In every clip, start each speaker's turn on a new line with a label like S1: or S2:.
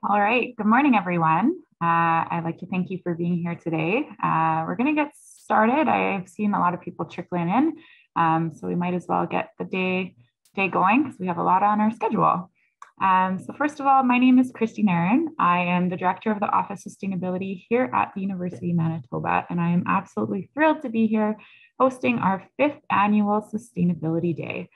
S1: All right. Good morning, everyone. Uh, I'd like to thank you for being here today. Uh, we're going to get started. I've seen a lot of people trickling in, um, so we might as well get the day day going because we have a lot on our schedule. Um, so first of all, my name is Christie Nairn. I am the Director of the Office of Sustainability here at the University of Manitoba, and I am absolutely thrilled to be here hosting our fifth annual Sustainability Day.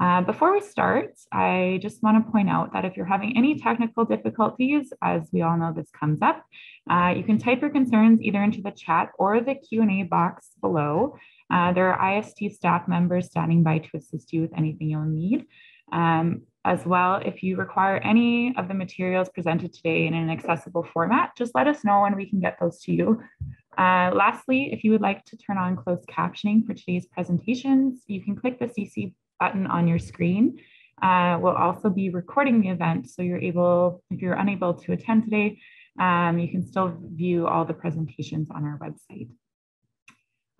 S1: Uh, before we start, I just want to point out that if you're having any technical difficulties, as we all know this comes up, uh, you can type your concerns either into the chat or the Q&A box below. Uh, there are IST staff members standing by to assist you with anything you'll need. Um, as well, if you require any of the materials presented today in an accessible format, just let us know and we can get those to you. Uh, lastly, if you would like to turn on closed captioning for today's presentations, you can click the CC button on your screen. Uh, we'll also be recording the event, so you're able, if you're unable to attend today, um, you can still view all the presentations on our website.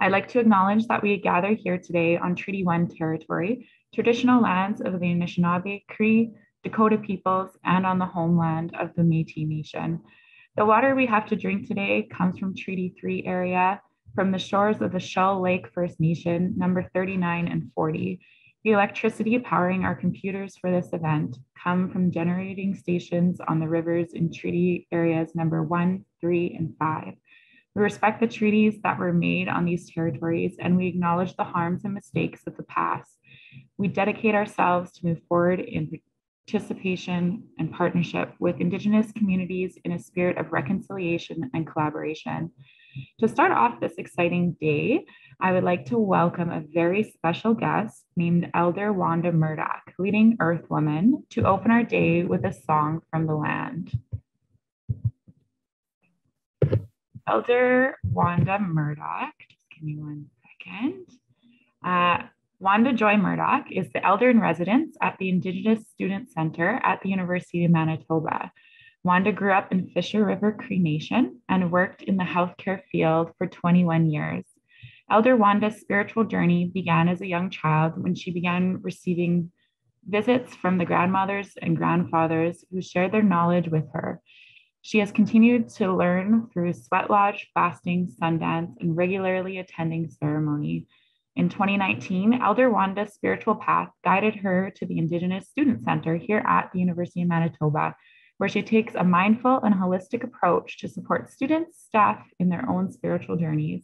S1: I'd like to acknowledge that we gather here today on Treaty 1 territory, traditional lands of the Anishinaabe, Cree, Dakota peoples, and on the homeland of the Métis Nation. The water we have to drink today comes from Treaty 3 area, from the shores of the Shoal Lake First Nation, number 39 and 40, the electricity powering our computers for this event come from generating stations on the rivers in treaty areas number one, three, and five. We respect the treaties that were made on these territories and we acknowledge the harms and mistakes of the past. We dedicate ourselves to move forward in participation and partnership with Indigenous communities in a spirit of reconciliation and collaboration. To start off this exciting day, I would like to welcome a very special guest named Elder Wanda Murdock, leading Earth Woman, to open our day with a song from the land. Elder Wanda Murdock, just give me one second. Uh, Wanda Joy Murdock is the elder in residence at the Indigenous Student Center at the University of Manitoba. Wanda grew up in Fisher River Cree Nation and worked in the healthcare field for 21 years. Elder Wanda's spiritual journey began as a young child when she began receiving visits from the grandmothers and grandfathers who shared their knowledge with her. She has continued to learn through sweat lodge, fasting, sundance, and regularly attending ceremony. In 2019, Elder Wanda's spiritual path guided her to the Indigenous Student Center here at the University of Manitoba, where she takes a mindful and holistic approach to support students, staff in their own spiritual journeys.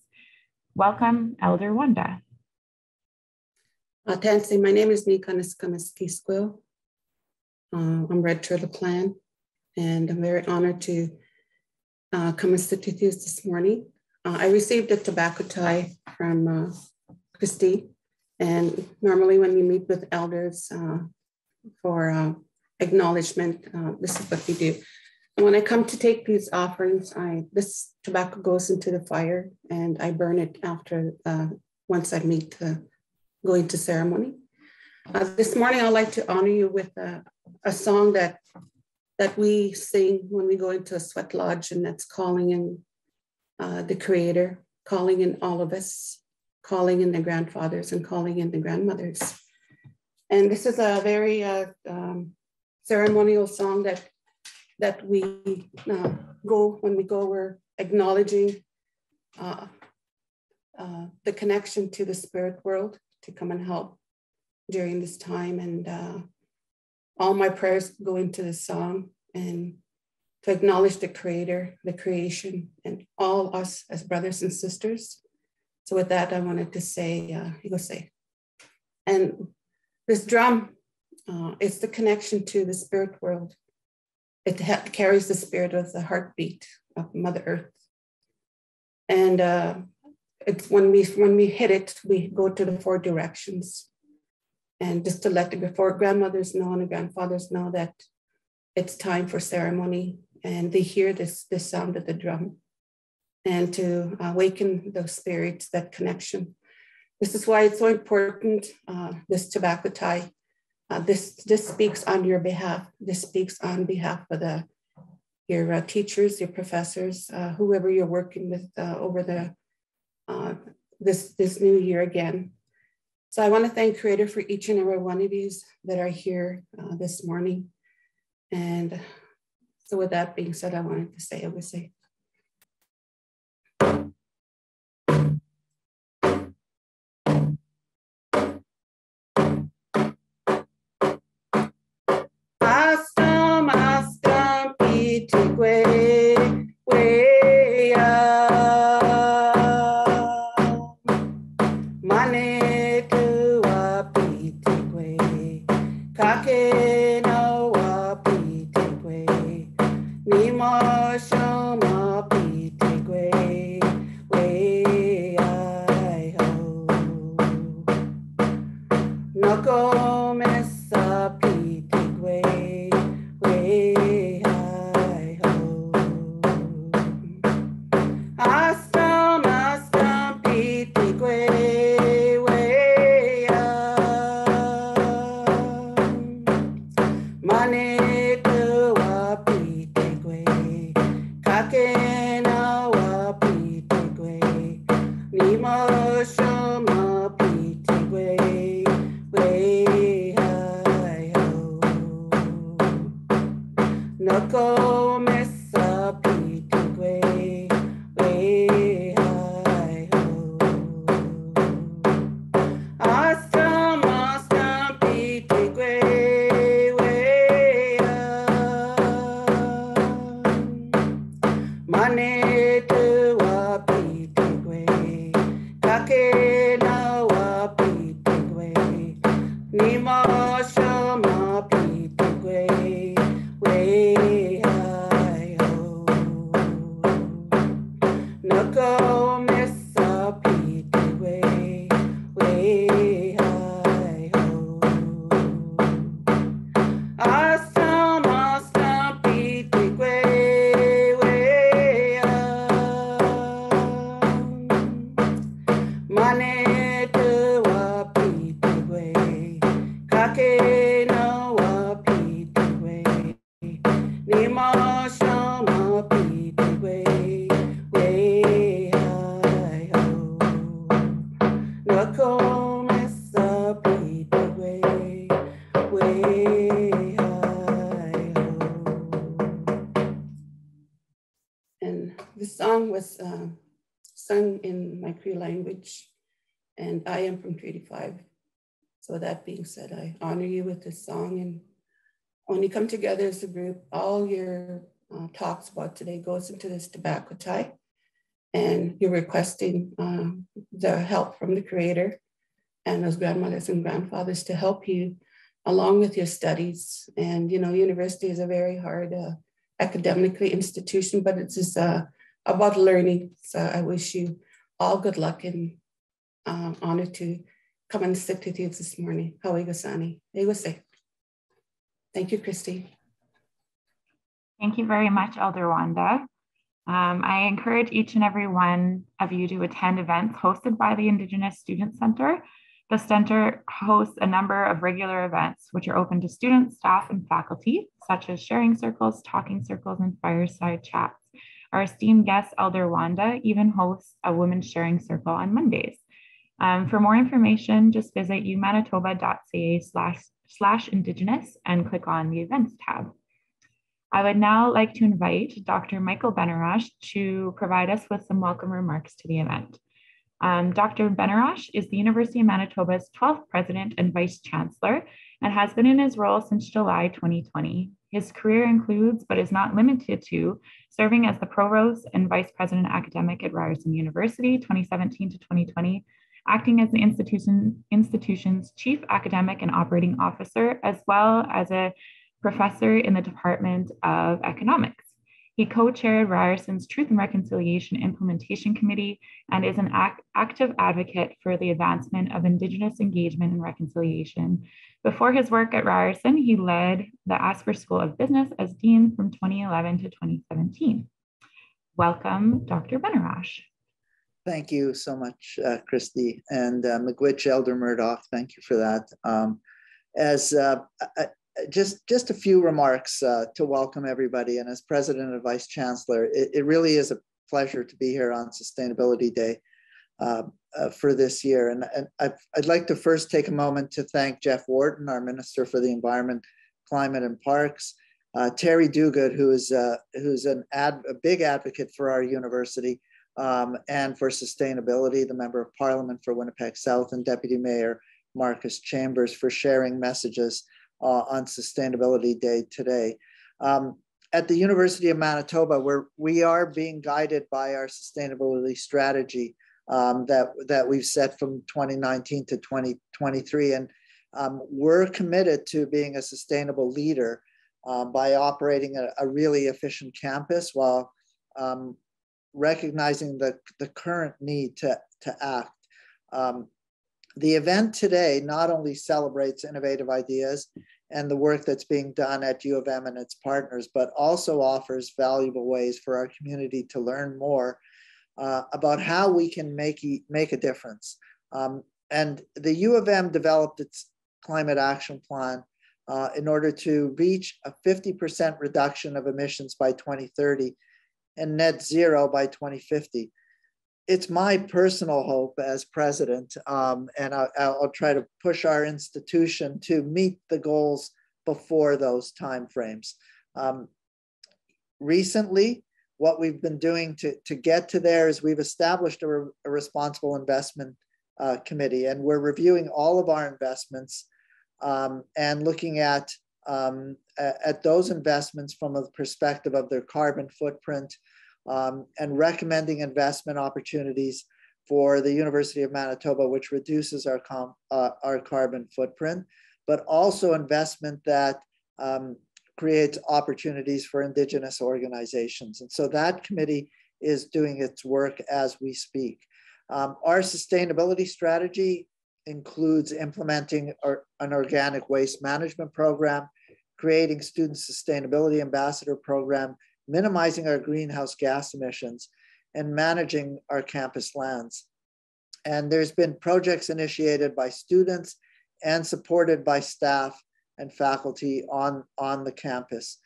S1: Welcome, Elder Wanda.
S2: Uh, my name is Nika Niskamiskisquil. Uh, I'm Red Turtle Clan, and I'm very honored to uh, come and sit with you this morning. Uh, I received a tobacco tie from uh, Christie, and normally when we meet with elders uh, for uh, acknowledgement, uh, this is what we do. When I come to take these offerings, I this tobacco goes into the fire and I burn it after uh, once I meet to go into ceremony. Uh, this morning, I'd like to honor you with a, a song that that we sing when we go into a sweat lodge, and that's calling in uh, the Creator, calling in all of us, calling in the grandfathers, and calling in the grandmothers. And this is a very uh, um, ceremonial song that that we uh, go when we go, we're acknowledging uh, uh, the connection to the spirit world to come and help during this time. And uh, all my prayers go into this song and to acknowledge the creator, the creation, and all us as brothers and sisters. So with that, I wanted to say, uh, you go say, and this drum, uh, it's the connection to the spirit world it carries the spirit of the heartbeat of Mother Earth. And uh, it's when we when we hit it, we go to the four directions. And just to let the before grandmothers know and the grandfathers know that it's time for ceremony, and they hear this the sound of the drum, and to awaken those spirits, that connection. This is why it's so important. Uh, this tobacco tie uh, this, this speaks on your behalf. This speaks on behalf of the, your uh, teachers, your professors, uh, whoever you're working with uh, over the, uh, this, this new year again. So I want to thank Creator for each and every one of you that are here this morning. And So with that being said, I wanted to say, I would say, language. And I am from Treaty 5. So that being said, I honor you with this song. And when you come together as a group, all your uh, talks about today goes into this tobacco tie. And you're requesting um, the help from the creator and those grandmothers and grandfathers to help you along with your studies. And, you know, university is a very hard uh, academically institution, but it's just uh, about learning. So I wish you all good luck and um, honored to come and sit with you this morning. Hawigasani. say. Thank you, Christie.
S1: Thank you very much, Elder Wanda. Um, I encourage each and every one of you to attend events hosted by the Indigenous Student Center. The center hosts a number of regular events which are open to students, staff, and faculty, such as sharing circles, talking circles, and fireside chats. Our esteemed guest, Elder Wanda, even hosts a women's sharing circle on Mondays. Um, for more information, just visit umanitoba.ca slash, slash indigenous and click on the events tab. I would now like to invite Dr. Michael Benarroch to provide us with some welcome remarks to the event. Um, Dr. Benarroch is the University of Manitoba's 12th President and Vice Chancellor and has been in his role since July 2020. His career includes, but is not limited to, serving as the Provost and Vice President Academic at Ryerson University 2017 to 2020, acting as the institution, institution's Chief Academic and Operating Officer, as well as a professor in the Department of Economics. He co-chaired Ryerson's Truth and Reconciliation Implementation Committee and is an act active advocate for the advancement of Indigenous engagement and reconciliation. Before his work at Ryerson, he led the Asper School of Business as Dean from 2011 to 2017. Welcome, Dr. Benarroch.
S3: Thank you so much, uh, Christie. And uh, Miigwech Elder Murdock, thank you for that. Um, as uh, just just a few remarks uh, to welcome everybody. And as president and vice chancellor, it, it, really is a pleasure to be here on Sustainability Day uh, for this year. And, and i would like to first take a moment to thank Jeff Wharton, our Minister for the Environment, Climate and Parks, uh, Terry Duguid, who is uh, who's an ad, a big advocate for our university um, and for sustainability, the member of Parliament for Winnipeg South, and Deputy Mayor Marcus Chambers for sharing messages uh, on Sustainability Day today. Um, at the University of Manitoba, where we are being guided by our sustainability strategy um, that, that we've set from 2019 to 2023. And um, we're committed to being a sustainable leader um, by operating a, a, really efficient campus while um, recognizing the, the current need to, to act. Um, the event today not only celebrates innovative ideas and the work that's being done at U of M and its partners, but also offers valuable ways for our community to learn more uh, about how we can make, make a difference. Um, and the U of M developed its climate action plan uh, in order to reach a 50% reduction of emissions by 2030 and net zero by 2050. It's my personal hope as president, um, and I'll, I'll, try to push our institution to meet the goals before those timeframes. Um, recently, what we've been doing to, to get to there is we've established a, re, a responsible investment uh, committee, and we're reviewing all of our investments um, and looking at um, at those investments from a perspective of their carbon footprint um, and recommending investment opportunities for the University of Manitoba, which reduces our, uh, our carbon footprint, but also investment that um, creates opportunities for Indigenous organizations. And so that committee is doing its work as we speak. Um, our sustainability strategy includes implementing an organic waste management program, creating student sustainability ambassador program, minimizing our greenhouse gas emissions, and managing our campus lands. And there's been projects initiated by students and supported by staff and faculty on, on the campus.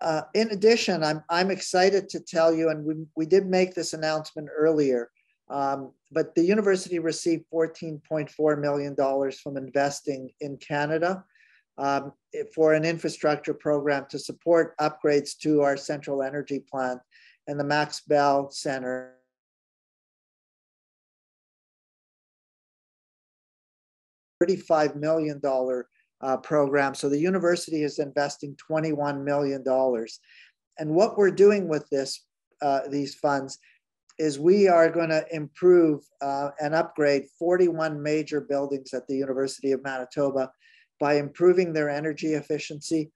S3: Uh, in addition, I'm, I'm excited to tell you, and we, we did make this announcement earlier, um, but the university received $14.4 million from investing in Canada um, for an infrastructure program to support upgrades to our central energy plant and the Max Bell Center. $35 million uh, program. So the university is investing $21 million. And what we're doing with this, uh, these funds is we are going to improve uh, and upgrade 41 major buildings at the University of Manitoba by improving their energy efficiency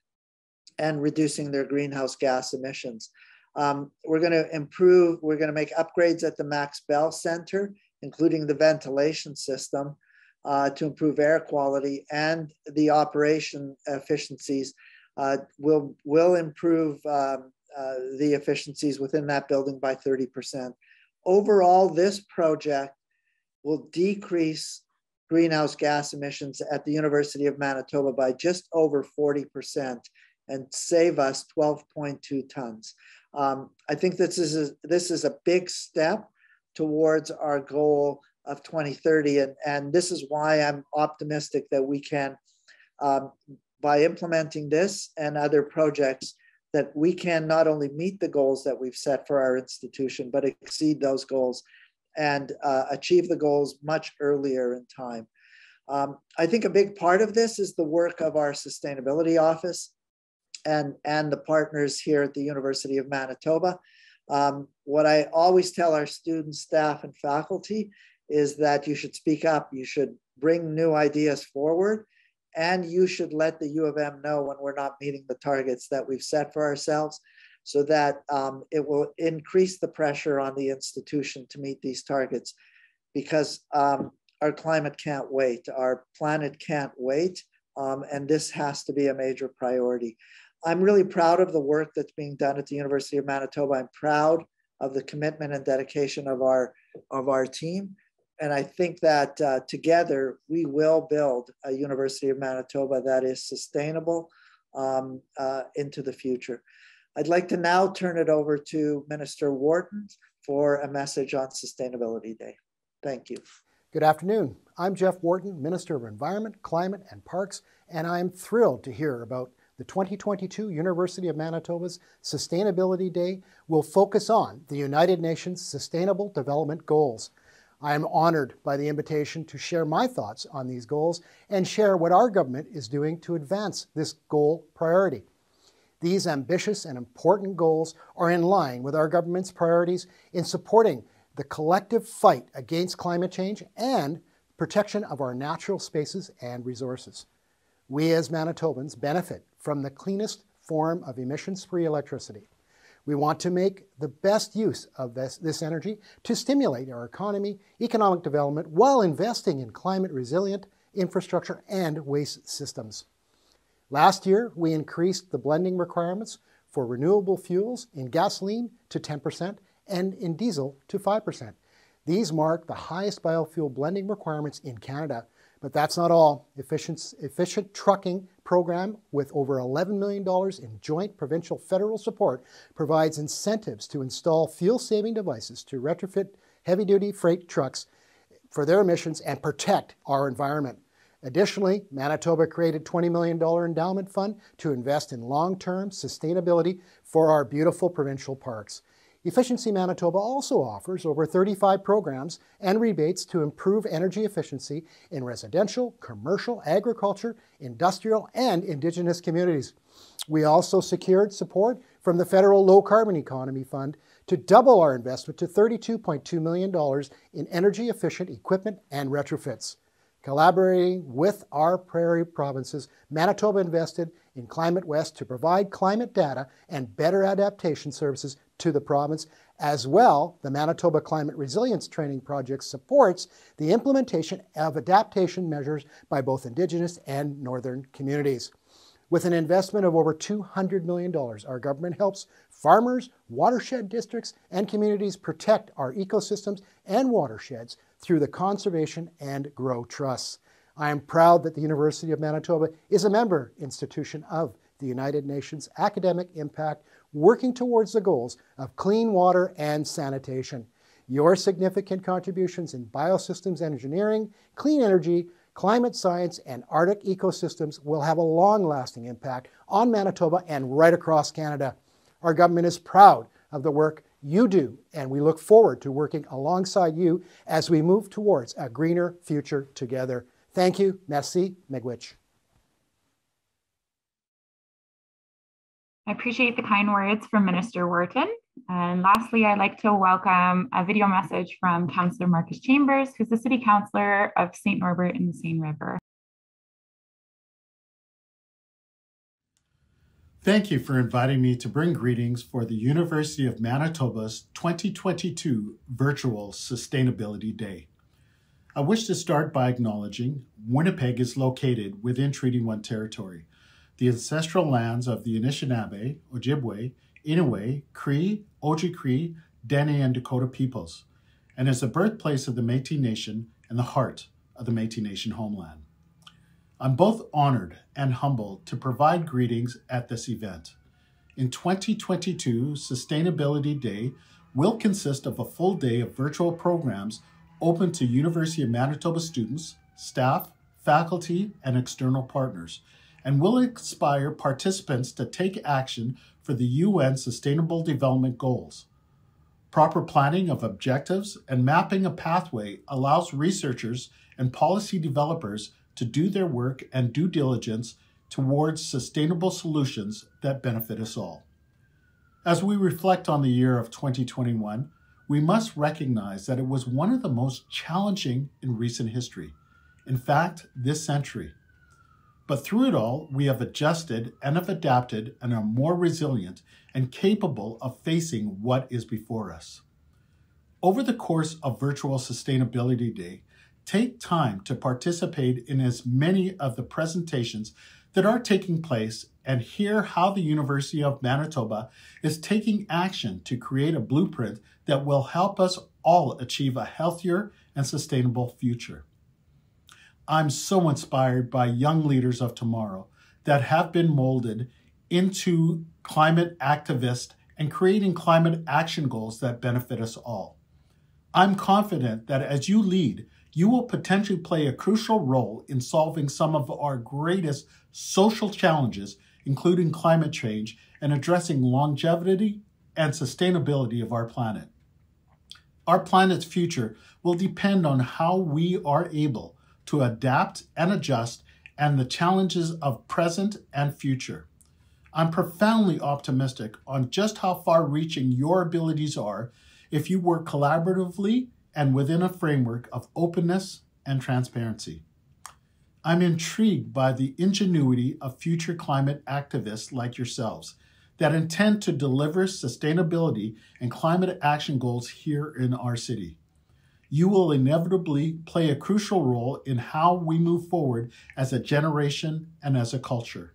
S3: and reducing their greenhouse gas emissions. Um, we're going to improve, we're going to make upgrades at the Max Bell Center, including the ventilation system uh, to improve air quality and the operation efficiencies uh, will, will improve um, uh, the efficiencies within that building by 30%. Overall, this project will decrease greenhouse gas emissions at the University of Manitoba by just over 40% and save us 12.2 tons. Um, I think this is, a, this is a big step towards our goal of 2030. And, and this is why I'm optimistic that we can, um, by implementing this and other projects, that we can not only meet the goals that we've set for our institution, but exceed those goals and uh, achieve the goals much earlier in time. Um, I think a big part of this is the work of our sustainability office and, and the partners here at the University of Manitoba. Um, what I always tell our students, staff, and faculty is that you should speak up, you should bring new ideas forward, and you should let the U of M know when we're not meeting the targets that we've set for ourselves so that um, it will increase the pressure on the institution to meet these targets because um, our climate can't wait, our planet can't wait, um, and this has to be a major priority. I'm really proud of the work that's being done at the University of Manitoba. I'm proud of the commitment and dedication of our, of our team. And I think that uh, together we will build a University of Manitoba that is sustainable um, uh, into the future. I'd like to now turn it over to Minister Wharton for a message on Sustainability Day. Thank you.
S4: Good afternoon. I'm Jeff Wharton, Minister of Environment, Climate and Parks, and I'm thrilled to hear about the 2022 University of Manitoba's Sustainability Day will focus on the United Nations Sustainable Development Goals. I am honored by the invitation to share my thoughts on these goals and share what our government is doing to advance this goal priority. These ambitious and important goals are in line with our government's priorities in supporting the collective fight against climate change and protection of our natural spaces and resources. We as Manitobans benefit from the cleanest form of emissions-free electricity. We want to make the best use of this, this energy to stimulate our economy, economic development, while investing in climate resilient infrastructure and waste systems. Last year, we increased the blending requirements for renewable fuels in gasoline to 10% and in diesel to 5%. These mark the highest biofuel blending requirements in Canada, but that's not all. Efficient, efficient trucking program with over $11 million in joint provincial federal support provides incentives to install fuel-saving devices to retrofit heavy-duty freight trucks for their emissions and protect our environment. Additionally, Manitoba created $20 million endowment fund to invest in long-term sustainability for our beautiful provincial parks. Efficiency Manitoba also offers over 35 programs and rebates to improve energy efficiency in residential, commercial, agriculture, industrial, and Indigenous communities. We also secured support from the Federal Low Carbon Economy Fund to double our investment to $32.2 million in energy efficient equipment and retrofits. Collaborating with our prairie provinces, Manitoba invested in Climate West to provide climate data and better adaptation services to the province. As well, the Manitoba Climate Resilience Training Project supports the implementation of adaptation measures by both Indigenous and Northern communities. With an investment of over $200 million, our government helps farmers, watershed districts, and communities protect our ecosystems and watersheds through the conservation and grow trusts. I am proud that the University of Manitoba is a member institution of the United Nations Academic Impact, working towards the goals of clean water and sanitation. Your significant contributions in biosystems engineering, clean energy, climate science, and Arctic ecosystems will have a long-lasting impact on Manitoba and right across Canada. Our government is proud of the work you do, and we look forward to working alongside you as we move towards a greener future together. Thank you. Merci. Miigwech.
S1: I appreciate the kind words from Minister Wharton. And lastly, I'd like to welcome a video message from Councillor Marcus Chambers, who's the City Councillor of St. Norbert in the Seine River.
S5: Thank you for inviting me to bring greetings for the University of Manitoba's 2022 Virtual Sustainability Day. I wish to start by acknowledging Winnipeg is located within Treaty 1 territory, the ancestral lands of the Anishinaabe, Ojibwe, Inouye, Cree, Oji-Cree, Dene, and Dakota peoples, and is the birthplace of the Métis Nation and the heart of the Métis Nation homeland. I'm both honored and humbled to provide greetings at this event. In 2022, Sustainability Day will consist of a full day of virtual programs open to University of Manitoba students, staff, faculty, and external partners, and will inspire participants to take action for the UN Sustainable Development Goals. Proper planning of objectives and mapping a pathway allows researchers and policy developers to do their work and due diligence towards sustainable solutions that benefit us all. As we reflect on the year of 2021, we must recognize that it was one of the most challenging in recent history, in fact, this century. But through it all, we have adjusted and have adapted and are more resilient and capable of facing what is before us. Over the course of Virtual Sustainability Day, take time to participate in as many of the presentations that are taking place and hear how the University of Manitoba is taking action to create a blueprint that will help us all achieve a healthier and sustainable future. I'm so inspired by young leaders of tomorrow that have been molded into climate activists and creating climate action goals that benefit us all. I'm confident that as you lead, you will potentially play a crucial role in solving some of our greatest social challenges including climate change and addressing longevity and sustainability of our planet. Our planet's future will depend on how we are able to adapt and adjust and the challenges of present and future. I'm profoundly optimistic on just how far reaching your abilities are if you work collaboratively and within a framework of openness and transparency. I'm intrigued by the ingenuity of future climate activists like yourselves that intend to deliver sustainability and climate action goals here in our city. You will inevitably play a crucial role in how we move forward as a generation and as a culture.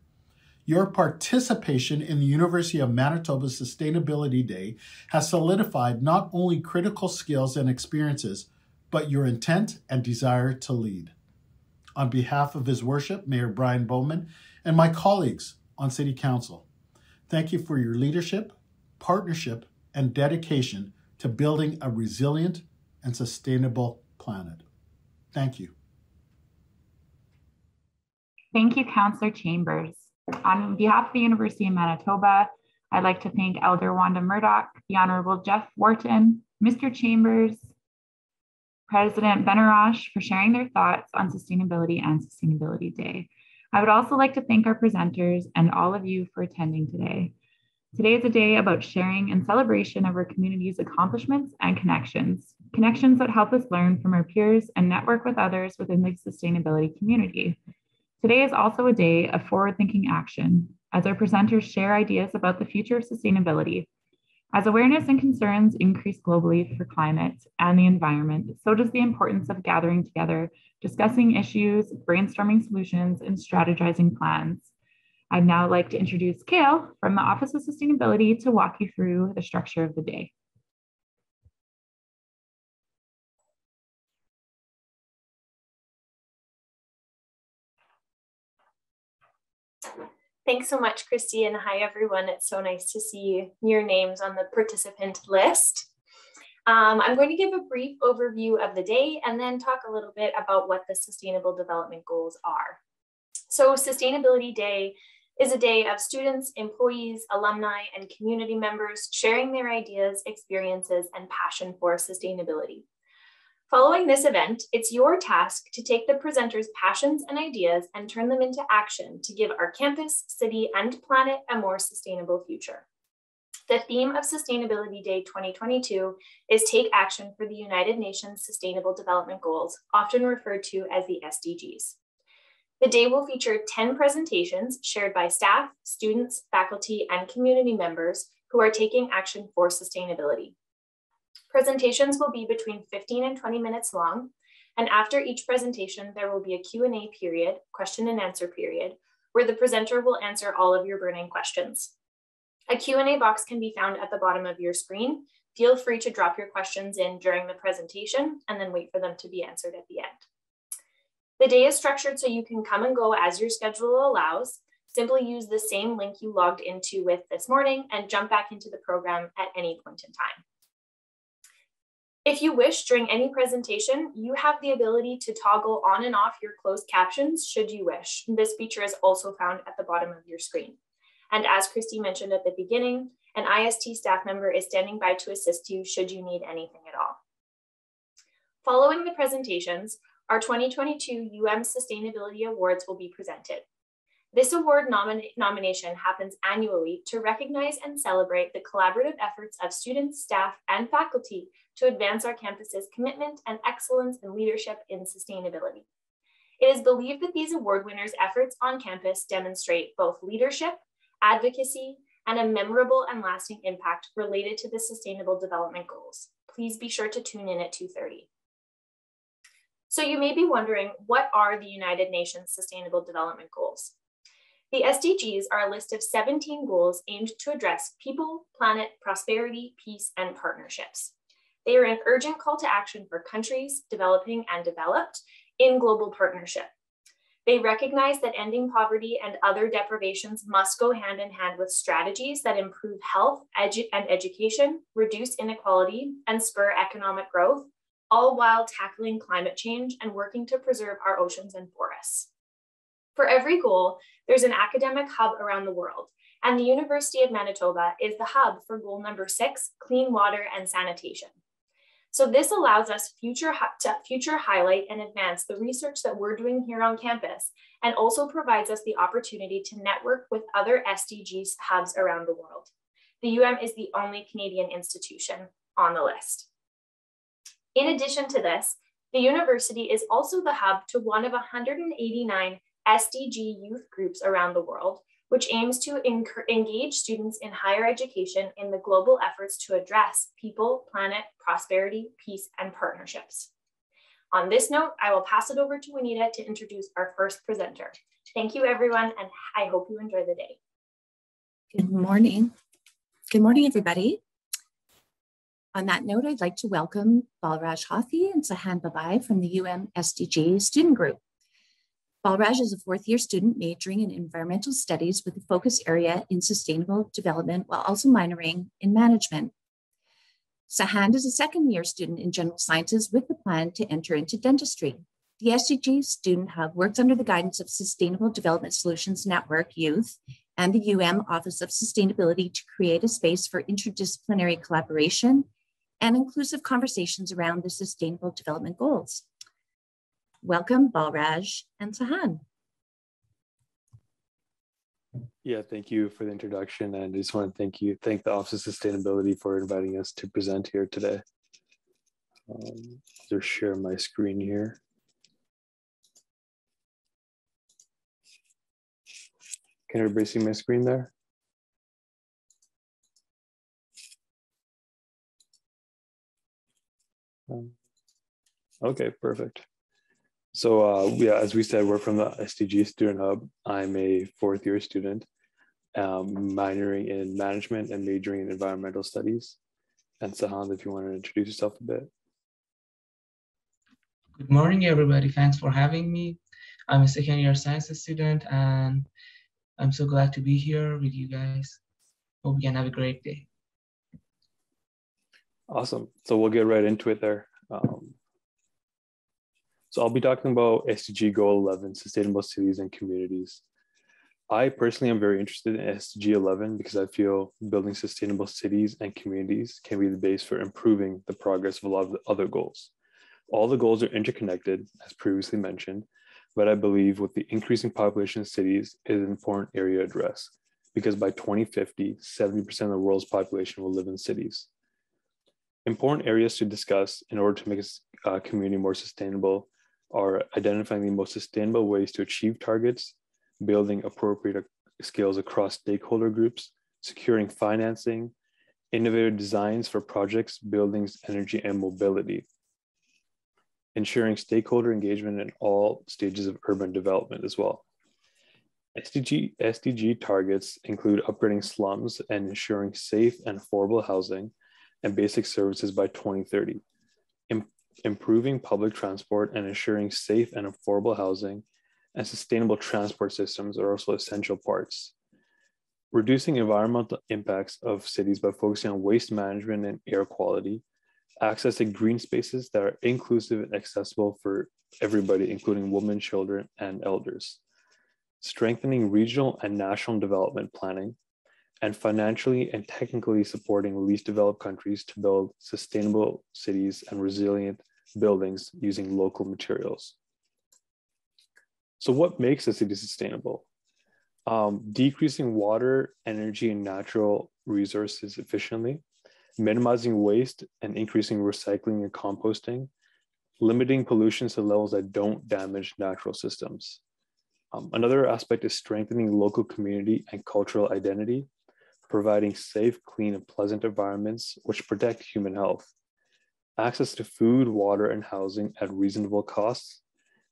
S5: Your participation in the University of Manitoba Sustainability Day has solidified not only critical skills and experiences, but your intent and desire to lead. On behalf of His Worship, Mayor Brian Bowman, and my colleagues on City Council, thank you for your leadership, partnership, and dedication to building a resilient and sustainable planet. Thank you.
S1: Thank you, Councillor Chambers. On behalf of the University of Manitoba, I'd like to thank Elder Wanda Murdock, the Honorable Jeff Wharton, Mr. Chambers, President Benarroch for sharing their thoughts on sustainability and Sustainability Day. I would also like to thank our presenters and all of you for attending today. Today is a day about sharing and celebration of our community's accomplishments and connections, connections that help us learn from our peers and network with others within the sustainability community. Today is also a day of forward thinking action as our presenters share ideas about the future of sustainability. As awareness and concerns increase globally for climate and the environment, so does the importance of gathering together, discussing issues, brainstorming solutions, and strategizing plans. I'd now like to introduce Kale from the Office of Sustainability to walk you through the structure of the day.
S6: Thanks so much, Christie, and hi, everyone. It's so nice to see your names on the participant list. Um, I'm going to give a brief overview of the day and then talk a little bit about what the Sustainable Development Goals are. So Sustainability Day is a day of students, employees, alumni, and community members sharing their ideas, experiences, and passion for sustainability. Following this event, it's your task to take the presenter's passions and ideas and turn them into action to give our campus, city, and planet a more sustainable future. The theme of Sustainability Day 2022 is Take Action for the United Nations Sustainable Development Goals, often referred to as the SDGs. The day will feature 10 presentations shared by staff, students, faculty, and community members who are taking action for sustainability. Presentations will be between 15 and 20 minutes long. And after each presentation, there will be a Q&A period, question and answer period, where the presenter will answer all of your burning questions. A Q&A box can be found at the bottom of your screen. Feel free to drop your questions in during the presentation and then wait for them to be answered at the end. The day is structured so you can come and go as your schedule allows. Simply use the same link you logged into with this morning and jump back into the program at any point in time. If you wish during any presentation, you have the ability to toggle on and off your closed captions should you wish. This feature is also found at the bottom of your screen. And as Christie mentioned at the beginning, an IST staff member is standing by to assist you should you need anything at all. Following the presentations, our 2022 UM Sustainability Awards will be presented. This award nomination happens annually to recognize and celebrate the collaborative efforts of students, staff, and faculty to advance our campus's commitment and excellence in leadership in sustainability. It is believed that these award winners' efforts on campus demonstrate both leadership, advocacy, and a memorable and lasting impact related to the Sustainable Development Goals. Please be sure to tune in at 2.30. So you may be wondering, what are the United Nations Sustainable Development Goals? The SDGs are a list of 17 goals aimed to address people, planet, prosperity, peace, and partnerships. They are an urgent call to action for countries, developing and developed, in global partnership. They recognize that ending poverty and other deprivations must go hand in hand with strategies that improve health edu and education, reduce inequality, and spur economic growth, all while tackling climate change and working to preserve our oceans and forests. For every goal, there's an academic hub around the world, and the University of Manitoba is the hub for goal number six, clean water and sanitation. So this allows us future to future highlight and advance the research that we're doing here on campus and also provides us the opportunity to network with other SDGs hubs around the world. The UM is the only Canadian institution on the list. In addition to this, the university is also the hub to one of 189 SDG youth groups around the world which aims to engage students in higher education in the global efforts to address people, planet, prosperity, peace, and partnerships. On this note, I will pass it over to Juanita to introduce our first presenter. Thank you, everyone, and I hope you enjoy the day.
S7: Good morning. Good morning, everybody. On that note, I'd like to welcome Balraj Hothi and Sahand Babaie from the UM SDG student group. Balraj is a fourth year student majoring in environmental studies with a focus area in sustainable development while also minoring in management. Sahand is a second year student in general sciences with the plan to enter into dentistry. The SDG Student Hub works under the guidance of Sustainable Development Solutions Network Youth and the UM Office of Sustainability to create a space for interdisciplinary collaboration and inclusive conversations around the Sustainable Development Goals. Welcome, Balraj and Sahand.
S8: Yeah, thank you for the introduction. And I just want to thank you, thank the Office of Sustainability for inviting us to present here today. Um, just share my screen here. Can everybody see my screen there? Um, okay, perfect. So uh, yeah, as we said, we're from the SDG Student Hub. I'm a fourth year student, um, minoring in management and majoring in environmental studies. And Sahand, if you want to introduce yourself a bit.
S9: Good morning, everybody. Thanks for having me. I'm a second year science student and I'm so glad to be here with you guys. Hope you can have a great day.
S8: Awesome. So we'll get right into it there. Um, so I'll be talking about SDG Goal 11, Sustainable Cities and Communities. I personally am very interested in SDG 11 because I feel building sustainable cities and communities can be the base for improving the progress of a lot of the other goals. All the goals are interconnected, as previously mentioned, but I believe with the increasing population of cities is an important area to address because by 2050, 70% of the world's population will live in cities. Important areas to discuss in order to make a uh, community more sustainable are identifying the most sustainable ways to achieve targets, building appropriate skills across stakeholder groups, securing financing, innovative designs for projects, buildings, energy, and mobility, ensuring stakeholder engagement in all stages of urban development as well. SDG, SDG targets include upgrading slums and ensuring safe and affordable housing and basic services by 2030, improving public transport and ensuring safe and affordable housing and sustainable transport systems are also essential parts. Reducing environmental impacts of cities by focusing on waste management and air quality, accessing green spaces that are inclusive and accessible for everybody, including women, children, and elders. Strengthening regional and national development planning, and financially and technically supporting least developed countries to build sustainable cities and resilient buildings using local materials. So what makes a city sustainable? Um, decreasing water, energy, and natural resources efficiently, minimizing waste and increasing recycling and composting, limiting pollution to levels that don't damage natural systems. Um, another aspect is strengthening local community and cultural identity, providing safe, clean, and pleasant environments which protect human health access to food, water, and housing at reasonable costs,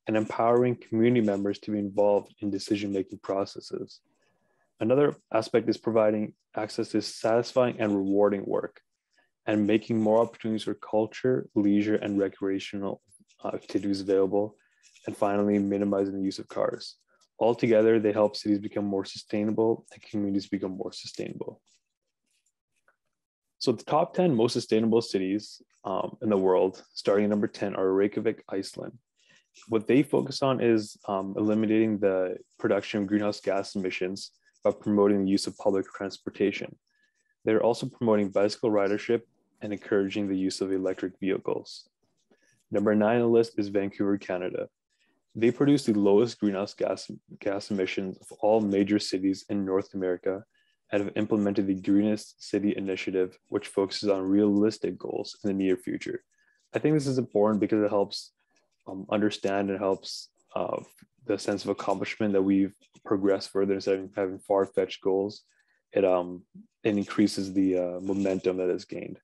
S8: and empowering community members to be involved in decision-making processes. Another aspect is providing access to satisfying and rewarding work and making more opportunities for culture, leisure, and recreational activities available. And finally, minimizing the use of cars. Altogether, they help cities become more sustainable and communities become more sustainable. So the top 10 most sustainable cities um, in the world, starting at number 10, are Reykjavik, Iceland. what they focus on is um, eliminating the production of greenhouse gas emissions by promoting the use of public transportation. They're also promoting bicycle ridership and encouraging the use of electric vehicles. Number nine on the list is Vancouver, Canada. They produce the lowest greenhouse gas, gas emissions of all major cities in North America and have implemented the Greenest City Initiative, which focuses on realistic goals in the near future. I think this is important because it helps um, understand and helps uh, the sense of accomplishment that we've progressed further instead of having far-fetched goals. It um it increases the uh, momentum that is gained.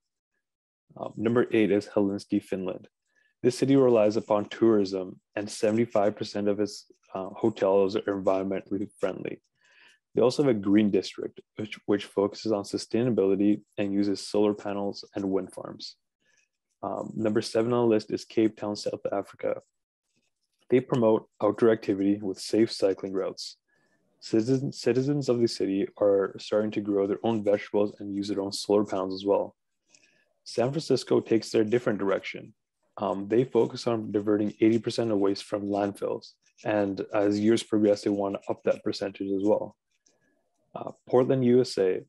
S8: Um, number eight is Helsinki, Finland. This city relies upon tourism, and 75% of its uh, hotels are environmentally friendly. They also have a green district, which, which focuses on sustainability and uses solar panels and wind farms. Um, number seven on the list is Cape Town, South Africa. They promote outdoor activity with safe cycling routes. Citizens, citizens of the city are starting to grow their own vegetables and use their own solar panels as well. San Francisco takes their different direction. Um, they focus on diverting 80% of waste from landfills. And as years progress, they want to up that percentage as well. Uh, Portland, USA,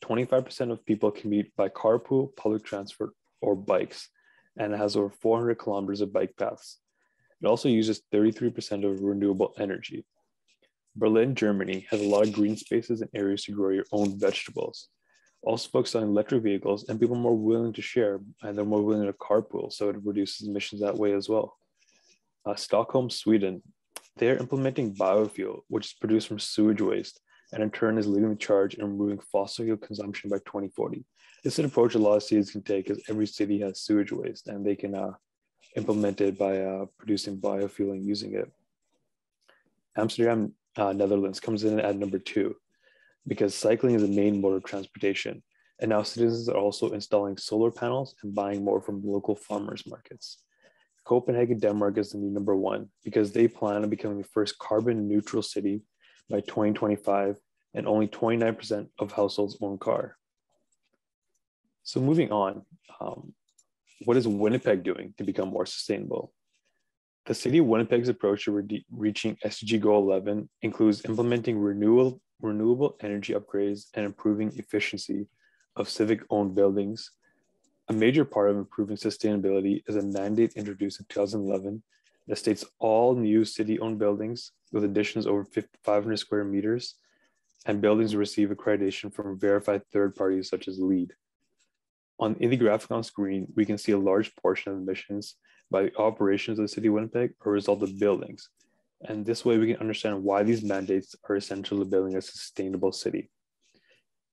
S8: 25% of people commute by carpool, public transport, or bikes, and has over 400 kilometers of bike paths. It also uses 33% of renewable energy. Berlin, Germany has a lot of green spaces and areas to grow your own vegetables. Also focused on electric vehicles and people more willing to share and they're more willing to carpool, so it reduces emissions that way as well. Uh, Stockholm, Sweden, they're implementing biofuel, which is produced from sewage waste, and in turn is leading the charge in removing fossil fuel consumption by 2040. This is an approach a lot of cities can take because every city has sewage waste and they can uh, implement it by uh, producing biofuel and using it. Amsterdam, uh, Netherlands comes in at number two because cycling is the main mode of transportation. And now citizens are also installing solar panels and buying more from local farmers markets. Copenhagen, Denmark is the new number one because they plan on becoming the first carbon neutral city by 2025 and only 29% of households own car. So moving on, um, what is Winnipeg doing to become more sustainable? The city of Winnipeg's approach to re reaching SDG Goal 11 includes implementing renewable, renewable energy upgrades and improving efficiency of civic owned buildings. A major part of improving sustainability is a mandate introduced in 2011 that states all new city owned buildings with additions over 500 square meters and buildings receive accreditation from verified third parties such as LEED. On, in the graphic on screen, we can see a large portion of emissions by the operations of the city of Winnipeg are a result of buildings. And this way we can understand why these mandates are essential to building a sustainable city.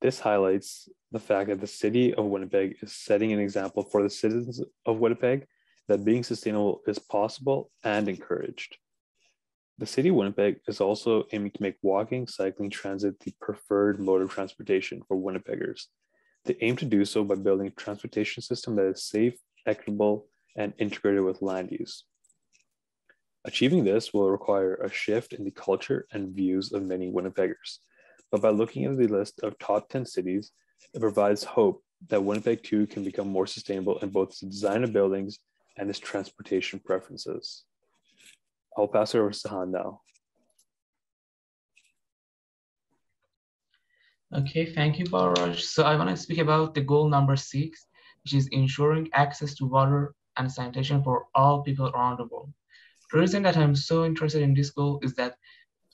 S8: This highlights the fact that the city of Winnipeg is setting an example for the citizens of Winnipeg that being sustainable is possible and encouraged. The city of Winnipeg is also aiming to make walking, cycling, transit the preferred mode of transportation for Winnipeggers. They aim to do so by building a transportation system that is safe, equitable, and integrated with land use. Achieving this will require a shift in the culture and views of many Winnipeggers. But by looking at the list of top 10 cities, it provides hope that Winnipeg too can become more sustainable in both the design of buildings and its transportation preferences. I'll pass it over to Sahand now.
S9: Okay, thank you, Balraj. So I want to speak about the goal number six, which is ensuring access to water and sanitation for all people around the world. The reason that I'm so interested in this goal is that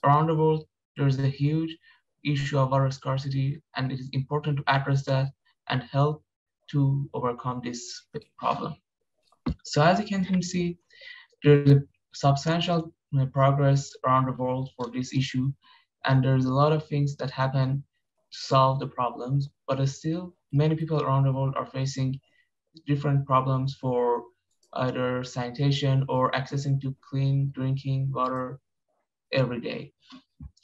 S9: around the world, there's a huge issue of water scarcity, and it is important to address that and help to overcome this problem. So as you can see, there's a substantial uh, progress around the world for this issue, and there's a lot of things that happen to solve the problems, but still many people around the world are facing different problems for either sanitation or accessing to clean drinking water every day,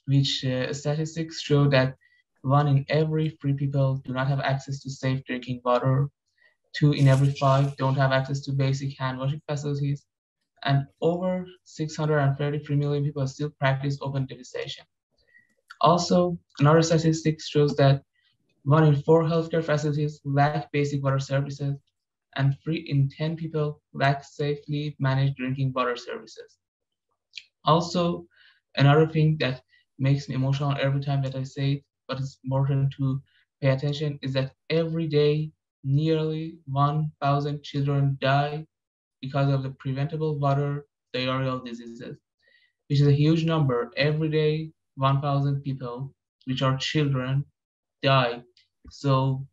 S9: which uh, statistics show that one in every three people do not have access to safe drinking water, two in every five don't have access to basic hand washing facilities, and over 633 million people still practice open defecation. Also, another statistic shows that one in four healthcare facilities lack basic water services, and three in 10 people lack safely managed drinking water services. Also, another thing that makes me emotional every time that I say it, but it's important to pay attention, is that every day nearly 1,000 children die because of the preventable water diarrheal diseases, which is a huge number. Every day, 1,000 people, which are children, die. So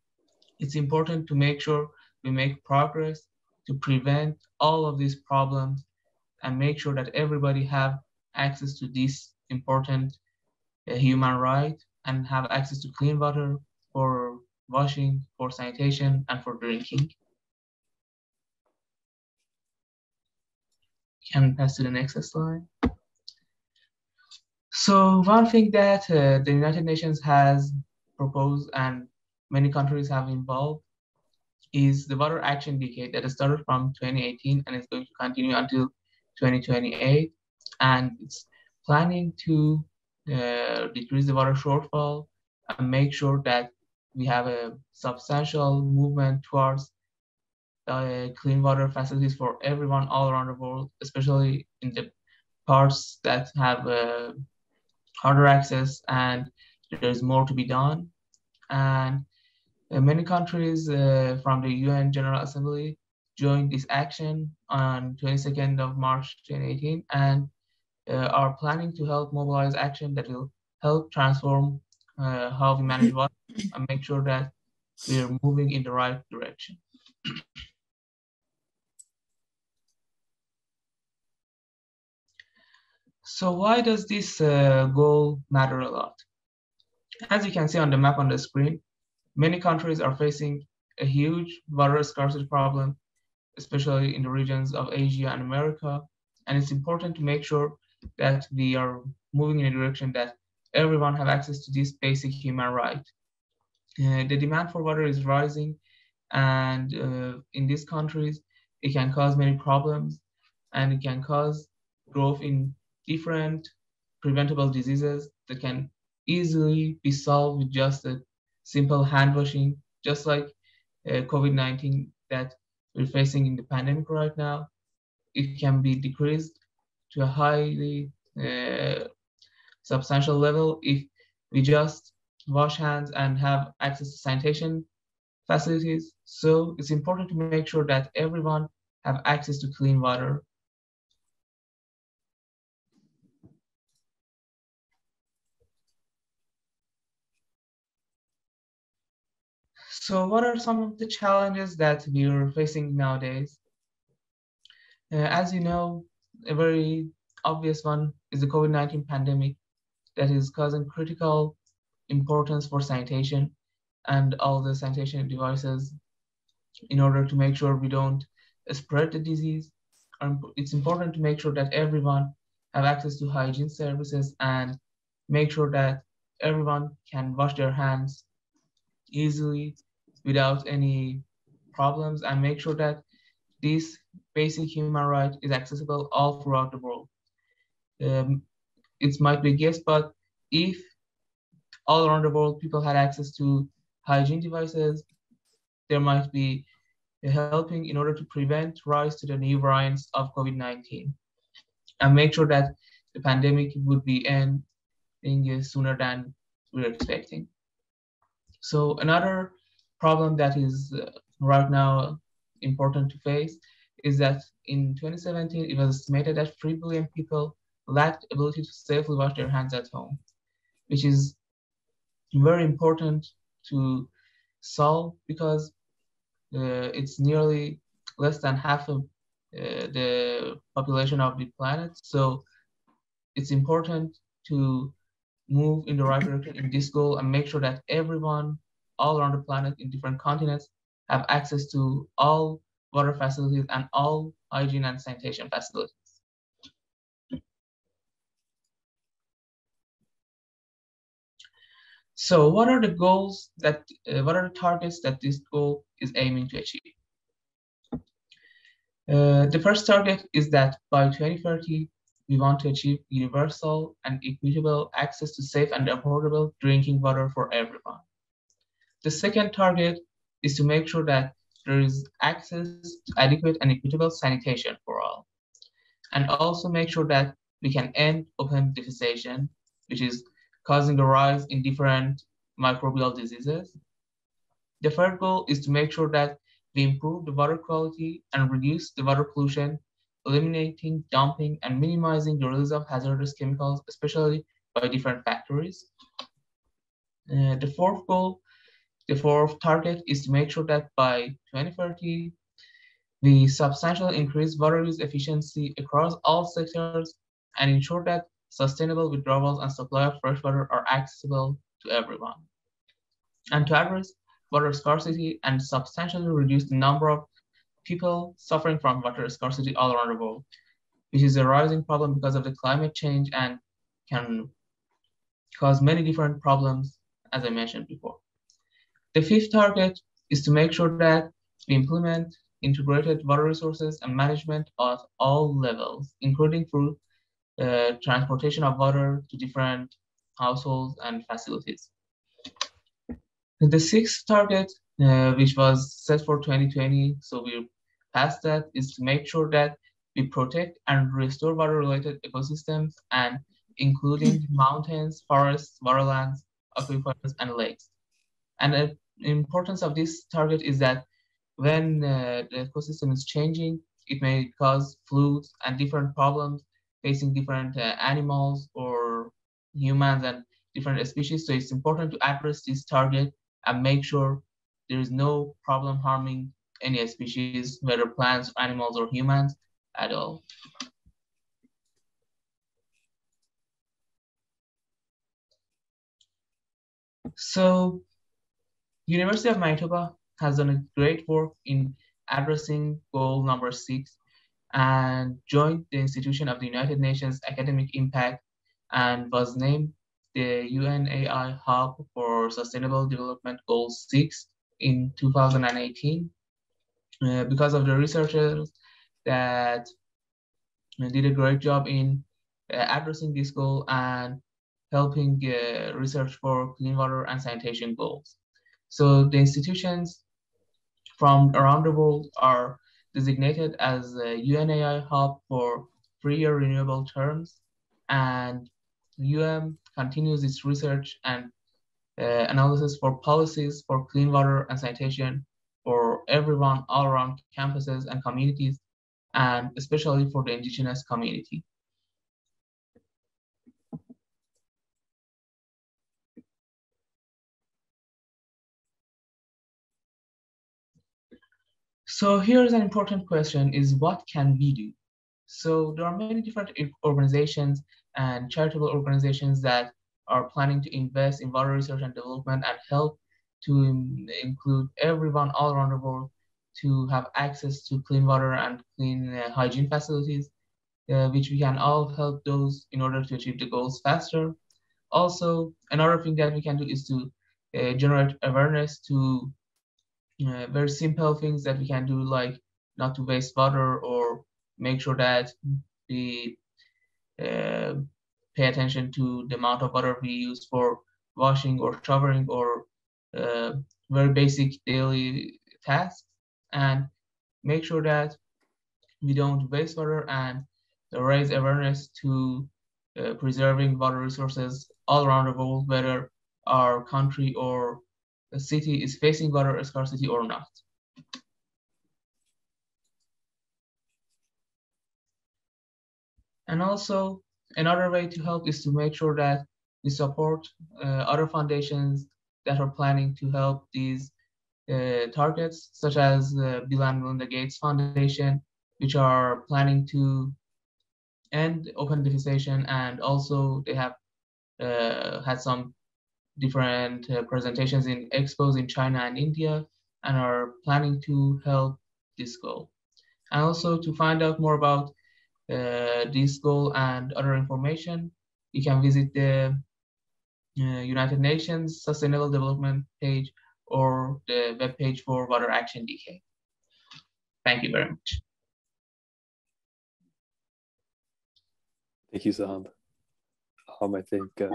S9: it's important to make sure we make progress to prevent all of these problems and make sure that everybody have access to this important uh, human right and have access to clean water for washing, for sanitation, and for drinking. Can pass to the next slide. So one thing that uh, the United Nations has proposed and many countries have involved is the water action decade that started from 2018 and is going to continue until 2028. And it's planning to uh, decrease the water shortfall and make sure that we have a substantial movement towards uh, clean water facilities for everyone all around the world, especially in the parts that have uh, harder access and there's more to be done. And uh, many countries uh, from the UN General Assembly joined this action on 22nd of March 2018 and uh, are planning to help mobilize action that will help transform uh, how we manage water and make sure that we are moving in the right direction. So why does this uh, goal matter a lot? As you can see on the map on the screen, many countries are facing a huge water scarcity problem, especially in the regions of Asia and America. And it's important to make sure that we are moving in a direction that everyone have access to this basic human right. Uh, the demand for water is rising, and uh, in these countries, it can cause many problems, and it can cause growth in different preventable diseases that can easily be solved with just a simple hand washing, just like uh, COVID-19 that we're facing in the pandemic right now. It can be decreased to a highly uh, substantial level if we just wash hands and have access to sanitation facilities. So it's important to make sure that everyone have access to clean water. So what are some of the challenges that we are facing nowadays? Uh, as you know, a very obvious one is the COVID-19 pandemic that is causing critical importance for sanitation and all the sanitation devices in order to make sure we don't spread the disease. It's important to make sure that everyone have access to hygiene services and make sure that everyone can wash their hands easily without any problems and make sure that this basic human right is accessible all throughout the world. Um, it might be a guess, but if all around the world people had access to hygiene devices, there might be helping in order to prevent rise to the new variants of COVID-19 and make sure that the pandemic would be ending sooner than we are expecting. So another problem that is uh, right now important to face is that in 2017, it was estimated that 3 billion people lacked ability to safely wash their hands at home, which is very important to solve because uh, it's nearly less than half of uh, the population of the planet. So it's important to move in the right direction in this goal and make sure that everyone all around the planet in different continents have access to all water facilities and all hygiene and sanitation facilities. So what are the goals that, uh, what are the targets that this goal is aiming to achieve? Uh, the first target is that by 2030, we want to achieve universal and equitable access to safe and affordable drinking water for everyone. The second target is to make sure that there is access to adequate and equitable sanitation for all. And also make sure that we can end open defecation, which is causing a rise in different microbial diseases. The third goal is to make sure that we improve the water quality and reduce the water pollution, eliminating dumping and minimizing the release of hazardous chemicals, especially by different factories. Uh, the fourth goal, the fourth target is to make sure that by 2030, we substantially increase water use efficiency across all sectors and ensure that sustainable withdrawals and supply of fresh water are accessible to everyone. And to address water scarcity and substantially reduce the number of people suffering from water scarcity all around the world, which is a rising problem because of the climate change and can cause many different problems, as I mentioned before. The fifth target is to make sure that we implement integrated water resources and management at all levels, including through uh, transportation of water to different households and facilities. The sixth target, uh, which was set for 2020, so we passed that, is to make sure that we protect and restore water-related ecosystems and including mountains, forests, waterlands, aquifers, and lakes. And the importance of this target is that when uh, the ecosystem is changing, it may cause floods and different problems facing different uh, animals or humans and different species. So it's important to address this target and make sure there is no problem harming any species, whether plants, animals, or humans at all. So University of Manitoba has done a great work in addressing goal number six and joined the institution of the United Nations Academic Impact and was named the UNAI Hub for Sustainable Development Goal 6 in 2018 uh, because of the researchers that did a great job in uh, addressing this goal and helping uh, research for clean water and sanitation goals. So the institutions from around the world are designated as a UNAI hub for three-year renewable terms, and UM continues its research and uh, analysis for policies for clean water and sanitation for everyone all around campuses and communities, and especially for the indigenous community. So here's an important question is what can we do? So there are many different organizations and charitable organizations that are planning to invest in water research and development and help to include everyone all around the world to have access to clean water and clean uh, hygiene facilities, uh, which we can all help those in order to achieve the goals faster. Also, another thing that we can do is to uh, generate awareness to uh, very simple things that we can do like not to waste water or make sure that we uh, pay attention to the amount of water we use for washing or showering or uh, very basic daily tasks. And make sure that we don't waste water and raise awareness to uh, preserving water resources all around the world, whether our country or the city is facing water scarcity or not. And also another way to help is to make sure that we support uh, other foundations that are planning to help these uh, targets, such as the Bill and Melinda Gates Foundation, which are planning to end open defecation, and also they have uh, had some different uh, presentations in expos in China and India and are planning to help this goal. And also to find out more about uh, this goal and other information, you can visit the uh, United Nations Sustainable Development page or the web page for Water Action Decade. Thank you very much.
S8: Thank you, Sahand. Um, I think uh,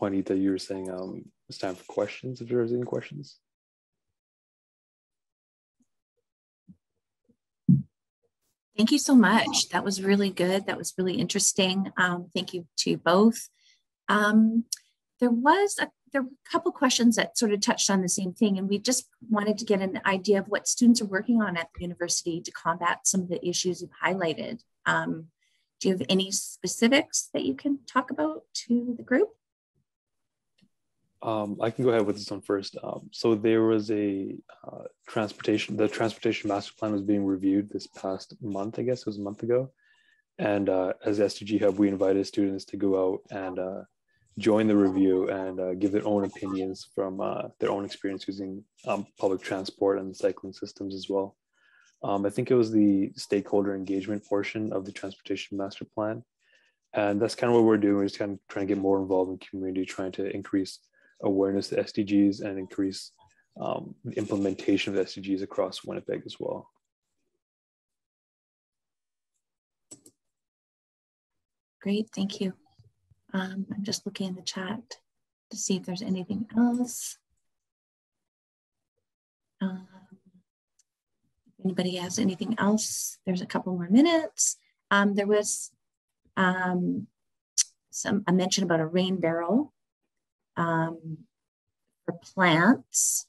S8: Juanita, you were saying um, it's time for questions if there's any questions.
S7: Thank you so much. That was really good. That was really interesting. Um, thank you to both. Um, there was a there were a couple questions that sort of touched on the same thing, and we just wanted to get an idea of what students are working on at the university to combat some of the issues you've highlighted. Um, do you have any specifics that you can talk about to the group?
S8: Um, I can go ahead with this one first. Um, so there was a uh, transportation, the transportation master plan was being reviewed this past month, I guess it was a month ago. And uh, as SDG Hub, we invited students to go out and uh, join the review and uh, give their own opinions from uh, their own experience using um, public transport and cycling systems as well. Um, I think it was the stakeholder engagement portion of the transportation master plan. And that's kind of what we're doing. We're just kind of trying to get more involved in community, trying to increase awareness to SDGs and increase um, the implementation of SDGs across Winnipeg as well.
S7: Great, thank you. Um, I'm just looking in the chat to see if there's anything else. Um, anybody has anything else, there's a couple more minutes. Um, there was um, some a mention about a rain barrel um, for plants.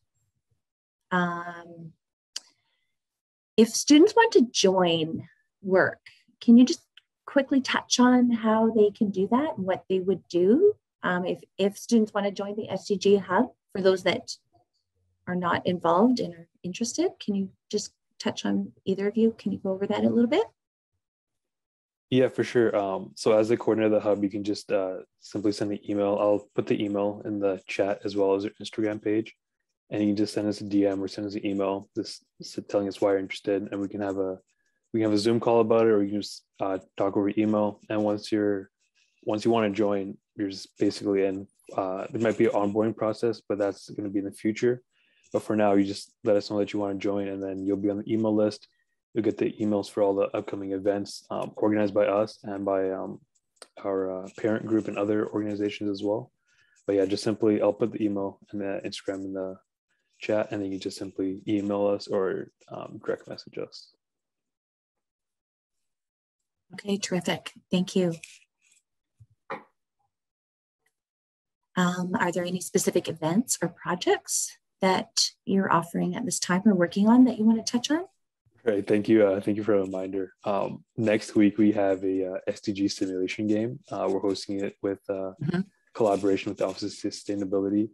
S7: Um, if students want to join work, can you just quickly touch on how they can do that and what they would do um, if, if students want to join the SDG Hub? For those that are not involved and are interested, can you just touch on either of you? Can you go over that a little bit?
S8: Yeah, for sure. Um, so as the coordinator of the hub, you can just uh, simply send an email. I'll put the email in the chat as well as your Instagram page. And you can just send us a DM or send us an email just telling us why you're interested. And we can have a we can have a Zoom call about it or you can just uh, talk over email. And once you're once you want to join, you're just basically in. Uh, there might be an onboarding process, but that's going to be in the future. But for now, you just let us know that you want to join, and then you'll be on the email list You'll get the emails for all the upcoming events um, organized by us and by um, our uh, parent group and other organizations as well. But yeah, just simply, I'll put the email and the Instagram in the chat, and then you just simply email us or um, direct message us.
S7: Okay, terrific. Thank you. Um, are there any specific events or projects that you're offering at this time or working on that you want to touch on?
S8: Great, thank you. Uh, thank you for a reminder. Um, next week we have a uh, SDG simulation game. Uh, we're hosting it with uh, mm-hmm. collaboration with the Office of Sustainability.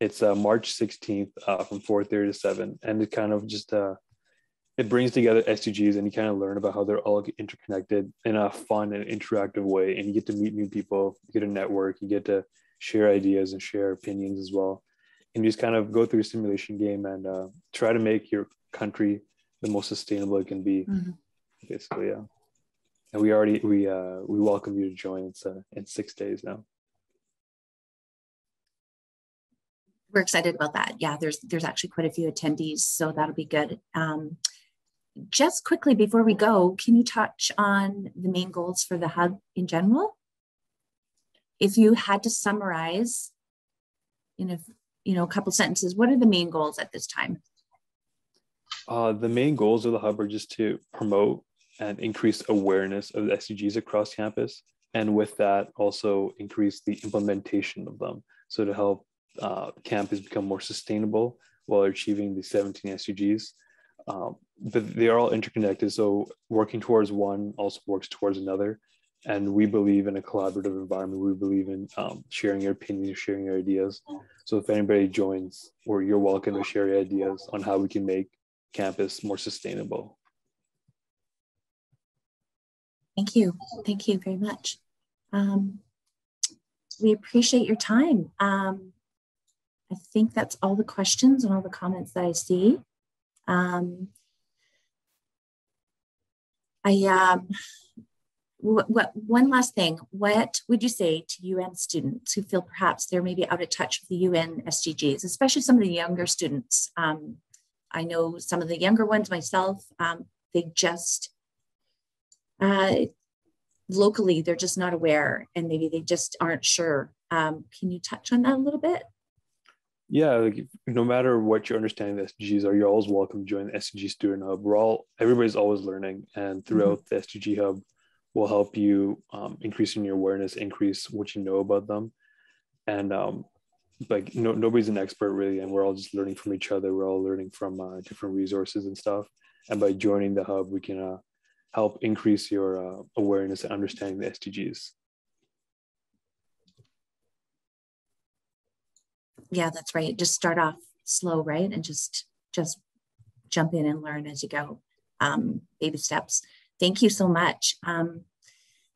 S8: It's uh, March 16th uh, from 4:30 to 7, and it kind of just it brings together SDGs, and you kind of learn about how they're all interconnected in a fun and interactive way. And you get to meet new people, you get to network, you get to share ideas and share opinions as well. And you just kind of go through a simulation game and try to make your country the most sustainable it can be. Mm-hmm. Basically, yeah. And we already we uh we welcome you to join. It's uh in six days now.
S7: We're excited about that. Yeah, there's there's actually quite a few attendees, so that'll be good. Um, just quickly before we go, can you touch on the main goals for the hub in general? If you had to summarize in a you know a couple sentences, what are the main goals at this time?
S8: Uh, the main goals of the hub are just to promote and increase awareness of the SDGs across campus. And with that, also increase the implementation of them. So to help uh, campus become more sustainable while achieving the 17 SDGs. Um, but they are all interconnected. So working towards one also works towards another. And we believe in a collaborative environment. We believe in um, sharing your opinions, sharing your ideas. So if anybody joins, or you're welcome to share your ideas on how we can make campus more sustainable.
S7: Thank you. Thank you very much. Um, we appreciate your time. Um, I think that's all the questions and all the comments that I see. Um, I um, what, one last thing. What would you say to UN students who feel perhaps they're maybe out of touch with the UN SDGs, especially some of the younger students? Um, I know some of the younger ones myself, um, they just, uh, locally, they're just not aware and maybe they just aren't sure. Um, can you touch on that a little bit?
S8: Yeah, like, no matter what your understanding of SDGs are, you're always welcome to join the SDG Student Hub. We're all everybody's always learning, and throughout mm-hmm. the SDG Hub, will help you um, increasing your awareness, increase what you know about them, and um, like no, nobody's an expert really, and we're all just learning from each other. We're all learning from uh, different resources and stuff, and by joining the hub, we can uh, help increase your uh, awareness and understanding the SDGs.
S7: Yeah, that's right. Just start off slow, right, and just just jump in and learn as you go. Um, baby steps. Thank you so much. Um,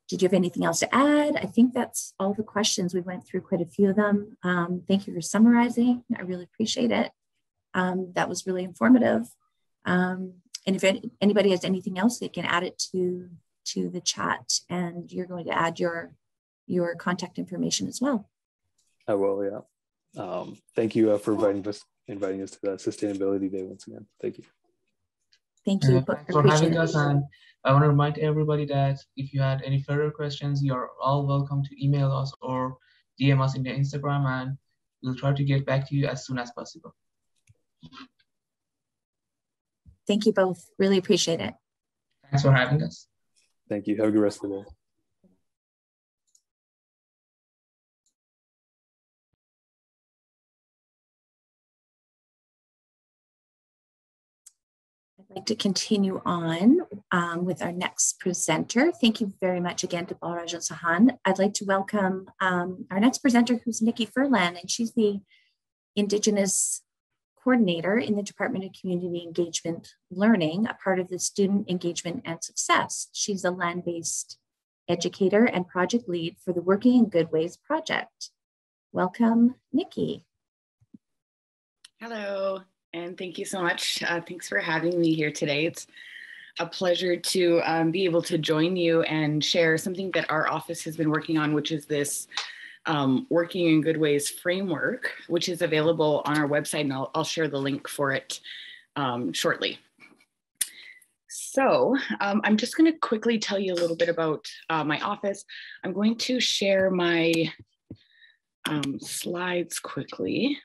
S7: did you have anything else to add? I think that's all the questions. We went through quite a few of them. Um, thank you for summarizing. I really appreciate it. Um, that was really informative. Um, and if any, anybody has anything else, they can add it to, to the chat and you're going to add your, your contact information as well.
S8: I will, yeah. Um, thank you uh, for inviting us, inviting us to that Sustainability Day once again. Thank you.
S7: Thank you.
S9: Uh, for having us and I want to remind everybody that if you had any further questions, you're all welcome to email us or DM us in the Instagram and we'll try to get back to you as soon as possible.
S7: Thank you both. Really appreciate it.
S9: Thanks for having us.
S8: Thank you. Have a good rest of the day.
S7: To continue on um, with our next presenter. Thank you very much again to Balraj and Sahand. I'd like to welcome um, our next presenter, who's Nicki Ferland, and she's the Indigenous Coordinator in the Department of Community Engagement Learning, a part of the Student Engagement and Success. She's a land-based educator and project lead for the Working in Good Ways project. Welcome, Nikki.
S10: Hello and thank you so much. Uh, thanks for having me here today. It's a pleasure to um, be able to join you and share something that our office has been working on, which is this um, Working in Good Ways framework, which is available on our website, and I'll, I'll share the link for it um, shortly. So um, I'm just going to quickly tell you a little bit about uh, my office. I'm going to share my um, slides quickly.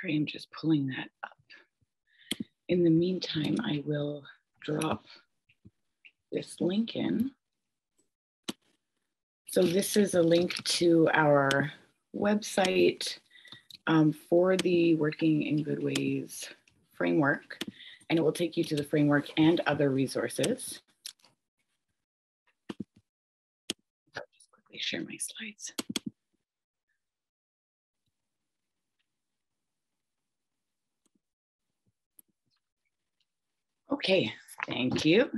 S10: Sorry, I'm just pulling that up. In the meantime, I will drop this link in. So this is a link to our website um, for the Working in Good Ways framework, and it will take you to the framework and other resources. I'll just quickly share my slides. Okay, thank you.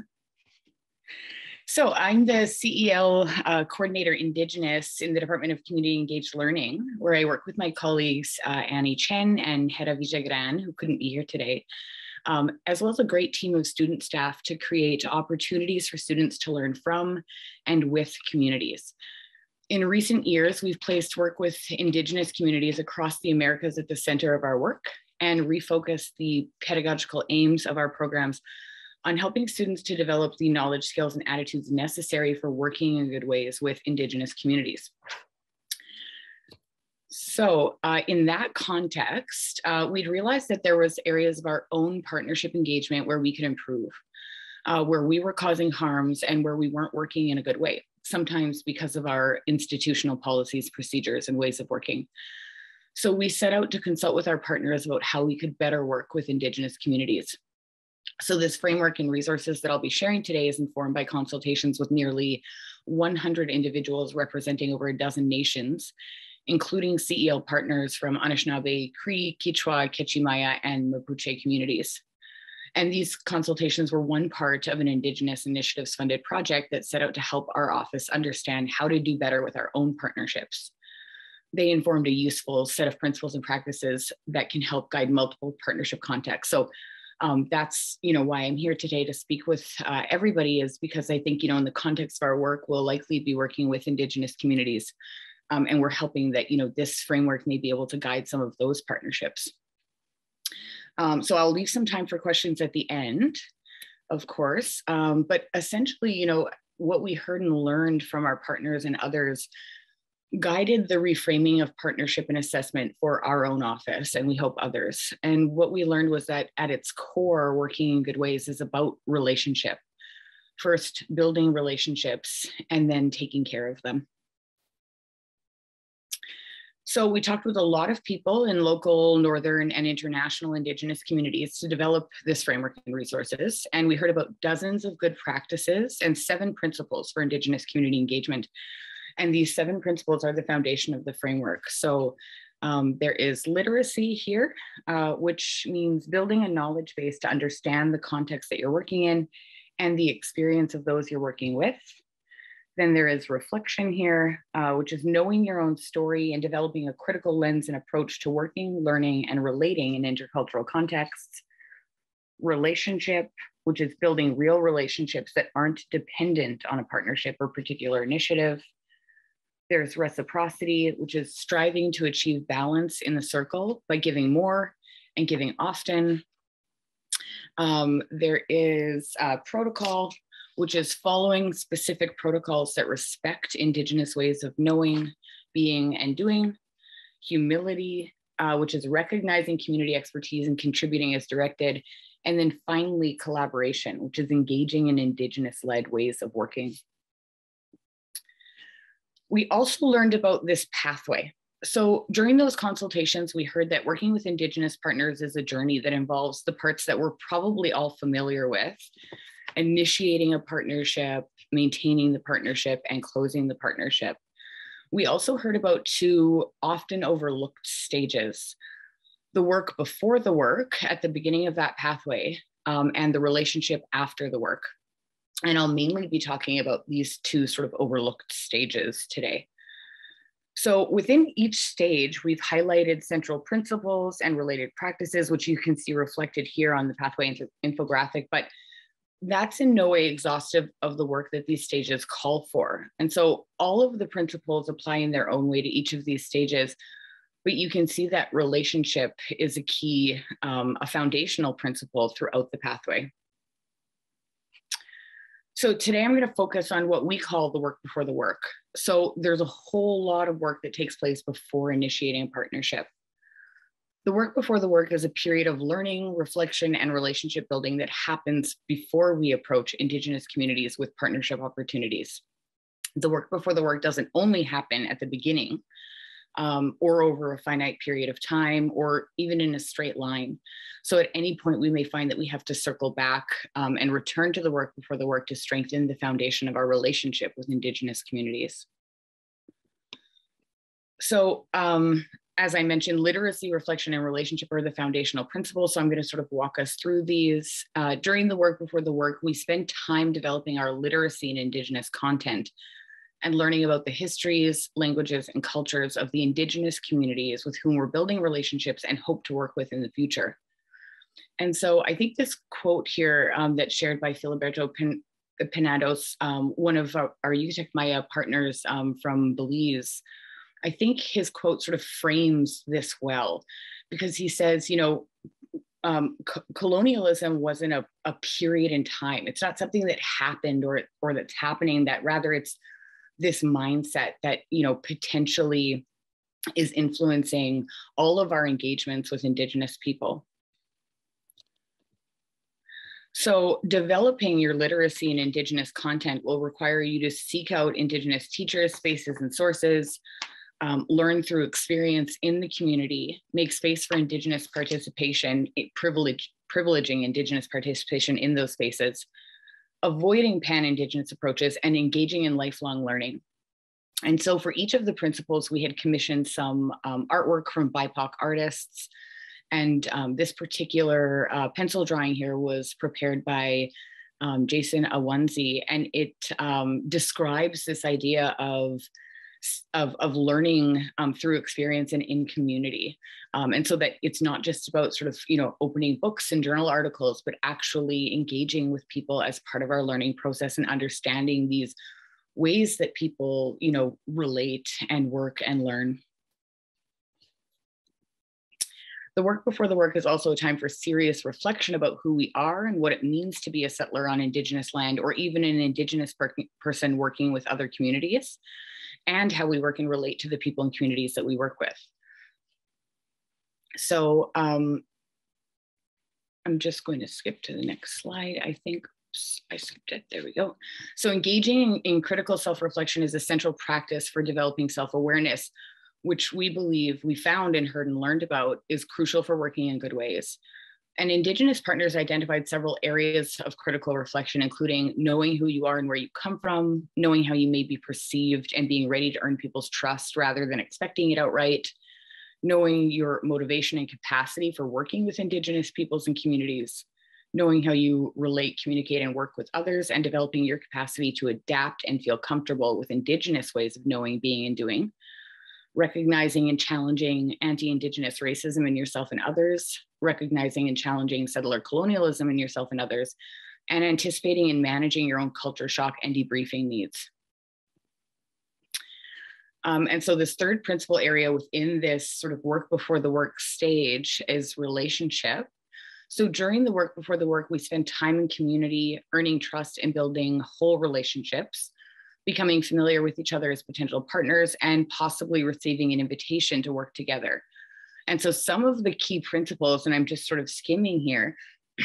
S10: So I'm the CEL uh, coordinator Indigenous in the Department of Community Engaged Learning, where I work with my colleagues uh, Annie Chen and Hera Vijagran, who couldn't be here today, um, as well as a great team of student staff to create opportunities for students to learn from and with communities. In recent years, we've placed work with Indigenous communities across the Americas at the center of our work, and refocus the pedagogical aims of our programs on helping students to develop the knowledge, skills, and attitudes necessary for working in good ways with Indigenous communities. So uh, in that context, uh, we'd realized that there was areas of our own partnership engagement where we could improve, uh, where we were causing harms and where we weren't working in a good way, sometimes because of our institutional policies, procedures, and ways of working. So we set out to consult with our partners about how we could better work with Indigenous communities. So this framework and resources that I'll be sharing today is informed by consultations with nearly 100 individuals representing over a dozen nations, including CEL partners from Anishinaabe, Cree, Quechua, Q'eqchi' Maya, and Mapuche communities. And these consultations were one part of an Indigenous Initiatives funded project that set out to help our office understand how to do better with our own partnerships they informed a useful set of principles and practices that can help guide multiple partnership contexts. So um, that's you know why I'm here today to speak with uh, everybody is because I think you know in the context of our work we'll likely be working with Indigenous communities, um, and we're helping that you know this framework may be able to guide some of those partnerships. Um, so I'll leave some time for questions at the end, of course. Um, but essentially, you know what we heard and learned from our partners and others guided the reframing of partnership and assessment for our own office and we hope others. And what we learned was that at its core, working in good ways is about relationship. First, building relationships and then taking care of them. So we talked with a lot of people in local, northern, and international Indigenous communities to develop this framework and resources. And we heard about dozens of good practices and seven principles for Indigenous community engagement. And these seven principles are the foundation of the framework. So um, there is literacy here, uh, which means building a knowledge base to understand the context that you're working in and the experience of those you're working with. Then there is reflection here, uh, which is knowing your own story and developing a critical lens and approach to working, learning, and relating in intercultural contexts. Relationship, which is building real relationships that aren't dependent on a partnership or particular initiative. There's reciprocity, which is striving to achieve balance in the circle by giving more and giving often. Um, there is protocol, which is following specific protocols that respect Indigenous ways of knowing, being, and doing. Humility, uh, which is recognizing community expertise and contributing as directed. And then finally, collaboration, which is engaging in Indigenous led ways of working. We also learned about this pathway. So during those consultations, we heard that working with Indigenous partners is a journey that involves the parts that we're probably all familiar with, initiating a partnership, maintaining the partnership, and closing the partnership. We also heard about two often overlooked stages the work before the work at the beginning of that pathway, um, and the relationship after the work. And I'll mainly be talking about these two sort of overlooked stages today. So within each stage, we've highlighted central principles and related practices, which you can see reflected here on the pathway infographic. But that's in no way exhaustive of the work that these stages call for. And so all of the principles apply in their own way to each of these stages, but you can see that relationship is a key, um, a foundational principle throughout the pathway. So today I'm going to focus on what we call the work before the work. So there's a whole lot of work that takes place before initiating a partnership. The work before the work is a period of learning, reflection, and relationship building that happens before we approach Indigenous communities with partnership opportunities. The work before the work doesn't only happen at the beginning um, or over a finite period of time or even in a straight line. So at any point, we may find that we have to circle back um, and return to the work before the work to strengthen the foundation of our relationship with Indigenous communities. So um, as I mentioned, literacy, reflection, and relationship are the foundational principles. So I'm going to sort of walk us through these. Uh, during the work before the work, we spend time developing our literacy in Indigenous content and learning about the histories, languages, and cultures of the Indigenous communities with whom we're building relationships and hope to work with in the future. And so I think this quote here um, that's shared by Filiberto Pin Penados, um, one of our, our Maya partners um, from Belize, I think his quote sort of frames this well because he says, you know, um, colonialism wasn't a, a period in time. It's not something that happened or, or that's happening, that rather it's this mindset that, you know, potentially is influencing all of our engagements with Indigenous people. So developing your literacy in Indigenous content will require you to seek out Indigenous teachers, spaces, and sources, um, learn through experience in the community, make space for Indigenous participation, privilege, privileging Indigenous participation in those spaces, avoiding pan-Indigenous approaches, and engaging in lifelong learning. And so for each of the principles, we had commissioned some um, artwork from BIPOC artists, and um, this particular uh, pencil drawing here was prepared by um, Jason Awanzi, and it um, describes this idea of of, of learning um, through experience and in community. Um, and so that it's not just about sort of, you know, opening books and journal articles, but actually engaging with people as part of our learning process and understanding these ways that people, you know, relate and work and learn. The work before the work is also a time for serious reflection about who we are and what it means to be a settler on Indigenous land or even an Indigenous per person working with other communities. And how we work and relate to the people and communities that we work with. So um, I'm just going to skip to the next slide. I think I skipped it. There we go. So engaging in critical self-reflection is a central practice for developing self-awareness, which we believe we found and heard and learned about is crucial for working in good ways. And Indigenous partners identified several areas of critical reflection, including knowing who you are and where you come from, knowing how you may be perceived, and being ready to earn people's trust rather than expecting it outright, knowing your motivation and capacity for working with Indigenous peoples and communities, knowing how you relate, communicate, and work with others, and developing your capacity to adapt and feel comfortable with Indigenous ways of knowing, being, and doing, recognizing and challenging anti Indigenous racism in yourself and others, recognizing and challenging settler colonialism in yourself and others, and anticipating and managing your own culture shock and debriefing needs. Um, and so, this third principal area within this sort of work before the work stage is relationship. So, during the work before the work, we spend time in community, earning trust and building whole relationships becoming familiar with each other as potential partners, and possibly receiving an invitation to work together. And so some of the key principles, and I'm just sort of skimming here,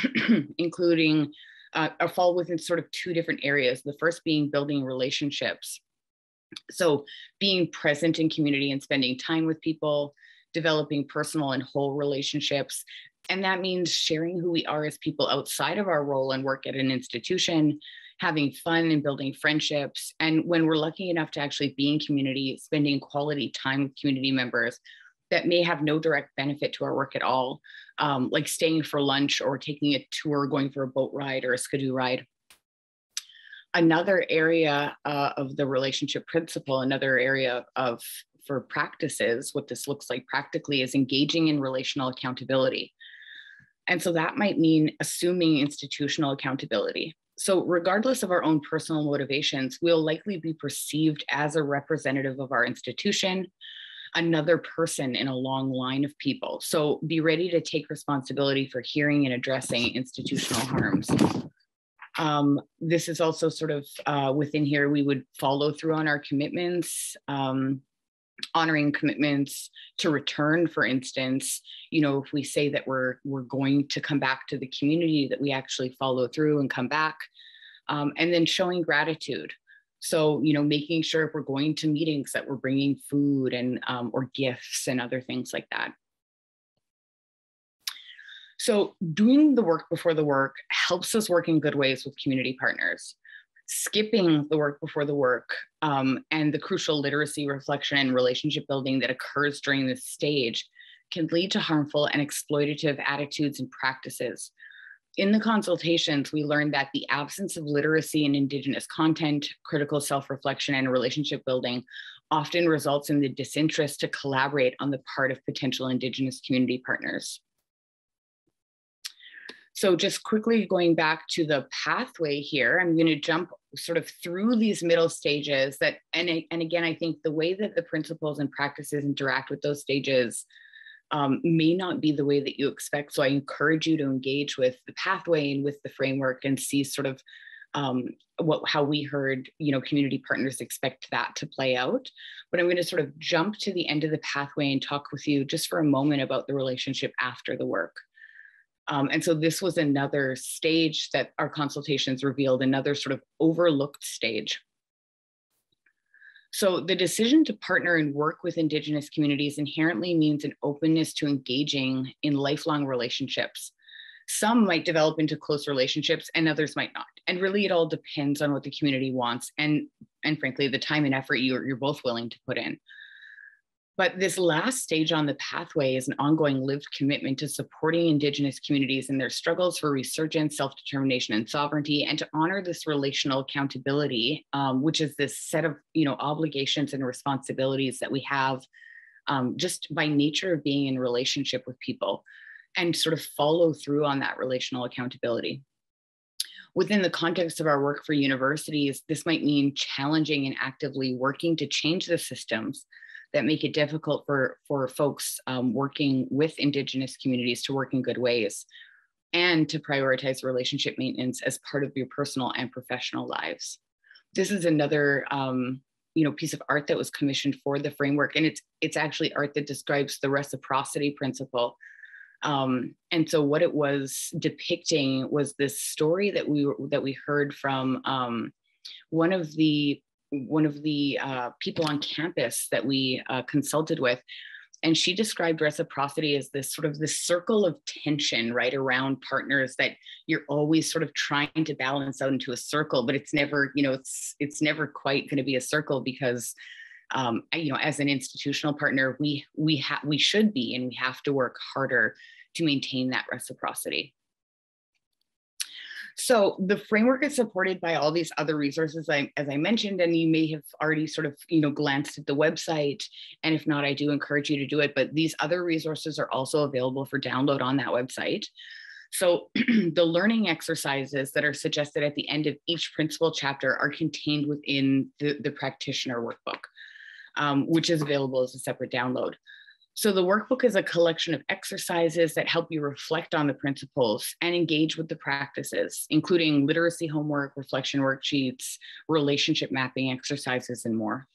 S10: including uh, fall within sort of two different areas. The first being building relationships. So being present in community and spending time with people, developing personal and whole relationships. And that means sharing who we are as people outside of our role and work at an institution, having fun and building friendships. And when we're lucky enough to actually be in community, spending quality time with community members that may have no direct benefit to our work at all, um, like staying for lunch or taking a tour, going for a boat ride or a skidoo ride. Another area uh, of the relationship principle, another area of for practices, what this looks like practically is engaging in relational accountability. And so that might mean assuming institutional accountability. So, regardless of our own personal motivations, we'll likely be perceived as a representative of our institution, another person in a long line of people. So, be ready to take responsibility for hearing and addressing institutional harms. Um, this is also sort of uh, within here, we would follow through on our commitments. Um, honoring commitments to return for instance you know if we say that we're we're going to come back to the community that we actually follow through and come back um, and then showing gratitude. So you know making sure if we're going to meetings that we're bringing food and um, or gifts and other things like that. So doing the work before the work helps us work in good ways with community partners skipping the work before the work um, and the crucial literacy, reflection, and relationship building that occurs during this stage can lead to harmful and exploitative attitudes and practices. In the consultations, we learned that the absence of literacy in Indigenous content, critical self reflection, and relationship building often results in the disinterest to collaborate on the part of potential Indigenous community partners. So just quickly going back to the pathway here, I'm going to jump sort of through these middle stages that, and, and again, I think the way that the principles and practices interact with those stages um, may not be the way that you expect. So I encourage you to engage with the pathway and with the framework and see sort of um, what how we heard you know community partners expect that to play out. But I'm going to sort of jump to the end of the pathway and talk with you just for a moment about the relationship after the work. Um, and so this was another stage that our consultations revealed, another sort of overlooked stage. So the decision to partner and work with Indigenous communities inherently means an openness to engaging in lifelong relationships. Some might develop into close relationships and others might not. And really it all depends on what the community wants and, and frankly, the time and effort you're, you're both willing to put in. But this last stage on the pathway is an ongoing lived commitment to supporting Indigenous communities in their struggles for resurgence, self determination, and sovereignty, and to honor this relational accountability, um, which is this set of you know obligations and responsibilities that we have um, just by nature of being in relationship with people, and sort of follow through on that relational accountability. Within the context of our work for universities, this might mean challenging and actively working to change the systems that make it difficult for, for folks um, working with Indigenous communities to work in good ways and to prioritize relationship maintenance as part of your personal and professional lives. This is another um, you know piece of art that was commissioned for the framework and it's it's actually art that describes the reciprocity principle um, and so what it was depicting was this story that we that we heard from um, one of the one of the uh, people on campus that we uh, consulted with and she described reciprocity as this sort of this circle of tension right around partners that you're always sort of trying to balance out into a circle but it's never you know it's it's never quite going to be a circle because um, you know as an institutional partner we we have we should be and we have to work harder to maintain that reciprocity so the framework is supported by all these other resources, as I mentioned, and you may have already sort of, you know, glanced at the website. And if not, I do encourage you to do it. But these other resources are also available for download on that website. So the learning exercises that are suggested at the end of each principal chapter are contained within the, the practitioner workbook, um, which is available as a separate download. So the workbook is a collection of exercises that help you reflect on the principles and engage with the practices, including literacy homework, reflection worksheets, relationship mapping exercises, and more.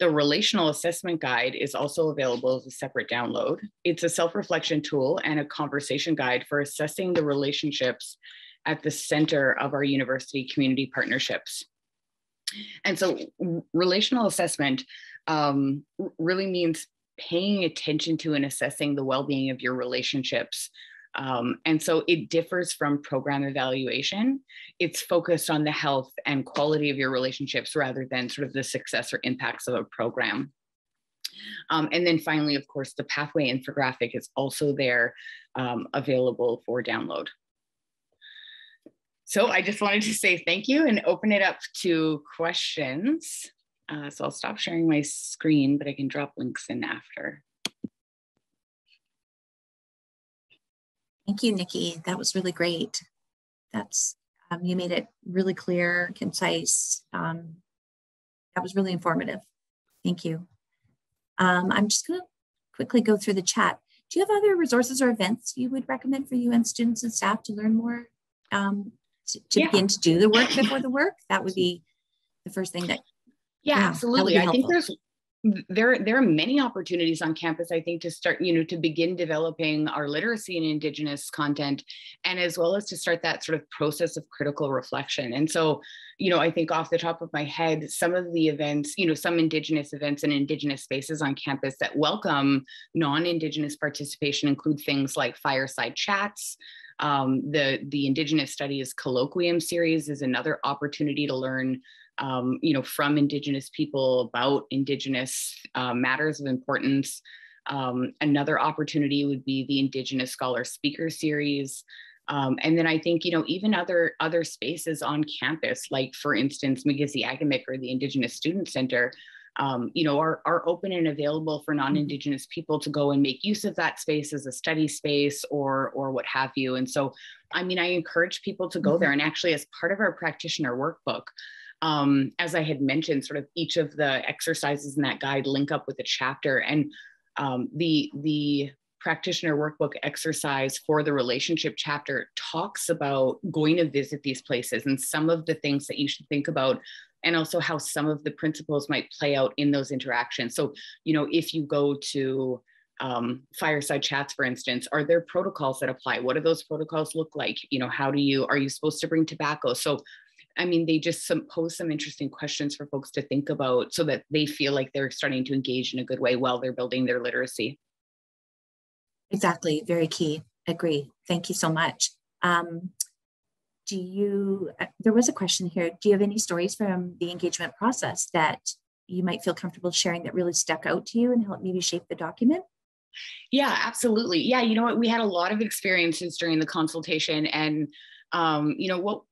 S10: The relational assessment guide is also available as a separate download. It's a self-reflection tool and a conversation guide for assessing the relationships at the center of our university community partnerships. And so relational assessment um, really means paying attention to and assessing the well-being of your relationships um, and so it differs from program evaluation. It's focused on the health and quality of your relationships rather than sort of the success or impacts of a program. Um, and then finally, of course, the pathway infographic is also there um, available for download. So I just wanted to say thank you and open it up to questions. Uh, so I'll stop sharing my screen, but I can drop links in after.
S7: Thank you, Nicki. That was really great. That's um, you made it really clear, concise. Um, that was really informative. Thank you. Um, I'm just going to quickly go through the chat. Do you have other resources or events you would recommend for UN students and staff to learn more um, to, to yeah. begin to do the work before the work? That would be the first thing that
S10: yeah, yeah absolutely. I think there's there there are many opportunities on campus i think to start you know to begin developing our literacy in indigenous content and as well as to start that sort of process of critical reflection. And so you know i think off the top of my head some of the events you know some indigenous events and indigenous spaces on campus that welcome non-indigenous participation include things like fireside chats. Um, the the indigenous studies colloquium series is another opportunity to learn um, you know, from Indigenous people about Indigenous uh, matters of importance. Um, another opportunity would be the Indigenous Scholar Speaker Series. Um, and then I think, you know, even other other spaces on campus, like for instance, Migizii Agamik or the Indigenous Student Center, um, you know, are, are open and available for non-Indigenous people to go and make use of that space as a study space or, or what have you. And so, I mean, I encourage people to go mm-hmm. there and actually as part of our practitioner workbook, um, as I had mentioned, sort of each of the exercises in that guide link up with a chapter, and um, the the practitioner workbook exercise for the relationship chapter talks about going to visit these places and some of the things that you should think about and also how some of the principles might play out in those interactions. So you know if you go to um, fireside chats for instance are there protocols that apply? What do those protocols look like? You know how do you are you supposed to bring tobacco? So I mean, they just some, pose some interesting questions for folks to think about so that they feel like they're starting to engage in a good way while they're building their literacy.
S7: Exactly, very key. Agree. Thank you so much. Um, do you, uh, there was a question here. Do you have any stories from the engagement process that you might feel comfortable sharing that really stuck out to you and helped maybe shape the document?
S10: Yeah, absolutely. Yeah, you know what? We had a lot of experiences during the consultation, and um, you know what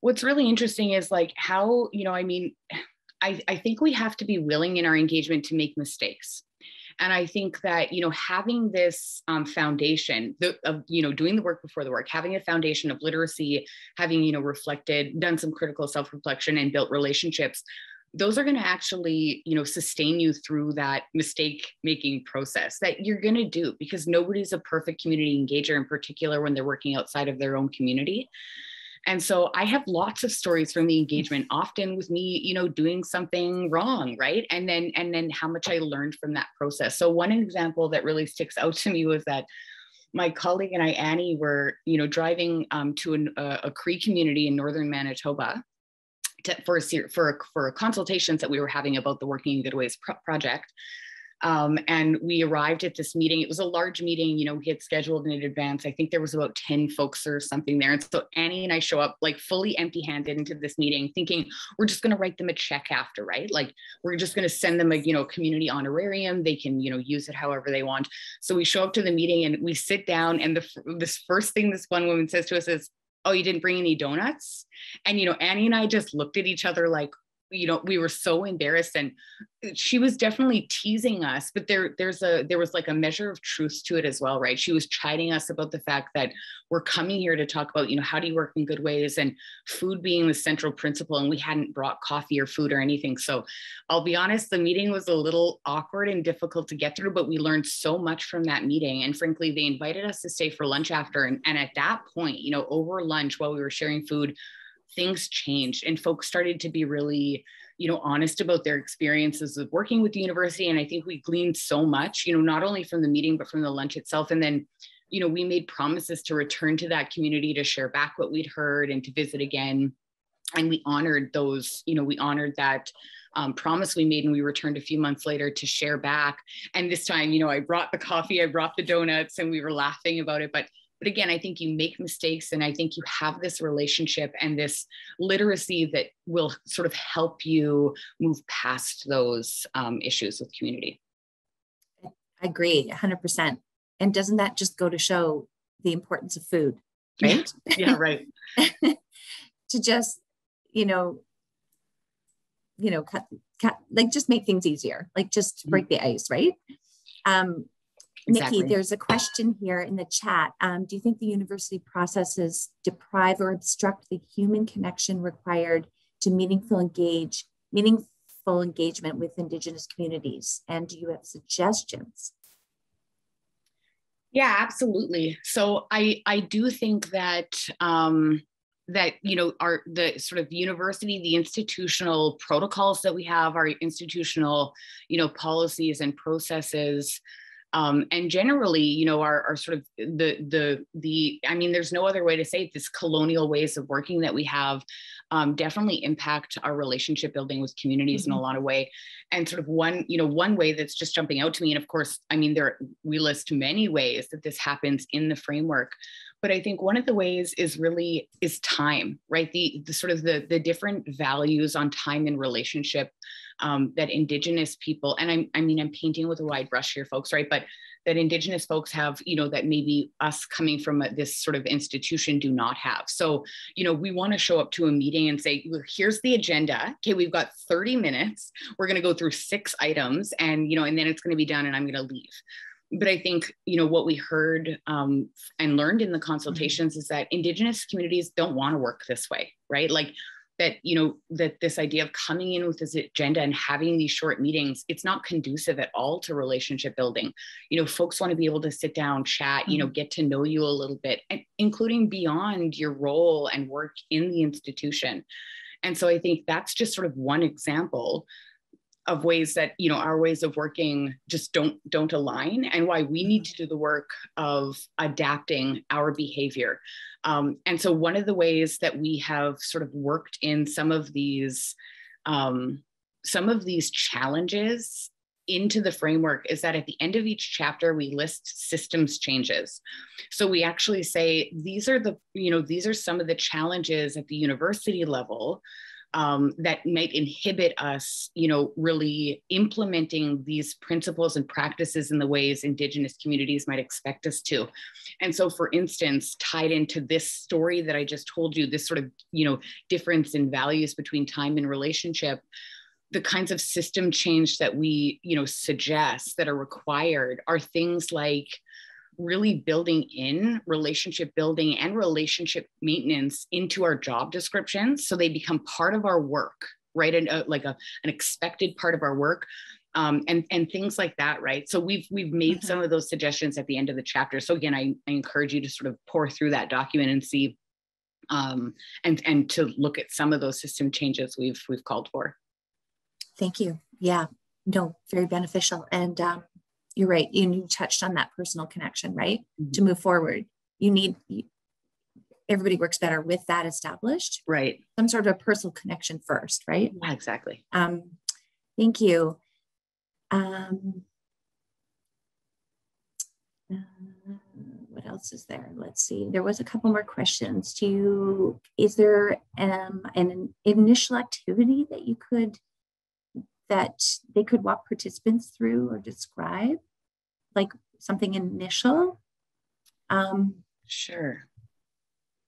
S10: what's really interesting is like how you know i mean I, I think we have to be willing in our engagement to make mistakes. And i think that you know having this um, foundation the, of you know doing the work before the work having a foundation of literacy having you know reflected done some critical self-reflection and built relationships those are going to actually you know sustain you through that mistake making process that you're going to do because nobody's a perfect community engager in particular when they're working outside of their own community And so I have lots of stories from the engagement, often with me, you know, doing something wrong, right? And then and then how much I learned from that process. So one example that really sticks out to me was that my colleague and I, Annie, were you know driving um, to an, a, Cree community in northern Manitoba to, for a, for for consultations that we were having about the Working in Good Ways pro- project. Um, and we arrived at this meeting. It was a large meeting, you know, we had scheduled in advance. I think there was about 10 folks or something there. And so Annie and I show up like fully empty handed into this meeting thinking we're just going to write them a check after, right? Like we're just going to send them a, you know, community honorarium. They can, you know, use it however they want. So we show up to the meeting and we sit down and the, this first thing this one woman says to us is, oh, you didn't bring any donuts? And, you know, Annie and I just looked at each other like, you know we were so embarrassed and uh, she was definitely teasing us but there there's a there was like a measure of truth to it as well right? She was chiding us about the fact that we're coming here to talk about you know how do you work in good ways and food being the central principle and we hadn't brought coffee or food or anything. So i'll be honest the meeting was a little awkward and difficult to get through but we learned so much from that meeting. And frankly they invited us to stay for lunch after. And, and at that point you know over lunch while we were sharing food things changed and folks started to be really you know honest about their experiences of working with the university. And i think we gleaned so much you know not only from the meeting but from the lunch itself. And then you know we made promises to return to that community to share back what we'd heard and to visit again. And we honored those you know we honored that um, promise we made and we returned a few months later to share back. And this time you know i brought the coffee i brought the donuts and we were laughing about it. But but again, I think you make mistakes and I think you have this relationship and this literacy that will sort of help you move past those um, issues with community.
S7: I agree 100%. And doesn't that just go to show the importance of food, right?
S10: Yeah, right.
S7: to just, you know, you know, cut, cut, like just make things easier, like just break mm-hmm. the ice, right? Um, Exactly. Nicki, there's a question here in the chat. Um, do you think the university processes deprive or obstruct the human connection required to meaningful engage, meaningful engagement with Indigenous communities? And do you have suggestions?
S10: Yeah, absolutely. So I I do think that um, that you know our the sort of university the institutional protocols that we have our institutional you know policies and processes um, and generally you know our, our sort of the the the i mean there's no other way to say it this colonial ways of working that we have um, definitely impact our relationship building with communities mm-hmm. in a mm-hmm. lot of way and sort of one you know one way that's just jumping out to me and of course i mean there we list many ways that this happens in the framework but i think one of the ways is really is time right the, the sort of the the different values on time and relationship um, that indigenous people and I'm, i mean i'm painting with a wide brush here folks right? But that indigenous folks have you know that maybe us coming from a, this sort of institution do not have. So you know we want to show up to a meeting and say well, here's the agenda. Okay we've got 30 minutes. We're going to go through six items and you know and then it's going to be done and i'm going to leave. But I think you know what we heard um, and learned in the consultations mm-hmm. is that Indigenous communities don't want to work this way, right? Like that you know that this idea of coming in with this agenda and having these short meetings it's not conducive at all to relationship building you know folks want to be able to sit down chat you know mm-hmm. get to know you a little bit and including beyond your role and work in the institution and so i think that's just sort of one example of ways that you know our ways of working just don't don't align and why we need mm-hmm. to do the work of adapting our behavior um, and so one of the ways that we have sort of worked in some of these um, some of these challenges into the framework is that at the end of each chapter we list systems changes so we actually say these are the you know these are some of the challenges at the university level um, that might inhibit us, you know, really implementing these principles and practices in the ways Indigenous communities might expect us to. And so, for instance, tied into this story that I just told you, this sort of, you know, difference in values between time and relationship, the kinds of system change that we, you know, suggest that are required are things like really building in relationship building and relationship maintenance into our job descriptions so they become part of our work right and uh, like a, an expected part of our work um, and and things like that right so we've we've made mm-hmm. some of those suggestions at the end of the chapter so again I, I encourage you to sort of pour through that document and see um, and and to look at some of those system changes we've we've called for.
S7: Thank you. Yeah, no, very beneficial. And um, you're right. You, you touched on that personal connection, right? Mm-hmm. To move forward, you need everybody works better with that established.
S10: Right.
S7: Some sort of a personal connection first, right?
S10: Yeah, exactly.
S7: Um, thank you. Um, uh, what else is there? Let's see. There was a couple more questions. Do you, is there um, an initial activity that you could, that they could walk participants through or describe? Like something initial? Um,
S10: sure.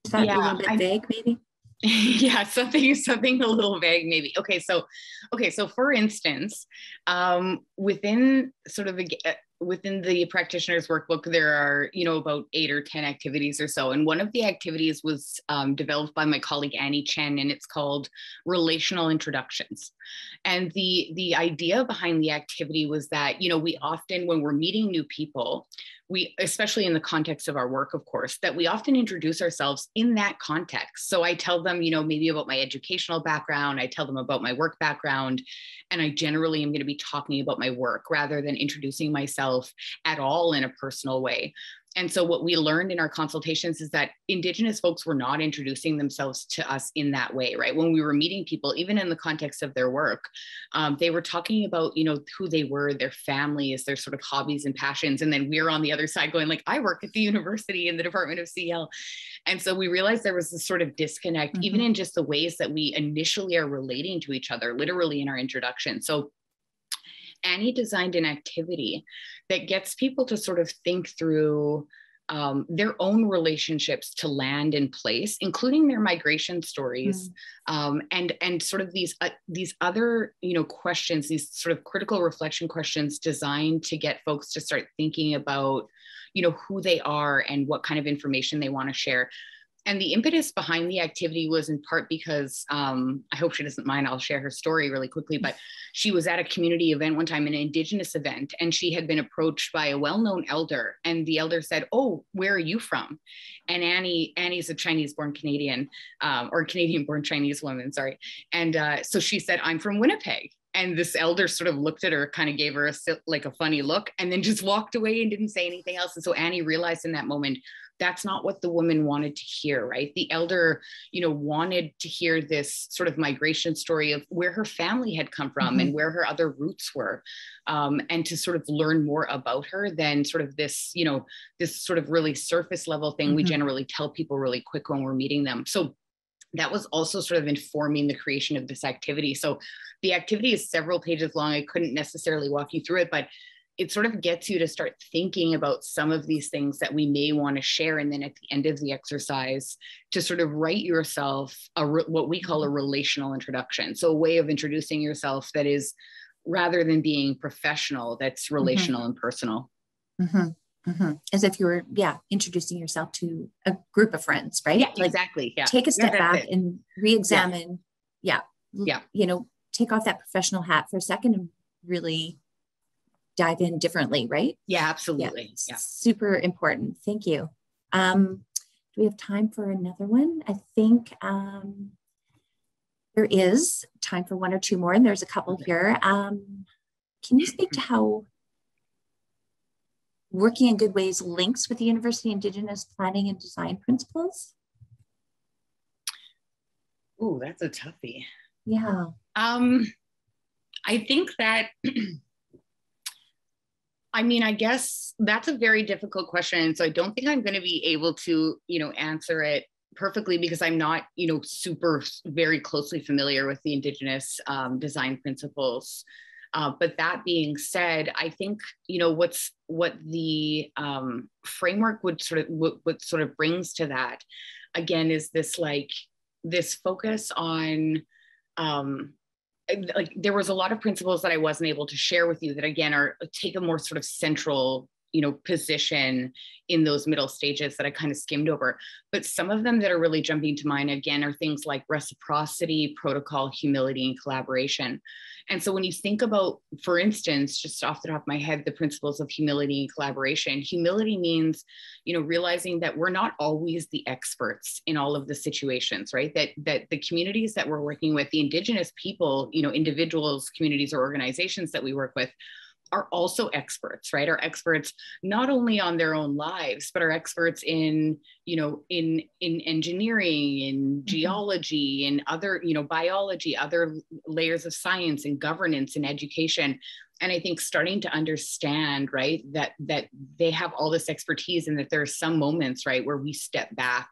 S7: Is that yeah, a little bit I, vague, maybe?
S10: yeah something something a little vague maybe okay so okay so for instance um within sort of a, within the practitioner's workbook, there are, you know, about eight or 10 activities or so. And one of the activities was um, developed by my colleague Annie Chen, and it's called Relational Introductions. And the, the idea behind the activity was that, you know, we often, when we're meeting new people, we, especially in the context of our work, of course, that we often introduce ourselves in that context. So I tell them, you know, maybe about my educational background, I tell them about my work background, and I generally am going to be talking about my work rather than introducing myself at all in a personal way and so what we learned in our consultations is that indigenous folks were not introducing themselves to us in that way right? When we were meeting people even in the context of their work um, they were talking about you know who they were their families their sort of hobbies and passions. And then we are on the other side going like i work at the university in the department of cl and so we realized there was this sort of disconnect mm-hmm. even in just the ways that we initially are relating to each other literally in our introduction. So Annie designed an activity that gets people to sort of think through um, their own relationships to land and place, including their migration stories, mm. um, and and sort of these uh, these other you know questions, these sort of critical reflection questions designed to get folks to start thinking about you know who they are and what kind of information they want to share and the impetus behind the activity was in part because um, I hope she doesn't mind. I'll share her story really quickly. But she was at a community event one time, an Indigenous event, and she had been approached by a well-known elder, and the elder said, "Oh, where are you from?" And Annie, Annie's a Chinese-born Canadian um, or Canadian-born Chinese woman, sorry. And uh, so she said, "I'm from Winnipeg." and this elder sort of looked at her kind of gave her a like a funny look and then just walked away and didn't say anything else and so annie realized in that moment that's not what the woman wanted to hear right the elder you know wanted to hear this sort of migration story of where her family had come from mm-hmm. and where her other roots were um, and to sort of learn more about her than sort of this you know this sort of really surface level thing mm-hmm. we generally tell people really quick when we're meeting them so that was also sort of informing the creation of this activity. So the activity is several pages long. I couldn't necessarily walk you through it, but it sort of gets you to start thinking about some of these things that we may want to share and then at the end of the exercise to sort of write yourself a re- what we call a relational introduction so a way of introducing yourself that is rather than being professional that's mm-hmm. relational mm-hmm. and personal
S7: mm-hmm. Mm-hmm. as if you were yeah introducing yourself to a group of friends right
S10: yeah like, exactly yeah
S7: take a step yeah, back it. and re-examine yeah.
S10: yeah yeah
S7: you know take off that professional hat for a second and really dive in differently, right?
S10: Yeah, absolutely. Yeah. yeah.
S7: Super important. Thank you. Um, do we have time for another one? I think um, there is time for one or two more, and there's a couple here. Um, can you speak to how working in good ways links with the University Indigenous Planning and Design principles?
S10: Oh, that's a toughie.
S7: Yeah.
S10: Um, I think that I mean, I guess that's a very difficult question. So I don't think I'm going to be able to, you know, answer it perfectly because I'm not, you know, super very closely familiar with the Indigenous um, design principles. Uh, but that being said, I think you know what's what the um, framework would sort of what, what sort of brings to that again is this like this focus on um, like there was a lot of principles that I wasn't able to share with you that again are take a more sort of central you know position in those middle stages that i kind of skimmed over. But some of them that are really jumping to mind again are things like reciprocity protocol humility and collaboration. And so when you think about for instance just off the top of my head the principles of humility and collaboration humility means you know realizing that we're not always the experts in all of the situations right? That that the communities that we're working with the indigenous people you know individuals communities or organizations that we work with are also experts right? Are experts not only on their own lives but are experts in you know in in engineering in mm-hmm. geology in other you know biology other layers of science and governance and education and i think starting to understand right that that they have all this expertise and that there are some moments right where we step back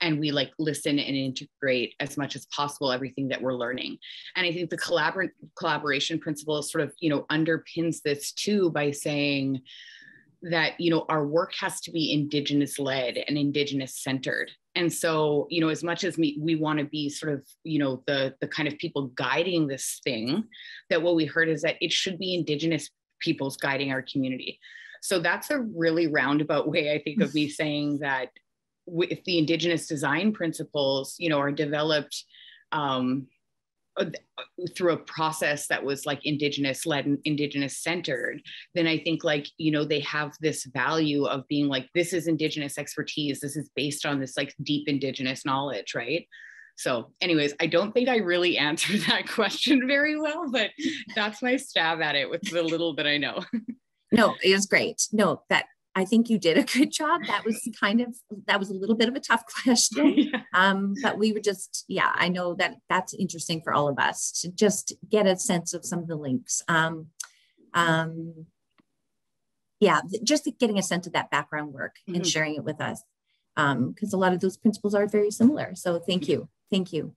S10: and we like listen and integrate as much as possible everything that we're learning and i think the collabor- collaboration principle sort of you know underpins this too by saying that you know our work has to be indigenous led and indigenous centered and so you know as much as we, we want to be sort of you know the the kind of people guiding this thing that what we heard is that it should be indigenous peoples guiding our community. So that's a really roundabout way i think of me saying that if the indigenous design principles you know are developed um, Uh, uh, through a process that was like indigenous led and indigenous centered then i think like you know they have this value of being like this is indigenous expertise. This is based on this like deep indigenous knowledge right? So anyways i don't think i really answered that question very well but that's my stab at it with the little that i know.
S7: No it was great. No that I think you did a good job. That was kind of that was a little bit of a tough question. Yeah. Um, but we were just, yeah, I know that that's interesting for all of us to just get a sense of some of the links. Um, um, yeah, just getting a sense of that background work mm-hmm. and sharing it with us. because um, a lot of those principles are very similar. So thank you. Thank you.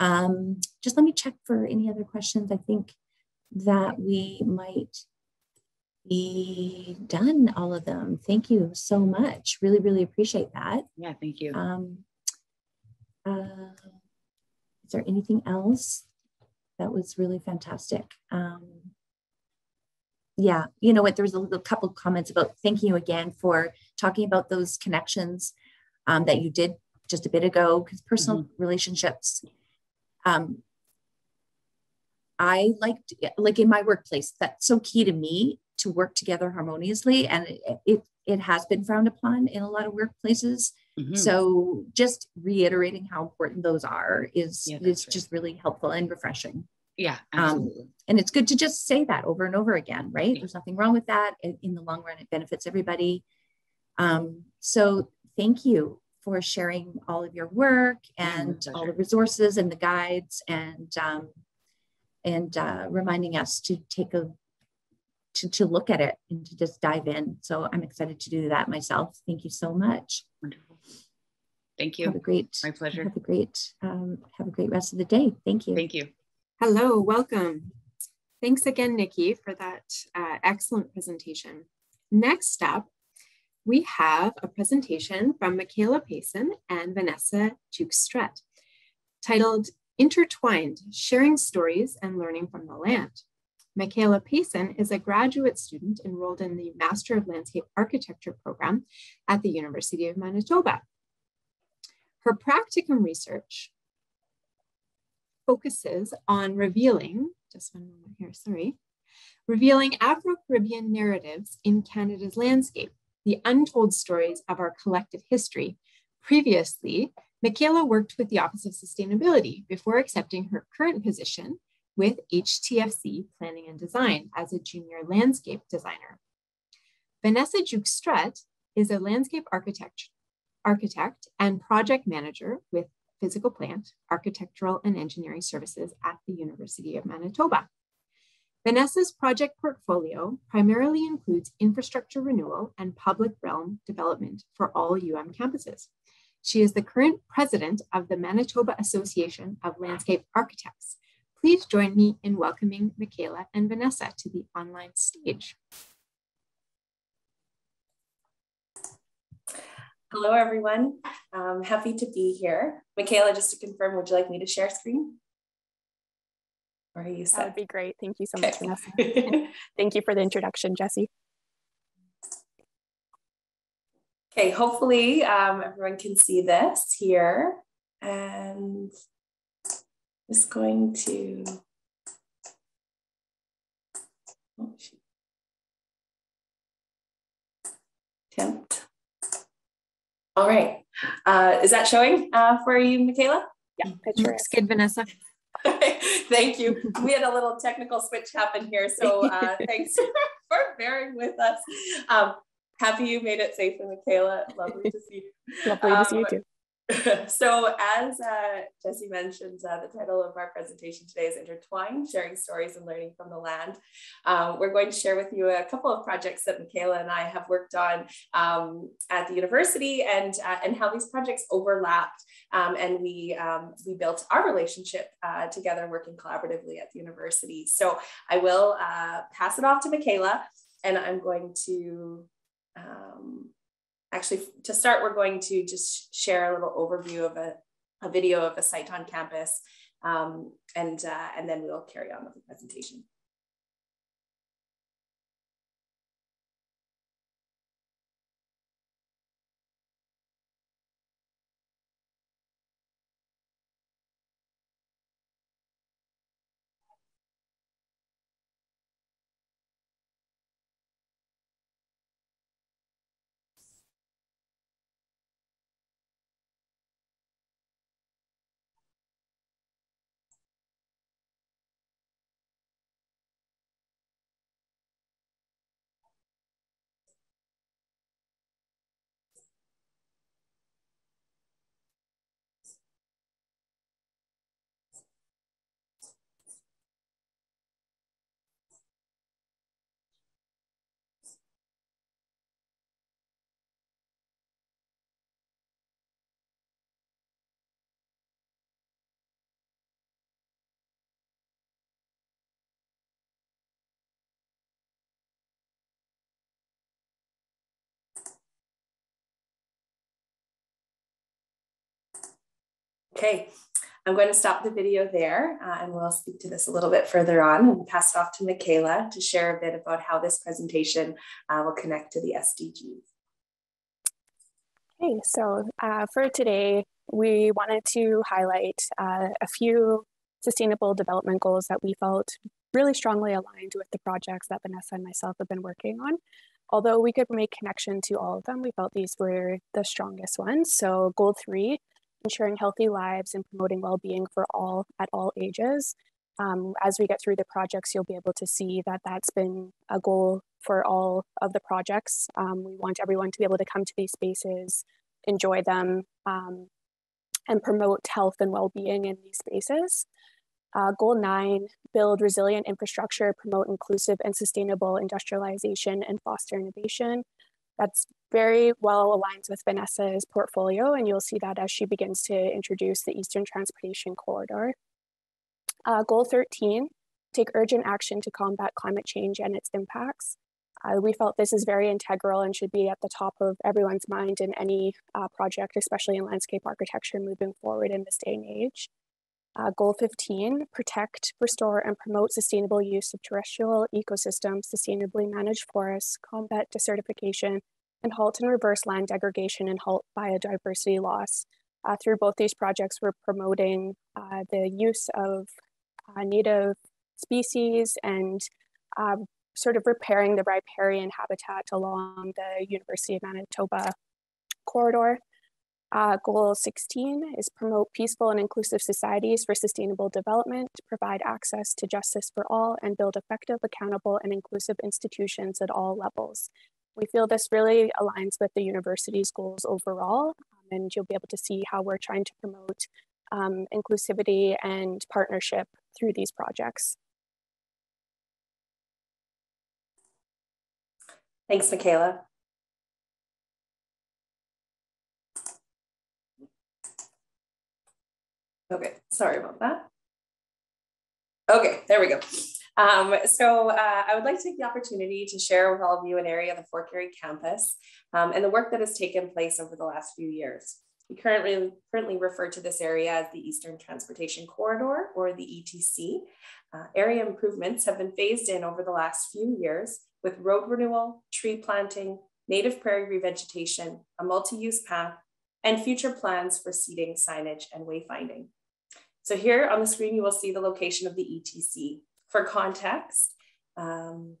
S7: Um, just let me check for any other questions. I think that we might be done all of them. Thank you so much. Really, really appreciate that.
S10: Yeah, thank you. Um,
S7: uh, is there anything else that was really fantastic? Um, yeah, you know what? There was a, a couple comments about thanking you again for talking about those connections um, that you did just a bit ago, because personal mm-hmm. relationships. Um, I liked, like in my workplace, that's so key to me to work together harmoniously and it, it, it has been frowned upon in a lot of workplaces. Mm-hmm. so just reiterating how important those are is yeah, is right. just really helpful and refreshing.
S10: Yeah um,
S7: and it's good to just say that over and over again right? Yeah. there's nothing wrong with that. In the long run it benefits everybody. Um, so thank you for sharing all of your work and all the resources and the guides and um, and uh, reminding us to take a to, to look at it and to just dive in. So I'm excited to do that myself. Thank you so much.
S10: Wonderful. Thank you.
S7: Have a great,
S10: my pleasure.
S7: Have a great, um, have a great rest of the day. Thank you.
S10: Thank you.
S11: Hello, welcome. Thanks again, Nicki, for that uh, excellent presentation. Next up, we have a presentation from Michaela Peyson and Vanessa Jukes Strutt titled Intertwined, Sharing Stories and Learning from the Land. Michaela Peyson is a graduate student enrolled in the Master of Landscape Architecture program at the University of Manitoba. Her practicum research focuses on revealing, just one moment here, sorry, revealing Afro-Caribbean narratives in Canada's landscape, the untold stories of our collective history. Previously, Michaela worked with the Office of Sustainability before accepting her current position with HTFC Planning and Design as a junior landscape designer. Vanessa Jukes Strutt is a landscape architect, architect and project manager with Physical Plant, Architectural and Engineering Services at the University of Manitoba. Vanessa's project portfolio primarily includes infrastructure renewal and public realm development for all UM campuses. She is the current president of the Manitoba Association of Landscape Architects, Please join me in welcoming Michaela and Vanessa to the online stage.
S12: Hello, everyone. I'm happy to be here. Michaela, just to confirm, would you like me to share screen?
S13: Or are you set? That would be great. Thank you so much, Vanessa. Thank you for the introduction, Jesse.
S12: Okay, hopefully um, everyone can see this here. And just going to, oh, tempt. All right, uh, is that showing uh, for you, Michaela?
S11: Yeah, it sure is good, Vanessa.
S12: Thank you. We had a little technical switch happen here, so uh, thanks for bearing with us. Um, happy you made it safe, Michaela. Lovely to see you.
S13: Lovely to see you um, too.
S12: so as uh, Jesse mentioned, uh, the title of our presentation today is Intertwined, Sharing Stories and Learning from the Land. Um, we're going to share with you a couple of projects that Michaela and I have worked on um, at the university and, uh, and how these projects overlapped um, and we, um, we built our relationship uh, together working collaboratively at the university. So I will uh, pass it off to Michaela and I'm going to um, actually to start, we're going to just share a little overview of a, a video of a site on campus um, and, uh, and then we'll carry on with the presentation. Okay, I'm going to stop the video there uh, and we'll speak to this a little bit further on and pass it off to Michaela to share a bit about how this presentation uh, will connect to the SDGs.
S13: Okay, so uh, for today, we wanted to highlight uh, a few sustainable development goals that we felt really strongly aligned with the projects that Vanessa and myself have been working on. Although we could make connection to all of them, we felt these were the strongest ones. So goal three ensuring healthy lives and promoting well-being for all at all ages. Um, as we get through the projects, you'll be able to see that that's been a goal for all of the projects. Um, we want everyone to be able to come to these spaces, enjoy them, um, and promote health and well-being in these spaces. Uh, goal nine, build resilient infrastructure, promote inclusive and sustainable industrialization and foster innovation. That's very well aligns with Vanessa's portfolio, and you'll see that as she begins to introduce the Eastern Transportation Corridor. Uh, goal 13, take urgent action to combat climate change and its impacts. Uh, we felt this is very integral and should be at the top of everyone's mind in any uh, project, especially in landscape architecture moving forward in this day and age. Uh, goal 15, protect, restore, and promote sustainable use of terrestrial ecosystems, sustainably manage forests, combat desertification, and halt and reverse land degradation and halt biodiversity loss. Uh, through both these projects, we're promoting uh, the use of uh, native species and um, sort of repairing the riparian habitat along the University of Manitoba corridor. Uh, goal 16 is promote peaceful and inclusive societies for sustainable development, provide access to justice for all, and build effective, accountable, and inclusive institutions at all levels. We feel this really aligns with the university's goals overall, um, and you'll be able to see how we're trying to promote um, inclusivity and partnership through these projects.
S12: Thanks, Michaela. Okay, sorry about that. Okay, there we go. Um, so uh, I would like to take the opportunity to share with all of you an area of the Fort Garry campus um, and the work that has taken place over the last few years. We currently, currently refer to this area as the Eastern Transportation Corridor or the ETC. Uh, area improvements have been phased in over the last few years with road renewal, tree planting, native prairie revegetation, a multi-use path, and future plans for seating, signage, and wayfinding. So here on the screen, you will see the location of the ETC. For context, um,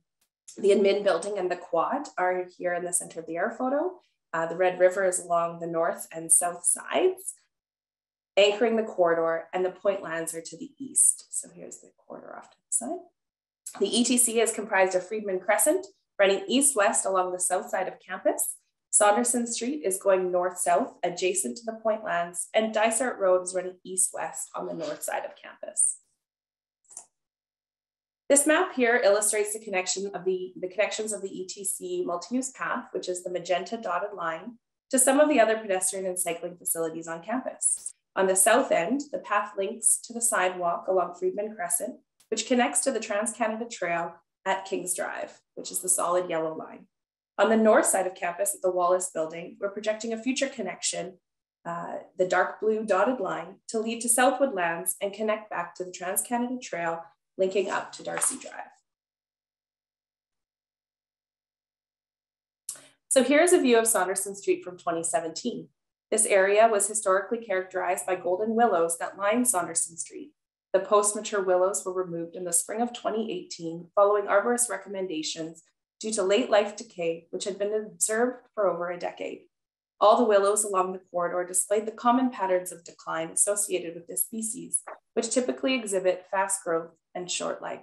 S12: the admin building and the quad are here in the center of the air photo. Uh, the Red River is along the north and south sides, anchoring the corridor, and the point lands are to the east. So here's the corridor off to the side. The ETC is comprised of Freedman Crescent, running east-west along the south side of campus. Saunderson Street is going north-south adjacent to the point lands, and Dysart Road is running east-west on the north side of campus. This map here illustrates the connection of the, the connections of the ETC multi-use path, which is the magenta dotted line, to some of the other pedestrian and cycling facilities on campus. On the south end, the path links to the sidewalk along Freedman Crescent, which connects to the Trans-Canada Trail at Kings Drive, which is the solid yellow line. On the north side of campus at the Wallace building, we're projecting a future connection, uh, the dark blue dotted line, to lead to Southwood Lands and connect back to the Trans-Canada Trail linking up to Darcy Drive. So here's a view of Saunderson Street from 2017. This area was historically characterized by golden willows that line Saunderson Street. The post-mature willows were removed in the spring of 2018 following arborist recommendations due to late life decay, which had been observed for over a decade. All the willows along the corridor displayed the common patterns of decline associated with this species, which typically exhibit fast growth and short life.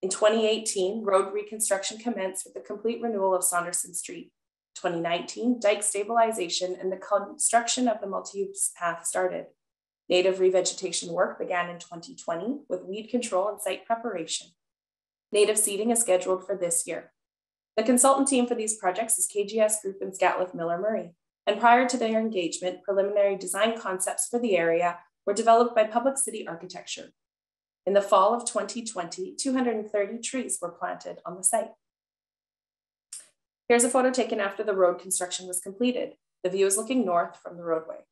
S12: In 2018, road reconstruction commenced with the complete renewal of Saunderson Street. 2019, dike stabilization and the construction of the multi-use path started. Native revegetation work began in 2020 with weed control and site preparation. Native seeding is scheduled for this year. The consultant team for these projects is KGS Group and Scatliff Miller Murray. And prior to their engagement, preliminary design concepts for the area were developed by Public City Architecture. In the fall of 2020, 230 trees were planted on the site. Here's a photo taken after the road construction was completed. The view is looking north from the roadway.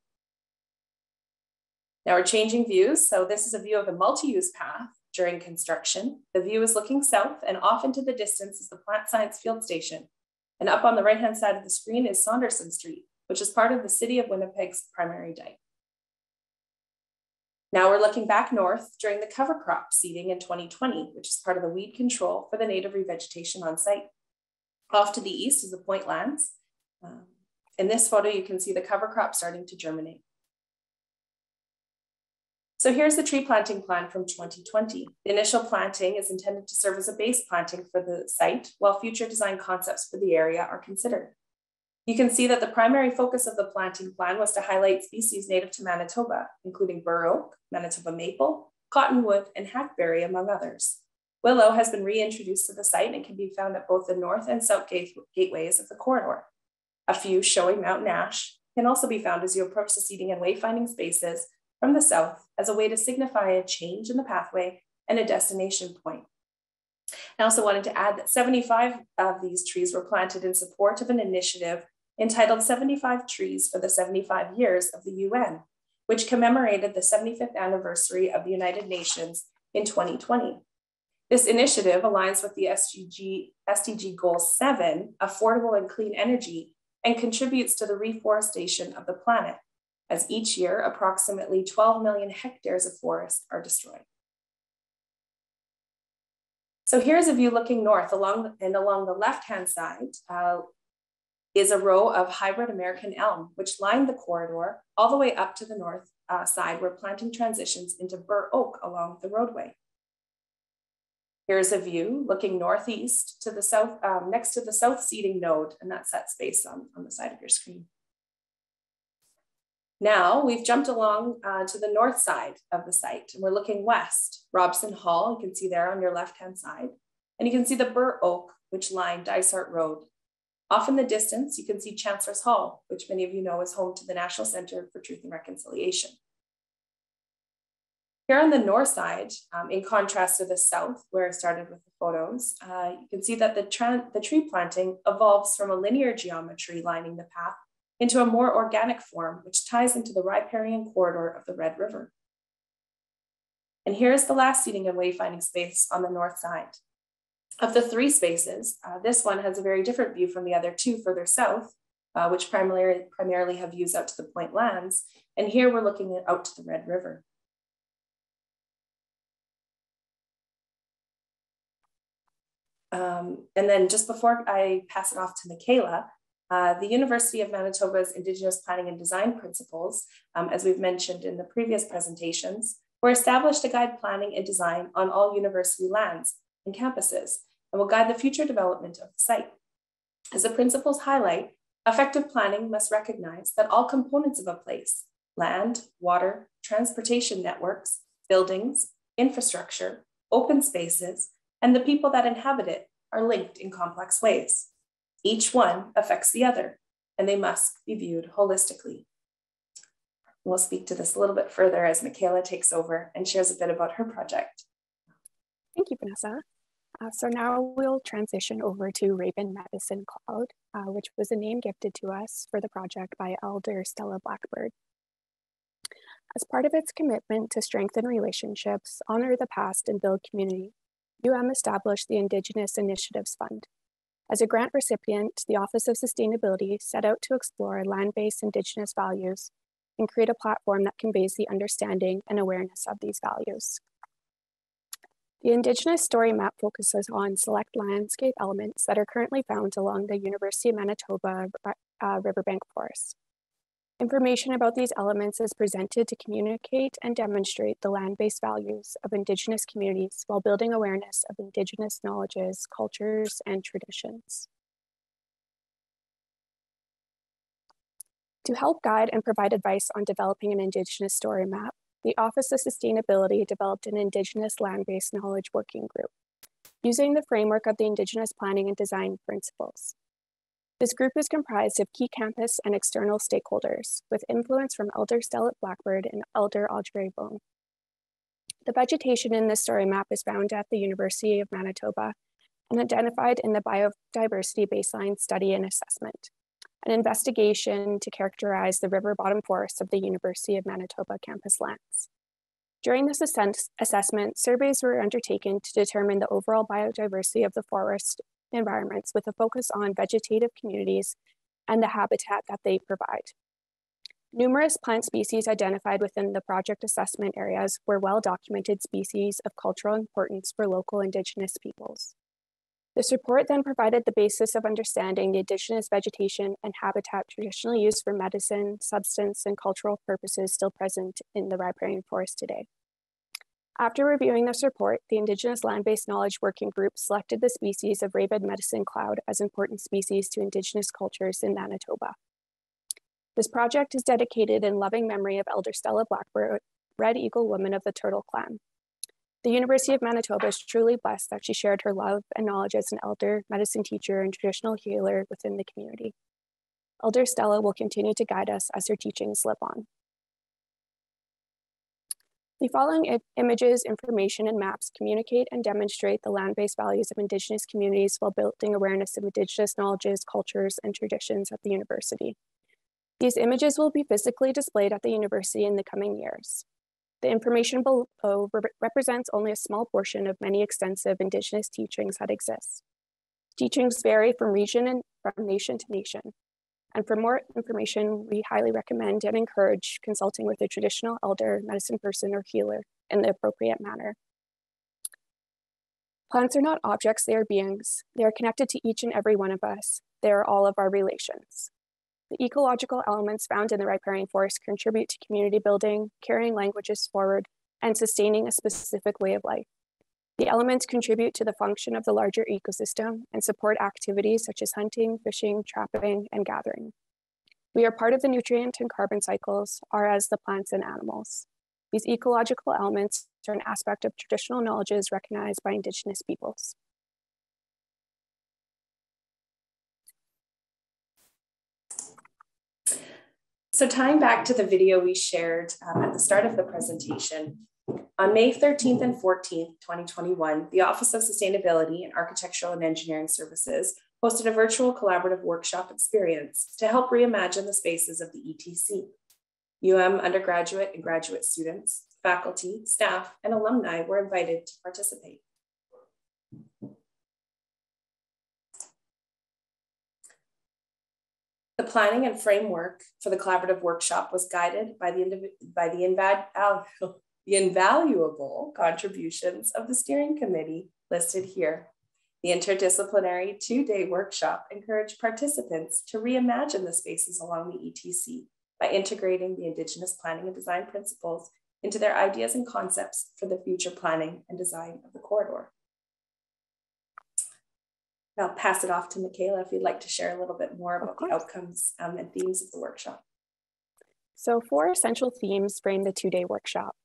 S12: Now we're changing views. So this is a view of the multi-use path during construction. The view is looking south and off into the distance is the Plant Science Field Station. And up on the right-hand side of the screen is Saunderson Street, which is part of the city of Winnipeg's primary dike. Now we're looking back north during the cover crop seeding in 2020, which is part of the weed control for the native revegetation on site. Off to the east is the point lands. Um, in this photo, you can see the cover crop starting to germinate. So here's the tree planting plan from 2020. The initial planting is intended to serve as a base planting for the site, while future design concepts for the area are considered. You can see that the primary focus of the planting plan was to highlight species native to Manitoba, including bur oak, Manitoba maple, cottonwood, and hackberry, among others. Willow has been reintroduced to the site and can be found at both the north and south gate gateways of the corridor. A few showing Mountain ash can also be found as you approach the seating and wayfinding spaces from the south as a way to signify a change in the pathway and a destination point. I also wanted to add that 75 of these trees were planted in support of an initiative entitled 75 Trees for the 75 Years of the UN, which commemorated the 75th anniversary of the United Nations in 2020. This initiative aligns with the SDG, SDG Goal 7, Affordable and Clean Energy, and contributes to the reforestation of the planet as each year approximately 12 million hectares of forest are destroyed. So here's a view looking north along and along the left-hand side uh, is a row of hybrid American elm, which lined the corridor all the way up to the north uh, side where planting transitions into bur oak along the roadway. Here's a view looking northeast to the south, um, next to the south seating node, and that's that space on, on the side of your screen. Now we've jumped along uh, to the north side of the site and we're looking west. Robson Hall, you can see there on your left-hand side. And you can see the bur oak, which lined Dysart Road. Off in the distance, you can see Chancellor's Hall, which many of you know is home to the National Center for Truth and Reconciliation. Here on the north side, um, in contrast to the south, where I started with the photos, uh, you can see that the, the tree planting evolves from a linear geometry lining the path into a more organic form, which ties into the riparian corridor of the Red River. And here's the last seating and wayfinding space on the north side. Of the three spaces, uh, this one has a very different view from the other two further south, uh, which primarily, primarily have views out to the Point Lands. And here we're looking out to the Red River. Um, and then just before I pass it off to Michaela, uh, the University of Manitoba's Indigenous Planning and Design Principles, um, as we've mentioned in the previous presentations, were established to guide planning and design on all university lands and campuses and will guide the future development of the site. As the principles highlight, effective planning must recognize that all components of a place, land, water, transportation networks, buildings, infrastructure, open spaces, and the people that inhabit it are linked in complex ways. Each one affects the other, and they must be viewed holistically. We'll speak to this a little bit further as Michaela takes over and shares a bit about her project.
S13: Thank you, Vanessa. Uh, so now we'll transition over to Raven Medicine Cloud, uh, which was a name gifted to us for the project by Elder Stella Blackbird. As part of its commitment to strengthen relationships, honor the past, and build community, UM established the Indigenous Initiatives Fund. As a grant recipient, the Office of Sustainability set out to explore land-based Indigenous values and create a platform that conveys the understanding and awareness of these values. The Indigenous Story Map focuses on select landscape elements that are currently found along the University of Manitoba uh, riverbank forest. Information about these elements is presented to communicate and demonstrate the land-based values of Indigenous communities while building awareness of Indigenous knowledges, cultures, and traditions. To help guide and provide advice on developing an Indigenous story map, the Office of Sustainability developed an Indigenous land-based knowledge working group, using the framework of the Indigenous Planning and Design Principles. This group is comprised of key campus and external stakeholders, with influence from Elder Stella Blackbird and Elder Audrey Bone. The vegetation in this story map is found at the University of Manitoba and identified in the Biodiversity Baseline Study and Assessment, an investigation to characterize the river bottom forests of the University of Manitoba campus lands. During this assessment, surveys were undertaken to determine the overall biodiversity of the forest environments with a focus on vegetative communities and the habitat that they provide. Numerous plant species identified within the project assessment areas were well-documented species of cultural importance for local Indigenous peoples. This report then provided the basis of understanding the Indigenous vegetation and habitat traditionally used for medicine, substance, and cultural purposes still present in the riparian forest today. After reviewing this report, the Indigenous Land-Based Knowledge Working Group selected the species of raven medicine cloud as important species to Indigenous cultures in Manitoba. This project is dedicated in loving memory of Elder Stella Blackbird, Red Eagle woman of the Turtle Clan. The University of Manitoba is truly blessed that she shared her love and knowledge as an elder, medicine teacher, and traditional healer within the community. Elder Stella will continue to guide us as her teachings live on. The following images, information, and maps communicate and demonstrate the land-based values of Indigenous communities while building awareness of Indigenous knowledges, cultures, and traditions at the university. These images will be physically displayed at the university in the coming years. The information below re represents only a small portion of many extensive Indigenous teachings that exist. Teachings vary from region and from nation to nation, and for more information, we highly recommend and encourage consulting with a traditional elder, medicine person, or healer in the appropriate manner. Plants are not objects, they are beings. They are connected to each and every one of us. They are all of our relations. The ecological elements found in the riparian forest contribute to community building, carrying languages forward, and sustaining a specific way of life. The elements contribute to the function of the larger ecosystem and support activities such as hunting, fishing, trapping, and gathering. We are part of the nutrient and carbon cycles, are as the plants and animals. These ecological elements are an aspect of traditional knowledges recognized by Indigenous peoples.
S12: So tying back to the video we shared um, at the start of the presentation, on May 13th and 14th, 2021, the Office of Sustainability and Architectural and Engineering Services hosted a virtual collaborative workshop experience to help reimagine the spaces of the ETC. UM undergraduate and graduate students, faculty, staff, and alumni were invited to participate. The planning and framework for the collaborative workshop was guided by the, by the INVAD, the invaluable contributions of the steering committee listed here. The interdisciplinary two-day workshop encouraged participants to reimagine the spaces along the ETC by integrating the Indigenous planning and design principles into their ideas and concepts for the future planning and design of the corridor. I'll pass it off to Michaela if you'd like to share a little bit more about the outcomes um, and themes of the workshop.
S13: So four essential themes frame the two-day workshop.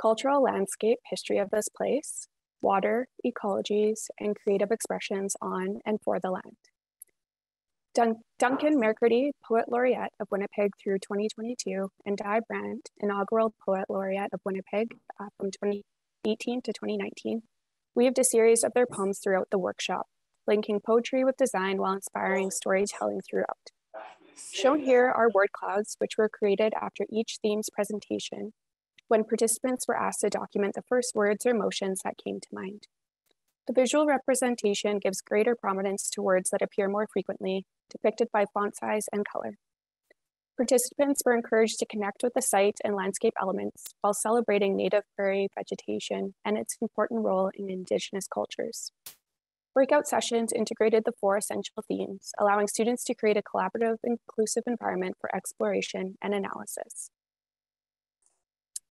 S13: Cultural landscape, history of this place, water, ecologies, and creative expressions on and for the land. Dun Duncan Mercredi, Poet Laureate of Winnipeg through 2022, and Di Brandt, inaugural Poet Laureate of Winnipeg uh, from 2018 to 2019, weaved a series of their poems throughout the workshop, linking poetry with design while inspiring storytelling throughout. Shown here are word clouds, which were created after each theme's presentation, when participants were asked to document the first words or emotions that came to mind. The visual representation gives greater prominence to words that appear more frequently, depicted by font size and color. Participants were encouraged to connect with the site and landscape elements while celebrating native prairie vegetation and its important role in Indigenous cultures. Breakout sessions integrated the four essential themes, allowing students to create a collaborative, inclusive environment for exploration and analysis.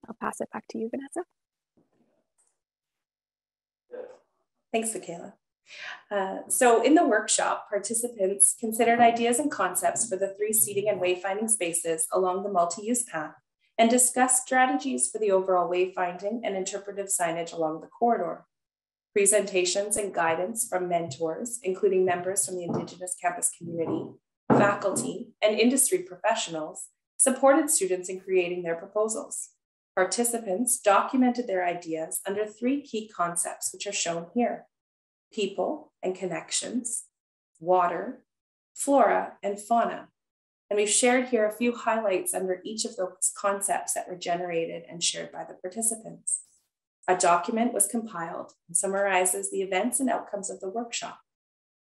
S13: I'll pass it back to you, Vanessa.
S12: Thanks, Michaela. Uh, so in the workshop, participants considered ideas and concepts for the three seating and wayfinding spaces along the multi-use path and discussed strategies for the overall wayfinding and interpretive signage along the corridor presentations and guidance from mentors, including members from the Indigenous campus community, faculty, and industry professionals, supported students in creating their proposals. Participants documented their ideas under three key concepts, which are shown here people and connections, water, flora, and fauna. And we've shared here a few highlights under each of those concepts that were generated and shared by the participants. A document was compiled and summarizes the events and outcomes of the workshop.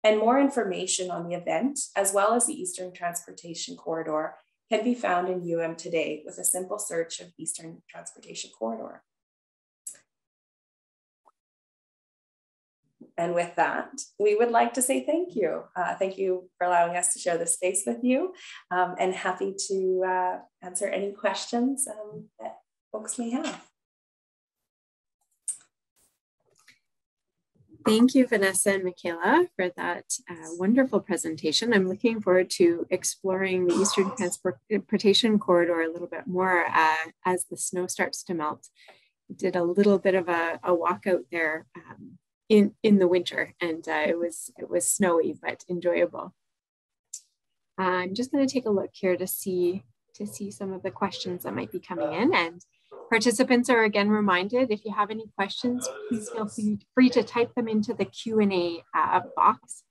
S12: And more information on the event, as well as the Eastern Transportation Corridor, can be found in UM today with a simple search of Eastern Transportation Corridor. And with that, we would like to say thank you. Uh, thank you for allowing us to share this space with you um, and happy to uh, answer any questions um, that folks may have.
S11: Thank you, Vanessa and Michaela, for that uh, wonderful presentation. I'm looking forward to exploring the Eastern Transportation Corridor a little bit more uh, as the snow starts to melt. Did a little bit of a, a walk out there um, in, in the winter and uh, it, was, it was snowy but enjoyable. I'm just going to take a look here to see, to see some of the questions that might be coming in and Participants are again reminded, if you have any questions, please feel free to type them into the Q&A uh, box.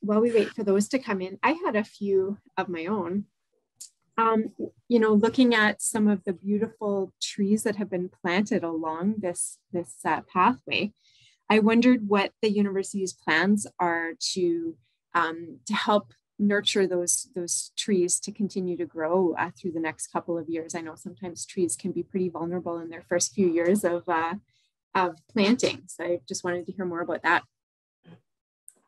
S11: While we wait for those to come in, I had a few of my own. Um, you know, looking at some of the beautiful trees that have been planted along this, this uh, pathway, I wondered what the university's plans are to, um, to help nurture those those trees to continue to grow uh, through the next couple of years. I know sometimes trees can be pretty vulnerable in their first few years of uh, of planting. So I just wanted to hear more about that.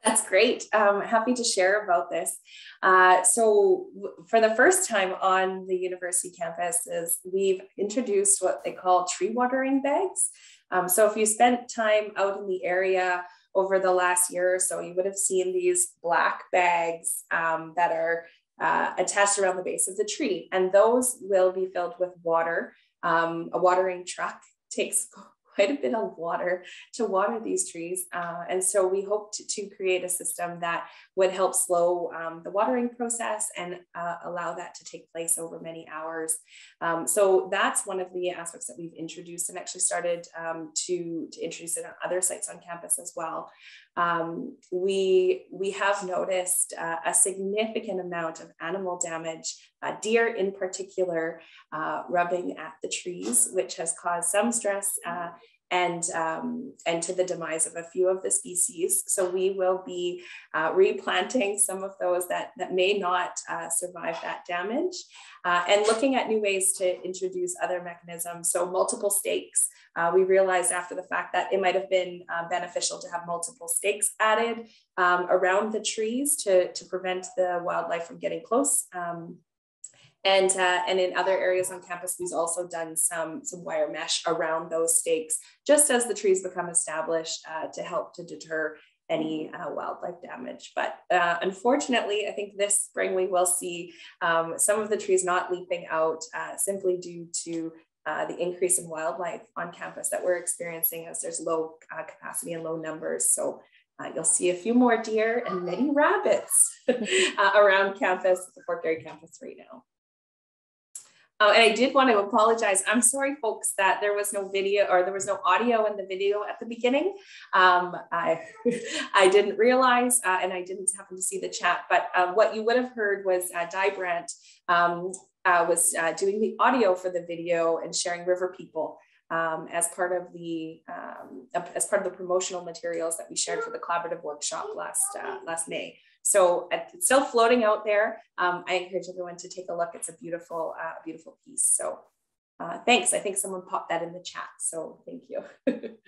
S12: That's great. Um, happy to share about this. Uh, so, for the first time on the university campuses, we've introduced what they call tree watering bags. Um, so, if you spent time out in the area over the last year or so, you would have seen these black bags um, that are uh, attached around the base of the tree. And those will be filled with water. Um, a watering truck takes quite a bit of water to water these trees. Uh, and so we hoped to, create a system that would help slow um, the watering process and uh, allow that to take place over many hours. Um, so that's one of the aspects that we've introduced and actually started um, to, to introduce it on other sites on campus as well. Um, we, we have noticed uh, a significant amount of animal damage, uh, deer in particular, uh, rubbing at the trees, which has caused some stress uh, and, um, and to the demise of a few of the species. So we will be uh, replanting some of those that, that may not uh, survive that damage uh, and looking at new ways to introduce other mechanisms. So multiple stakes. Uh, we realized after the fact that it might have been uh, beneficial to have multiple stakes added um, around the trees to, to prevent the wildlife from getting close. Um, and, uh, and in other areas on campus, we've also done some, some wire mesh around those stakes, just as the trees become established uh, to help to deter any uh, wildlife damage. But uh, unfortunately, I think this spring we will see um, some of the trees not leaping out uh, simply due to uh, the increase in wildlife on campus that we're experiencing as there's low uh, capacity and low numbers. So uh, you'll see a few more deer and many rabbits around campus, the Fort Garry campus right now. Uh, and I did want to apologize. I'm sorry, folks, that there was no video or there was no audio in the video at the beginning. Um, I, I didn't realize uh, and I didn't happen to see the chat, but uh, what you would have heard was uh, Di Brandt um, uh, was uh, doing the audio for the video and sharing River People. Um, as part of the um, as part of the promotional materials that we shared for the collaborative workshop last uh, last May. So it's still floating out there. Um, I encourage everyone to take a look. It's a beautiful, uh, beautiful piece. So uh, thanks. I think someone popped that in the chat. So thank you.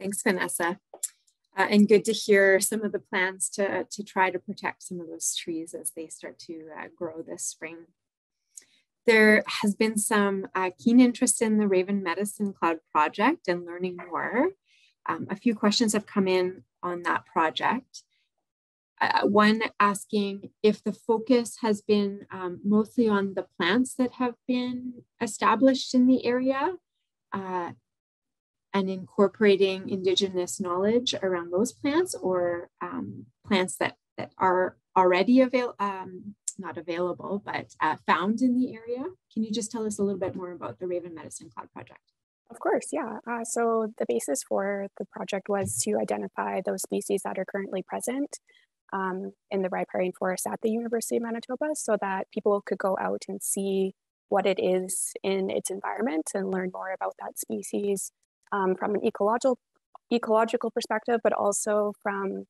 S11: thanks, Vanessa. Uh, and good to hear some of the plans to, to try to protect some of those trees as they start to uh, grow this spring. There has been some uh, keen interest in the Raven Medicine Cloud project and learning more. Um, a few questions have come in on that project uh, one asking if the focus has been um, mostly on the plants that have been established in the area uh, and incorporating indigenous knowledge around those plants or um, plants that, that are already available, um, not available, but uh, found in the area. Can you just tell us a little bit more about the Raven Medicine Cloud Project?
S13: Of course, yeah. Uh, so the basis for the project was to identify those species that are currently present um, in the riparian forest at the University of Manitoba so that people could go out and see what it is in its environment and learn more about that species um, from an ecological ecological perspective, but also from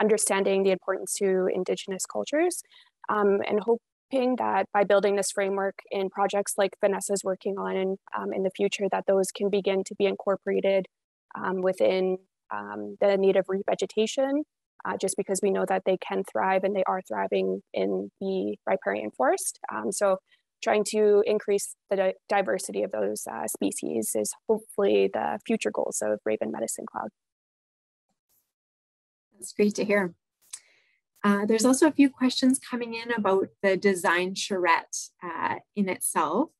S13: understanding the importance to Indigenous cultures um, and hoping that by building this framework in projects like Vanessa's working on um, in the future, that those can begin to be incorporated um, within um, the native revegetation uh, just because we know that they can thrive and they are thriving in the riparian forest. Um, so trying to increase the di diversity of those uh, species is hopefully the future goals of Raven Medicine Cloud.
S11: That's great to hear. Uh, there's also a few questions coming in about the design charrette uh, in itself.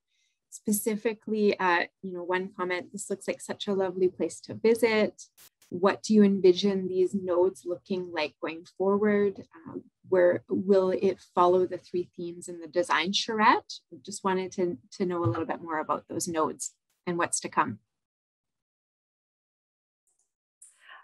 S11: Specifically, uh, you know, one comment, this looks like such a lovely place to visit what do you envision these nodes looking like going forward? Um, where will it follow the three themes in the design charrette? Just wanted to, to know a little bit more about those nodes and what's to come.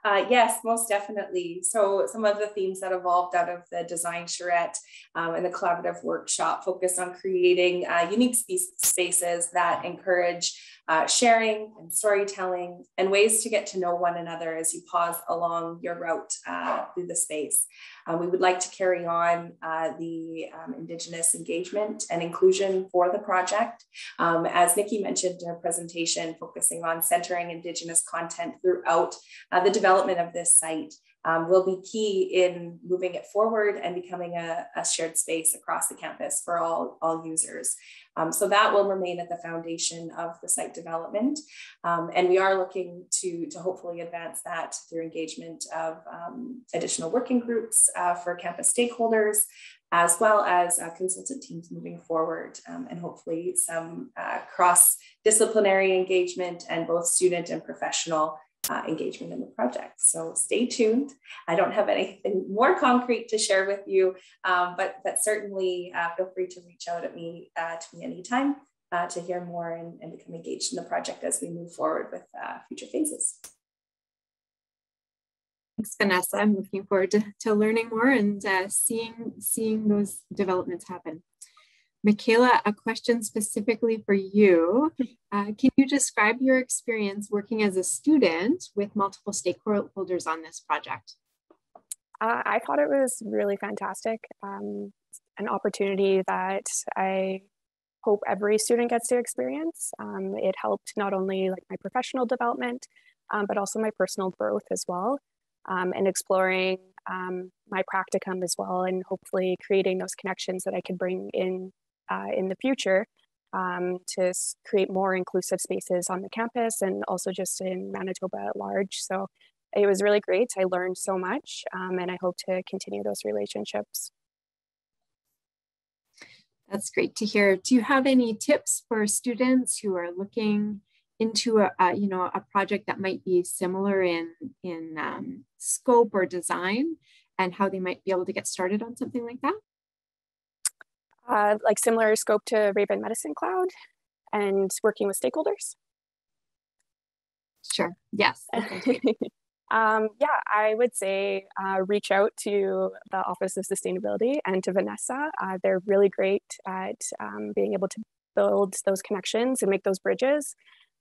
S12: Uh, yes, most definitely. So some of the themes that evolved out of the design charrette um, and the collaborative workshop focus on creating uh, unique spaces that encourage uh, sharing and storytelling and ways to get to know one another as you pause along your route uh, through the space. Uh, we would like to carry on uh, the um, Indigenous engagement and inclusion for the project. Um, as Nicki mentioned in her presentation, focusing on centering Indigenous content throughout uh, the development of this site um, will be key in moving it forward and becoming a, a, shared space across the campus for all, all users. Um, so that will remain at the foundation of the site development. Um, and we are looking to, to hopefully advance that through engagement of um, additional working groups uh, for campus stakeholders, as well as uh, consultant teams moving forward um, and hopefully some uh, cross-disciplinary engagement and both student and professional uh, engagement in the project. So stay tuned. I don't have anything more concrete to share with you, um, but, but certainly uh, feel free to reach out at me uh, to me anytime uh, to hear more and, and become engaged in the project as we move forward with uh, future phases.
S11: Thanks, Vanessa. I'm looking forward to, to learning more and uh, seeing, seeing those developments happen. Michaela, a question specifically for you. Uh, can you describe your experience working as a student with multiple stakeholders on this project?
S13: Uh, I thought it was really fantastic. Um, an opportunity that I hope every student gets to experience. Um, it helped not only like my professional development, um, but also my personal growth as well, um, and exploring um, my practicum as well, and hopefully creating those connections that I could bring in uh, in the future um, to create more inclusive spaces on the campus and also just in Manitoba at large. So it was really great. I learned so much um, and I hope to continue those relationships.
S11: That's great to hear. Do you have any tips for students who are looking into a, a you know a project that might be similar in in um, scope or design, and how they might be able to get started on something like that?
S13: Uh, like similar scope to Raven Medicine Cloud and working with stakeholders?
S11: Sure, yes.
S13: um, yeah, I would say uh, reach out to the Office of Sustainability and to Vanessa. Uh, they're really great at um, being able to build those connections and make those bridges.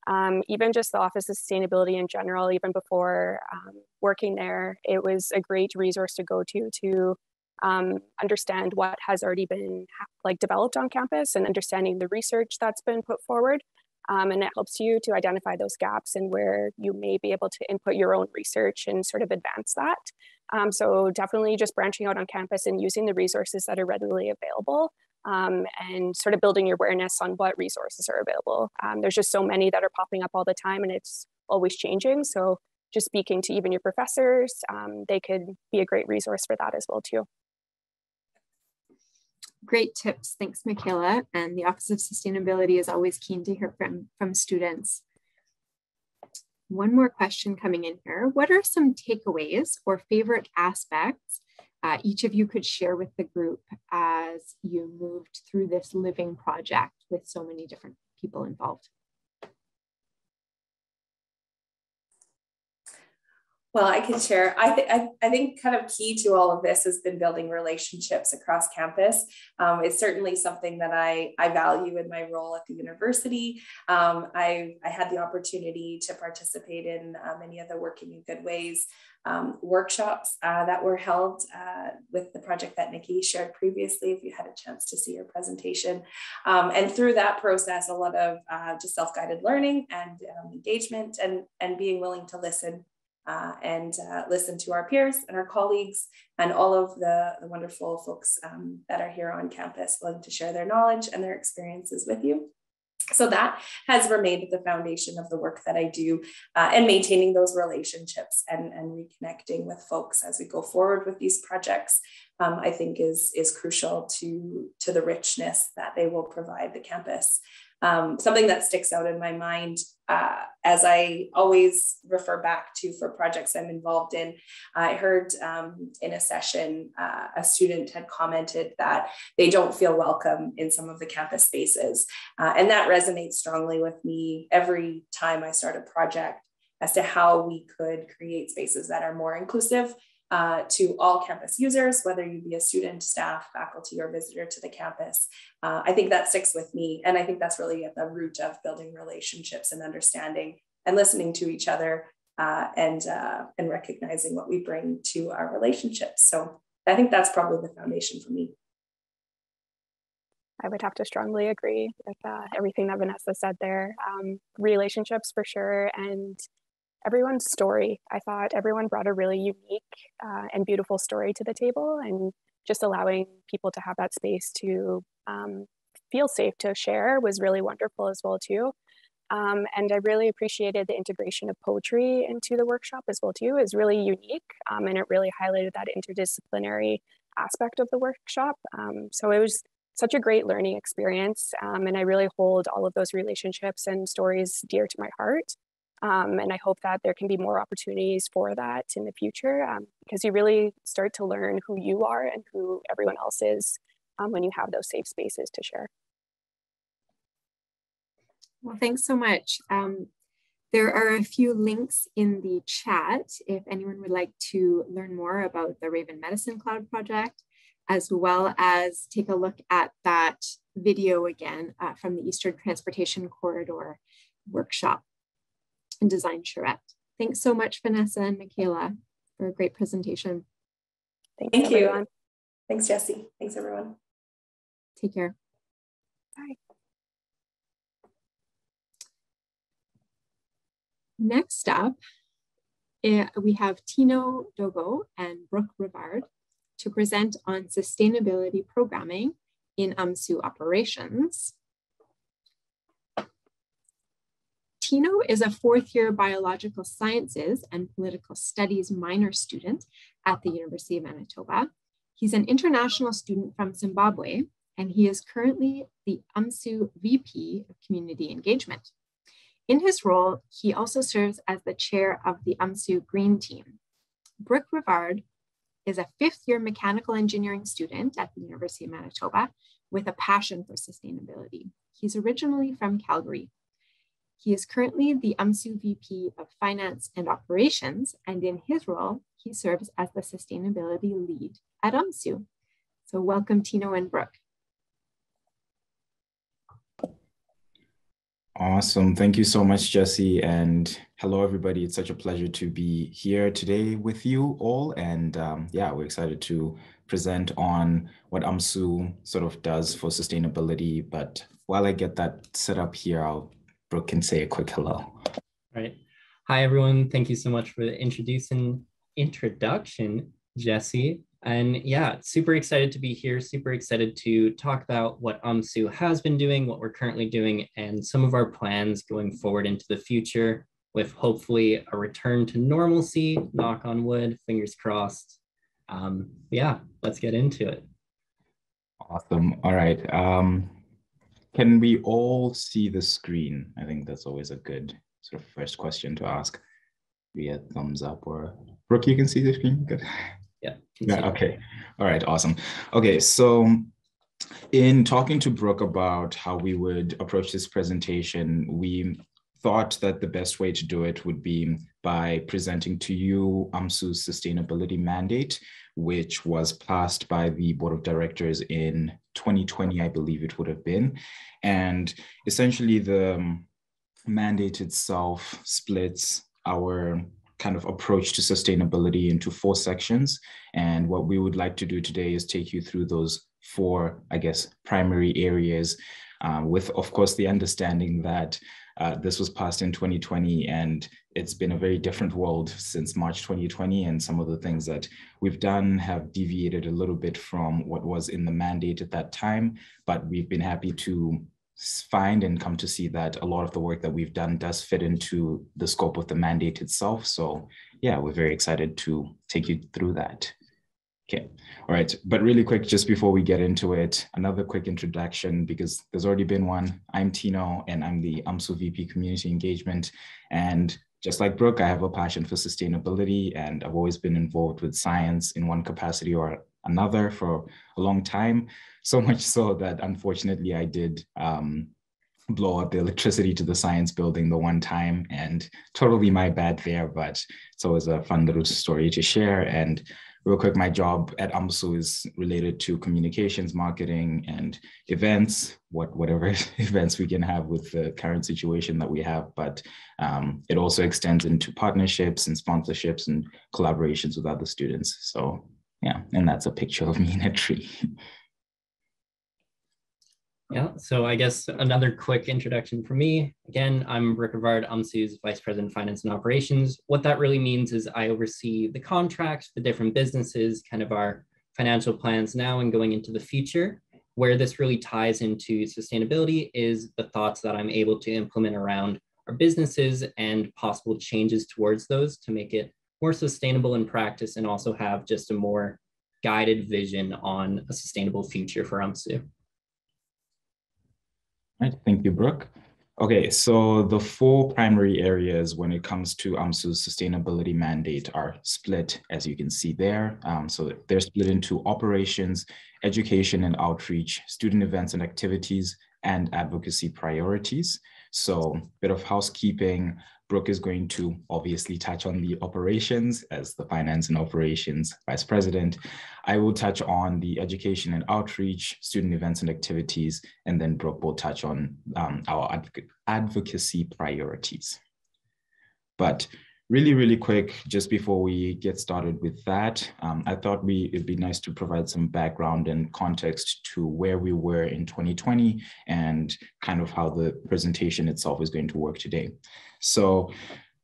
S13: Um, even just the Office of Sustainability in general, even before um, working there, it was a great resource to go to to um, understand what has already been like developed on campus and understanding the research that's been put forward. Um, and it helps you to identify those gaps and where you may be able to input your own research and sort of advance that. Um, so definitely just branching out on campus and using the resources that are readily available um, and sort of building your awareness on what resources are available. Um, there's just so many that are popping up all the time and it's always changing. So just speaking to even your professors, um, they could be a great resource for that as well too.
S11: Great tips. Thanks, Michaela. And the Office of Sustainability is always keen to hear from, from students. One more question coming in here. What are some takeaways or favorite aspects uh, each of you could share with the group as you moved through this living project with so many different people involved?
S12: Well, I can share. I, th- I, I, think kind of key to all of this has been building relationships across campus. Um, it's certainly something that I, I value in my role at the university. Um, I, I had the opportunity to participate in uh, many of the Working in Good Ways um, workshops uh, that were held uh, with the project that Nicki shared previously, if you had a chance to see her presentation. Um, and through that process, a lot of uh, just self-guided learning and um, engagement and, and being willing to listen uh, and uh, listen to our peers and our colleagues and all of the, the wonderful folks um, that are here on campus willing to share their knowledge and their experiences with you. So that has remained the foundation of the work that I do uh, and maintaining those relationships and, and reconnecting with folks as we go forward with these projects, um, I think is, is crucial to, to the richness that they will provide the campus. Um, something that sticks out in my mind uh, as I always refer back to for projects I'm involved in. I heard um, in a session uh, a student had commented that they don't feel welcome in some of the campus spaces. Uh, and that resonates strongly with me every time I start a project as to how we could create spaces that are more inclusive uh, to all campus users, whether you be a student, staff, faculty, or visitor to the campus. Uh, I think that sticks with me. And I think that's really at the root of building relationships and understanding and listening to each other uh, and, uh, and recognizing what we bring to our relationships. So I think that's probably the foundation for me.
S13: I would have to strongly agree with uh, everything that Vanessa said there. Um, relationships for sure, and everyone's story. I thought everyone brought a really unique uh, and beautiful story to the table, and just allowing people to have that space to um, feel safe to share was really wonderful as well too. Um, and I really appreciated the integration of poetry into the workshop as well too. is really unique, um, and it really highlighted that interdisciplinary aspect of the workshop. Um, so it was such a great learning experience, um, and I really hold all of those relationships and stories dear to my heart. Um, and I hope that there can be more opportunities for that in the future um, because you really start to learn who you are and who everyone else is um, when you have those safe spaces to share.
S11: Well, thanks so much. Um, there are a few links in the chat if anyone would like to learn more about the Raven Medicine Cloud project. as well as take a look at that video again uh, from the Eastern Transportation Corridor workshop and design charrette. Thanks so much, Vanessa and Michaela, for a great presentation.
S12: Thanks, Thank everyone. you. Thanks, Jesse. Thanks, everyone.
S11: Take care.
S13: Bye.
S11: Next up, eh, we have Tino Dogo and Brook Rivard to present on sustainability programming in UMSU operations. Tino is a fourth year biological sciences and political studies minor student at the University of Manitoba. He's an international student from Zimbabwe, and he is currently the UMSU VP of Community Engagement. In his role, he also serves as the chair of the UMSU Green Team. Brook Rivard is a fifth year mechanical engineering student at the University of Manitoba with a passion for sustainability. He's originally from Calgary. He is currently the UMSU VP of Finance and Operations, and in his role, he serves as the sustainability lead at UMSU. So welcome Tino and Brook.
S14: Awesome. Thank you so much, Jesse. And hello, everybody. It's such a pleasure to be here today with you all. And um, yeah, we're excited to present on what UMSU sort of does for sustainability. But while I get that set up here, I'll Brook can say a quick hello.
S15: Right. Hi, everyone. Thank you so much for the introducing introduction, Jesse. And yeah, super excited to be here, super excited to talk about what UMSU has been doing, what we're currently doing, and some of our plans going forward into the future with hopefully a return to normalcy, knock on wood, fingers crossed. Um, yeah, let's get into it.
S14: Awesome. All right. Um, can we all see the screen? I think that's always a good sort of first question to ask via thumbs up or Brook, you can see the screen? Good.
S15: Yeah.
S14: Yeah. Okay. All right. Awesome. Okay. So in talking to Brook about how we would approach this presentation, we thought that the best way to do it would be by presenting to you UMSU's sustainability mandate, which was passed by the board of directors in 2020, I believe it would have been. And essentially the mandate itself splits our kind of approach to sustainability into four sections. And what we would like to do today is take you through those four, I guess, primary areas uh, with, of course, the understanding that uh, this was passed in 2020 and it's been a very different world since March 2020. And some of the things that we've done have deviated a little bit from what was in the mandate at that time, but we've been happy to find and come to see that a lot of the work that we've done does fit into the scope of the mandate itself. So yeah, we're very excited to take you through that. Okay, all right. But really quick, just before we get into it, another quick introduction because there's already been one. I'm Tino and I'm the UMSU VP Community Engagement. And just like Brook, I have a passion for sustainability and I've always been involved with science in one capacity or another for a long time. So much so that unfortunately I did um, blow up the electricity to the science building the one time and totally my bad there, but it's always a fun little story to share. And real quick, my job at UMSU is related to communications, marketing, and events, what whatever events we can have with the current situation that we have. But um, it also extends into partnerships and sponsorships and collaborations with other students. So yeah, and that's a picture of me in a tree.
S15: Yeah, so I guess another quick introduction for me. Again, I'm Brook Rivard, UMSU's Vice President Finance and Operations. What that really means is I oversee the contracts, the different businesses, kind of our financial plans now and going into the future. Where this really ties into sustainability is the thoughts that I'm able to implement around our businesses and possible changes towards those to make it more sustainable in practice and also have just a more guided vision on a sustainable future for UMSU.
S14: Right, thank you, Brook. Okay, so the four primary areas when it comes to UMSU's sustainability mandate are split, as you can see there. Um, so they're split into operations, education and outreach, student events and activities, and advocacy priorities. So a bit of housekeeping. Brook is going to obviously touch on the operations as the finance and operations vice president. I will touch on the education and outreach, student events and activities, and then Brook will touch on um, our adv advocacy priorities. But really, really quick, just before we get started with that, um, I thought we it'd be nice to provide some background and context to where we were in 2020 and kind of how the presentation itself is going to work today. So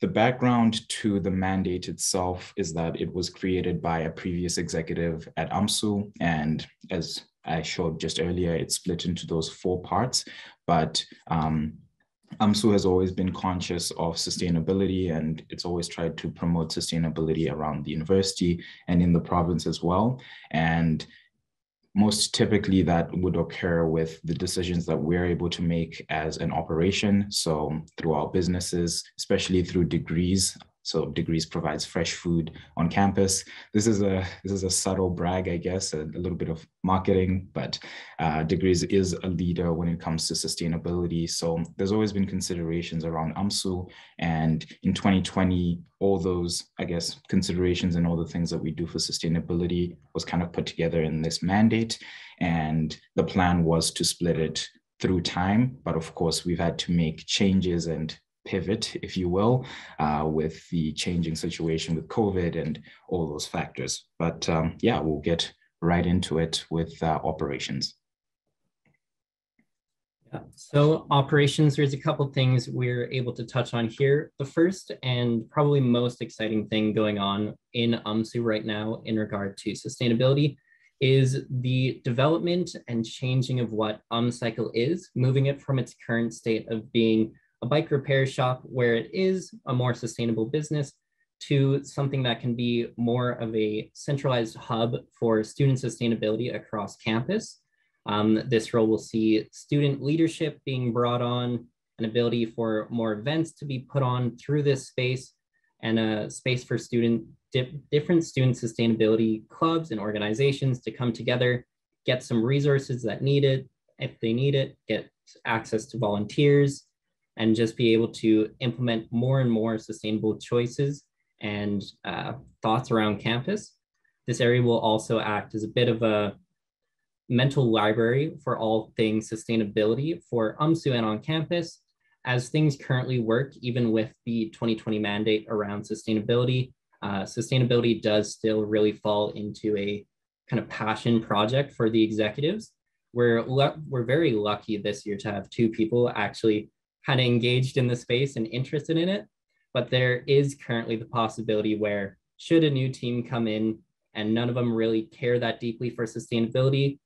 S14: the background to the mandate itself is that it was created by a previous executive at UMSU. And as I showed just earlier, it's split into those four parts. But um, UMSU has always been conscious of sustainability and it's always tried to promote sustainability around the university and in the province as well. And most typically that would occur with the decisions that we're able to make as an operation. So through our businesses, especially through Degrees, so Degrees provides fresh food on campus. This is a this is a subtle brag, I guess, a, a little bit of marketing, but uh, Degrees is a leader when it comes to sustainability. So there's always been considerations around UMSU, and in 2020, all those I guess considerations and all the things that we do for sustainability was kind of put together in this mandate, and the plan was to split it through time. But of course, we've had to make changes and pivot, if you will, uh, with the changing situation with COVID and all those factors. But um, yeah, we'll get right into it with uh, operations.
S15: Yeah. So operations, there's a couple things we're able to touch on here. The first and probably most exciting thing going on in UMSU right now in regard to sustainability is the development and changing of what UMCycle is, moving it from its current state of being a bike repair shop where it is a more sustainable business to something that can be more of a centralized hub for student sustainability across campus. Um, this role will see student leadership being brought on, an ability for more events to be put on through this space, and a space for student different student sustainability clubs and organizations to come together, get some resources that need it, if they need it, get access to volunteers, and just be able to implement more and more sustainable choices and uh, thoughts around campus. This area will also act as a bit of a mental library for all things sustainability for UMSU and on campus. As things currently work, even with the 2020 mandate around sustainability, uh, sustainability does still really fall into a kind of passion project for the executives. We're, we're very lucky this year to have two people actually kind of engaged in the space and interested in it. But there is currently the possibility where should a new team come in and none of them really care that deeply for sustainability,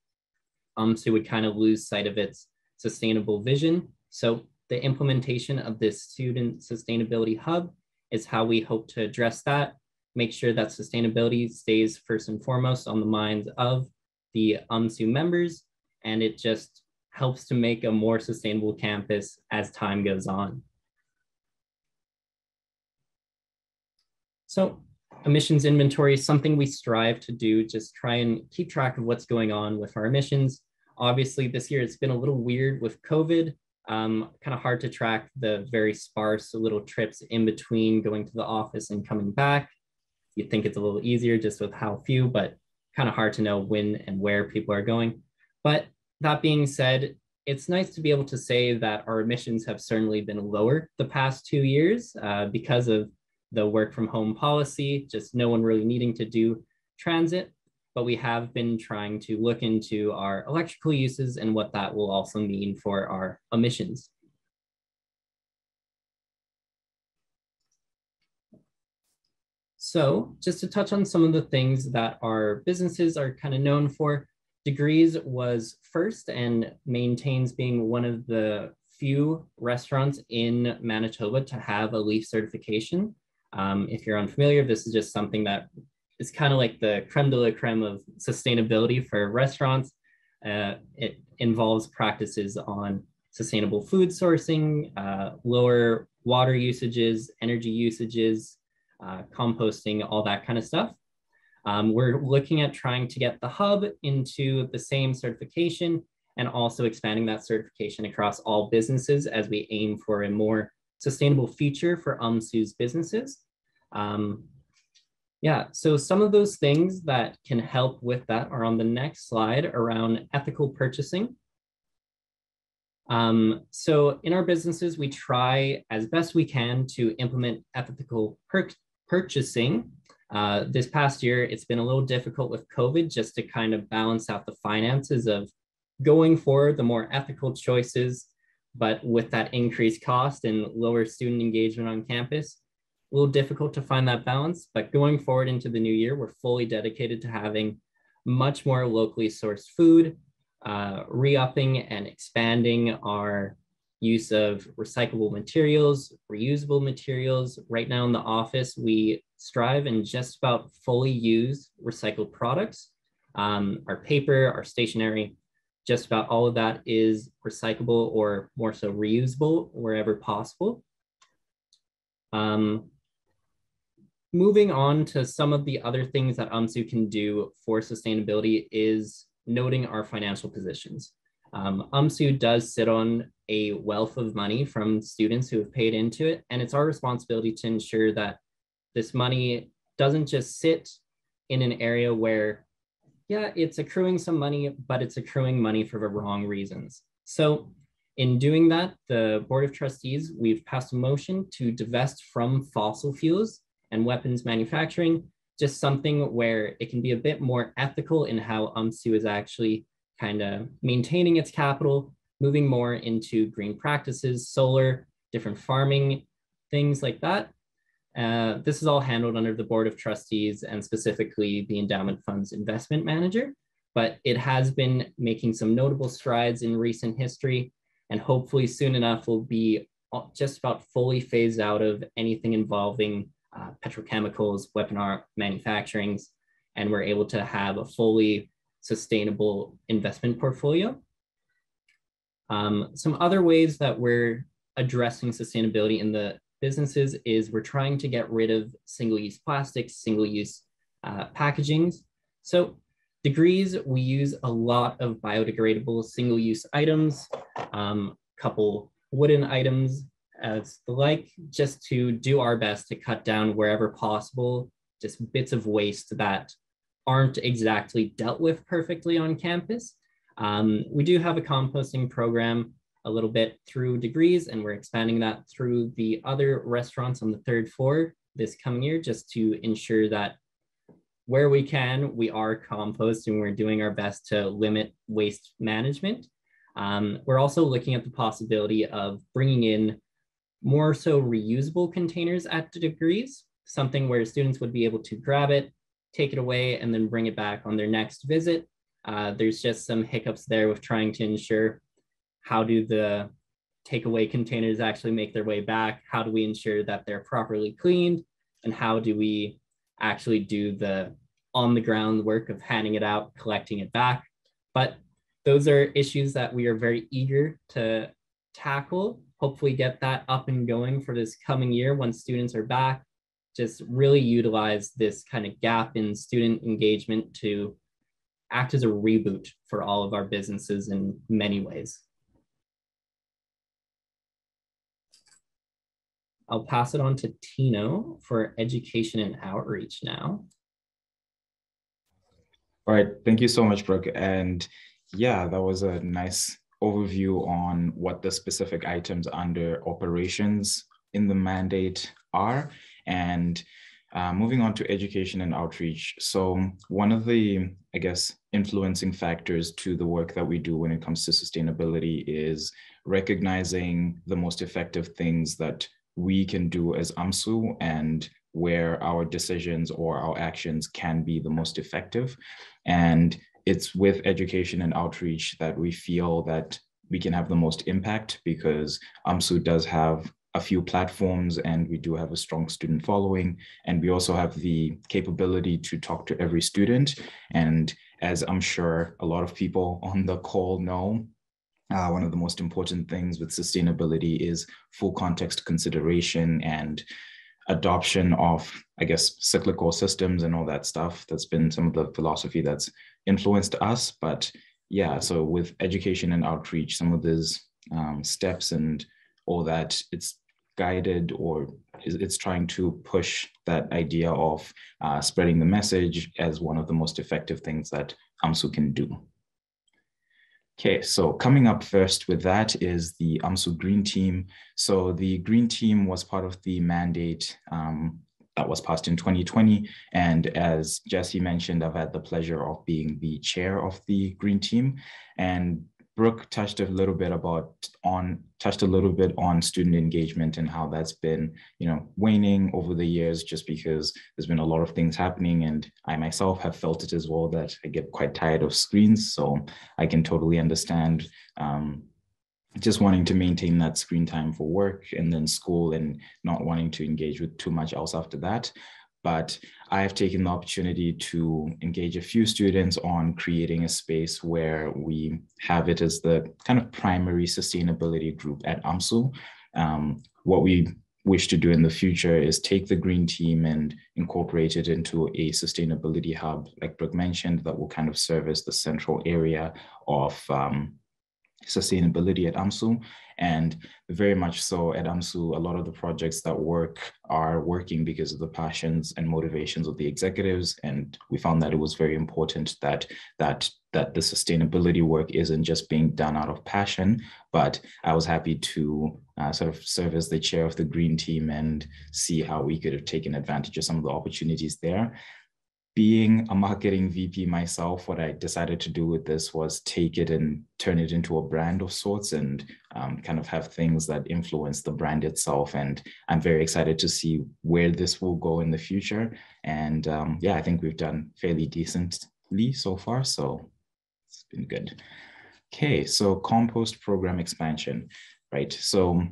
S15: um, so would kind of lose sight of its sustainable vision. So the implementation of this student sustainability hub is how we hope to address that, make sure that sustainability stays first and foremost on the minds of the UMSU members, and it just helps to make a more sustainable campus as time goes on. So emissions inventory is something we strive to do, just try and keep track of what's going on with our emissions. Obviously this year it's been a little weird with COVID, um, kind of hard to track the very sparse little trips in between going to the office and coming back. You'd think it's a little easier just with how few, but kind of hard to know when and where people are going. But that being said, it's nice to be able to say that our emissions have certainly been lower the past two years uh, because of the work from home policy, just no one really needing to do transit. But we have been trying to look into our electrical uses and what that will also mean for our emissions. So just to touch on some of the things that our businesses are kind of known for, Degrees was first and maintains being one of the few restaurants in Manitoba to have a LEAF certification. Um, if you're unfamiliar, this is just something that is kind of like the creme de la creme of sustainability for restaurants. Uh, it involves practices on sustainable food sourcing, uh, lower water usages, energy usages, uh, composting, all that kind of stuff. Um, we're looking at trying to get the hub into the same certification and also expanding that certification across all businesses as we aim for a more sustainable future for UMSU's businesses. Um, yeah, so some of those things that can help with that are on the next slide around ethical purchasing. Um, so in our businesses, we try as best we can to implement ethical purchasing. Uh, this past year, it's been a little difficult with COVID just to kind of balance out the finances of going for the more ethical choices, but with that increased cost and lower student engagement on campus, a little difficult to find that balance, but going forward into the new year, we're fully dedicated to having much more locally sourced food, uh, re-upping and expanding our use of recyclable materials, reusable materials. Right now in the office, we strive and just about fully use recycled products. Um, our paper, our stationery, just about all of that is recyclable or more so reusable wherever possible. Um, moving on to some of the other things that UMSU can do for sustainability is noting our financial positions. Um, UMSU does sit on a wealth of money from students who have paid into it, and it's our responsibility to ensure that this money doesn't just sit in an area where, yeah, it's accruing some money, but it's accruing money for the wrong reasons. So in doing that, the Board of Trustees, we've passed a motion to divest from fossil fuels and weapons manufacturing, just something where it can be a bit more ethical in how UMSU is actually kind of maintaining its capital, moving more into green practices, solar, different farming, things like that. Uh, this is all handled under the Board of Trustees and specifically the Endowment Fund's investment manager, but it has been making some notable strides in recent history and hopefully soon enough will be just about fully phased out of anything involving uh, petrochemicals, weapon art manufacturing, and we're able to have a fully sustainable investment portfolio. Um, some other ways that we're addressing sustainability in the businesses is we're trying to get rid of single-use plastics, single-use uh, packagings. So degrees, we use a lot of biodegradable single-use items, um, couple wooden items, as the like, just to do our best to cut down wherever possible, just bits of waste that aren't exactly dealt with perfectly on campus. Um, we do have a composting program a little bit through degrees, and we're expanding that through the other restaurants on the third floor this coming year, just to ensure that where we can, we are composting. And we're doing our best to limit waste management. Um, we're also looking at the possibility of bringing in more so reusable containers at the degrees, something where students would be able to grab it, take it away, and then bring it back on their next visit. Uh, there's just some hiccups there with trying to ensure how do the takeaway containers actually make their way back? How do we ensure that they're properly cleaned? And how do we actually do the on the ground work of handing it out, collecting it back? But those are issues that we are very eager to tackle hopefully get that up and going for this coming year when students are back. Just really utilize this kind of gap in student engagement to act as a reboot for all of our businesses in many ways. I'll pass it on to Tino for education and outreach now.
S14: All right, thank you so much, Brook. And yeah, that was a nice overview on what the specific items under operations in the mandate are. And uh, moving on to education and outreach. So one of the, I guess, influencing factors to the work that we do when it comes to sustainability is recognizing the most effective things that we can do as UMSU and where our decisions or our actions can be the most effective. And it's with education and outreach that we feel that we can have the most impact because UMSU does have a few platforms and we do have a strong student following and we also have the capability to talk to every student and as i'm sure a lot of people on the call know uh, one of the most important things with sustainability is full context consideration and adoption of i guess cyclical systems and all that stuff that's been some of the philosophy that's influenced us. But yeah, so with education and outreach, some of these um, steps and all that, it's guided or it's trying to push that idea of uh, spreading the message as one of the most effective things that UMSU can do. Okay, so coming up first with that is the UMSU Green Team. So the Green Team was part of the mandate um, that was passed in 2020. And as Jesse mentioned, I've had the pleasure of being the chair of the Green Team. And Brook touched a little bit about on touched a little bit on student engagement and how that's been, you know, waning over the years just because there's been a lot of things happening and I myself have felt it as well that I get quite tired of screens. So I can totally understand um, just wanting to maintain that screen time for work and then school and not wanting to engage with too much else after that but I have taken the opportunity to engage a few students on creating a space where we have it as the kind of primary sustainability group at UMSU. Um, what we wish to do in the future is take the green team and incorporate it into a sustainability hub, like Brook mentioned, that will kind of serve as the central area of um, sustainability at UMSU. And very much so at UMSU, a lot of the projects that work are working because of the passions and motivations of the executives. And we found that it was very important that that that the sustainability work isn't just being done out of passion, but I was happy to uh, sort of serve as the chair of the green team and see how we could have taken advantage of some of the opportunities there being a marketing VP myself, what I decided to do with this was take it and turn it into a brand of sorts and um, kind of have things that influence the brand itself. And I'm very excited to see where this will go in the future. And um, yeah, I think we've done fairly decently so far. So it's been good. Okay, so compost program expansion, right? So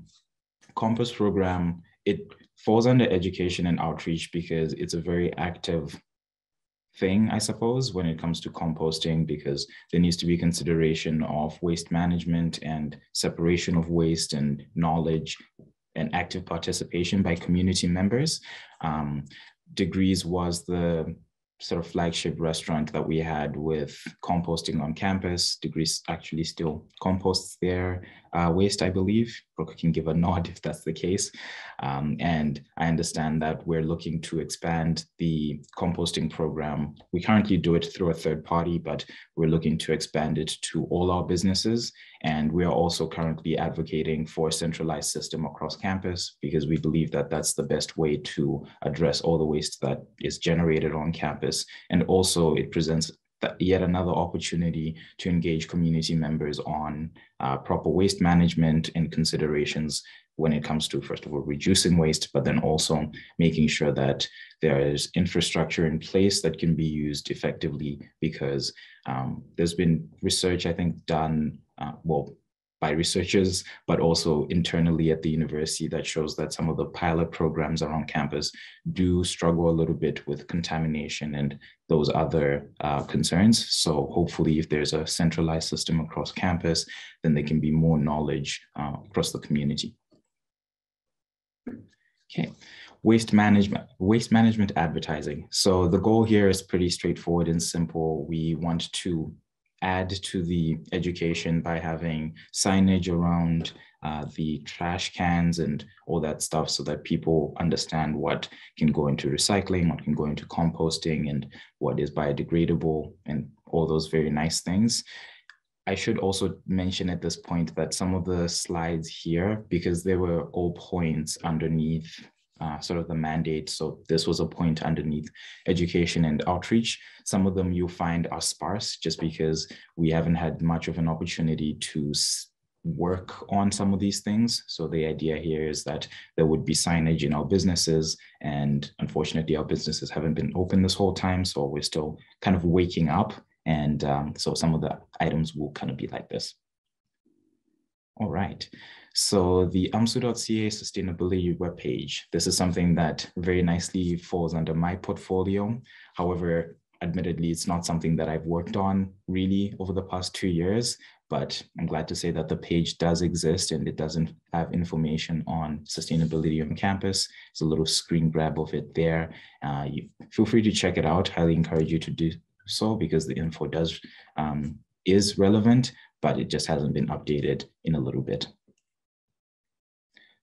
S14: compost program, it falls under education and outreach because it's a very active thing, I suppose, when it comes to composting, because there needs to be consideration of waste management and separation of waste and knowledge and active participation by community members. Um, Degrees was the sort of flagship restaurant that we had with composting on campus. Degrees actually still composts their uh, waste, I believe. Brook can give a nod if that's the case. Um, and I understand that we're looking to expand the composting program. We currently do it through a third party, but we're looking to expand it to all our businesses. And we are also currently advocating for a centralized system across campus because we believe that that's the best way to address all the waste that is generated on campus. And also it presents yet another opportunity to engage community members on uh, proper waste management and considerations when it comes to, first of all, reducing waste, but then also making sure that there is infrastructure in place that can be used effectively because um, there's been research, I think, done, uh, well, by researchers, but also internally at the university that shows that some of the pilot programs around campus do struggle a little bit with contamination and those other uh, concerns. So hopefully if there's a centralized system across campus, then there can be more knowledge uh, across the community. Okay, waste management, waste management advertising. So the goal here is pretty straightforward and simple. We want to add to the education by having signage around uh, the trash cans and all that stuff so that people understand what can go into recycling, what can go into composting, and what is biodegradable, and all those very nice things. I should also mention at this point that some of the slides here, because they were all points underneath uh, sort of the mandate. So this was a point underneath education and outreach. Some of them you'll find are sparse just because we haven't had much of an opportunity to work on some of these things. So the idea here is that there would be signage in our businesses and unfortunately our businesses haven't been open this whole time. So we're still kind of waking up. And um, so some of the items will kind of be like this. All right. So the UMSU.ca sustainability webpage, this is something that very nicely falls under my portfolio. However, admittedly, it's not something that I've worked on really over the past two years, but I'm glad to say that the page does exist and it doesn't have information on sustainability on campus. It's a little screen grab of it there. Uh, you feel free to check it out. Highly encourage you to do so because the info does um, is relevant, but it just hasn't been updated in a little bit.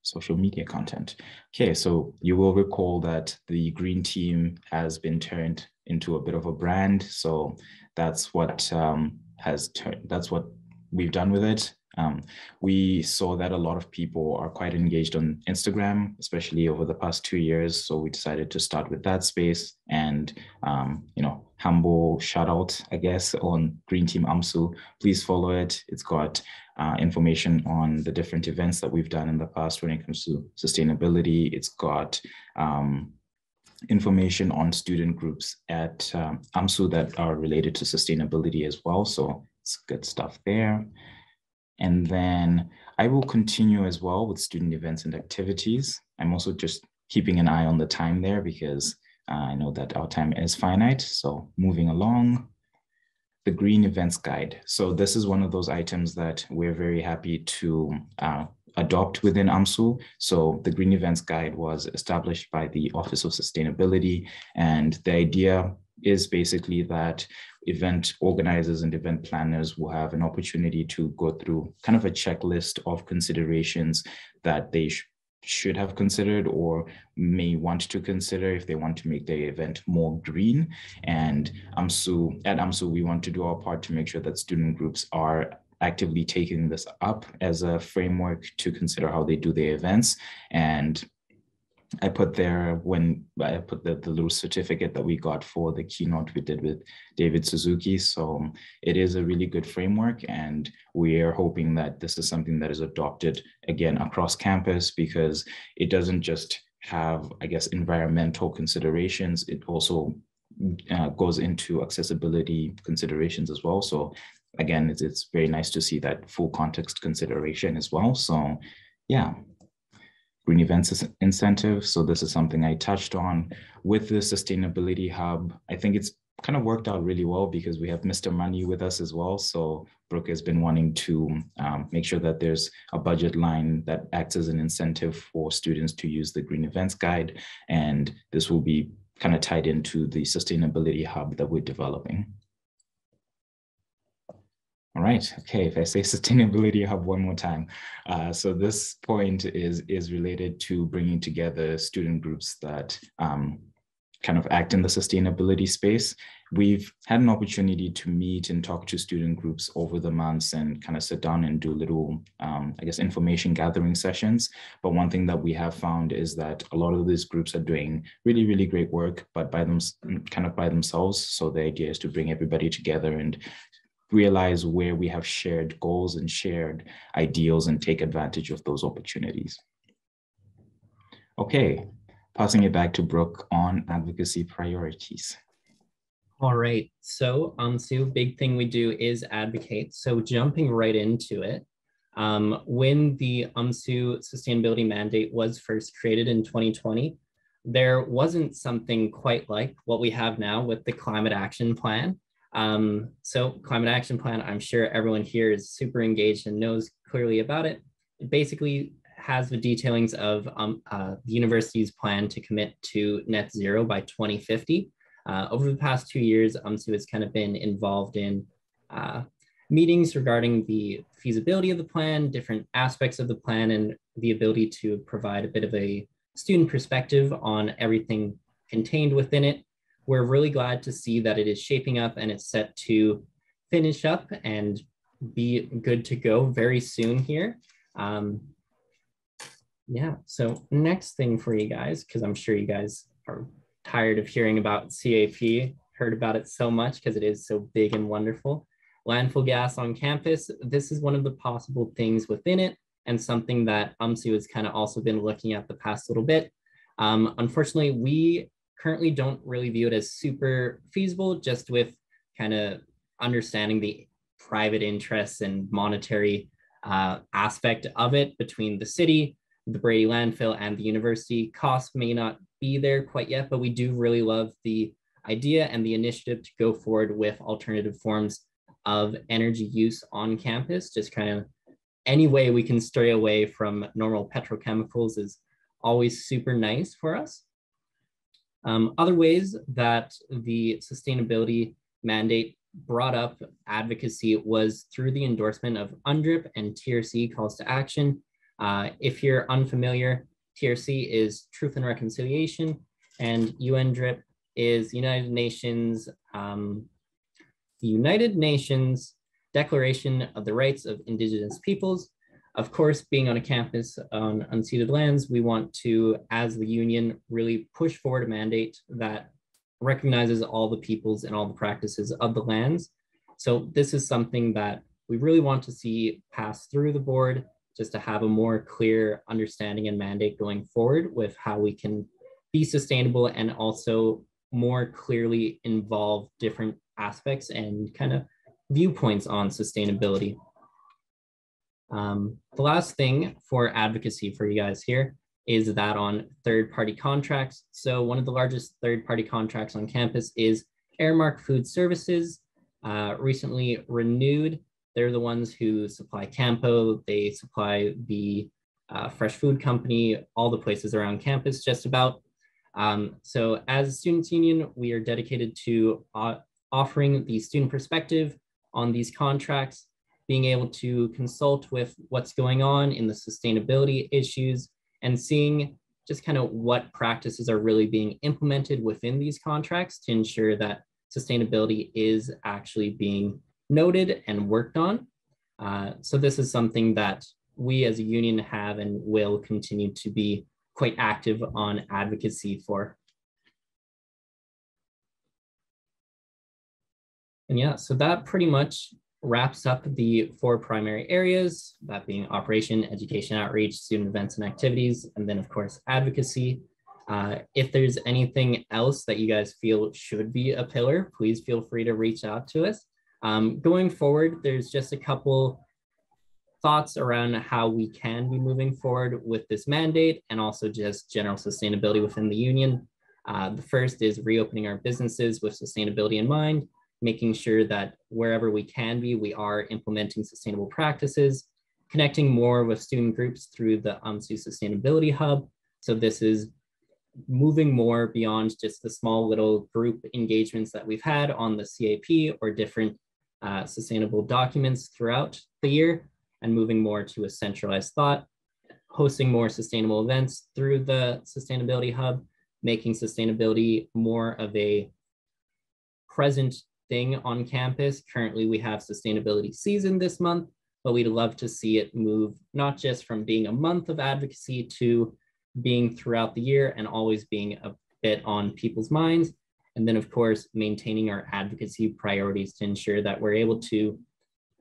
S14: social media content. Okay, so you will recall that the green team has been turned into a bit of a brand. So that's what um, has turned, that's what we've done with it. Um, we saw that a lot of people are quite engaged on Instagram, especially over the past two years. So we decided to start with that space and, um, you know, humble shout out, I guess, on Green Team UMSU. Please follow it. It's got uh, information on the different events that we've done in the past when it comes to sustainability. It's got um, information on student groups at um, UMSU that are related to sustainability as well. So it's good stuff there. And then I will continue as well with student events and activities. I'm also just keeping an eye on the time there because uh, I know that our time is finite. So moving along, the Green Events Guide. So this is one of those items that we're very happy to uh, adopt within UMSU. So the Green Events Guide was established by the Office of Sustainability. And the idea is basically that event organizers and event planners will have an opportunity to go through kind of a checklist of considerations that they sh should have considered or may want to consider if they want to make their event more green. And UMSU, at UMSU, we want to do our part to make sure that student groups are actively taking this up as a framework to consider how they do their events. And I put there when I put the, the little certificate that we got for the keynote we did with David Suzuki. So it is a really good framework and we are hoping that this is something that is adopted again across campus because it doesn't just have, I guess, environmental considerations. It also uh, goes into accessibility considerations as well. So again, it's, it's very nice to see that full context consideration as well. So yeah, Green Events Incentive. So this is something I touched on with the Sustainability Hub. I think it's kind of worked out really well because we have Mr. Money with us as well. So Brook has been wanting to um, make sure that there's a budget line that acts as an incentive for students to use the Green Events Guide. And this will be kind of tied into the Sustainability Hub that we're developing. All right. Okay. If I say sustainability hub one more time, uh, so this point is is related to bringing together student groups that um, kind of act in the sustainability space. We've had an opportunity to meet and talk to student groups over the months and kind of sit down and do little, um, I guess, information gathering sessions. But one thing that we have found is that a lot of these groups are doing really, really great work, but by them, kind of by themselves. So the idea is to bring everybody together and realize where we have shared goals and shared ideals and take advantage of those opportunities. Okay, passing it back to Brook on advocacy priorities.
S15: All right, so UMSU, big thing we do is advocate. So jumping right into it, um, when the UMSU sustainability mandate was first created in 2020, there wasn't something quite like what we have now with the climate action plan. Um, so climate action plan, I'm sure everyone here is super engaged and knows clearly about it. It basically has the detailings of um, uh, the university's plan to commit to net zero by 2050. Uh, over the past two years, UMSU has kind of been involved in uh, meetings regarding the feasibility of the plan, different aspects of the plan, and the ability to provide a bit of a student perspective on everything contained within it we're really glad to see that it is shaping up and it's set to finish up and be good to go very soon here. Um, yeah, so next thing for you guys, because I'm sure you guys are tired of hearing about CAP, heard about it so much because it is so big and wonderful. Landfill gas on campus, this is one of the possible things within it and something that UMSU has kind of also been looking at the past little bit. Um, unfortunately, we currently don't really view it as super feasible, just with kind of understanding the private interests and monetary uh, aspect of it between the city, the Brady landfill, and the university. Cost may not be there quite yet, but we do really love the idea and the initiative to go forward with alternative forms of energy use on campus. Just kind of any way we can stray away from normal petrochemicals is always super nice for us. Um, other ways that the sustainability mandate brought up advocacy was through the endorsement of UNDRIP and TRC calls to action. Uh, if you're unfamiliar, TRC is Truth and Reconciliation, and UNDRIP is United Nations, um, the United Nations Declaration of the Rights of Indigenous Peoples. Of course, being on a campus on unceded lands, we want to, as the union, really push forward a mandate that recognizes all the peoples and all the practices of the lands. So this is something that we really want to see pass through the board just to have a more clear understanding and mandate going forward with how we can be sustainable and also more clearly involve different aspects and kind of viewpoints on sustainability. Um, the last thing for advocacy for you guys here is that on third party contracts. So one of the largest third party contracts on campus is Aramark Food Services, uh, recently renewed. They're the ones who supply Campo, they supply the uh, fresh food company, all the places around campus just about. Um, so as Students Union, we are dedicated to uh, offering the student perspective on these contracts, being able to consult with what's going on in the sustainability issues and seeing just kind of what practices are really being implemented within these contracts to ensure that sustainability is actually being noted and worked on. Uh, so this is something that we as a union have and will continue to be quite active on advocacy for. And yeah, so that pretty much wraps up the four primary areas, that being operation, education outreach, student events and activities, and then of course, advocacy. Uh, if there's anything else that you guys feel should be a pillar, please feel free to reach out to us. Um, going forward, there's just a couple thoughts around how we can be moving forward with this mandate and also just general sustainability within the union. Uh, the first is reopening our businesses with sustainability in mind making sure that wherever we can be, we are implementing sustainable practices, connecting more with student groups through the UMSU Sustainability Hub. So this is moving more beyond just the small little group engagements that we've had on the CAP or different uh, sustainable documents throughout the year and moving more to a centralized thought, hosting more sustainable events through the Sustainability Hub, making sustainability more of a present thing on campus. Currently, we have sustainability season this month, but we'd love to see it move not just from being a month of advocacy to being throughout the year and always being a bit on people's minds. And then, of course, maintaining our advocacy priorities to ensure that we're able to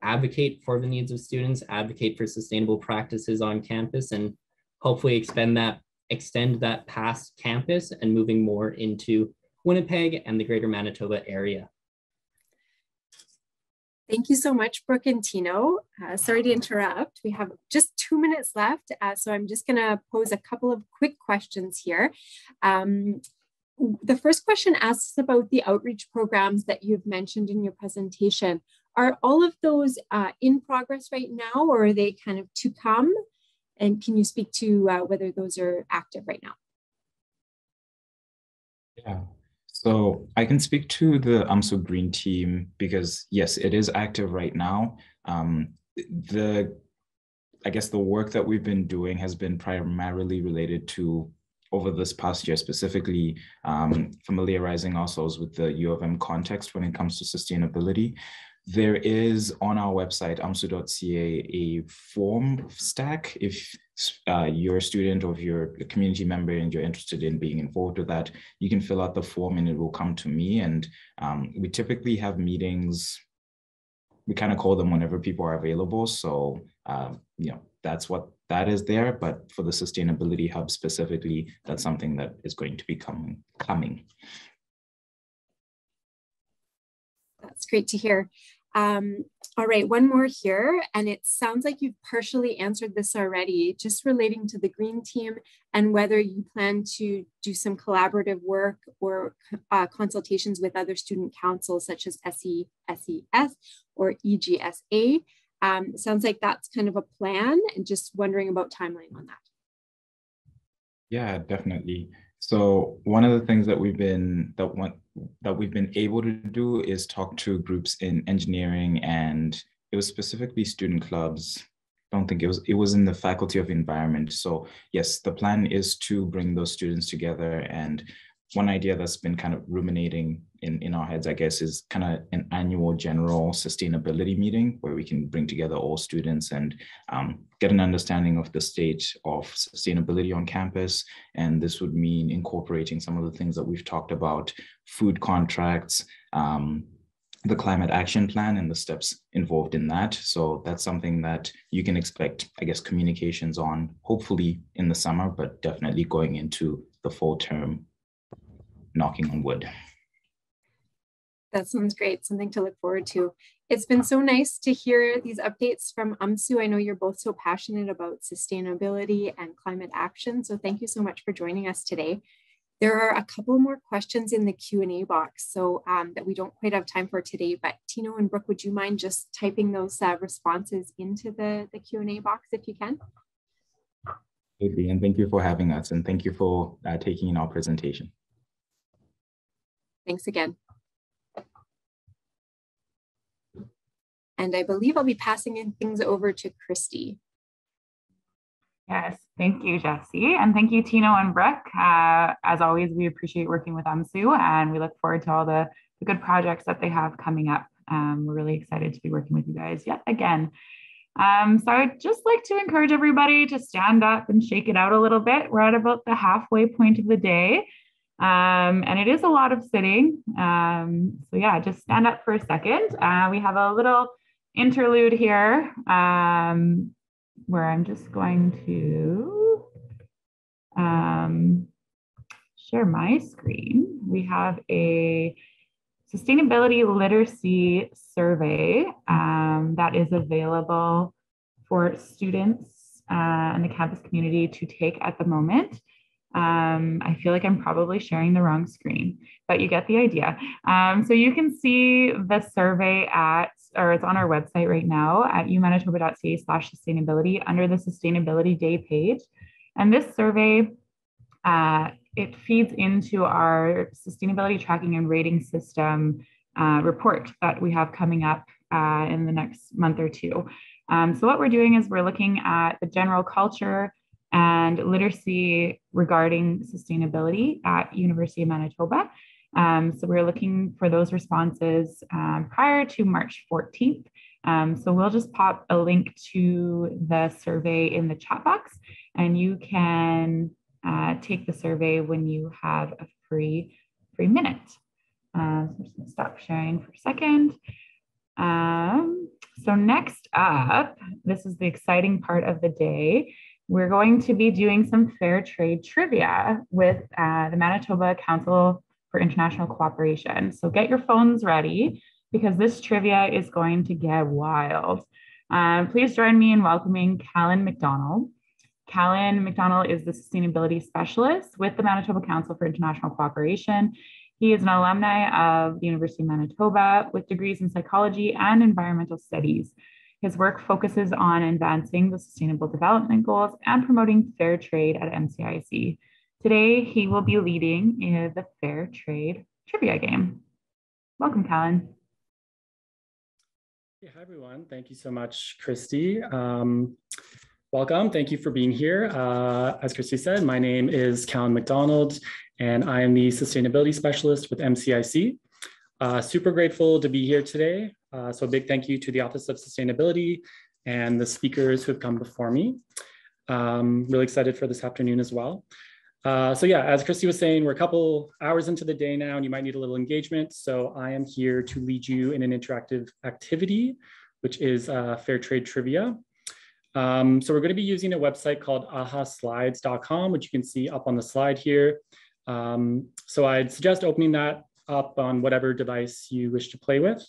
S15: advocate for the needs of students, advocate for sustainable practices on campus, and hopefully extend that extend that past campus and moving more into Winnipeg and the greater Manitoba area.
S11: Thank you so much, Brook and Tino. Uh, sorry to interrupt. We have just two minutes left, uh, so I'm just going to pose a couple of quick questions here. Um, the first question asks about the outreach programs that you've mentioned in your presentation. Are all of those uh, in progress right now, or are they kind of to come? And can you speak to uh, whether those are active right now?
S14: Yeah, so I can speak to the UMSU Green team because yes, it is active right now. Um, the I guess the work that we've been doing has been primarily related to over this past year, specifically um, familiarizing ourselves with the U of M context when it comes to sustainability. There is on our website, umsu.ca, a Formstack. If uh, you're a student or if you're a community member and you're interested in being involved with that, you can fill out the form and it will come to me. And um, we typically have meetings, we kind of call them whenever people are available. So, uh, you know, that's what that is there. But for the Sustainability Hub specifically, that's something that is going to be coming. coming.
S11: That's great to hear. Um, all right, one more here, and it sounds like you've partially answered this already, just relating to the green team and whether you plan to do some collaborative work or uh, consultations with other student councils such as SE, SES or EGSA. Um, sounds like that's kind of a plan and just wondering about timeline on that.
S14: Yeah, definitely. So one of the things that we've been that one that we've been able to do is talk to groups in engineering and it was specifically student clubs. I don't think it was it was in the faculty of environment. So yes the plan is to bring those students together and one idea that's been kind of ruminating in, in our heads, I guess, is kind of an annual general sustainability meeting where we can bring together all students and um, get an understanding of the state of sustainability on campus. And this would mean incorporating some of the things that we've talked about, food contracts, um, the climate action plan and the steps involved in that. So that's something that you can expect, I guess, communications on, hopefully in the summer, but definitely going into the fall term knocking on wood.
S11: That sounds great. Something to look forward to. It's been so nice to hear these updates from UMSU. I know you're both so passionate about sustainability and climate action. So thank you so much for joining us today. There are a couple more questions in the Q&A box so um, that we don't quite have time for today, but Tino and Brook, would you mind just typing those uh, responses into the, the Q&A box if you can?
S14: Absolutely, and thank you for having us and thank you for uh, taking in our presentation.
S11: Thanks again. And I believe I'll be passing in things over to Christie.
S1: Yes, thank you, Jesse. And thank you, Tino and Brook. Uh, as always, we appreciate working with UMSU and we look forward to all the, the good projects that they have coming up. Um, we're really excited to be working with you guys yet again. Um, so I'd just like to encourage everybody to stand up and shake it out a little bit. We're at about the halfway point of the day. Um, and it is a lot of sitting. Um, so yeah, just stand up for a second. Uh, we have a little interlude here um, where I'm just going to um, share my screen. We have a sustainability literacy survey um, that is available for students uh, in the campus community to take at the moment. Um, I feel like I'm probably sharing the wrong screen, but you get the idea. Um, so you can see the survey at, or it's on our website right now at umanitoba.ca slash sustainability under the sustainability day page. And this survey, uh, it feeds into our sustainability tracking and rating system uh, report that we have coming up uh, in the next month or two. Um, so what we're doing is we're looking at the general culture and literacy regarding sustainability at University of Manitoba. Um, so we're looking for those responses um, prior to March 14th. Um, so we'll just pop a link to the survey in the chat box and you can uh, take the survey when you have a free, free minute. Uh, so I'm just gonna stop sharing for a second. Um, so next up, this is the exciting part of the day we're going to be doing some fair trade trivia with uh, the Manitoba Council for International Cooperation. So get your phones ready because this trivia is going to get wild. Um, please join me in welcoming Kalin McDonald. Kalin McDonald is the Sustainability Specialist with the Manitoba Council for International Cooperation. He is an alumni of the University of Manitoba with degrees in psychology and environmental studies. His work focuses on advancing the Sustainable Development Goals and promoting fair trade at MCIC. Today, he will be leading in the Fair Trade Trivia Game. Welcome, Kalin.
S16: Hey, hi, everyone. Thank you so much, Christie. Um, welcome. Thank you for being here. Uh, as Christie said, my name is Kalin McDonald, and I am the Sustainability Specialist with MCIC. Uh, super grateful to be here today. Uh, so a big thank you to the Office of Sustainability and the speakers who have come before me. Um, really excited for this afternoon as well. Uh, so yeah, as Christie was saying, we're a couple hours into the day now and you might need a little engagement. So I am here to lead you in an interactive activity, which is uh, Fair Trade Trivia. Um, so we're gonna be using a website called ahaslides.com, which you can see up on the slide here. Um, so I'd suggest opening that up on whatever device you wish to play with.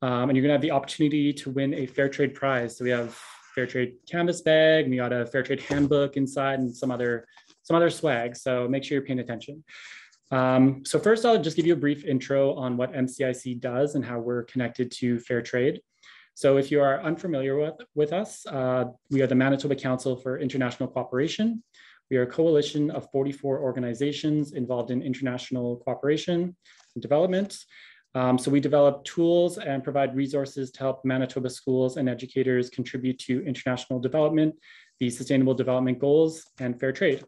S16: Um, and you're gonna have the opportunity to win a fair trade prize. So we have fair trade canvas bag, and we got a fair trade handbook inside and some other, some other swag. So make sure you're paying attention. Um, so first I'll just give you a brief intro on what MCIC does and how we're connected to fair trade. So if you are unfamiliar with, with us, uh, we are the Manitoba Council for International Cooperation. We are a coalition of 44 organizations involved in international cooperation and development. Um, so we develop tools and provide resources to help Manitoba schools and educators contribute to international development, the sustainable development goals, and fair trade.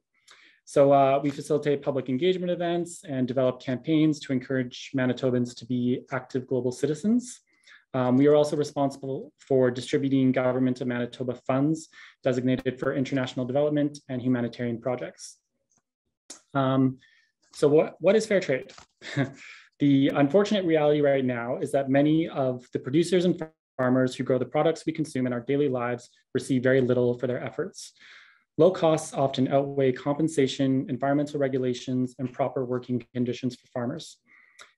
S16: So uh, we facilitate public engagement events and develop campaigns to encourage Manitobans to be active global citizens. Um, we are also responsible for distributing Government of Manitoba funds designated for international development and humanitarian projects. Um, so what, what is fair trade? the unfortunate reality right now is that many of the producers and farmers who grow the products we consume in our daily lives receive very little for their efforts. Low costs often outweigh compensation, environmental regulations, and proper working conditions for farmers.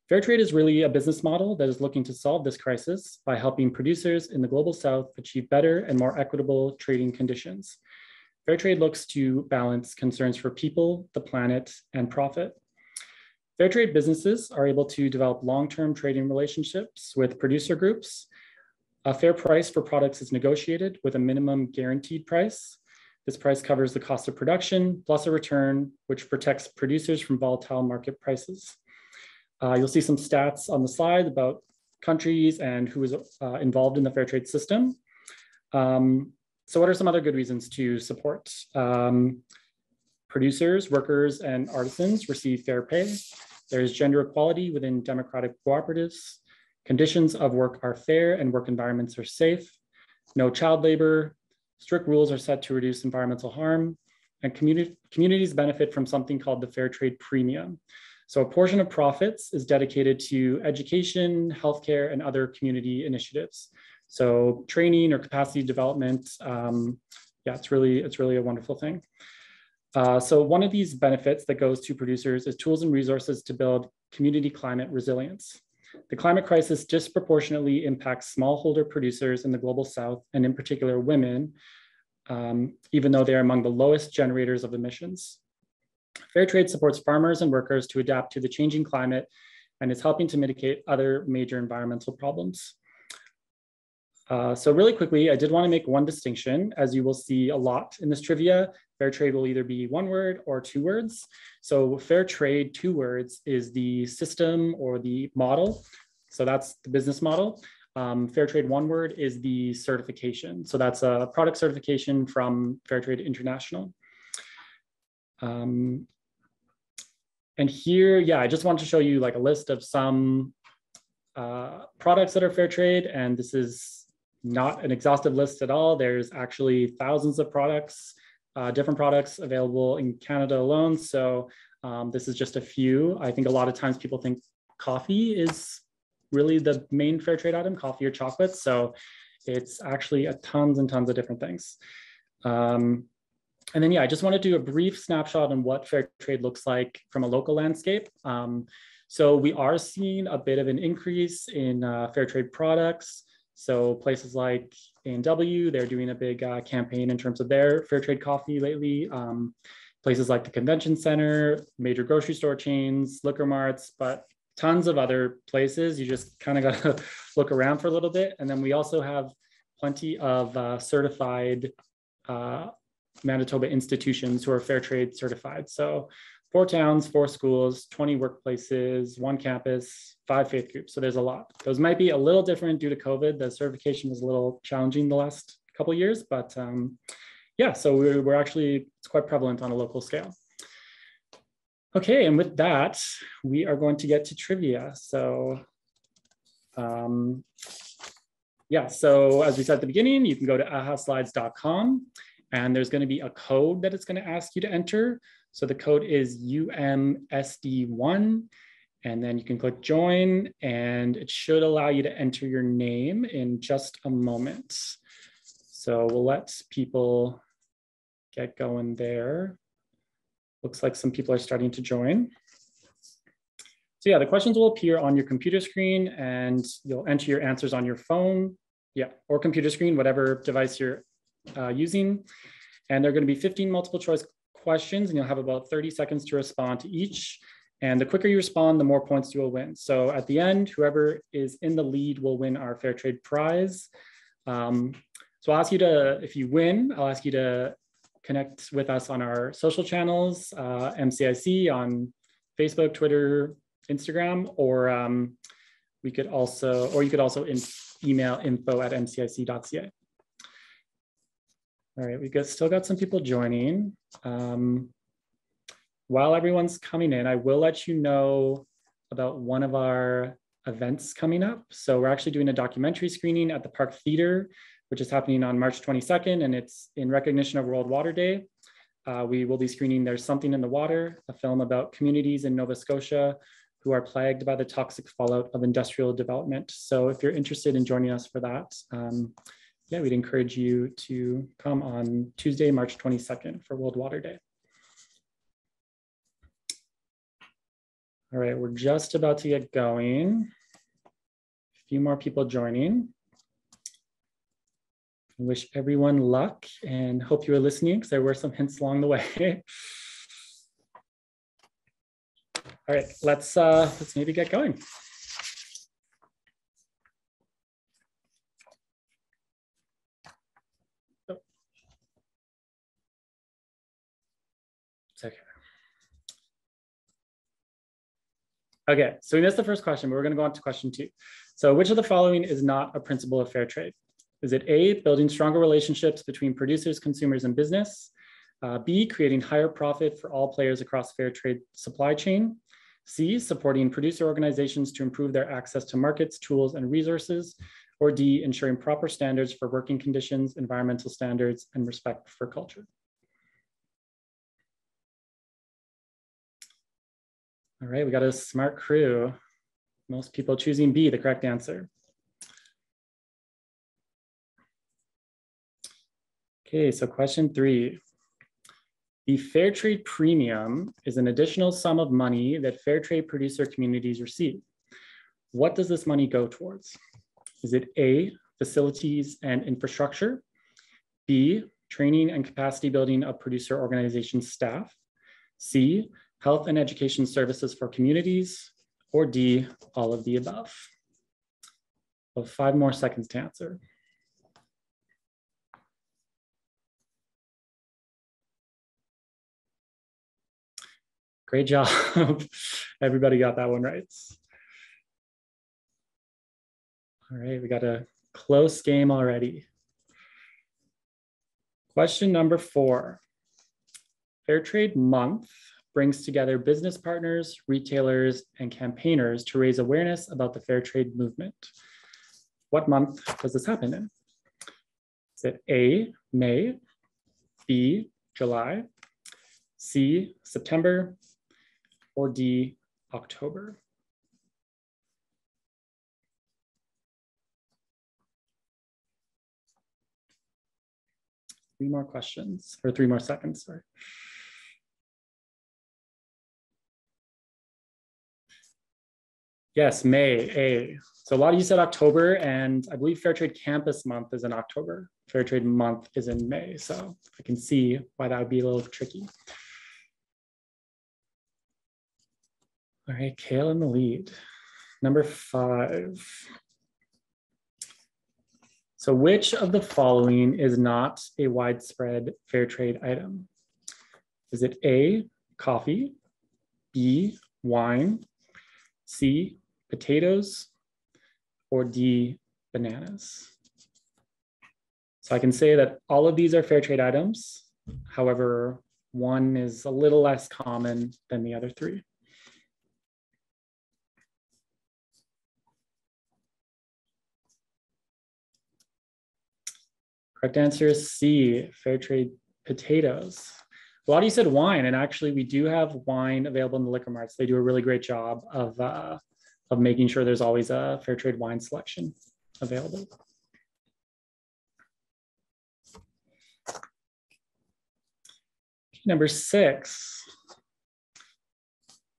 S16: Fair trade is really a business model that is looking to solve this crisis by helping producers in the global south achieve better and more equitable trading conditions. Fair trade looks to balance concerns for people, the planet, and profit. Fair trade businesses are able to develop long-term trading relationships with producer groups. A fair price for products is negotiated with a minimum guaranteed price. This price covers the cost of production plus a return, which protects producers from volatile market prices. Uh, you'll see some stats on the slide about countries and who is uh, involved in the fair trade system. Um, so what are some other good reasons to support? Um, producers, workers, and artisans receive fair pay. There's gender equality within democratic cooperatives. Conditions of work are fair and work environments are safe. No child labor. Strict rules are set to reduce environmental harm. And communi communities benefit from something called the fair trade premium. So a portion of profits is dedicated to education, healthcare, and other community initiatives. So training or capacity development, um, yeah, it's really, it's really a wonderful thing. Uh, so one of these benefits that goes to producers is tools and resources to build community climate resilience. The climate crisis disproportionately impacts smallholder producers in the global south, and in particular women, um, even though they're among the lowest generators of emissions. Fair trade supports farmers and workers to adapt to the changing climate and is helping to mitigate other major environmental problems. Uh, so really quickly, I did want to make one distinction, as you will see a lot in this trivia. Fair trade will either be one word or two words. So fair trade, two words, is the system or the model. So that's the business model. Um, fair trade, one word, is the certification. So that's a product certification from Fair Trade International. Um, and here, yeah, I just want to show you like a list of some uh, products that are fair trade. And this is not an exhaustive list at all. There's actually thousands of products, uh, different products available in Canada alone. So um, this is just a few. I think a lot of times people think coffee is really the main fair trade item, coffee or chocolate. So it's actually a tons and tons of different things. Um, and then, yeah, I just want to do a brief snapshot on what fair trade looks like from a local landscape. Um, so we are seeing a bit of an increase in uh, fair trade products. So places like A&W, they're doing a big uh, campaign in terms of their fair trade coffee lately. Um, places like the convention center, major grocery store chains, liquor marts, but tons of other places. You just kind of got to look around for a little bit. And then we also have plenty of uh, certified uh, Manitoba institutions who are fair trade certified. So four towns, four schools, 20 workplaces, one campus, five faith groups. So there's a lot. Those might be a little different due to COVID. The certification was a little challenging the last couple years, but um, yeah, so we're, we're actually, it's quite prevalent on a local scale. Okay, and with that, we are going to get to trivia. So um, yeah, so as we said at the beginning, you can go to ahaslides.com and there's going to be a code that it's going to ask you to enter. So the code is UMSD1, and then you can click join, and it should allow you to enter your name in just a moment. So we'll let people get going there. Looks like some people are starting to join. So yeah, the questions will appear on your computer screen and you'll enter your answers on your phone, yeah, or computer screen, whatever device you're uh, using. And they're going to be 15 multiple choice questions, and you'll have about 30 seconds to respond to each. And the quicker you respond, the more points you will win. So at the end, whoever is in the lead will win our Fair Trade Prize. Um, so I'll ask you to, if you win, I'll ask you to connect with us on our social channels, uh, MCIC on Facebook, Twitter, Instagram, or um, we could also, or you could also in, email info at mcic.ca. All right, we got still got some people joining. Um, while everyone's coming in, I will let you know about one of our events coming up. So we're actually doing a documentary screening at the Park Theater, which is happening on March 22nd, and it's in recognition of World Water Day. Uh, we will be screening There's Something in the Water, a film about communities in Nova Scotia who are plagued by the toxic fallout of industrial development. So if you're interested in joining us for that, um, yeah, we'd encourage you to come on Tuesday, March 22nd for World Water Day. All right, we're just about to get going. A few more people joining. I wish everyone luck and hope you were listening because there were some hints along the way. All right, let's uh, let's maybe get going. Okay. Okay, so we missed the first question, but we're going to go on to question two. So which of the following is not a principle of fair trade? Is it A, building stronger relationships between producers, consumers, and business? Uh, B, creating higher profit for all players across fair trade supply chain? C, supporting producer organizations to improve their access to markets, tools, and resources? Or D, ensuring proper standards for working conditions, environmental standards, and respect for culture? All right, we got a smart crew. Most people choosing B, the correct answer. Okay, so question three. The fair trade premium is an additional sum of money that fair trade producer communities receive. What does this money go towards? Is it A, facilities and infrastructure, B, training and capacity building of producer organization staff, C, health and education services for communities, or D, all of the above? So five more seconds to answer. Great job. Everybody got that one right. All right, we got a close game already. Question number four. Fair Trade Month brings together business partners, retailers, and campaigners to raise awareness about the fair trade movement. What month does this happen in? Is it A, May, B, July, C, September, or D, October? Three more questions, or three more seconds, sorry. Yes, May, A. So a lot of you said October, and I believe Fair Trade Campus Month is in October. Fair Trade Month is in May. So I can see why that would be a little tricky. All right, Kale in the lead. Number five. So which of the following is not a widespread fair trade item? Is it A, coffee, B, wine, C, potatoes, or D, bananas. So I can say that all of these are fair trade items. However, one is a little less common than the other three. Correct answer is C, fair trade potatoes. A lot of you said wine, and actually we do have wine available in the liquor marts. They do a really great job of uh, of making sure there's always a fair trade wine selection available. Number six.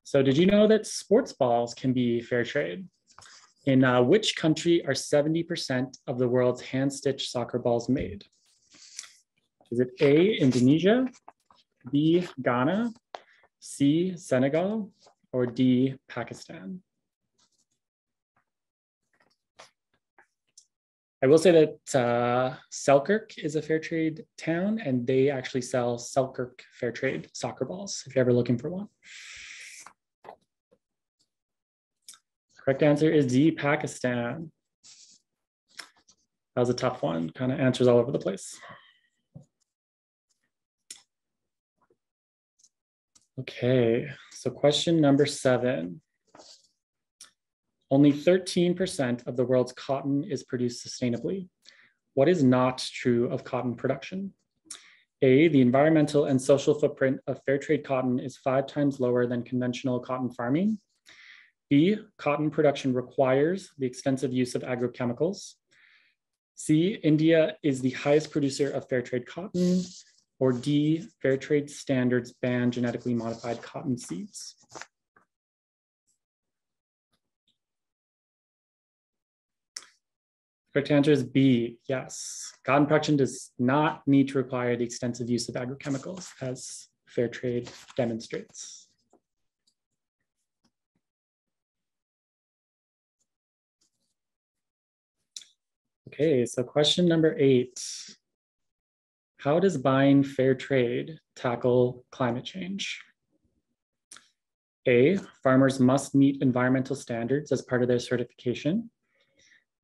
S16: So did you know that sports balls can be fair trade? In uh, which country are 70% of the world's hand-stitched soccer balls made? Is it A, Indonesia, B, Ghana, C, Senegal, or D, Pakistan? I will say that uh, Selkirk is a fair trade town and they actually sell Selkirk fair trade soccer balls if you're ever looking for one. Correct answer is D, Pakistan. That was a tough one, kind of answers all over the place. Okay, so question number seven. Only 13% of the world's cotton is produced sustainably. What is not true of cotton production? A, the environmental and social footprint of fair trade cotton is five times lower than conventional cotton farming. B, cotton production requires the extensive use of agrochemicals. C, India is the highest producer of fair trade cotton. Or D, fair trade standards ban genetically modified cotton seeds. Correct answer is B, yes. Cotton production does not need to require the extensive use of agrochemicals as fair trade demonstrates. Okay, so question number eight. How does buying fair trade tackle climate change? A, farmers must meet environmental standards as part of their certification.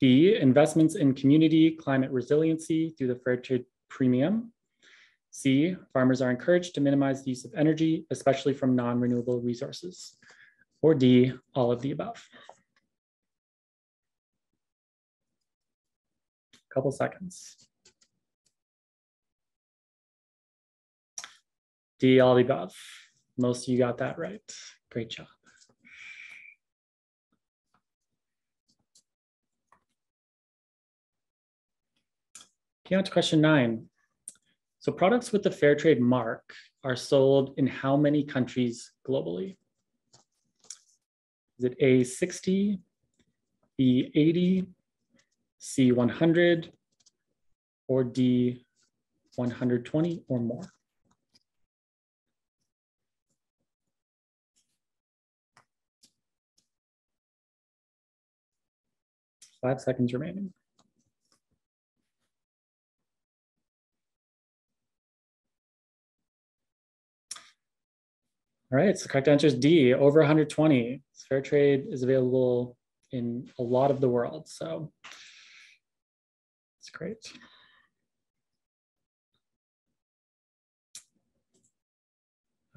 S16: B, investments in community climate resiliency through the fair trade premium. C, farmers are encouraged to minimize the use of energy, especially from non-renewable resources. Or D, all of the above. Couple seconds. D, all the above. Most of you got that right. Great job. Okay, on to question nine. So products with the fair trade mark are sold in how many countries globally? Is it A 60, B 80, C 100, or D 120 or more? Five seconds remaining. All right, so correct answer is D, over 120. Fair trade is available in a lot of the world, so it's great.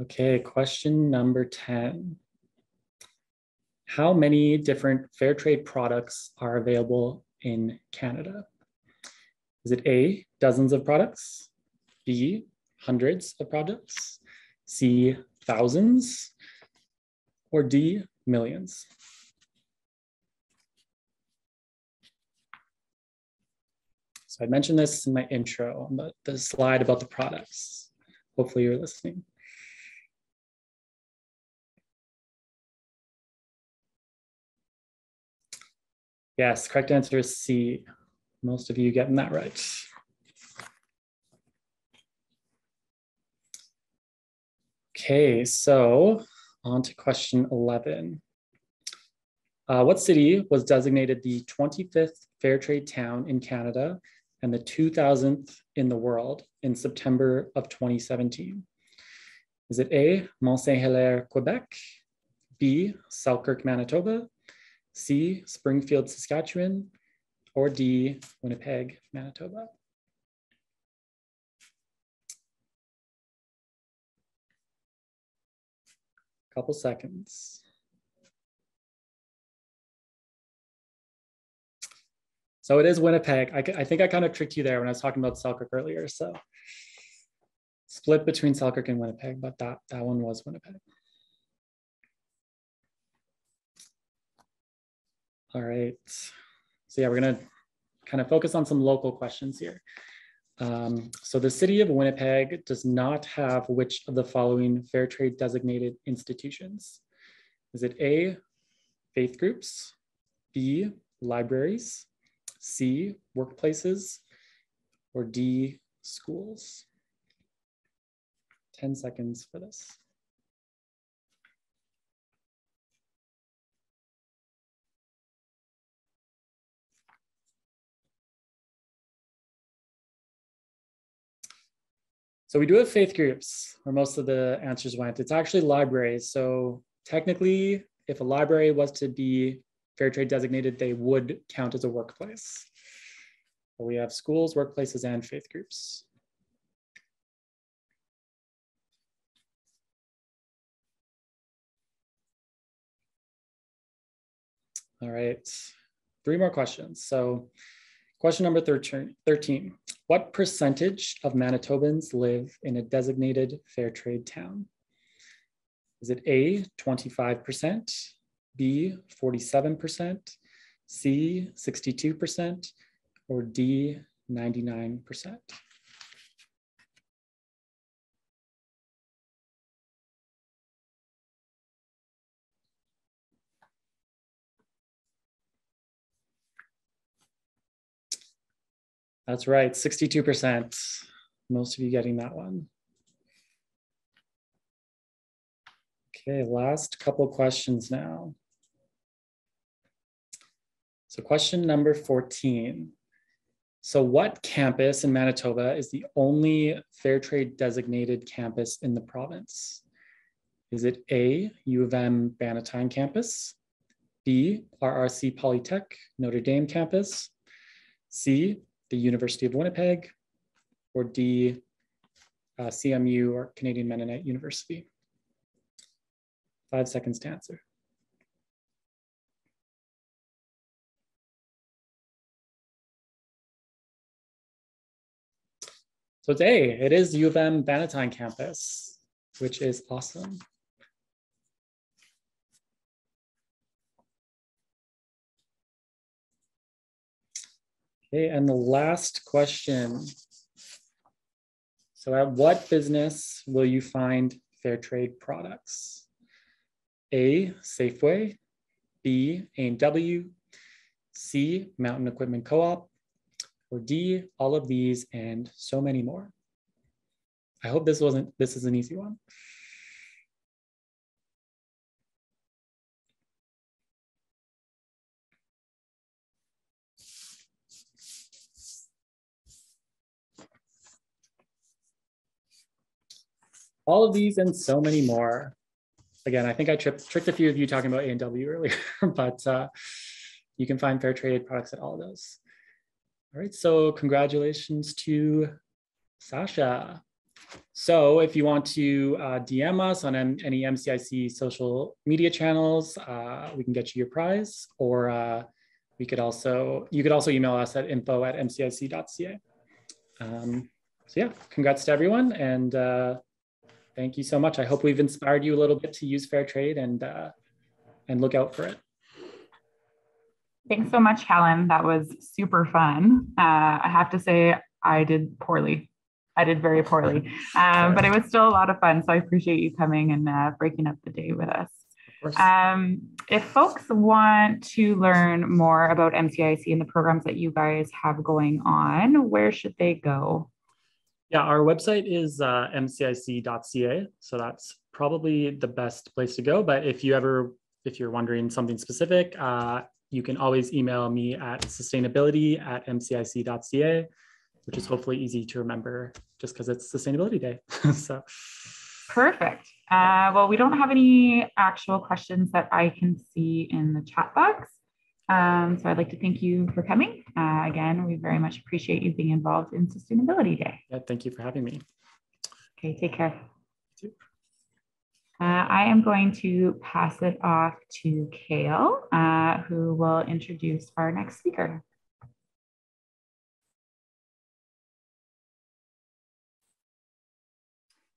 S16: Okay, question number 10. How many different fair trade products are available in Canada? Is it A, dozens of products, B, hundreds of products, C, thousands, or D, millions? So I mentioned this in my intro, on the, slide about the products. Hopefully you're listening. Yes, correct answer is C. Most of you getting that right. Okay, so on to question 11. Uh, what city was designated the 25th fair trade town in Canada and the 2000th in the world in September of 2017? Is it A, Mont Saint Hilaire, Quebec, B, Selkirk, Manitoba, C, Springfield, Saskatchewan, or D, Winnipeg, Manitoba? Couple seconds. So it is Winnipeg. I, I think I kind of tricked you there when I was talking about Selkirk earlier. So split between Selkirk and Winnipeg, but that, that one was Winnipeg. All right. So yeah, we're gonna kind of focus on some local questions here. Um, so the city of Winnipeg does not have which of the following fair trade designated institutions? Is it A, faith groups, B, libraries, C, workplaces, or D, schools? 10 seconds for this. So we do have faith groups where most of the answers went. It's actually libraries. So technically, if a library was to be fair trade designated, they would count as a workplace. But we have schools, workplaces, and faith groups. All right, three more questions. So question number 13, what percentage of Manitobans live in a designated fair trade town? Is it A, 25%, B, 47%, C, 62%, or D, 99%? That's right, 62%. Most of you getting that one. Okay, last couple questions now. So question number 14. So what campus in Manitoba is the only fair trade designated campus in the province? Is it A, U of M Bannatyne campus, B, RRC Polytech Notre Dame campus, C, the University of Winnipeg, or D, uh, CMU or Canadian Mennonite University? Five seconds to answer. So today it is U of M Bannatyne campus, which is awesome. Okay, and the last question. So at what business will you find fair trade products? A, Safeway, B, A&W, C, Mountain Equipment Co-op, or D, all of these and so many more. I hope this wasn't, this is an easy one. All of these and so many more again, I think I tripped, tricked a few of you talking about A&W earlier, but uh, you can find fair trade products at all of those. All right, so congratulations to Sasha. So if you want to uh, DM us on M any MCIC social media channels, uh, we can get you your prize, or uh, we could also, you could also email us at info at mcic.ca. Um, so yeah, congrats to everyone and uh, thank you so much. I hope we've inspired you a little bit to use fair trade and uh, and look out for it.
S1: Thanks so much, Kalin. That was super fun. Uh, I have to say, I did poorly. I did very poorly, um, but it was still a lot of fun. So I appreciate you coming and uh, breaking up the day with us. Um, if folks want to learn more about MCIC and the programs that you guys have going on, where should they go?
S16: Yeah, our website is uh, mcic.ca. So that's probably the best place to go. But if you ever, if you're wondering something specific, uh, you can always email me at sustainability at mcic.ca, which is hopefully easy to remember just because it's Sustainability Day. so
S1: perfect. Uh, well, we don't have any actual questions that I can see in the chat box. Um, so I'd like to thank you for coming. Uh, again, we very much appreciate you being involved in Sustainability Day.
S16: Yeah, thank you for having me.
S1: Okay, take care. Uh, I am going to pass it off to Kale, uh, who will introduce our next speaker.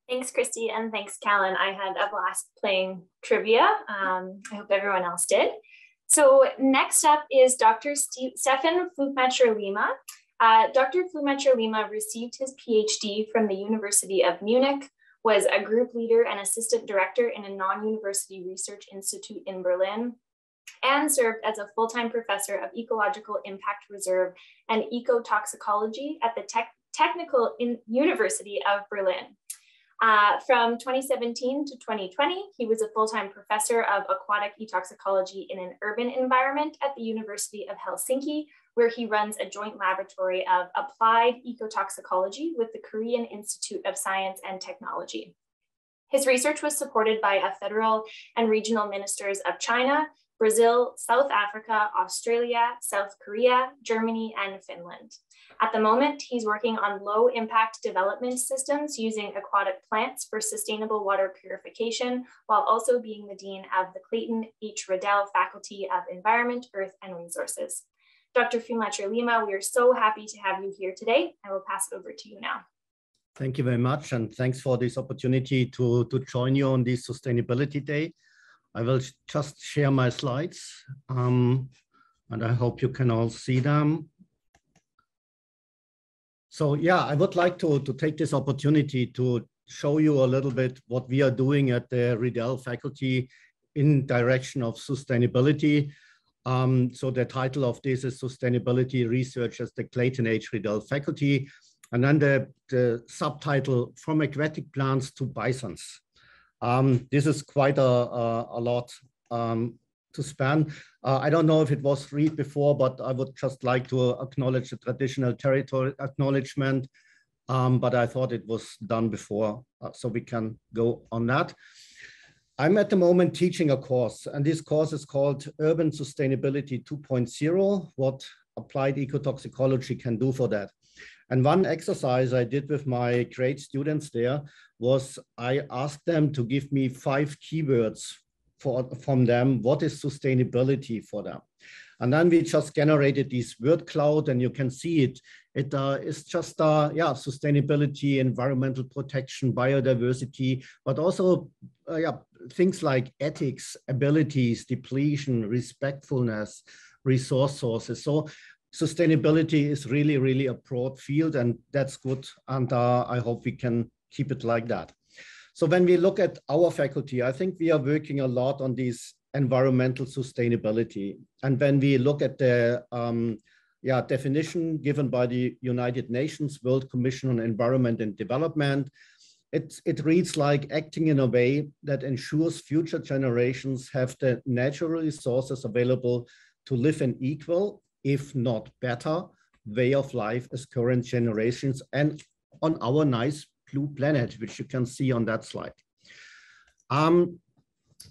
S6: Thanks, Christie, and thanks, Kalin. I had a blast playing trivia. Um, I hope everyone else did. So next up is Dr. Stephan Pflugmacher Lima. Uh, Dr. Pflugmacher Lima received his PhD from the University of Munich, was a group leader and assistant director in a non-university research institute in Berlin, and served as a full-time professor of ecological impact reserve and ecotoxicology at the Tech Technical University of Berlin. Uh, from 2017 to 2020, he was a full-time professor of aquatic ecotoxicology in an urban environment at the University of Helsinki, where he runs a joint laboratory of applied ecotoxicology with the Korean Institute of Science and Technology. His research was supported by a federal and regional ministers of China, Brazil, South Africa, Australia, South Korea, Germany, and Finland. At the moment, he's working on low impact development systems using aquatic plants for sustainable water purification, while also being the Dean of the Clayton H. Riddell Faculty of Environment, Earth, and Resources. Dr. Pflugmacher Lima, we are so happy to have you here today. I will pass it over to you now.
S17: Thank you very much. And thanks for this opportunity to, to join you on this Sustainability Day. I will just share my slides um, and I hope you can all see them. So yeah, I would like to, to take this opportunity to show you a little bit what we are doing at the Riddell faculty in direction of sustainability. Um, so the title of this is Sustainability Research as the Clayton H. Riddell Faculty. And then the, the subtitle, From Aquatic Plants to Bisons. Um, this is quite a, a, a lot um, to span. Uh, I don't know if it was read before, but I would just like to acknowledge the traditional territory acknowledgement, um, but I thought it was done before, uh, so we can go on that. I'm at the moment teaching a course, and this course is called Urban Sustainability 2.0, what applied ecotoxicology can do for that. And one exercise I did with my great students there was I asked them to give me five keywords for, from them. What is sustainability for them? And then we just generated this word cloud and you can see it. It uh, is just, uh, yeah, sustainability, environmental protection, biodiversity, but also, uh, yeah, things like ethics, abilities, depletion, respectfulness, resource sources. So sustainability is really, really a broad field and that's good. And uh, I hope we can keep it like that. So when we look at our faculty, I think we are working a lot on these environmental sustainability. And when we look at the um, yeah, definition given by the United Nations World Commission on Environment and Development, it, it reads like acting in a way that ensures future generations have the natural resources available to live an equal, if not better, way of life as current generations and on our nice blue planet, which you can see on that slide. Um,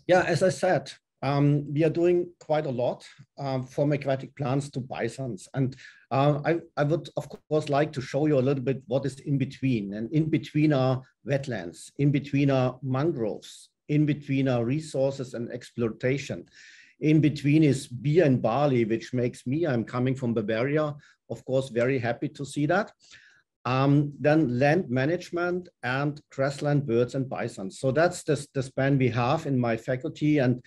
S17: yeah, as I said, um, we are doing quite a lot um, from aquatic plants to bisons. And uh, I, I would, of course, like to show you a little bit what is in between. And in between are wetlands, in between are mangroves, in between are resources and exploitation. In between is beer and barley, which makes me, I'm coming from Bavaria, of course, very happy to see that. Um, then land management and grassland birds and bison. So that's the, the span we have in my faculty. And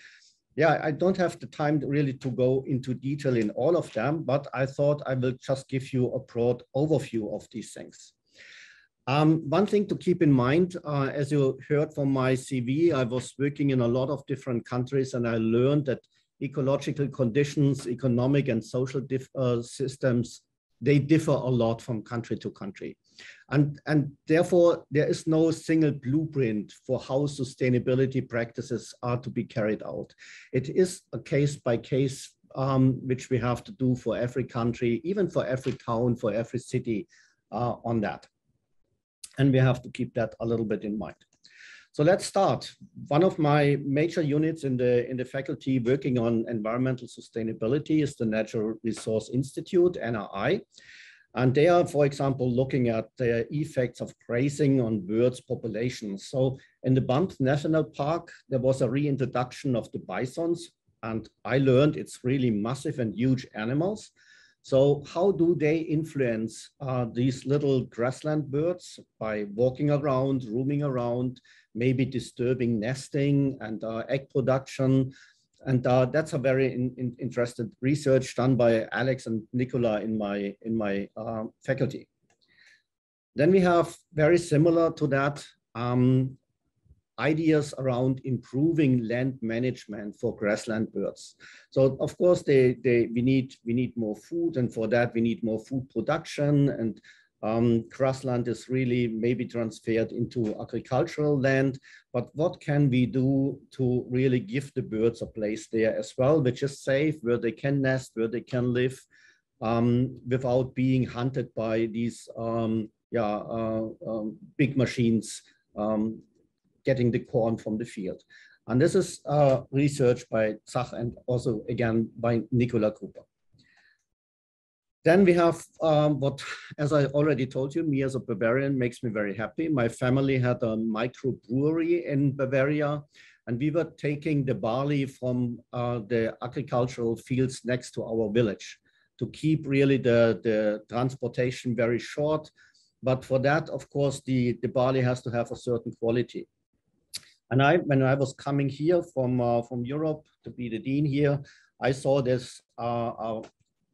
S17: yeah, I don't have the time really to go into detail in all of them, but I thought I will just give you a broad overview of these things. Um, one thing to keep in mind, uh, as you heard from my CV, I was working in a lot of different countries and I learned that ecological conditions, economic and social uh, systems they differ a lot from country to country. And, and therefore, there is no single blueprint for how sustainability practices are to be carried out. It is a case by case, um, which we have to do for every country, even for every town, for every city uh, on that. And we have to keep that a little bit in mind. So let's start. One of my major units in the, in the faculty working on environmental sustainability is the Natural Resource Institute, NRI. And they are, for example, looking at the effects of grazing on birds populations. So in the Banff National Park, there was a reintroduction of the bisons. And I learned it's really massive and huge animals. So how do they influence uh, these little grassland birds by walking around, roaming around, maybe disturbing nesting and uh, egg production? And uh, that's a very in, in interesting research done by Alex and Nicola in my, in my uh, faculty. Then we have very similar to that um, ideas around improving land management for grassland birds. So of course, they, they, we, need, we need more food and for that we need more food production and um, grassland is really maybe transferred into agricultural land, but what can we do to really give the birds a place there as well, which is safe, where they can nest, where they can live, um, without being hunted by these um, yeah, uh, um, big machines um, getting the corn from the field. And this is uh, research by Zach and also again by Nicola Koper. Then we have um, what, as I already told you, me as a Bavarian makes me very happy. My family had a microbrewery in Bavaria, and we were taking the barley from uh, the agricultural fields next to our village to keep really the, the transportation very short. But for that, of course, the, the barley has to have a certain quality. And I, when I was coming here from, uh, from Europe to be the dean here, I saw this uh,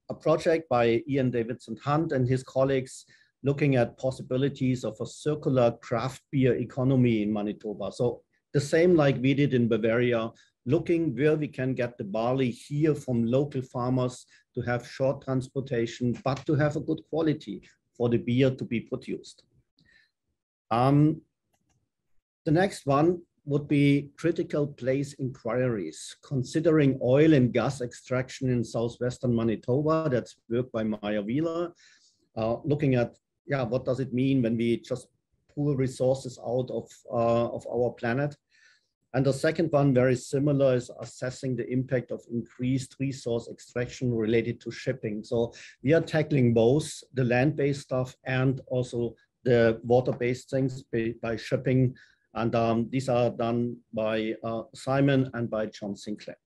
S17: a project by Iain Davidson Hunt and his colleagues looking at possibilities of a circular craft beer economy in Manitoba. So the same like we did in Bavaria, looking where we can get the barley here from local farmers to have short transportation, but to have a good quality for the beer to be produced. Um, the next one would be critical place inquiries, considering oil and gas extraction in southwestern Manitoba. That's work by Maya Wheeler, uh, looking at, yeah, what does it mean when we just pull resources out of, uh, of our planet? And the second one, very similar, is assessing the impact of increased resource extraction related to shipping. So we are tackling both the land-based stuff and also the water-based things by, by shipping and um, these are done by uh, Simon and by John Sinclair.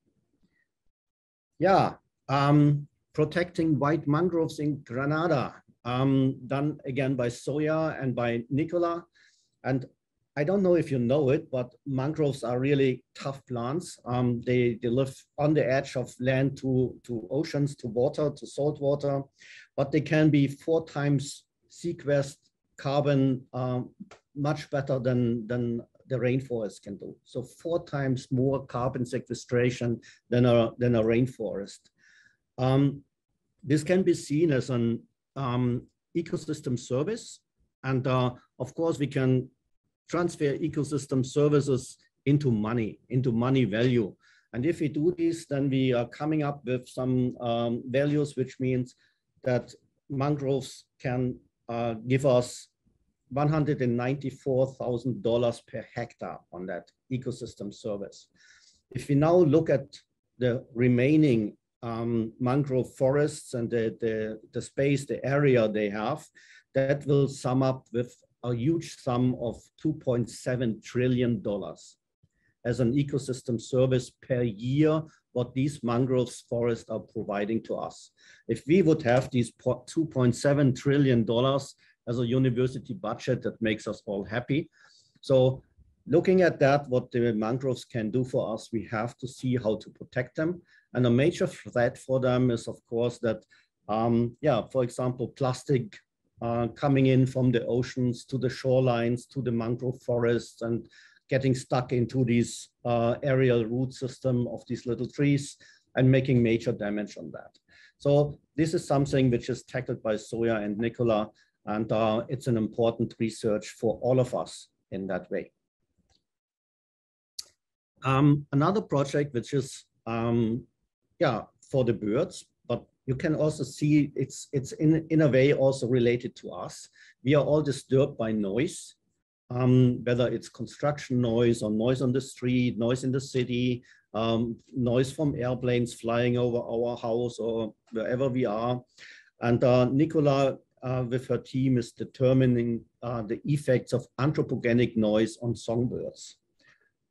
S17: Yeah, um, protecting white mangroves in Grenada, um, done again by Soya and by Nicola. And I don't know if you know it, but mangroves are really tough plants. Um, they, they live on the edge of land to, to oceans, to water, to salt water, but they can be four times sequestered carbon um, much better than, than the rainforest can do. So four times more carbon sequestration than a, than a rainforest. Um, this can be seen as an um, ecosystem service. And uh, of course, we can transfer ecosystem services into money, into money value. And if we do this, then we are coming up with some um, values, which means that mangroves can uh, give us $194,000 per hectare on that ecosystem service. If we now look at the remaining um, mangrove forests and the, the, the space, the area they have, that will sum up with a huge sum of $2.7 trillion as an ecosystem service per year what these mangroves forests are providing to us. If we would have these $2.7 trillion as a university budget that makes us all happy. So looking at that, what the mangroves can do for us, we have to see how to protect them. And a major threat for them is, of course, that, um, yeah, for example, plastic uh, coming in from the oceans to the shorelines, to the mangrove forests, and getting stuck into this uh, aerial root system of these little trees and making major damage on that. So this is something which is tackled by Soya and Nicola and uh, it's an important research for all of us in that way. Um, another project, which is, um, yeah, for the birds, but you can also see it's, it's in, in a way also related to us. We are all disturbed by noise, um, whether it's construction noise or noise on the street, noise in the city, um, noise from airplanes flying over our house or wherever we are. And uh, Nicola uh, with her team is determining uh, the effects of anthropogenic noise on songbirds.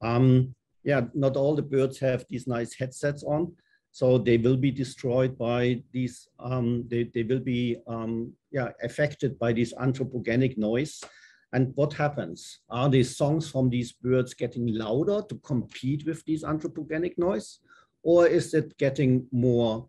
S17: Um, yeah, not all the birds have these nice headsets on, so they will be destroyed by these, um, they, they will be um, yeah, affected by this anthropogenic noise. And what happens? Are these songs from these birds getting louder to compete with this anthropogenic noise? Or is it getting more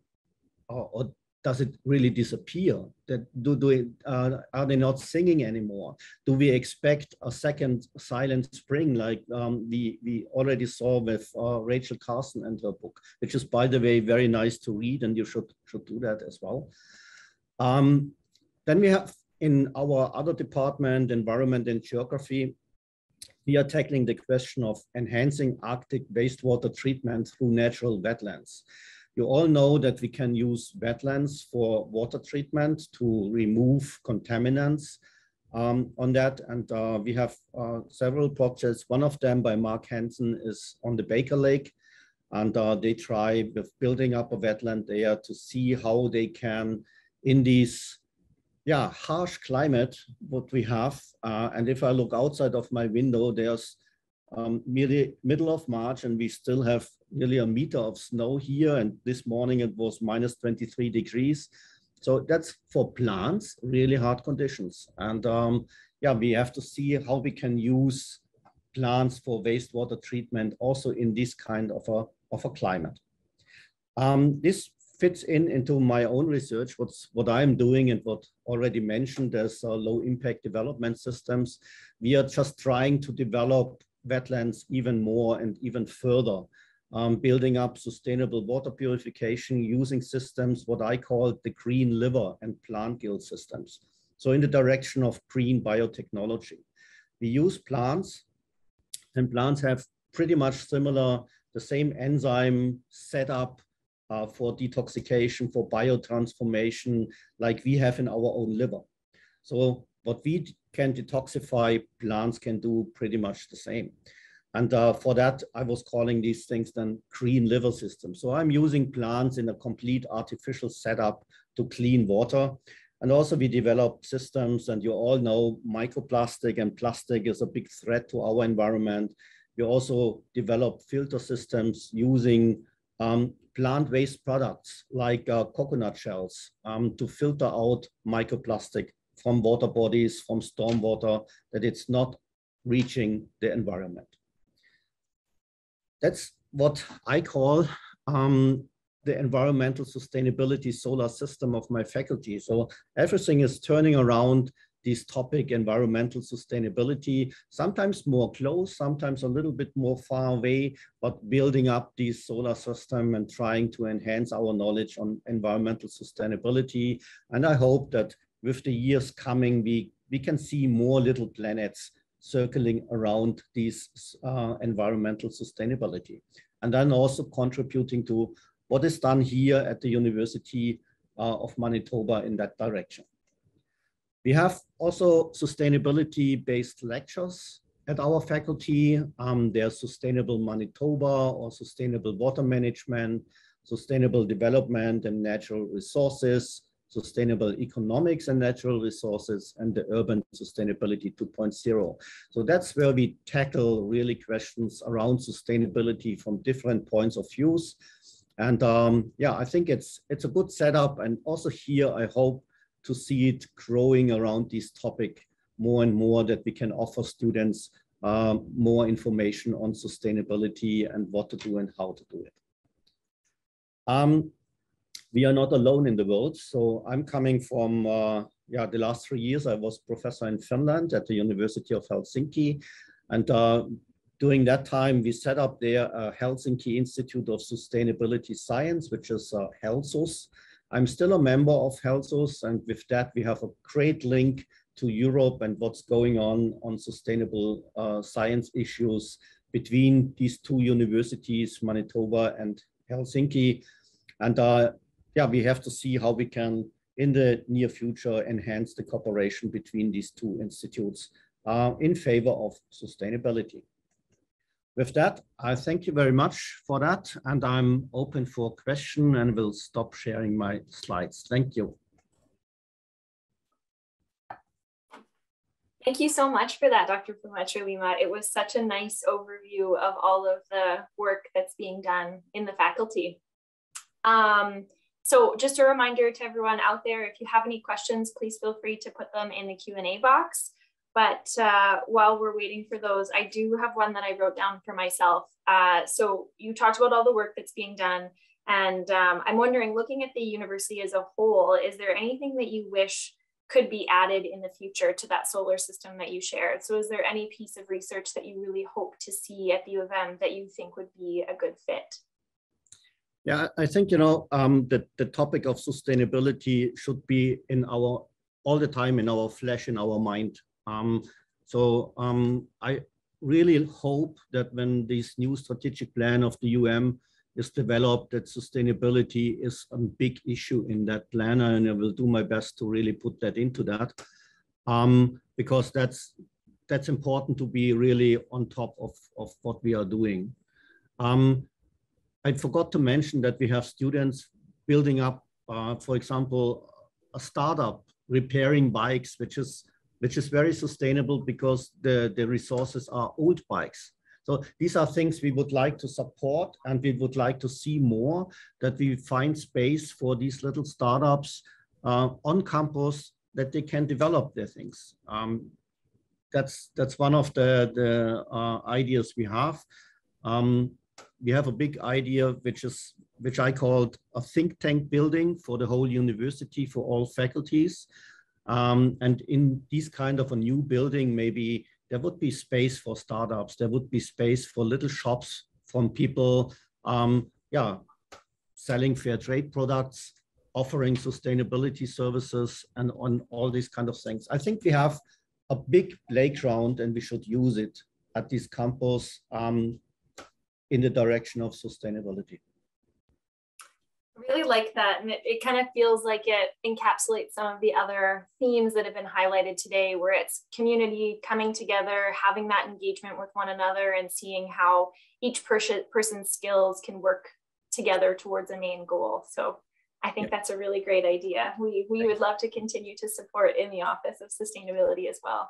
S17: or, or does it really disappear? That do, do it, uh, are they not singing anymore? Do we expect a second silent spring like um, we, we already saw with uh, Rachel Carson and her book, which is by the way, very nice to read and you should, should do that as well. Um, then we have in our other department, environment and geography, we are tackling the question of enhancing Arctic wastewater treatment through natural wetlands. You all know that we can use wetlands for water treatment to remove contaminants. um, on that. And uh, we have uh, several projects. One of them by Mark Hansen is on the Baker Lake. And uh, they try with building up a wetland there to see how they can, in these yeah, harsh climate, what we have. Uh, and if I look outside of my window, there's um, nearly middle of March and we still have nearly a meter of snow here. And this morning it was minus 23 degrees. So that's for plants, really hard conditions. And um, yeah, we have to see how we can use plants for wastewater treatment also in this kind of a, of a climate. Um, this fits in into my own research, what's what I'm doing and what already mentioned as uh, low impact development systems. We are just trying to develop wetlands even more and even further um, building up sustainable water purification using systems, what I call the green liver and plant gill systems. So in the direction of green biotechnology. We use plants and plants have pretty much similar, the same enzyme setup uh, for detoxification, for biotransformation, like we have in our own liver. So what we can detoxify, plants can do pretty much the same. And uh, for that, I was calling these things then green liver systems. So I'm using plants in a complete artificial setup to clean water. And also we develop systems and you all know microplastic and plastic is a big threat to our environment. We also develop filter systems using um, plant waste products like uh, coconut shells um, to filter out microplastic from water bodies, from stormwater, that it's not reaching the environment that's what I call um, the environmental sustainability solar system of my faculty. So everything is turning around this topic, environmental sustainability, sometimes more close, sometimes a little bit more far away, but building up this solar system and trying to enhance our knowledge on environmental sustainability. And I hope that with the years coming, we, we can see more little planets circling around these uh, environmental sustainability. And then also contributing to what is done here at the University uh, of Manitoba in that direction. We have also sustainability-based lectures at our faculty. Um, there's Sustainable Manitoba or Sustainable Water Management, Sustainable Development and Natural Resources, sustainable economics and natural resources, and the urban sustainability 2.0. So that's where we tackle really questions around sustainability from different points of views. And um, yeah, I think it's it's a good setup. And also here, I hope to see it growing around this topic more and more that we can offer students um, more information on sustainability and what to do and how to do it. Um, we are not alone in the world. So I'm coming from, uh, yeah, the last three years, I was professor in Finland at the University of Helsinki. And uh, during that time, we set up there a Helsinki Institute of Sustainability Science, which is uh, HELSUS. I'm still a member of HELSUS, and with that, we have a great link to Europe and what's going on on sustainable uh, science issues between these two universities, Manitoba and Helsinki. And uh, yeah, we have to see how we can, in the near future, enhance the cooperation between these two institutes uh, in favor of sustainability. With that, I thank you very much for that, and I'm open for question and will stop sharing my slides. Thank you.
S6: Thank you so much for that, Dr. Pflugmacher Lima. It was such a nice overview of all of the work that's being done in the faculty. Um, so just a reminder to everyone out there, if you have any questions, please feel free to put them in the Q&A box. But uh, while we're waiting for those, I do have one that I wrote down for myself. Uh, so you talked about all the work that's being done. And um, I'm wondering, looking at the university as a whole, is there anything that you wish could be added in the future to that solar system that you shared? So is there any piece of research that you really hope to see at the U of M that you think would be a good fit?
S17: Yeah, I think, you know, um, the, the topic of sustainability should be in our, all the time in our flesh, in our mind. Um, so um, I really hope that when this new strategic plan of the UM is developed, that sustainability is a big issue in that plan, and I will do my best to really put that into that. um, because that's that's important to be really on top of, of what we are doing. Um, I forgot to mention that we have students building up, uh, for example, a startup repairing bikes, which is which is very sustainable because the, the resources are old bikes. So these are things we would like to support and we would like to see more, that we find space for these little startups uh, on campus that they can develop their things. Um, that's, that's one of the, the uh, ideas we have. Um, we have a big idea, which is which I called a think tank building for the whole university for all faculties. Um, and in this kind of a new building, maybe there would be space for startups. There would be space for little shops from people, um, yeah, selling fair trade products, offering sustainability services, and on all these kind of things. I think we have a big playground, and we should use it at this campus um, in the direction of sustainability I
S6: really like that. And it, it kind of feels like it encapsulates some of the other themes that have been highlighted today, where it's community coming together, having that engagement with one another, and seeing how each person, person's skills can work together towards a main goal. So I think that's a really great idea. We, we would love to continue to support in the Office of Sustainability as well.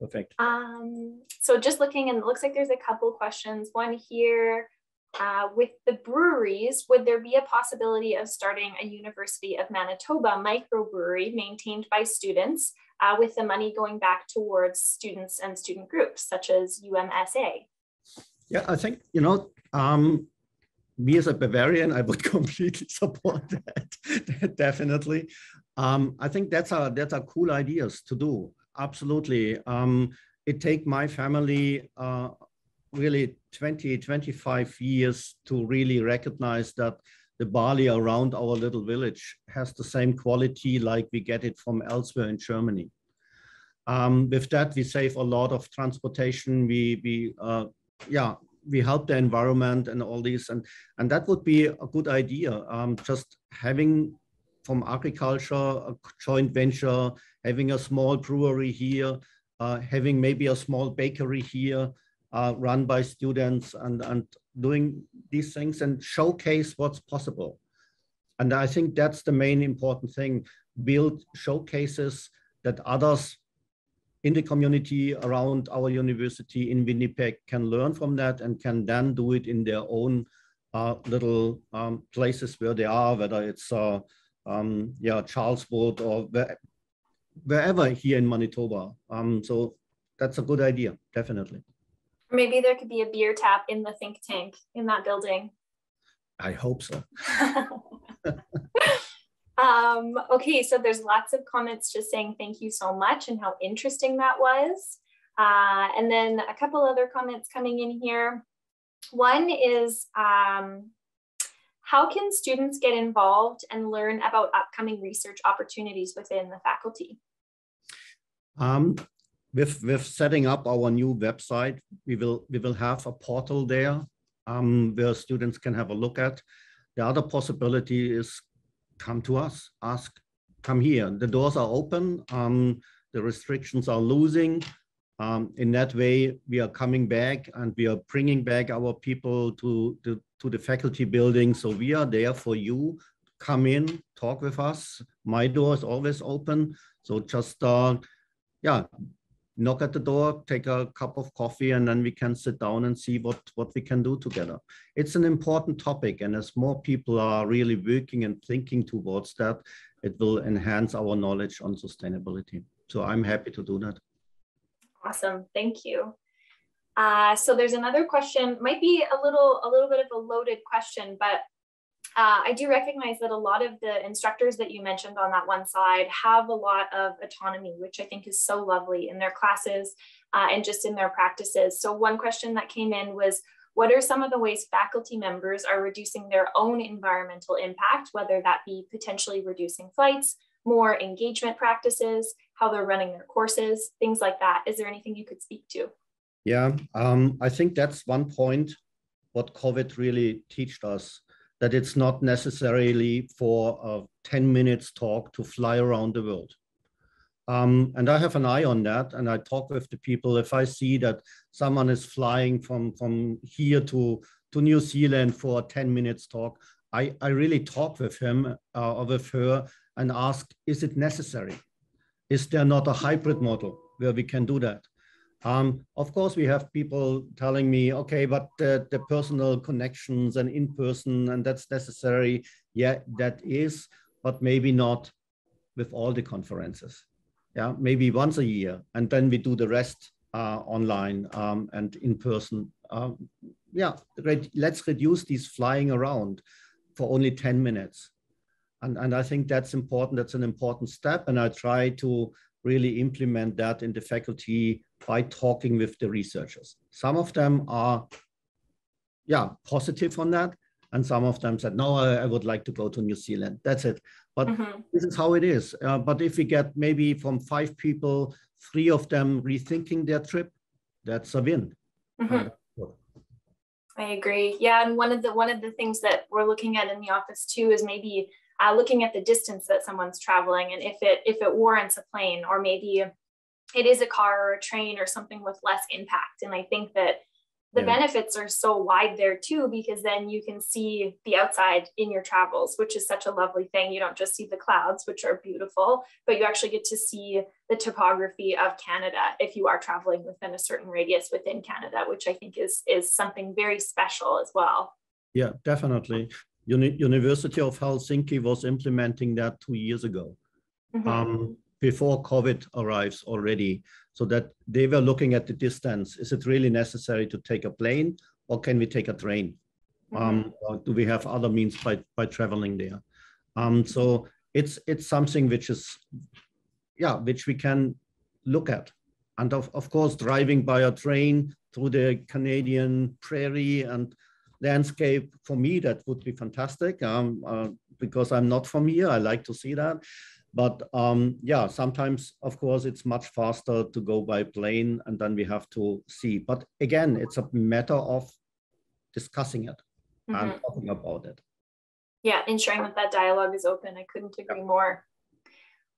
S17: Perfect.
S6: Um, so just looking and it looks like there's a couple questions. One here, uh, with the breweries, would there be a possibility of starting a University of Manitoba microbrewery maintained by students uh, with the money going back towards students and student groups such as UMSU?
S17: Yeah, I think, you know, um, me as a Bavarian, I would completely support that, definitely. Um, I think that's a, that's a cool ideas to do, absolutely. Um, it take my family uh, really 20, 25 years to really recognize that the barley around our little village has the same quality like we get it from elsewhere in Germany. Um, with that, we save a lot of transportation. We, we uh, yeah, we help the environment and all this, and and that would be a good idea. Um, just having from agriculture a joint venture, having a small brewery here, uh, having maybe a small bakery here, uh, run by students and, and doing these things and showcase what's possible. And I think that's the main important thing, build showcases that others in the community around our university in Winnipeg can learn from that and can then do it in their own uh, little um, places where they are, whether it's uh, um, yeah, Charleswood or where, wherever here in Manitoba. Um, so that's a good idea, definitely.
S6: Maybe there could be a beer tap in the think tank in that building.
S17: I hope so.
S6: um, okay, so there's lots of comments just saying thank you so much and how interesting that was. Uh, and then a couple other comments coming in here. One is um, how can students get involved and learn about upcoming research opportunities within the faculty?
S17: Um, with with setting up our new website, we will we will have a portal there um, where students can have a look at. The other possibility is come to us, ask, come here. The doors are open. Um, the restrictions are losing. Um, in that way, we are coming back and we are bringing back our people to, to, to the faculty building. So we are there for you. Come in, talk with us. My door is always open. So just, uh, yeah, knock at the door, take a cup of coffee, and then we can sit down and see what, what we can do together. It's an important topic, and as more people are really working and thinking towards that, it will enhance our knowledge on sustainability. So I'm happy to do that.
S6: Awesome, thank you. Uh, so there's another question, might be a little, a little bit of a loaded question, but uh, I do recognize that a lot of the instructors that you mentioned on that one side have a lot of autonomy, which I think is so lovely in their classes uh, and just in their practices. So one question that came in was, what are some of the ways faculty members are reducing their own environmental impact, whether that be potentially reducing flights, more engagement practices, how they're running their courses, things like that. Is there anything you could speak to?
S17: Yeah, um, I think that's one point what COVID really taught us that it's not necessarily for a 10 minutes talk to fly around the world. Um, and I have an eye on that, and I talk with the people. If I see that someone is flying from from here to to New Zealand for a 10 minutes talk, I, I really talk with him uh, or with her and ask, is it necessary? Is there not a hybrid model where we can do that? Um, of course, we have people telling me, okay, but the, the personal connections and in person, and that's necessary. Yeah, that is, but maybe not with all the conferences. Yeah, maybe once a year, and then we do the rest uh, online um, and in person. Um, yeah, let's reduce these flying around for only 10 minutes. And, and I think that's important. That's an important step. And I try to really implement that in the faculty by talking with the researchers. Some of them are, yeah, positive on that. And some of them said, no, I, I would like to go to New Zealand. That's it. But mm-hmm. this is how it is. Uh, but if we get maybe from five people, three of them rethinking their trip, that's a win. Mm-hmm.
S6: I agree. Yeah, and one of the one of the things that we're looking at in the office too is maybe uh, looking at the distance that someone's traveling and if it if it warrants a plane or maybe it is a car or a train or something with less impact. And I think that the yeah. benefits are so wide there too because then you can see the outside in your travels which is such a lovely thing you don't just see the clouds which are beautiful but you actually get to see the topography of canada if you are traveling within a certain radius within canada which i think is is something very special as well
S17: yeah definitely Uni- university of helsinki was implementing that two years ago mm-hmm. um, before covid arrives already so that they were looking at the distance. Is it really necessary to take a plane or can we take a train? Mm-hmm. Um, or do we have other means by, by traveling there? Um, so it's, it's something which is, yeah, which we can look at. And of, of course, driving by a train through the Canadian prairie and landscape, for me, that would be fantastic um, uh, because I'm not from here. I like to see that. But um, yeah, sometimes, of course, it's much faster to go by plane and then we have to see. But again, it's a matter of discussing it mm-hmm. and talking about it.
S6: Yeah, ensuring that that dialogue is open. I couldn't agree more.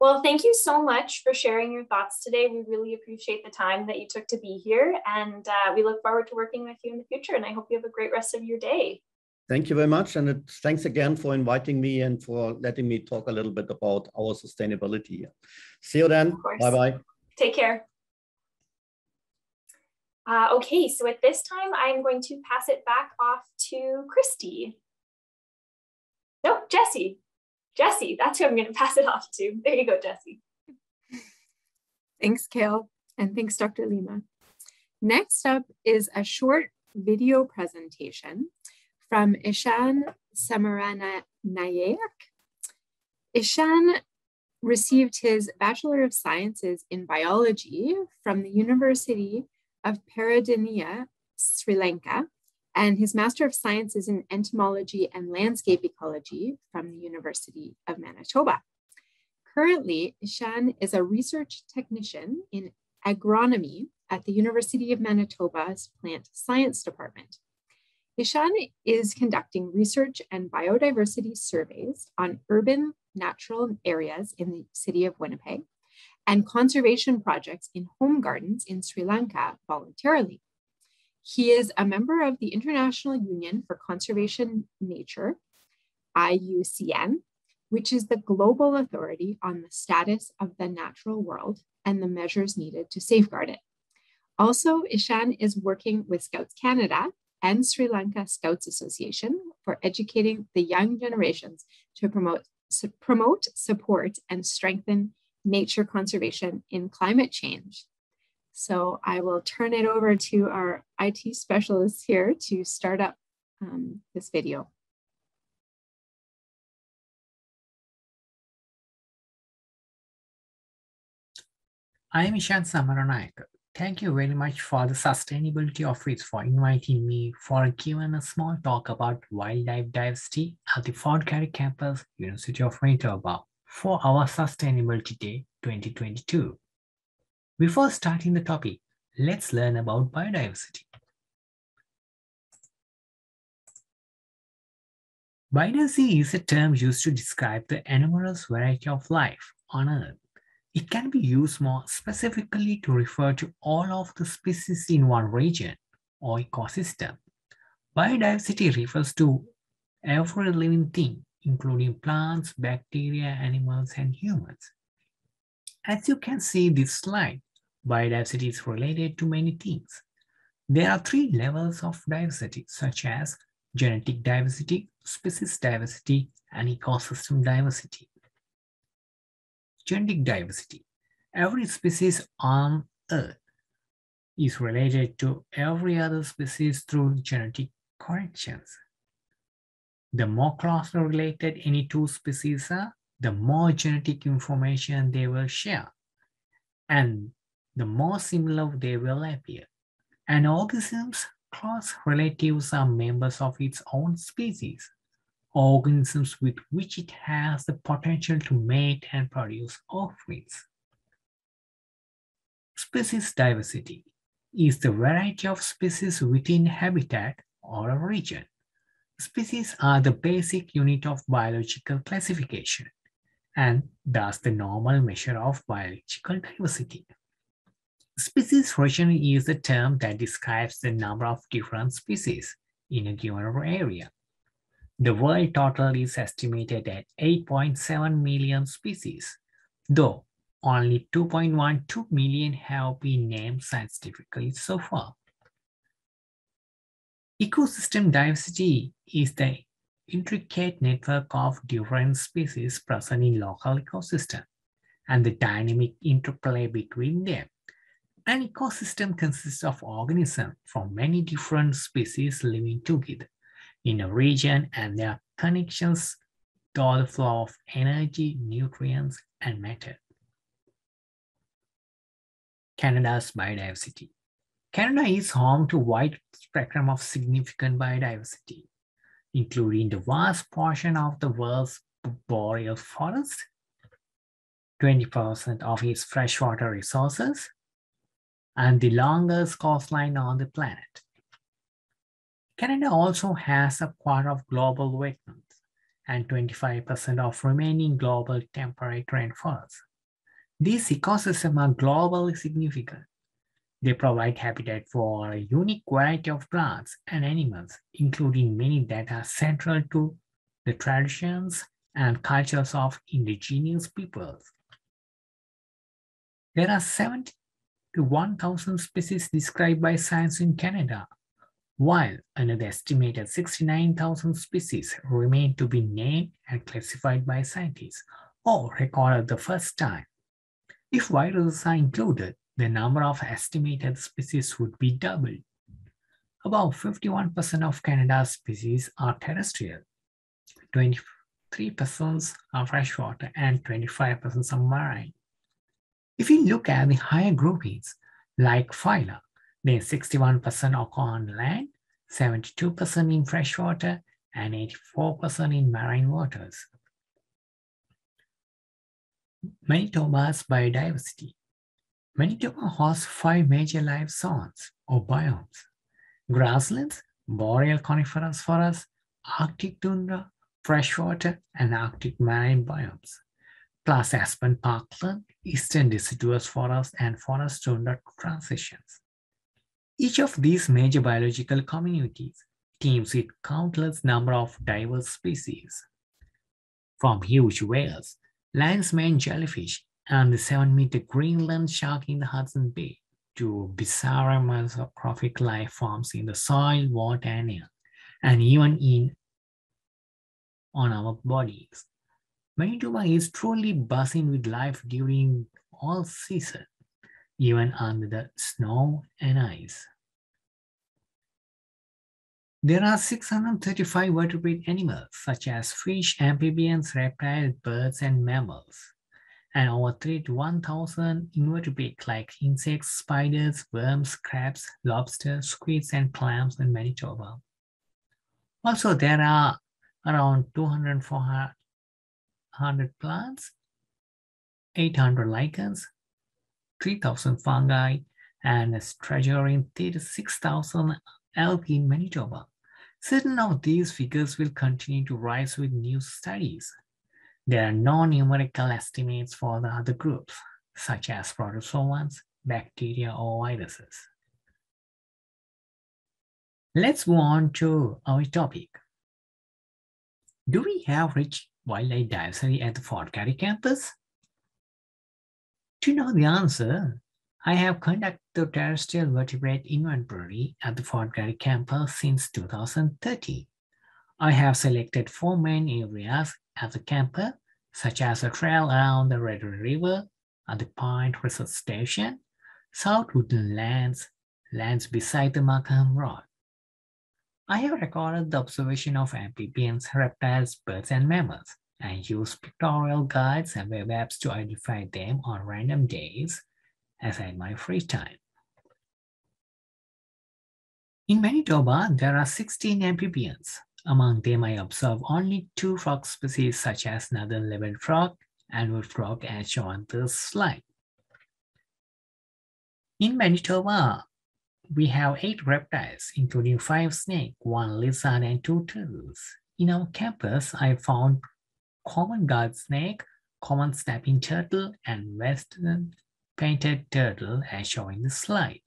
S6: Well, thank you so much for sharing your thoughts today. We really appreciate the time that you took to be here, and uh, we look forward to working with you in the future. And I hope you have a great rest of your day.
S17: Thank you very much. And thanks again for inviting me and for letting me talk a little bit about our sustainability. See you then. Bye-bye.
S6: Take care. Uh, okay, so at this time, I'm going to pass it back off to Christie. No, Jesse. Jesse, that's who I'm going to pass it off to. There you go, Jesse.
S11: Thanks, Kale, and thanks, Dr. Lima. Next up is a short video presentation from Ishan Samaranayake. Ishan received his Bachelor of Sciences in Biology from the University of Peradeniya, Sri Lanka, and his Master of Sciences in Entomology and Landscape Ecology from the University of Manitoba. Currently, Ishan is a research technician in agronomy at the University of Manitoba's Plant Science Department. Ishan is conducting research and biodiversity surveys on urban natural areas in the city of Winnipeg and conservation projects in home gardens in Sri Lanka voluntarily. He is a member of the International Union for Conservation Nature, IUCN, which is the global authority on the status of the natural world and the measures needed to safeguard it. Also, Ishan is working with Scouts Canada and Sri Lanka Scouts Association for educating the young generations to promote, su promote, support, and strengthen nature conservation in climate change. So I will turn it over to our IT specialist here to start up um, this video.
S18: I am Ishan Samaranayake, Thank you very much for the Sustainability Office for inviting me for giving a small talk about wildlife diversity at the Fort Garry campus, University of Manitoba, for our Sustainability Day 2022. Before starting the topic, let's learn about biodiversity. Biodiversity is a term used to describe the enormous variety of life on Earth It can be used more specifically to refer to all of the species in one region or ecosystem. Biodiversity refers to every living thing, including plants, bacteria, animals, and humans. As you can see this slide, biodiversity is related to many things. There are three levels of diversity, such as genetic diversity, species diversity, and ecosystem diversity. Genetic diversity. Every species on Earth is related to every other species through genetic corrections. The more closely related any two species are, the more genetic information they will share, and the more similar they will appear. An organism's close relatives are members of its own species, organisms with which it has the potential to mate and produce offspring. Species diversity is the variety of species within habitat or a region. Species are the basic unit of biological classification and thus the normal measure of biological diversity. Species region is a term that describes the number of different species in a given area. The world total is estimated at 8.7 million species, though only 2.12 million have been named scientifically so far. Ecosystem diversity is the intricate network of different species present in local ecosystem and the dynamic interplay between them. An ecosystem consists of organisms from many different species living together in a region and their connections to the flow of energy, nutrients, and matter. Canada's biodiversity. Canada is home to a wide spectrum of significant biodiversity, including the vast portion of the world's boreal forest, 20% of its freshwater resources, and the longest coastline on the planet. Canada also has a quarter of global wetlands and 25% of remaining global temperate rainforests. These ecosystems are globally significant they provide habitat for a unique variety of plants and animals, including many that are central to the traditions and cultures of indigenous peoples. There are 70 to 1,000 species described by science in Canada, while another estimated 69,000 species remain to be named and classified by scientists or recorded the first time. If viruses are included, the number of estimated species would be doubled. About 51% of Canada's species are terrestrial, 23% are freshwater, and 25% are marine. If you look at the higher groupings, like phyla, then 61% occur on land, 72% in freshwater, and 84% in marine waters. Manitoba's biodiversity. Manitoba hosts five major life zones or biomes. Grasslands, boreal coniferous forests, Arctic tundra, freshwater, and Arctic marine biomes, plus aspen parkland, eastern deciduous forest, and forest tundra transitions. Each of these major biological communities teems with countless number of diverse species. From huge whales, lion's mane jellyfish, and the seven meter Greenland shark in the Hudson Bay to bizarre mesoprophic life forms in the soil, water, and air, and even in on our bodies. Manitoba is truly buzzing with life during all season, even under the snow and ice. There are 635 vertebrate animals, such as fish, amphibians, reptiles, birds, and mammals and over 3 to 1,000 invertebrates like insects, spiders, worms, crabs, lobsters, squids, and clams in Manitoba. Also, there are around 200 400 plants, 800 lichens, 3,000 fungi, and a staggering 36,000 algae in Manitoba. Certain of these figures will continue to rise with new studies. There are no numerical estimates for the other groups, such as protozoans, bacteria, or viruses. Let's move on to our topic. Do we have rich wildlife diversity at the Fort Garry campus? To know the answer, I have conducted the terrestrial vertebrate inventory at the Fort Garry campus since 2030. I have selected four main areas at the campus, such as a trail around the Red River, at the Pine Research Station, South Woodland Lands, lands beside the Markham Road. I have recorded the observation of amphibians, reptiles, birds, and mammals, and use pictorial guides and web apps to identify them on random days as I had my free time. In Manitoba, there are 16 amphibians. Among them, I observe only two frog species such as northern leopard frog and wood frog as shown on this slide. In Manitoba, we have eight reptiles, including five snakes, one lizard, and two turtles. In our campus, I found common garter snake, common snapping turtle, and western painted turtle as shown in the slide.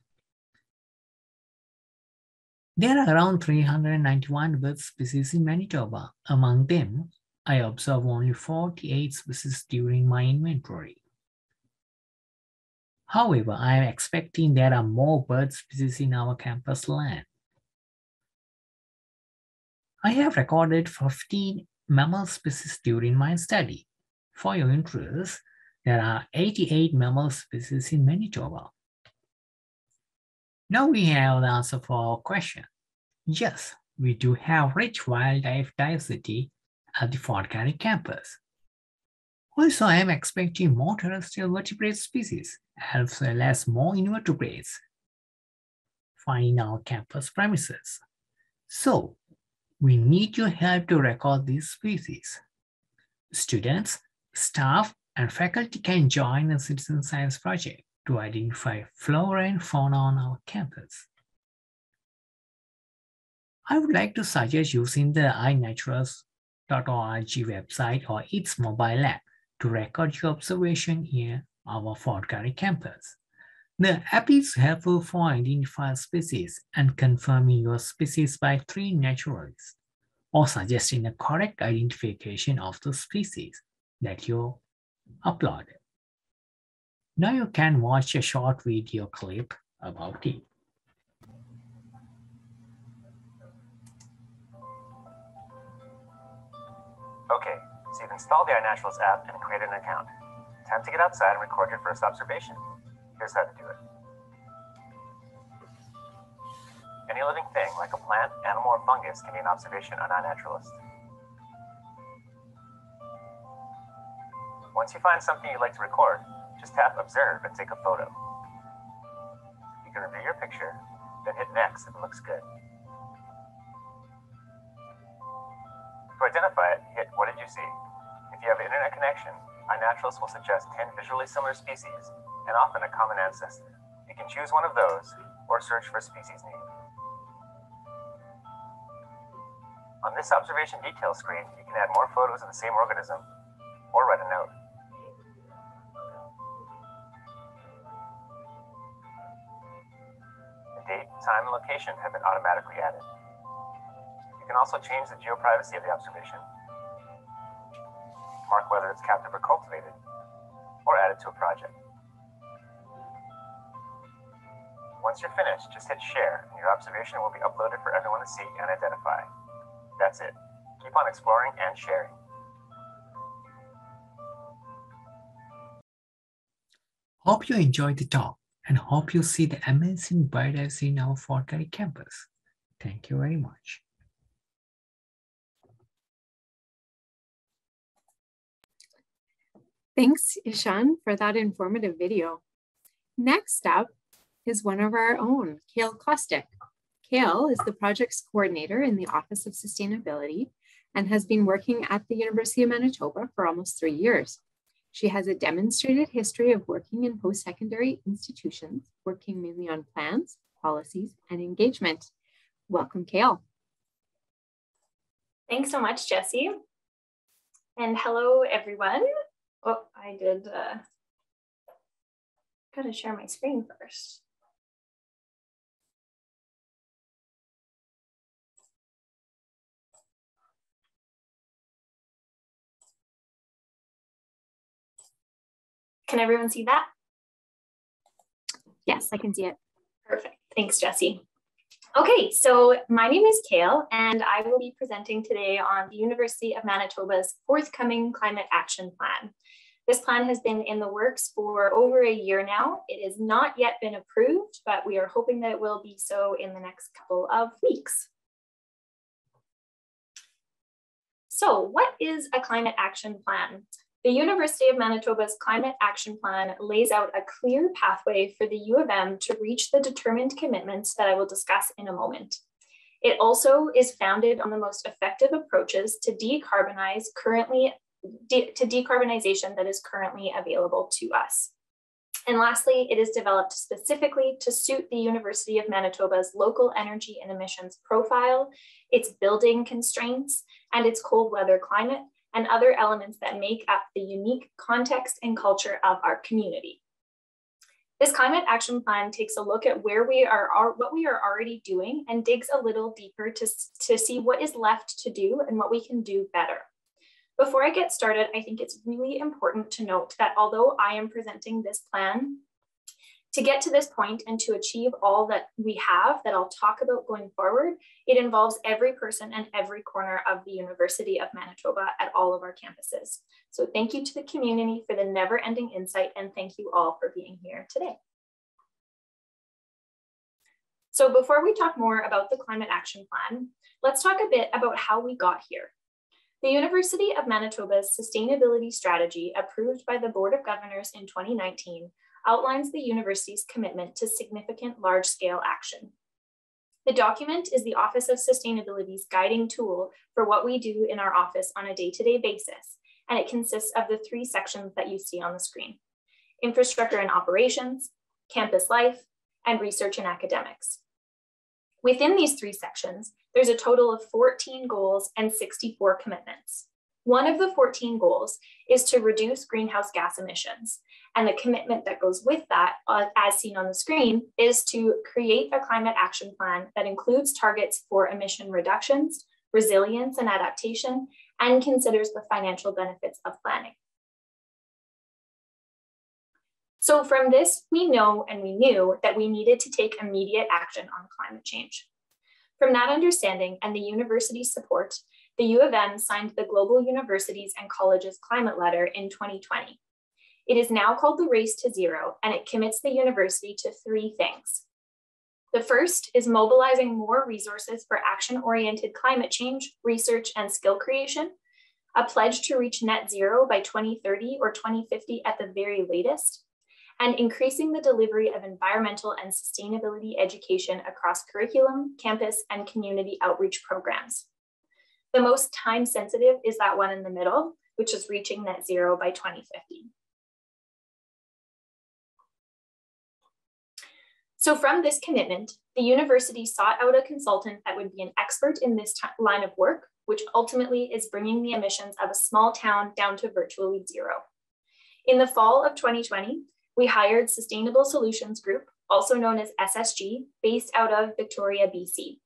S18: There are around 391 bird species in Manitoba. Among them, I observed only 48 species during my inventory. However, I am expecting there are more bird species in our campus land. I have recorded 15 mammal species during my study. For your interest, there are 88 mammal species in Manitoba. Now we have the answer for our question. Yes, we do have rich wildlife diversity at the Fort Garry campus. Also, I am expecting more terrestrial vertebrate species as well as more invertebrates find our campus premises. So, we need your help to record these species. Students, staff, and faculty can join the citizen science project to identify flora and fauna on our campus. I would like to suggest using the iNaturalist.org website or its mobile app to record your observation here our Fort Garry campus. The app is helpful for identifying species and confirming your species by three naturalists or suggesting a correct identification of the species that you uploaded. Now you can watch a short video clip about it.
S19: Okay, so you've installed the iNaturalist app and created an account. Time to get outside and record your first observation. Here's how to do it. Any living thing, like a plant, animal, or fungus, can be an observation on iNaturalist. Once you find something you'd like to record, just tap Observe and take a photo. You can review your picture, then hit Next if it looks good. To identify it, hit What did you see? If you have an internet connection, iNaturalist will suggest 10 visually similar species and often a common ancestor. You can choose one of those or search for a species name. On this observation detail screen, you can add more photos of the same organism or write a note. The date, time, and location have been automatically added. You can also change the geoprivacy of the observation, mark whether it's captive or cultivated, or add it to a project. Once you're finished, just hit share and your observation will be uploaded for everyone to see and identify. That's it. Keep on exploring and sharing.
S18: Hope you enjoyed the talk and hope you see the amazing biodiversity in our Fort Garry campus. Thank you very much.
S11: Thanks, Ishan, for that informative video. Next up is one of our own, Kale Kostick. Kale is the project's coordinator in the Office of Sustainability and has been working at the University of Manitoba for almost three years. She has a demonstrated history of working in post-secondary institutions, working mainly on plans, policies, and engagement. Welcome, Kale.
S6: Thanks so much, Jesse. And hello, everyone. Oh, I did uh, Got to share my screen first. Can everyone see that?
S11: Yes, I can see it.
S6: Perfect. Thanks, Jesse. Okay, so my name is Kale, and I will be presenting today on the University of Manitoba's forthcoming climate action plan. This plan has been in the works for over a year now. It has not yet been approved, but we are hoping that it will be so in the next couple of weeks. So what is a climate action plan? The University of Manitoba's Climate Action Plan lays out a clear pathway for the U of M to reach the determined commitments that I will discuss in a moment. It also is founded on the most effective approaches to decarbonize currently de to decarbonization that is currently available to us. And lastly, it is developed specifically to suit the University of Manitoba's local energy and emissions profile, its building constraints, and its cold weather climate, and other elements that make up the unique context and culture of our community. This climate action plan takes a look at where we are, what we are already doing and digs a little deeper to, to see what is left to do and what we can do better. Before I get started, I think it's really important to note that although I am presenting this plan to get to this point and to achieve all that we have that I'll talk about going forward, it involves every person and every corner of the University of Manitoba at all of our campuses. So thank you to the community for the never ending insight and thank you all for being here today. So before we talk more about the climate action plan, let's talk a bit about how we got here. The University of Manitoba's sustainability strategy approved by the Board of Governors in 2019 outlines the university's commitment to significant large-scale action. The document is the Office of Sustainability's guiding tool for what we do in our office on a day-to-day -day basis, and it consists of the three sections that you see on the screen. Infrastructure and operations, campus life, and research and academics. Within these three sections, there's a total of 14 goals and 64 commitments. One of the 14 goals is to reduce greenhouse gas emissions, and the commitment that goes with that, uh, as seen on the screen, is to create a climate action plan that includes targets for emission reductions, resilience and adaptation, and considers the financial benefits of planning. So from this, we know and we knew that we needed to take immediate action on climate change. From that understanding and the university's support, the U of M signed the Global Universities and Colleges Climate Letter in 2020, it is now called the Race to Zero, and it commits the university to three things. The first is mobilizing more resources for action-oriented climate change, research, and skill creation, a pledge to reach net zero by 2030 or 2050 at the very latest, and increasing the delivery of environmental and sustainability education across curriculum, campus, and community outreach programs. The most time sensitive is that one in the middle, which is reaching net zero by 2050. So from this commitment, the university sought out a consultant that would be an expert in this line of work, which ultimately is bringing the emissions of a small town down to virtually zero. In the fall of 2020, we hired Sustainable Solutions Group, also known as SSG, based out of Victoria, BC.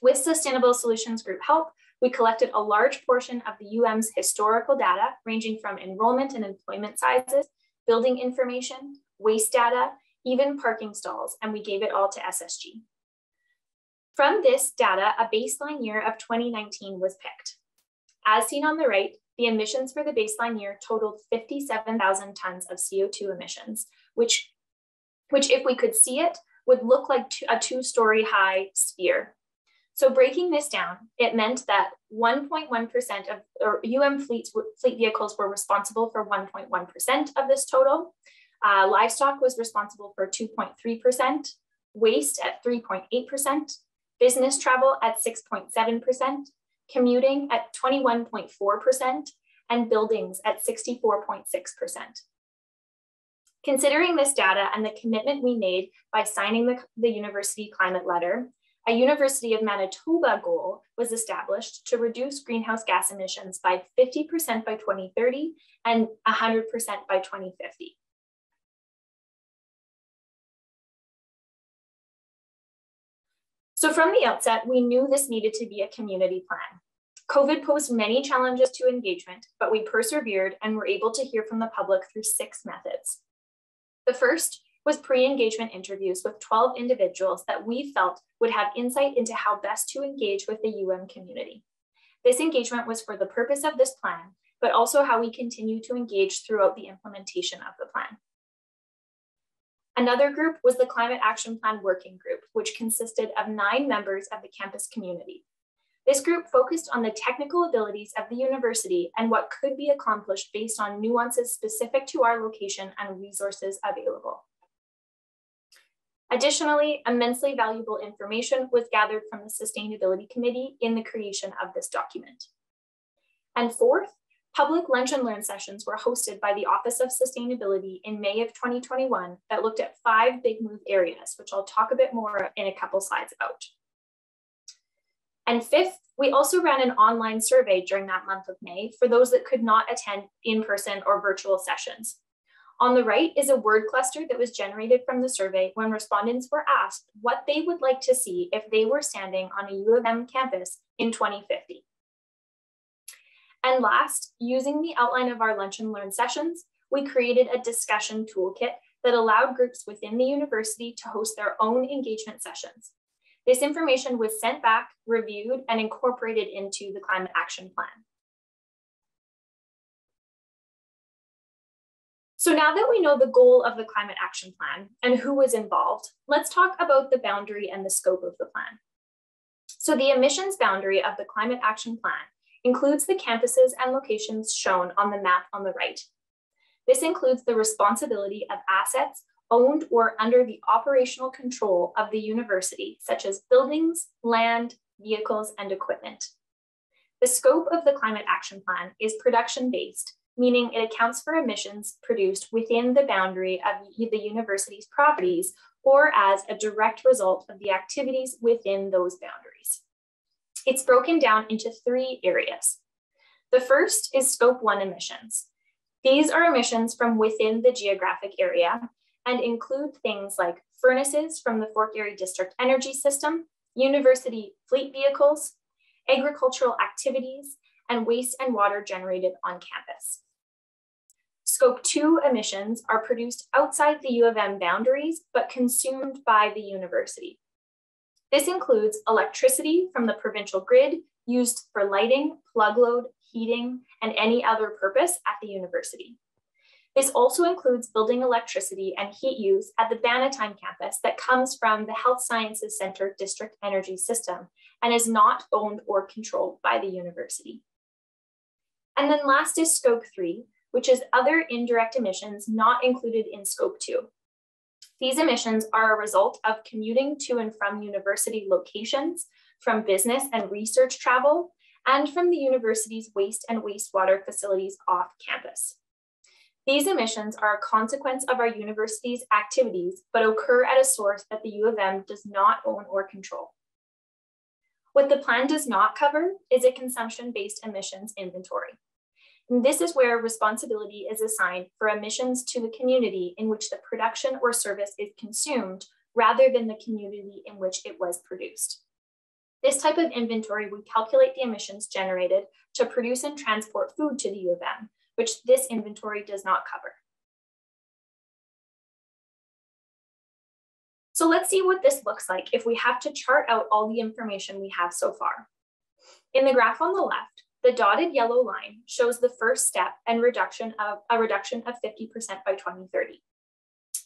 S6: With Sustainable Solutions Group help, we collected a large portion of the UM's historical data, ranging from enrollment and employment sizes, building information, waste data, even parking stalls, and we gave it all to SSG. From this data, a baseline year of 2019 was picked. As seen on the right, the emissions for the baseline year totaled 57,000 tons of CO2 emissions, which, which if we could see it, would look like a two-story high sphere. So breaking this down, it meant that 1.1% of UM fleets, fleet vehicles were responsible for 1.1% of this total, uh, livestock was responsible for 2.3%, waste at 3.8%, business travel at 6.7%, commuting at 21.4%, and buildings at 64.6%. Considering this data and the commitment we made by signing the, the university climate letter, a University of Manitoba goal was established to reduce greenhouse gas emissions by 50% by 2030 and 100% by 2050. So from the outset, we knew this needed to be a community plan. COVID posed many challenges to engagement, but we persevered and were able to hear from the public through six methods. The first was pre-engagement interviews with 12 individuals that we felt would have insight into how best to engage with the UM community. This engagement was for the purpose of this plan, but also how we continue to engage throughout the implementation of the plan. Another group was the Climate Action Plan Working Group, which consisted of nine members of the campus community. This group focused on the technical abilities of the university and what could be accomplished based on nuances specific to our location and resources available. Additionally, immensely valuable information was gathered from the Sustainability Committee in the creation of this document. And fourth, public lunch and learn sessions were hosted by the Office of Sustainability in May of 2021 that looked at five big move areas, which I'll talk a bit more in a couple slides about. And fifth, we also ran an online survey during that month of May for those that could not attend in-person or virtual sessions. On the right is a word cluster that was generated from the survey when respondents were asked what they would like to see if they were standing on a U of M campus in 2050. And last, using the outline of our lunch and learn sessions, we created a discussion toolkit that allowed groups within the university to host their own engagement sessions. This information was sent back, reviewed, and incorporated into the climate action plan. So now that we know the goal of the climate action plan and who was involved, let's talk about the boundary and the scope of the plan. So the emissions boundary of the climate action plan includes the campuses and locations shown on the map on the right. This includes the responsibility of assets owned or under the operational control of the university, such as buildings, land, vehicles, and equipment. The scope of the climate action plan is production based meaning it accounts for emissions produced within the boundary of the university's properties or as a direct result of the activities within those boundaries. It's broken down into three areas. The first is scope one emissions. These are emissions from within the geographic area and include things like furnaces from the Fort Garry District Energy System, university fleet vehicles, agricultural activities, and waste and water generated on campus. Scope 2 emissions are produced outside the U of M boundaries, but consumed by the university. This includes electricity from the provincial grid used for lighting, plug load, heating, and any other purpose at the university. This also includes building electricity and heat use at the Bannatyne campus that comes from the Health Sciences Center district energy system and is not owned or controlled by the university. And then last is scope three, which is other indirect emissions not included in scope two. These emissions are a result of commuting to and from university locations, from business and research travel, and from the university's waste and wastewater facilities off campus. These emissions are a consequence of our university's activities, but occur at a source that the U of M does not own or control. What the plan does not cover is a consumption-based emissions inventory. This is where responsibility is assigned for emissions to the community in which the production or service is consumed rather than the community in which it was produced. This type of inventory would calculate the emissions generated to produce and transport food to the U of M, which this inventory does not cover. So let's see what this looks like if we have to chart out all the information we have so far. In the graph on the left, the dotted yellow line shows the first step and reduction of a reduction of 50% by 2030.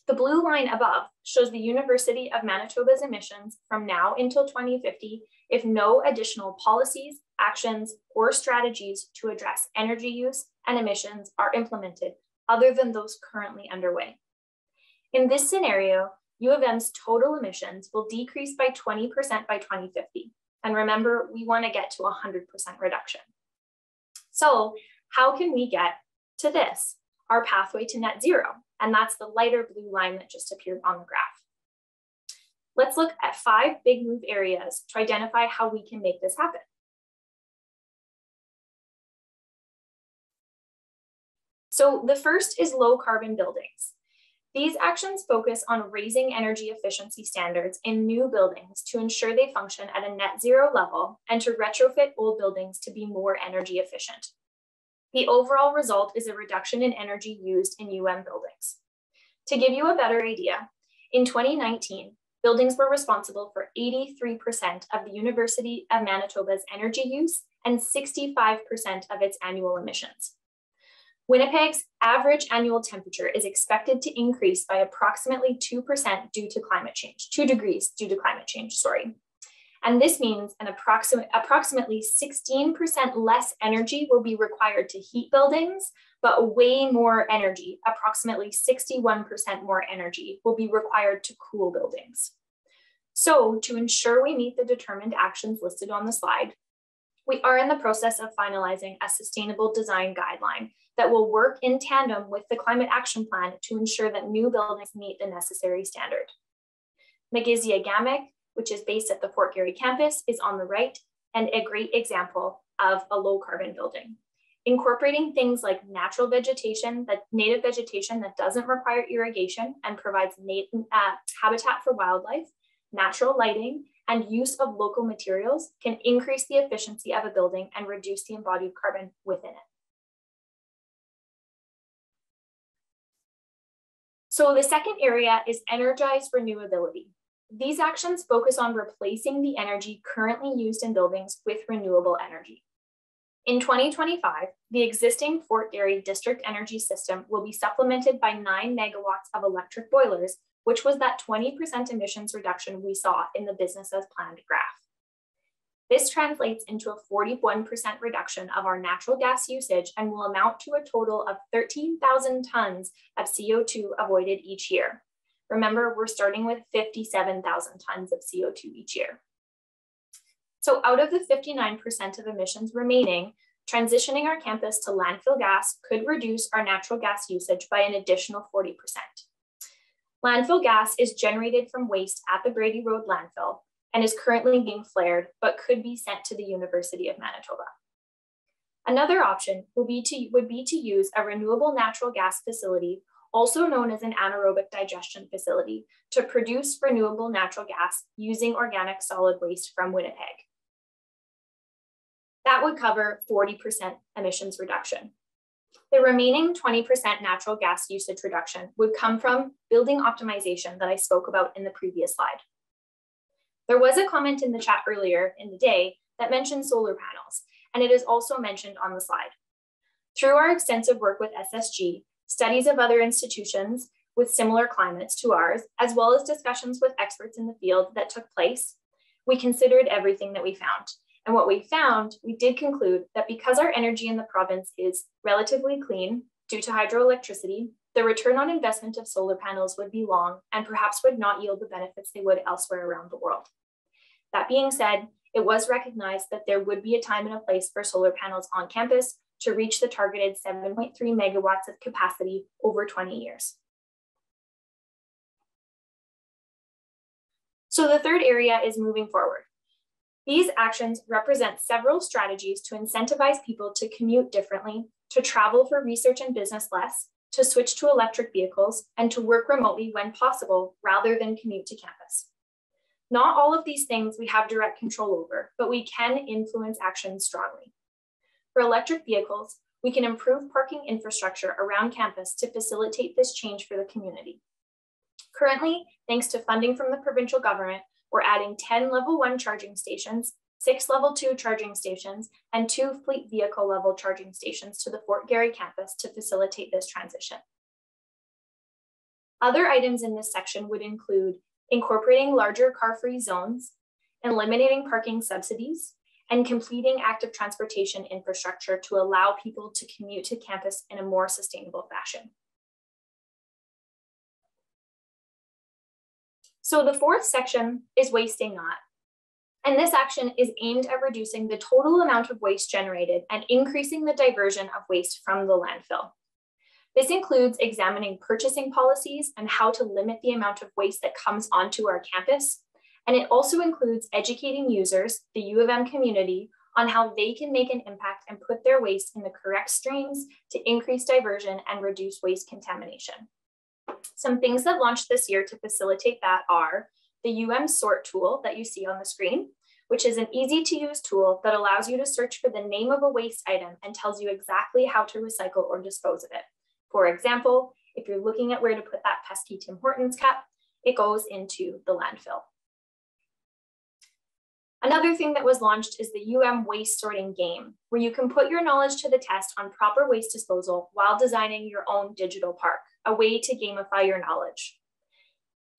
S6: The blue line above shows the University of Manitoba's emissions from now until 2050 if no additional policies, actions, or strategies to address energy use and emissions are implemented other than those currently underway. In this scenario, U of M's total emissions will decrease by 20% by 2050. And remember, we wanna get to 100% reduction. So how can we get to this, our pathway to net zero? And that's the lighter blue line that just appeared on the graph. Let's look at five big move areas to identify how we can make this happen. So the first is low carbon buildings. These actions focus on raising energy efficiency standards in new buildings to ensure they function at a net zero level and to retrofit old buildings to be more energy efficient. The overall result is a reduction in energy used in UM buildings. To give you a better idea, in 2019, buildings were responsible for 83% of the University of Manitoba's energy use and 65% of its annual emissions. Winnipeg's average annual temperature is expected to increase by approximately 2% due to climate change, two degrees due to climate change, sorry. And this means an approximate, approximately 16% less energy will be required to heat buildings, but way more energy, approximately 61% more energy will be required to cool buildings. So to ensure we meet the determined actions listed on the slide, we are in the process of finalizing a sustainable design guideline that will work in tandem with the climate action plan to ensure that new buildings meet the necessary standard. Migizia which is based at the Fort Garry campus, is on the right and a great example of a low carbon building. Incorporating things like natural vegetation, that native vegetation that doesn't require irrigation and provides uh, habitat for wildlife, natural lighting, and use of local materials can increase the efficiency of a building and reduce the embodied carbon within it. So the second area is energized renewability. These actions focus on replacing the energy currently used in buildings with renewable energy. In 2025, the existing Fort Garry district energy system will be supplemented by nine megawatts of electric boilers, which was that 20% emissions reduction we saw in the business as planned graph. This translates into a 41% reduction of our natural gas usage and will amount to a total of 13,000 tons of CO2 avoided each year. Remember, we're starting with 57,000 tons of CO2 each year. So out of the 59% of emissions remaining, transitioning our campus to landfill gas could reduce our natural gas usage by an additional 40%. Landfill gas is generated from waste at the Brady Road landfill, and is currently being flared, but could be sent to the University of Manitoba. Another option would be to, would be to use a renewable natural gas facility, also known as an anaerobic digestion facility, to produce renewable natural gas using organic solid waste from Winnipeg. That would cover 40% emissions reduction. The remaining 20% natural gas usage reduction would come from building optimization that I spoke about in the previous slide. There was a comment in the chat earlier in the day that mentioned solar panels, and it is also mentioned on the slide. Through our extensive work with SSG, studies of other institutions with similar climates to ours, as well as discussions with experts in the field that took place, we considered everything that we found. And what we found, we did conclude that because our energy in the province is relatively clean due to hydroelectricity, the return on investment of solar panels would be long and perhaps would not yield the benefits they would elsewhere around the world. That being said, it was recognized that there would be a time and a place for solar panels on campus to reach the targeted 7.3 megawatts of capacity over 20 years. So the third area is moving forward. These actions represent several strategies to incentivize people to commute differently, to travel for research and business less, to switch to electric vehicles, and to work remotely when possible rather than commute to campus. Not all of these things we have direct control over, but we can influence action strongly. For electric vehicles, we can improve parking infrastructure around campus to facilitate this change for the community. Currently, thanks to funding from the provincial government, we're adding 10 level one charging stations six level two charging stations, and two fleet vehicle level charging stations to the Fort Garry campus to facilitate this transition. Other items in this section would include incorporating larger car-free zones, eliminating parking subsidies, and completing active transportation infrastructure to allow people to commute to campus in a more sustainable fashion. So the fourth section is wasting not. And this action is aimed at reducing the total amount of waste generated and increasing the diversion of waste from the landfill. This includes examining purchasing policies and how to limit the amount of waste that comes onto our campus. And it also includes educating users, the U of M community, on how they can make an impact and put their waste in the correct streams to increase diversion and reduce waste contamination. Some things that launched this year to facilitate that are the UM sort tool that you see on the screen, which is an easy to use tool that allows you to search for the name of a waste item and tells you exactly how to recycle or dispose of it. For example, if you're looking at where to put that pesky Tim Hortons cap, it goes into the landfill. Another thing that was launched is the UM waste sorting game, where you can put your knowledge to the test on proper waste disposal while designing your own digital park, a way to gamify your knowledge.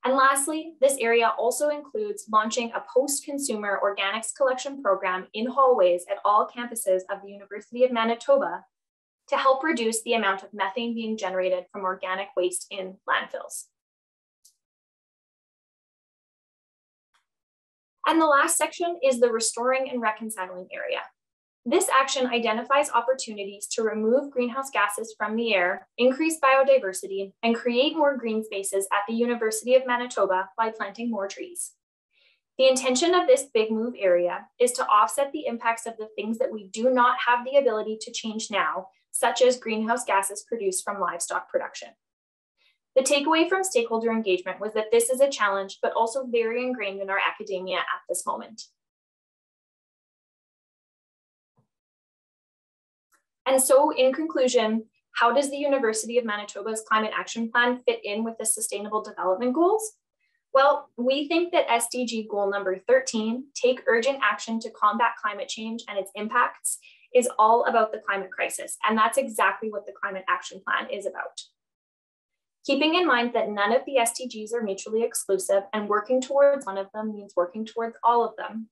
S6: And lastly, this area also includes launching a post-consumer organics collection program in hallways at all campuses of the University of Manitoba to help reduce the amount of methane being generated from organic waste in landfills. And the last section is the restoring and reconciling area. This action identifies opportunities to remove greenhouse gases from the air, increase biodiversity, and create more green spaces at the University of Manitoba by planting more trees. The intention of this big move area is to offset the impacts of the things that we do not have the ability to change now, such as greenhouse gases produced from livestock production. The takeaway from stakeholder engagement was that this is a challenge, but also very ingrained in our academia at this moment. And so in conclusion, how does the University of Manitoba's Climate Action Plan fit in with the Sustainable Development Goals? Well, we think that SDG goal number 13, take urgent action to combat climate change and its impacts, is all about the climate crisis. And that's exactly what the Climate Action Plan is about. Keeping in mind that none of the SDGs are mutually exclusive and working towards one of them means working towards all of them.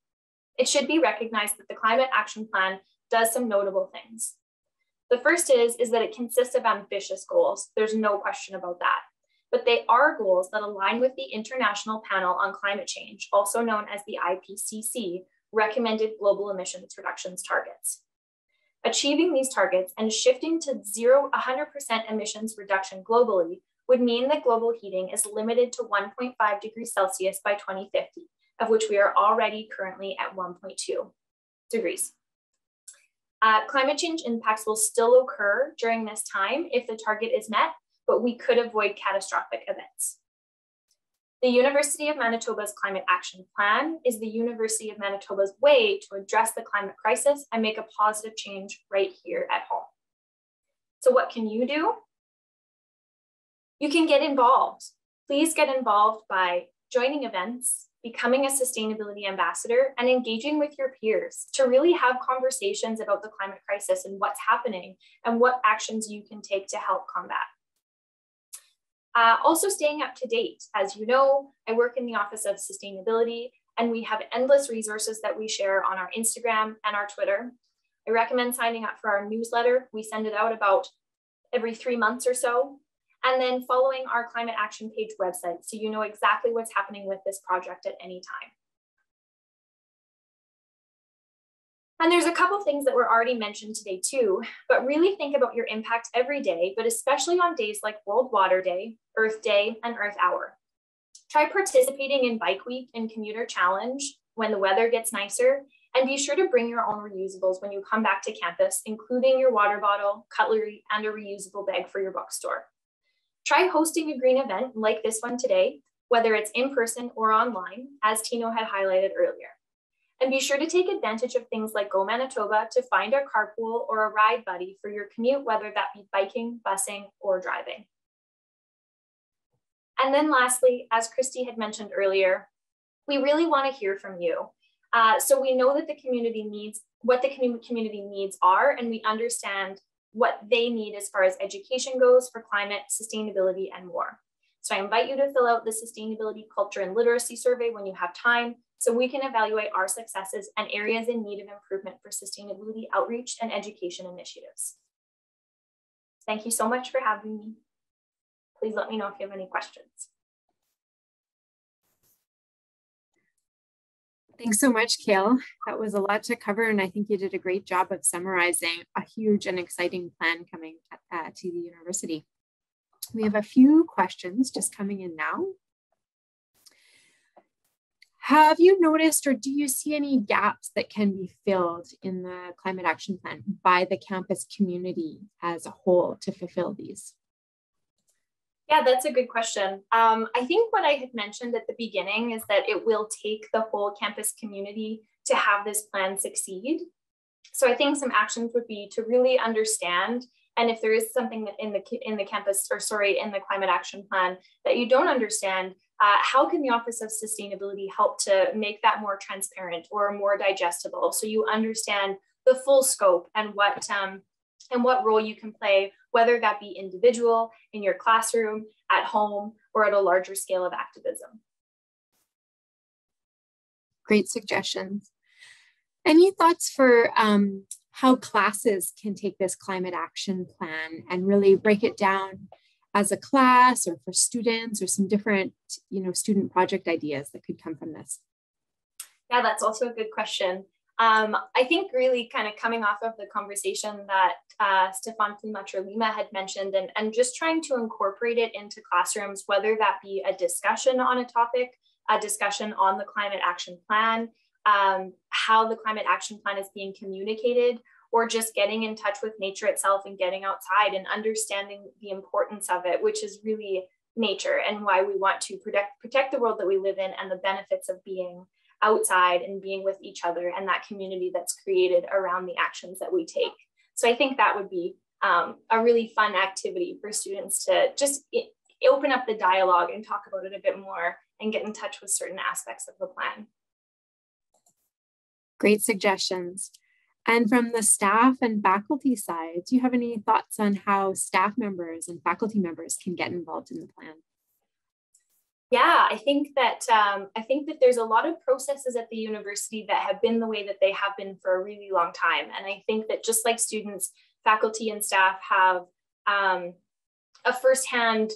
S6: It should be recognized that the Climate Action Plan does some notable things. The first is, is that it consists of ambitious goals. There's no question about that. But they are goals that align with the International Panel on Climate Change, also known as the IPCC, recommended global emissions reductions targets. Achieving these targets and shifting to zero 100% emissions reduction globally would mean that global heating is limited to 1.5 degrees Celsius by 2050, of which we are already currently at 1.2 degrees. Uh, climate change impacts will still occur during this time if the target is met, but we could avoid catastrophic events. The University of Manitoba's Climate Action Plan is the University of Manitoba's way to address the climate crisis and make a positive change right here at home. So what can you do? You can get involved. Please get involved by joining events, becoming a sustainability ambassador, and engaging with your peers to really have conversations about the climate crisis and what's happening and what actions you can take to help combat. Uh, also staying up to date. As you know, I work in the Office of Sustainability and we have endless resources that we share on our Instagram and our Twitter. I recommend signing up for our newsletter. We send it out about every three months or so and then following our climate action page website so you know exactly what's happening with this project at any time. And there's a couple things that were already mentioned today too, but really think about your impact every day, but especially on days like World Water Day, Earth Day, and Earth Hour. Try participating in Bike Week and Commuter Challenge when the weather gets nicer, and be sure to bring your own reusables when you come back to campus, including your water bottle, cutlery, and a reusable bag for your bookstore. Try hosting a green event like this one today, whether it's in person or online, as Tino had highlighted earlier. And be sure to take advantage of things like Go Manitoba to find a carpool or a ride buddy for your commute, whether that be biking, busing, or driving. And then lastly, as Christie had mentioned earlier, we really want to hear from you. Uh, so we know that the community needs what the community needs are, and we understand what they need as far as education goes for climate, sustainability, and more. So I invite you to fill out the Sustainability Culture and Literacy Survey when you have time so we can evaluate our successes and areas in need of improvement for sustainability outreach and education initiatives. Thank you so much for having me. Please let me know if you have any questions.
S11: Thanks so much, Kale. That was a lot to cover, and I think you did a great job of summarizing a huge and exciting plan coming uh, to the university. We have a few questions just coming in now. Have you noticed or do you see any gaps that can be filled in the climate action plan by the campus community as a whole to fulfill these?
S6: Yeah, that's a good question. Um, I think what I had mentioned at the beginning is that it will take the whole campus community to have this plan succeed. So I think some actions would be to really understand and if there is something in the in the campus or sorry in the climate action plan that you don't understand uh, how can the office of sustainability help to make that more transparent or more digestible so you understand the full scope and what um, and what role you can play whether that be individual in your classroom at home or at a larger scale of activism.
S11: Great suggestions. Any thoughts for um, how classes can take this climate action plan and really break it down as a class or for students or some different you know student project ideas that could come from this?
S6: Yeah that's also a good question um, i think really kind of coming off of the conversation that uh, Stephan Pflugmacher Lima had mentioned and, and just trying to incorporate it into classrooms whether that be a discussion on a topic a discussion on the climate action plan um, how the climate action plan is being communicated, or just getting in touch with nature itself and getting outside and understanding the importance of it, which is really nature and why we want to protect protect the world that we live in and the benefits of being outside and being with each other and that community that's created around the actions that we take. So I think that would be um, a really fun activity for students to just open up the dialogue and talk about it a bit more and get in touch with certain aspects of the plan.
S11: Great suggestions. And from the staff and faculty side, do you have any thoughts on how staff members and faculty members can get involved in the plan?
S6: Yeah, I think that um, I think that there's a lot of processes at the university that have been the way that they have been for a really long time, and I think that just like students, faculty and staff have um, a firsthand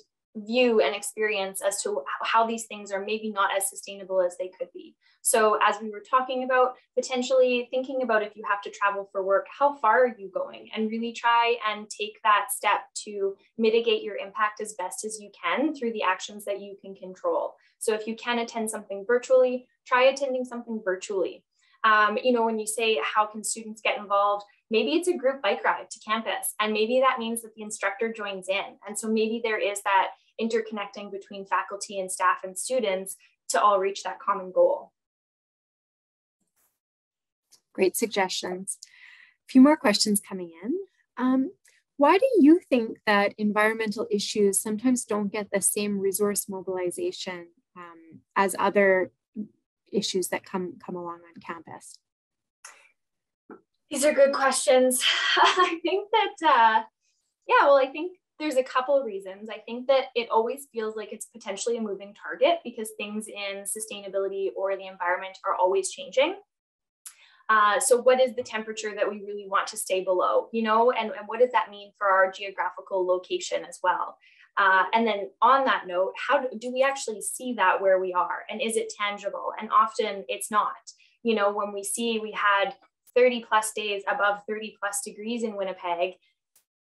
S6: view and experience as to how these things are maybe not as sustainable as they could be. So as we were talking about, potentially thinking about if you have to travel for work, how far are you going? And really try and take that step to mitigate your impact as best as you can through the actions that you can control. So if you can attend something virtually, try attending something virtually. Um, you know, when you say how can students get involved, maybe it's a group bike ride to campus, and maybe that means that the instructor joins in. And so maybe there is that interconnecting between faculty and staff and students to all reach that common goal.
S11: Great suggestions. A few more questions coming in. Um, why do you think that environmental issues sometimes don't get the same resource mobilization um, as other issues that come, come along on campus?
S6: These are good questions. I think that, uh, yeah, well, I think there's a couple reasons. I think that it always feels like it's potentially a moving target because things in sustainability or the environment are always changing. Uh, so what is the temperature that we really want to stay below, you know, and, and what does that mean for our geographical location as well? Uh, and then on that note, how do, do we actually see that where we are and is it tangible? And often it's not, you know, when we see we had 30 plus days above 30 plus degrees in Winnipeg,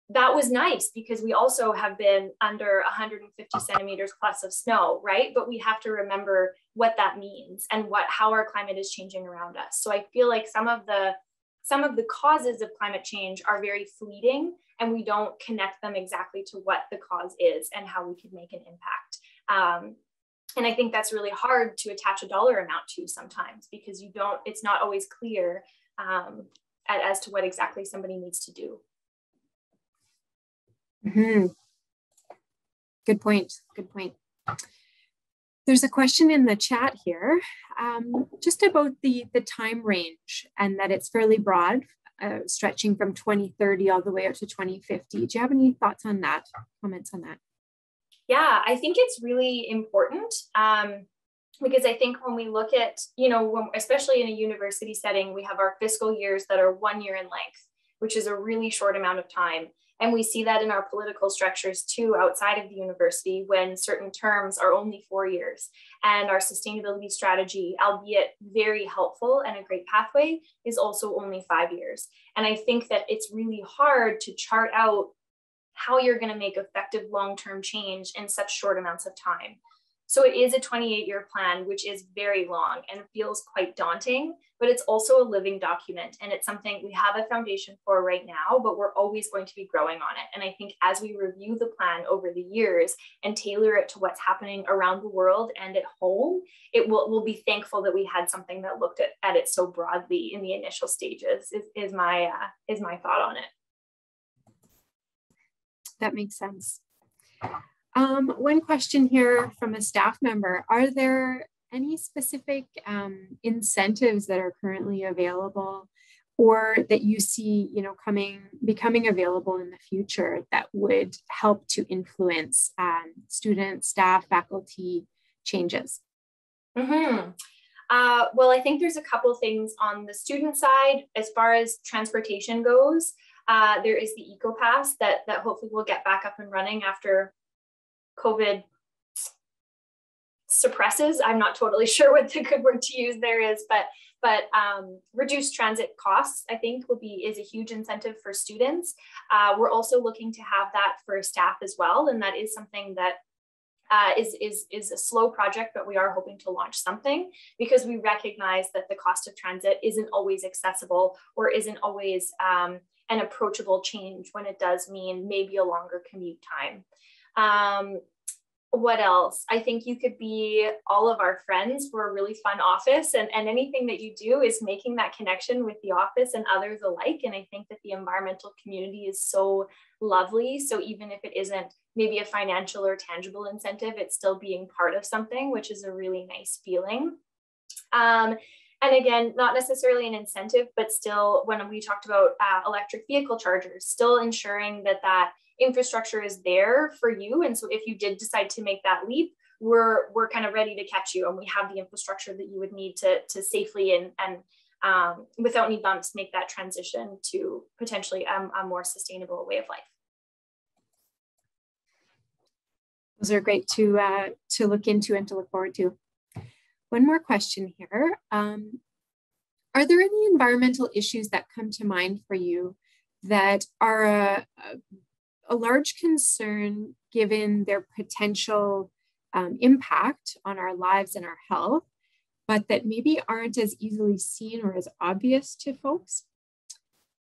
S6: that was nice because we also have been under 150 centimeters plus of snow, right? But we have to remember what that means and what how our climate is changing around us. So I feel like some of the some of the causes of climate change are very fleeting and we don't connect them exactly to what the cause is and how we could make an impact. Um, and I think that's really hard to attach a dollar amount to sometimes because you don't, it's not always clear um, as to what exactly somebody needs to do.
S11: Mm-hmm. Good point. Good point. There's a question in the chat here um, just about the, the time range and that it's fairly broad, uh, stretching from 2030 all the way up to 2050. Do you have any thoughts on that, comments on that?
S6: Yeah, I think it's really important um, because I think when we look at, you know, when, especially in a university setting, we have our fiscal years that are one year in length, which is a really short amount of time. And we see that in our political structures too, outside of the university, when certain terms are only four years. And our sustainability strategy, albeit very helpful and a great pathway, is also only five years. And I think that it's really hard to chart out how you're going to make effective long term change in such short amounts of time. So it is a 28 year plan, which is very long and feels quite daunting, but it's also a living document. And it's something we have a foundation for right now, but we're always going to be growing on it. And I think as we review the plan over the years and tailor it to what's happening around the world and at home, it will we'll be thankful that we had something that looked at, at it so broadly in the initial stages is, is my uh, is my thought on it.
S11: That makes sense. Um, one question here from a staff member, are there any specific um, incentives that are currently available or that you see you know coming becoming available in the future that would help to influence um, student staff faculty changes?
S6: Mm-hmm. uh, well i think there's a couple things on the student side. As far as transportation goes uh, there is the eco pass that that hopefully will get back up and running after COVID suppresses. I'm not totally sure what the good word to use there is, but but um, reduced transit costs, I think, will be is a huge incentive for students. Uh, we're also looking to have that for staff as well, and that is something that uh, is, is, is a slow project, but we are hoping to launch something because we recognize that the cost of transit isn't always accessible or isn't always um, an approachable change when it does mean maybe a longer commute time. Um, what else? I think you could be all of our friends. We're a really fun office, and, and anything that you do is making that connection with the office and others alike. And I think that the environmental community is so lovely. So even if it isn't maybe a financial or tangible incentive, it's still being part of something, which is a really nice feeling. Um, and again, not necessarily an incentive, but still, when we talked about uh, electric vehicle chargers, still ensuring that that infrastructure is there for you. And so if you did decide to make that leap, we're we're kind of ready to catch you, and we have the infrastructure that you would need to to safely and and um, without any bumps make that transition to potentially a, a more sustainable way of life.
S11: Those are great to uh, to look into and to look forward to. One more question here. Um, are there any environmental issues that come to mind for you that are a, a large concern given their potential um, impact on our lives and our health, but that maybe aren't as easily seen or as obvious to folks?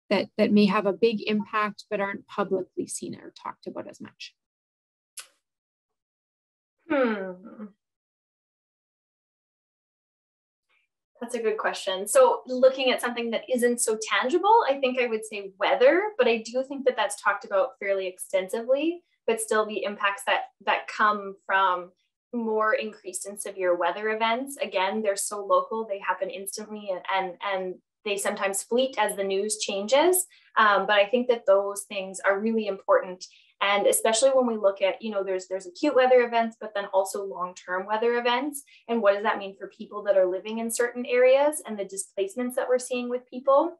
S11: That, that may have a big impact but aren't publicly seen or talked about as much?
S6: Hmm. That's a good question. So, looking at something that isn't so tangible, I think I would say weather, but I do think that that's talked about fairly extensively. But still, the impacts that that come from more increased and severe weather events. Again, they're so local; they happen instantly, and and and they sometimes fleet as the news changes. Um, but I think that those things are really important and especially when we look at you know there's there's acute weather events but then also long-term weather events and what does that mean for people that are living in certain areas and the displacements that we're seeing with people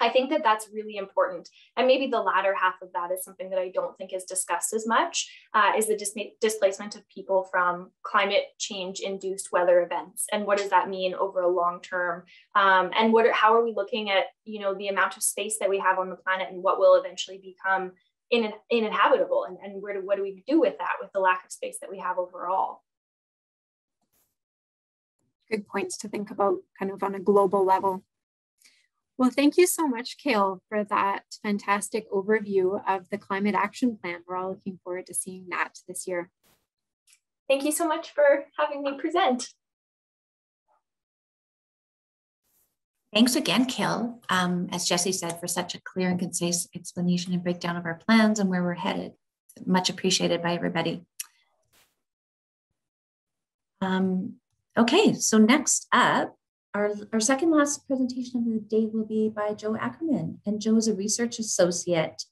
S6: I think that that's really important. And maybe the latter half of that is something that I don't think is discussed as much, uh, is the dis displacement of people from climate change induced weather events. And what does that mean over a long term? Um, and what are, how are we looking at, you know, the amount of space that we have on the planet and what will eventually become in, uninhabitable and, and where do, what do we do with that with the lack of space that we have overall?
S11: Good points to think about kind of on a global level. Well thank you so much kale for that fantastic overview of the climate action plan. We're all looking forward to seeing that this year.
S6: Thank you so much for having me present
S20: Thanks again, Kale, um, as Jesse said, for such a clear and concise explanation and breakdown of our plans and where we're headed. Much appreciated by everybody. Um, okay, so next up, our, our second last presentation of the day will be by Joe Ackerman. And Joe is a research associate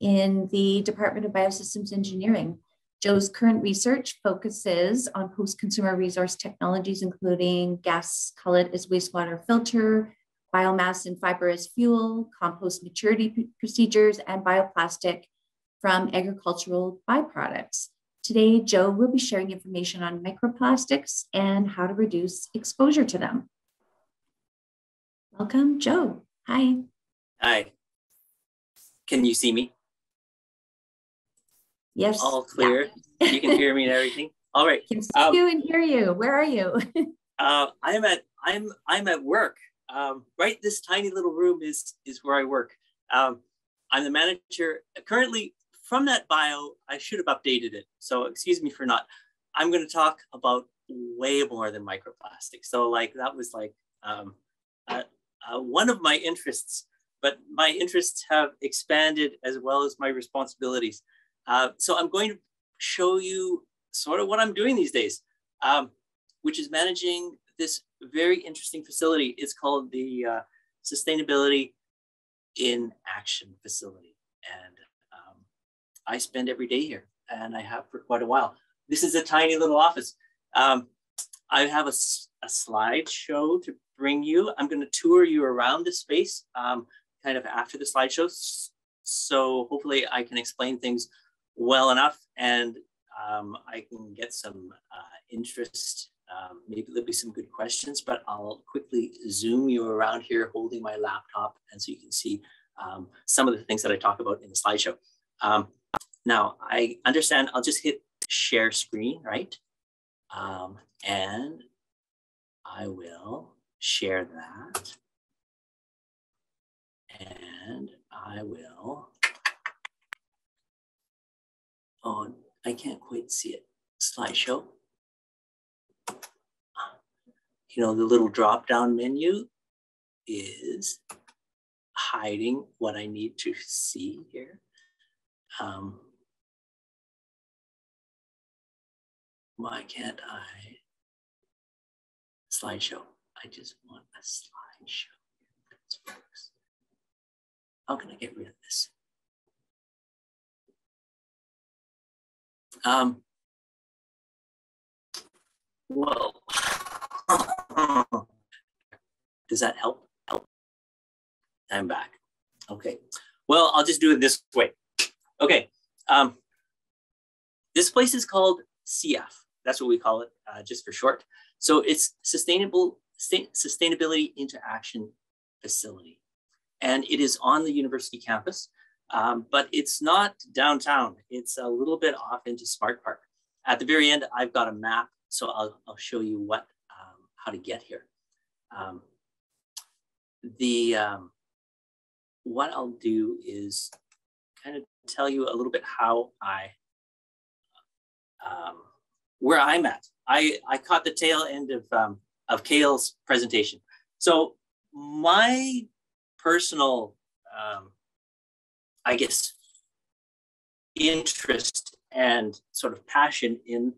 S20: in the Department of Biosystems Engineering. Joe's current research focuses on post-consumer resource technologies, including glass cullet as wastewater filter, biomass and fiber as fuel, compost maturity procedures, and bioplastic from agricultural byproducts. Today, Joe will be sharing information on microplastics and how to reduce exposure to them. Welcome, Joe. Hi.
S21: Hi. Can you see me?
S20: Yes.
S21: All clear. Yeah. you can hear me and everything. All right.
S20: Can see um, you and hear you. Where are you?
S21: uh, I'm at I'm I'm at work. Um, right, this tiny little room is is where I work. Um, I'm the manager currently. From that bio, I should have updated it. So excuse me for not. I'm going to talk about way more than microplastics. So like that was like um, uh, uh, one of my interests, but my interests have expanded as well as my responsibilities. Uh, so I'm going to show you sort of what I'm doing these days, um, which is managing this very interesting facility. It's called the uh, Sustainability in Action Facility. And um, I spend every day here and I have for quite a while. This is a tiny little office. Um, I have a, a slideshow to bring you. I'm going to tour you around the space um, kind of after the slideshow. So hopefully I can explain things well enough and um, I can get some uh, interest. Um, maybe there'll be some good questions, but I'll quickly zoom you around here holding my laptop and so you can see um, some of the things that I talk about in the slideshow. Um, now I understand I'll just hit share screen, right? Um, and I will share that. And I will, I can't quite see it, slideshow. You know, the little drop down menu is hiding what I need to see here. Um, why can't I? Slideshow. I just want a slideshow. How can I get rid of this? Um, well, does that help? Help. I'm back. Okay. Well, I'll just do it this way. Okay. Um, this place is called SiAF. That's what we call it, uh, just for short. So it's sustainable sustainability into action facility, and it is on the university campus. Um, but it's not downtown. It's a little bit off into Smart Park. At the very end, I've got a map, so I'll, I'll show you what um, how to get here. Um, the um, what I'll do is kind of tell you a little bit how I um, where I'm at. I, I caught the tail end of, um, of Kale's presentation. So my personal, um, I guess, interest and sort of passion in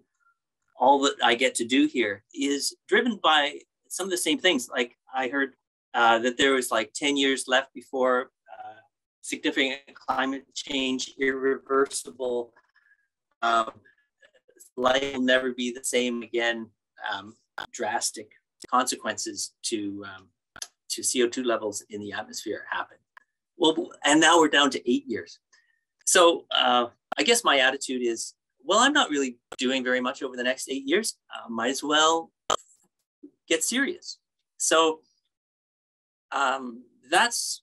S21: all that I get to do here is driven by some of the same things. Like I heard uh, that there was like 10 years left before uh, significant climate change, irreversible um, life will never be the same again. Um, drastic consequences to um, to CO2 levels in the atmosphere happen. Well, and now we're down to eight years. So uh, I guess my attitude is, well, I'm not really doing very much over the next eight years. Uh, might as well get serious. So um, that's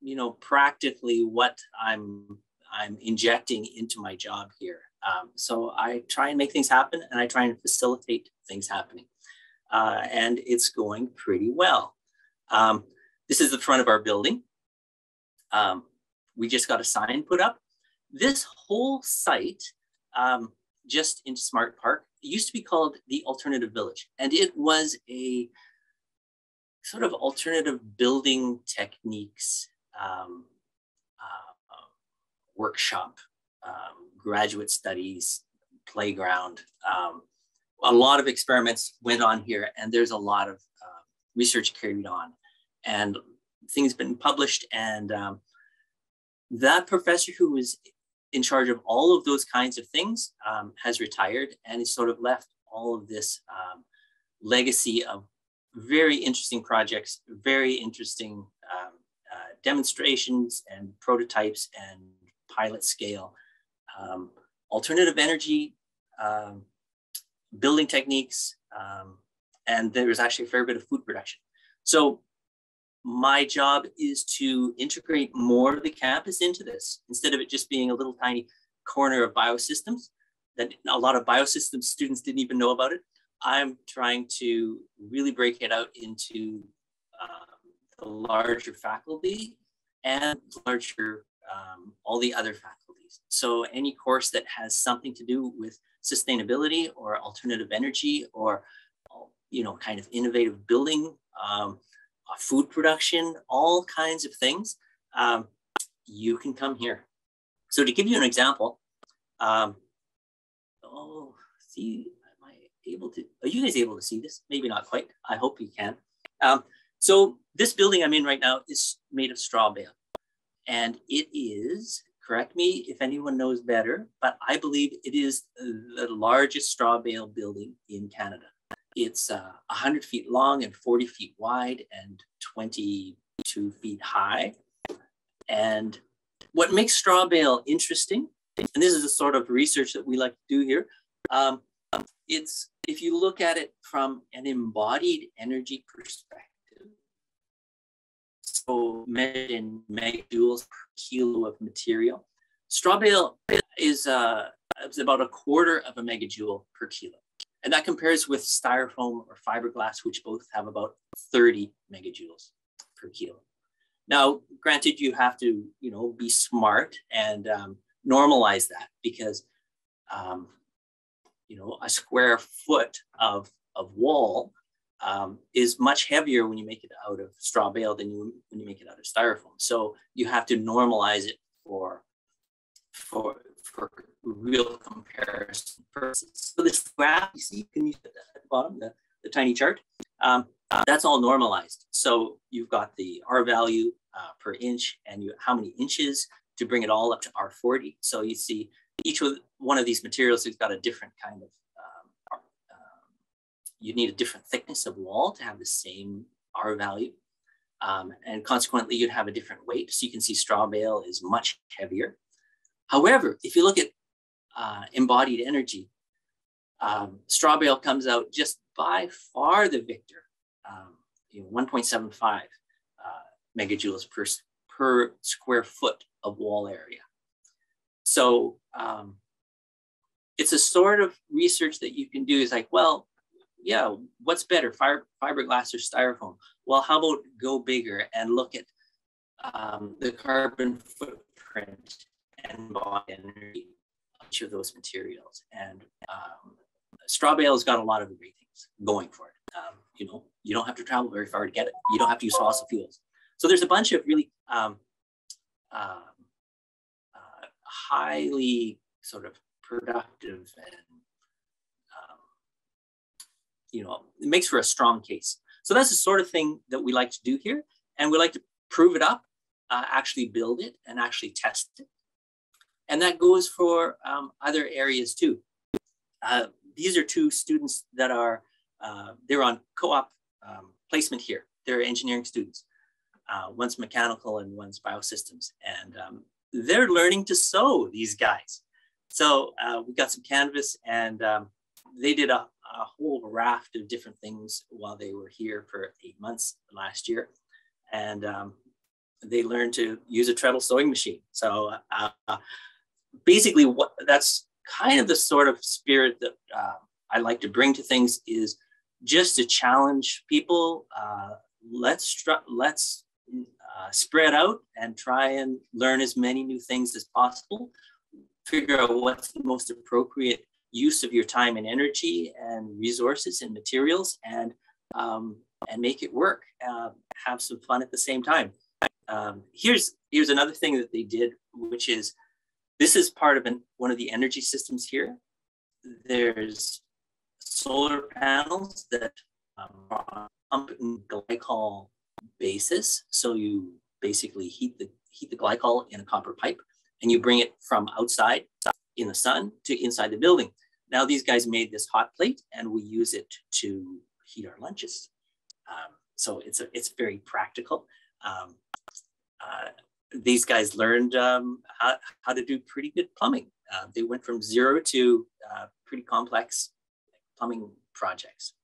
S21: you know practically what I'm I'm injecting into my job here. Um, so I try and make things happen and I try and facilitate things happening. Uh, and it's going pretty well. Um, this is the front of our building. Um, we just got a sign put up. This whole site, um, just in Smart Park, used to be called the Alternative Village. And it was a sort of alternative building techniques um, uh, workshop um, graduate studies, playground. Um, a lot of experiments went on here, and there's a lot of uh, research carried on, and things been published. And um, that professor who was in charge of all of those kinds of things um, has retired, and has sort of left all of this um, legacy of very interesting projects, very interesting um, uh, demonstrations and prototypes and pilot scale um, alternative energy, um, building techniques, um, and was actually a fair bit of food production. So my job is to integrate more of the campus into this instead of it just being a little tiny corner of biosystems. that a lot of biosystems students didn't even know about it. I'm trying to really break it out into um, the larger faculty and larger, um, all the other faculties. So any course that has something to do with sustainability or alternative energy or, you know, kind of innovative building, um, food production, all kinds of things, um, you can come here. So to give you an example, um, oh, see, am I able to, are you guys able to see this? Maybe not quite, I hope you can. Um, so this building I'm in right now is made of straw bale. And it is, correct me if anyone knows better, but I believe it is the largest straw bale building in Canada. It's uh, 100 feet long and 40 feet wide and 22 feet high. And what makes straw bale interesting, and this is the sort of research that we like to do here, um, it's if you look at it from an embodied energy perspective, so measured in megajoules per kilo of material, straw bale is, uh, is about a quarter of a megajoule per kilo. And that compares with styrofoam or fiberglass, which both have about 30 megajoules per kilo. Now, granted, you have to, you know, be smart and um, normalize that because, um, you know, a square foot of, of wall um, is much heavier when you make it out of straw bale than you when you make it out of styrofoam. So you have to normalize it for for for real comparison purposes. So this graph you see, can you see at the bottom, the, the tiny chart? Um, uh, that's all normalized. So you've got the R value uh, per inch and you how many inches to bring it all up to R40. So you see each one of these materials has got a different kind of, um, um, you need a different thickness of wall to have the same R value. Um, and consequently, you'd have a different weight. So you can see straw bale is much heavier. However, if you look at uh, embodied energy, um, straw bale comes out just by far the victor, um, you know, 1.75 uh, megajoules per, per square foot of wall area. So um, it's a sort of research that you can do is like, well, yeah, what's better, fiber, fiberglass or styrofoam? Well, how about go bigger and look at um, the carbon footprint embodied energy each of those materials. And um, straw bale's got a lot of great things going for it. Um, you know, you don't have to travel very far to get it. You don't have to use fossil fuels. So there's a bunch of really um, uh, uh, highly sort of productive and um, you know, it makes for a strong case. So that's the sort of thing that we like to do here. And we like to prove it up, uh, actually build it and actually test it. And that goes for um, other areas too. Uh, these are two students that are, uh, they're on co-op um, placement here. They're engineering students. Uh, one's mechanical and one's biosystems. And um, they're learning to sew, these guys. So uh, we got some canvas and um, they did a, a, whole raft of different things while they were here for eight months last year. And um, they learned to use a treadle sewing machine. So uh, basically what that's kind of the sort of spirit that uh, I like to bring to things is just to challenge people. Uh, let's let's uh, spread out and try and learn as many new things as possible. Figure out what's the most appropriate use of your time and energy and resources and materials, and um, and make it work. Uh, have some fun at the same time. Um, here's here's another thing that they did, which is this is part of an, one of the energy systems here. There's solar panels that um, are on glycol basis. So you basically heat the heat the glycol in a copper pipe and you bring it from outside in the sun to inside the building. Now these guys made this hot plate and we use it to heat our lunches. Um, so it's a, it's very practical. Um, uh, these guys learned um, how, how, to do pretty good plumbing. Uh, they went from zero to uh, pretty complex plumbing projects.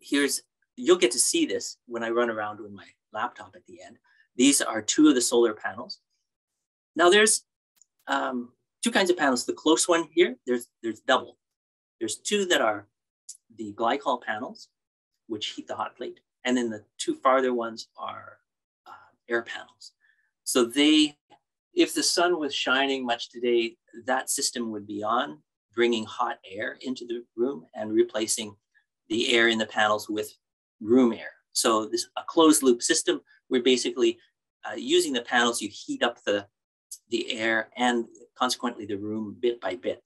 S21: Here's, you'll get to see this when I run around with my laptop at the end. These are two of the solar panels. Now there's, um, two kinds of panels. The close one here, there's, there's double. There's two that are the glycol panels, which heat the hot plate. And then the two farther ones are air panels. So they, if the sun was shining much today, that system would be on, bringing hot air into the room and replacing the air in the panels with room air. So this a closed loop system we're basically uh, using the panels, you heat up the, the air and consequently the room bit by bit.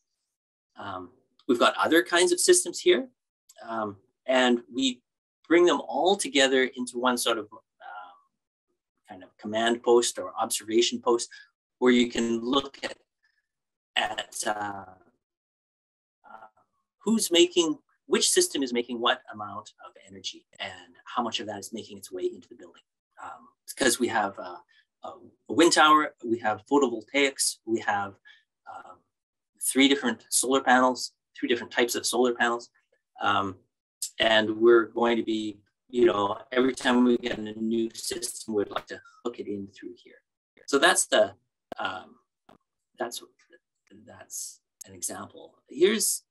S21: Um, we've got other kinds of systems here um, and we bring them all together into one sort of kind of command post or observation post where you can look at, at uh, uh, who's making which system is making what amount of energy and how much of that is making its way into the building. Um, because we have uh, a wind tower, we have photovoltaics, we have um, three different solar panels, three different types of solar panels. Um, and we're going to be, you know, every time we get a new system, we'd like to hook it in through here. So that's the, um, that's, that's an example. Here's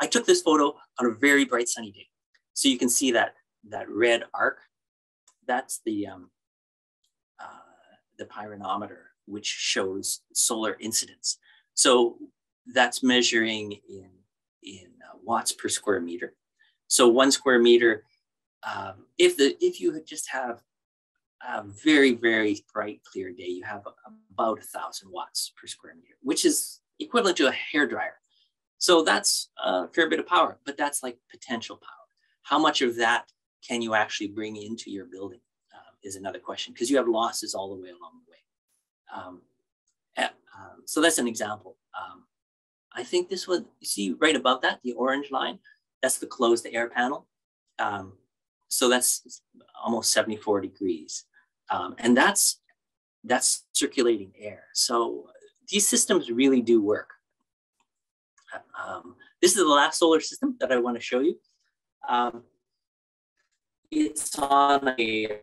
S21: I took this photo on a very bright sunny day. So you can see that, that red arc, that's the, um, uh, the pyranometer, which shows solar incidence. So that's measuring in, in uh, watts per square meter. So one square meter, um, if, the, if you just have a very, very bright, clear day, you have about a thousand watts per square meter, which is equivalent to a hair dryer. So that's a fair bit of power, but that's like potential power. How much of that can you actually bring into your building uh, is another question because you have losses all the way along the way. Um, um, so that's an example. Um, I think this one, you see right above that, the orange line, that's the closed air panel. Um, so that's almost 74 degrees. Um, and that's, that's circulating air. So these systems really do work. Um, this is the last solar system that I want to show you. Um, it's on a,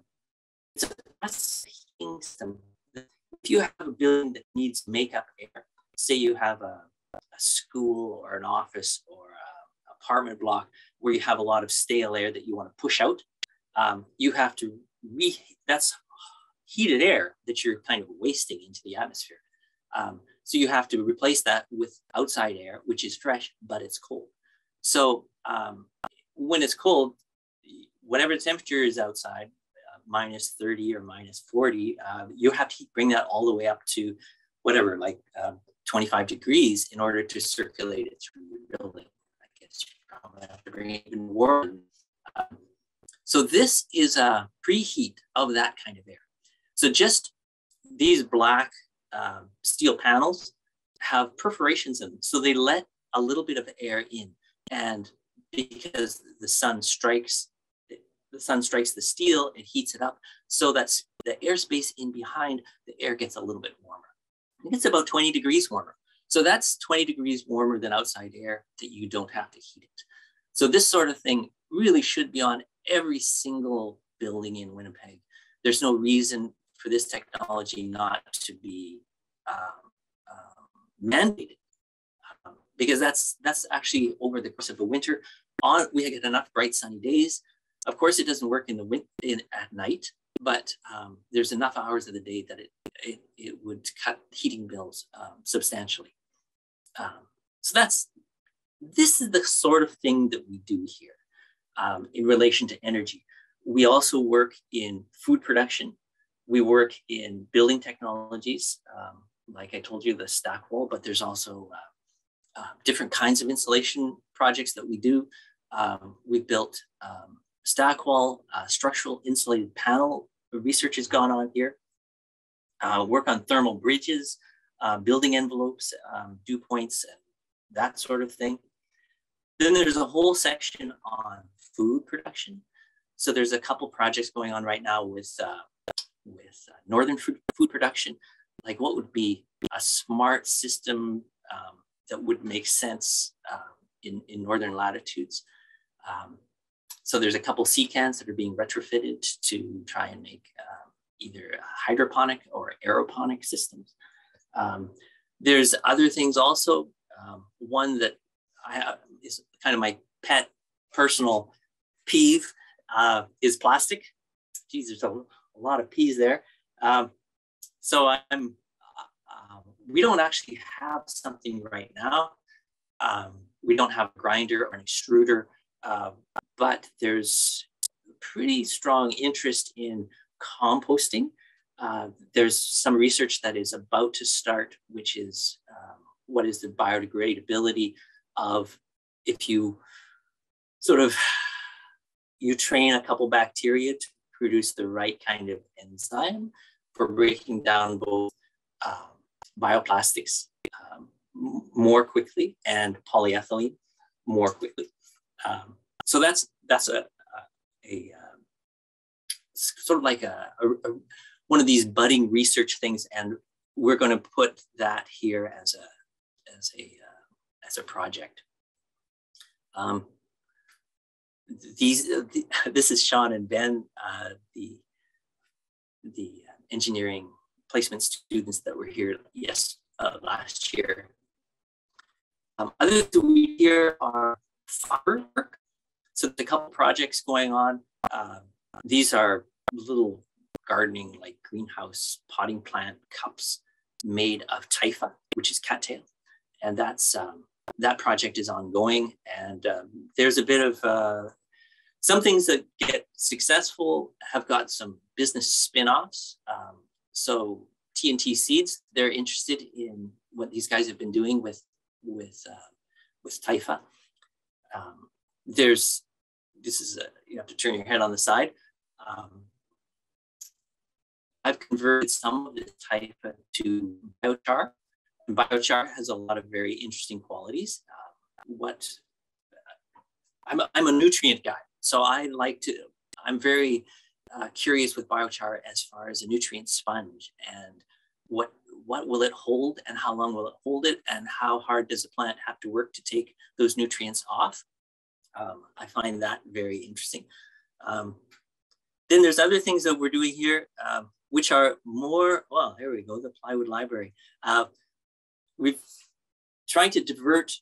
S21: it's a heating system. If you have a building that needs makeup air, say you have a, a school or an office or apartment block where you have a lot of stale air that you want to push out, um, you have to re, that's heated air that you're kind of wasting into the atmosphere. Um, so you have to replace that with outside air, which is fresh, but it's cold. So um, when it's cold, whatever the temperature is outside, uh, minus 30 or minus 40, uh, you have to bring that all the way up to whatever, like um, 25 degrees in order to circulate it through your building. I guess you probably have to bring it even warmer. Um, so this is a preheat of that kind of air. So just these black um, steel panels have perforations in them. So they let a little bit of air in. And because the sun strikes, the sun strikes the steel, it heats it up. So that's the airspace in behind, the air gets a little bit warmer. It gets about 20 degrees warmer. So that's 20 degrees warmer than outside air that you don't have to heat it. So this sort of thing really should be on every single building in Winnipeg. There's no reason for this technology not to be um, um, mandated um, because that's that's actually over the course of the winter. On we get enough bright sunny days. Of course, it doesn't work in the winter in, at night, but um, there's enough hours of the day that it it, it would cut heating bills um, substantially. Um, so that's this is the sort of thing that we do here in relation to energy. We also work in food production we work in building technologies, um, like I told you, the stack wall, but there's also uh, uh, different kinds of insulation projects that we do. Um, we've built um, stack wall, uh, structural insulated panel research has gone on here. Uh, work on thermal bridges, uh, building envelopes, um, dew points, that sort of thing. Then there's a whole section on food production. So there's a couple projects going on right now with uh, with uh, northern food, food production, like what would be a smart system um, that would make sense uh, in, in northern latitudes. Um, so there's a couple sea cans that are being retrofitted to try and make um, either hydroponic or aeroponic systems. Um, there's other things also. Um, one that I kind of my pet personal peeve uh, is plastic. Geez, there's a, a lot of peas there. Um, so I'm, uh, we don't actually have something right now. Um, we don't have a grinder or an extruder, uh, but there's pretty strong interest in composting. Uh, there's some research that is about to start, which is um, what is the biodegradability of if you sort of you train a couple bacteria to produce the right kind of enzyme for breaking down both um, bioplastics um, more quickly and polyethylene more quickly. Um, so that's that's a, a, a um, sort of like a, a, one of these budding research things, and we're going to put that here as a as a uh, as a project. Um, these uh, the, this is Sean and Ben, uh, the the engineering placement students that were here yes uh, last year. Um, other than we here are fiber work. So there's a couple projects going on. Uh, these are little gardening like greenhouse potting plant cups made of typha, which is cattail. And that's um, that project is ongoing. And um, there's a bit of uh, some things that get successful have got some business spin-offs. Um, so TNT Seeds, they're interested in what these guys have been doing with with uh, with Typha. Um, there's this is a, you have to turn your head on the side. Um, I've converted some of the Typha to biochar. Biochar has a lot of very interesting qualities. Uh, what I'm a, I'm a nutrient guy, so I like to. I'm very uh, curious with biochar as far as a nutrient sponge and what what will it hold and how long will it hold it and how hard does the plant have to work to take those nutrients off. Um, I find that very interesting. Um, then there's other things that we're doing here, um, which are more, well, here we go, the plywood library. Uh, we've trying to divert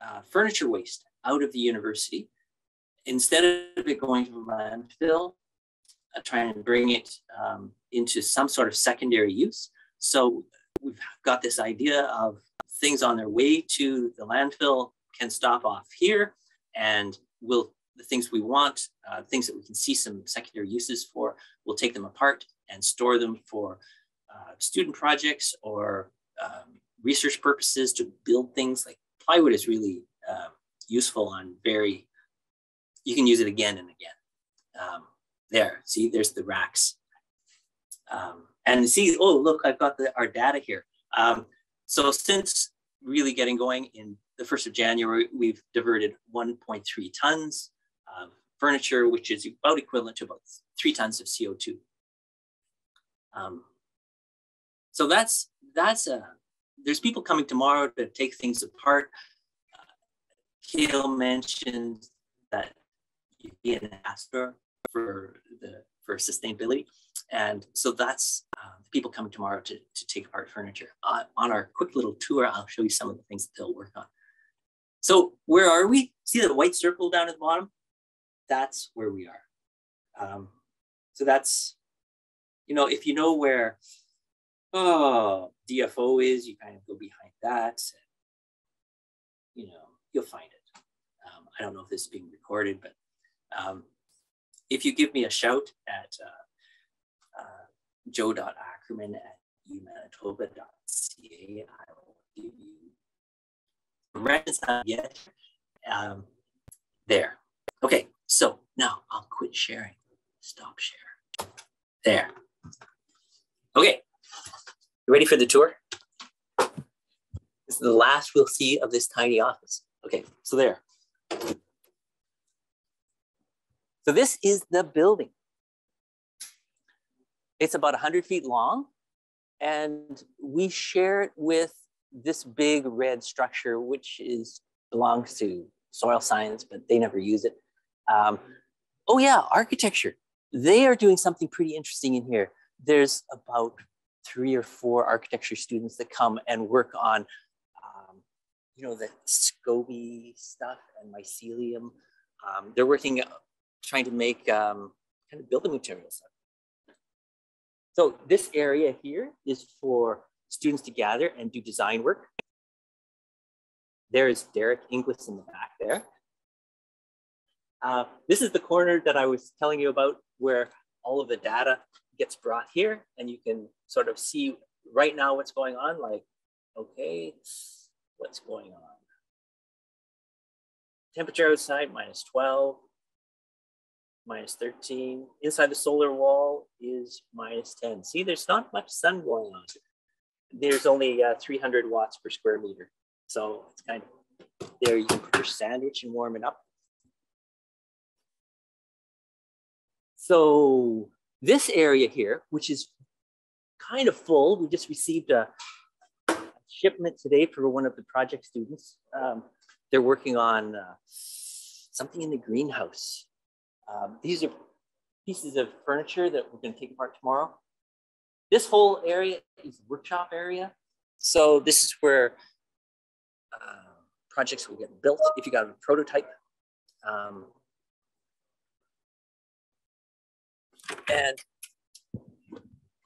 S21: uh, furniture waste out of the university. Instead of it going to landfill, uh, trying to bring it um, into some sort of secondary use. So we've got this idea of things on their way to the landfill can stop off here and we'll the things we want, uh, things that we can see some secondary uses for, we'll take them apart and store them for uh, student projects or um, research purposes to build things like plywood is really uh, useful on very, you can use it again and again. Um, there, see, there's the racks. Um, and see, oh, look, I've got the, our data here. Um, so since really getting going in the 1st of January, we've diverted 1.3 tons of furniture, which is about equivalent to about three tons of CO2. So that's, that's a, there's people coming tomorrow to take things apart. Uh, Kale mentioned that you'd be an ambassador for the for sustainability. And so that's uh, people coming tomorrow to, to take apart furniture. Uh, on our quick little tour, I'll show you some of the things that they'll work on. So where are we? See the white circle down at the bottom? That's where we are. Um, so that's, you know, if you know where oh, DFO is, you kind of go behind that. And, you know, you'll find it. Um, I don't know if this is being recorded, but um, if you give me a shout at uh, uh, joe.ackerman at umanitoba.ca, I will give you reconcile yet. Um, there. Okay, so now I'll quit sharing. Stop share. There. Okay, you ready for the tour? This is the last we'll see of this tiny office. Okay, so there. So this is the building. It's about 100 feet long, and we share it with this big red structure, which is belongs to soil science, but they never use it. Um, oh yeah, architecture. They are doing something pretty interesting in here. There's about three or four architecture students that come and work on, um, you know, the SCOBY stuff and mycelium. Um, they're working, trying to make um, kind of building materials. So this area here is for students to gather and do design work. There is Derek Inglis in the back there. Uh, this is the corner that I was telling you about where all of the data gets brought here and you can sort of see right now what's going on like, okay, what's going on? Temperature outside minus 12, minus 13. Inside the solar wall is minus 10. See, there's not much sun going on. There's only uh, 300 watts per square meter. So it's kind of there. You can put your sandwich and warm it up. So this area here, which is kind of full, we just received a, shipment today for one of the project students. Um, they're working on uh, something in the greenhouse. Um, these are pieces of furniture that we're going to take apart tomorrow. This whole area is workshop area. So this is where uh, projects will get built if you got a prototype. Um, and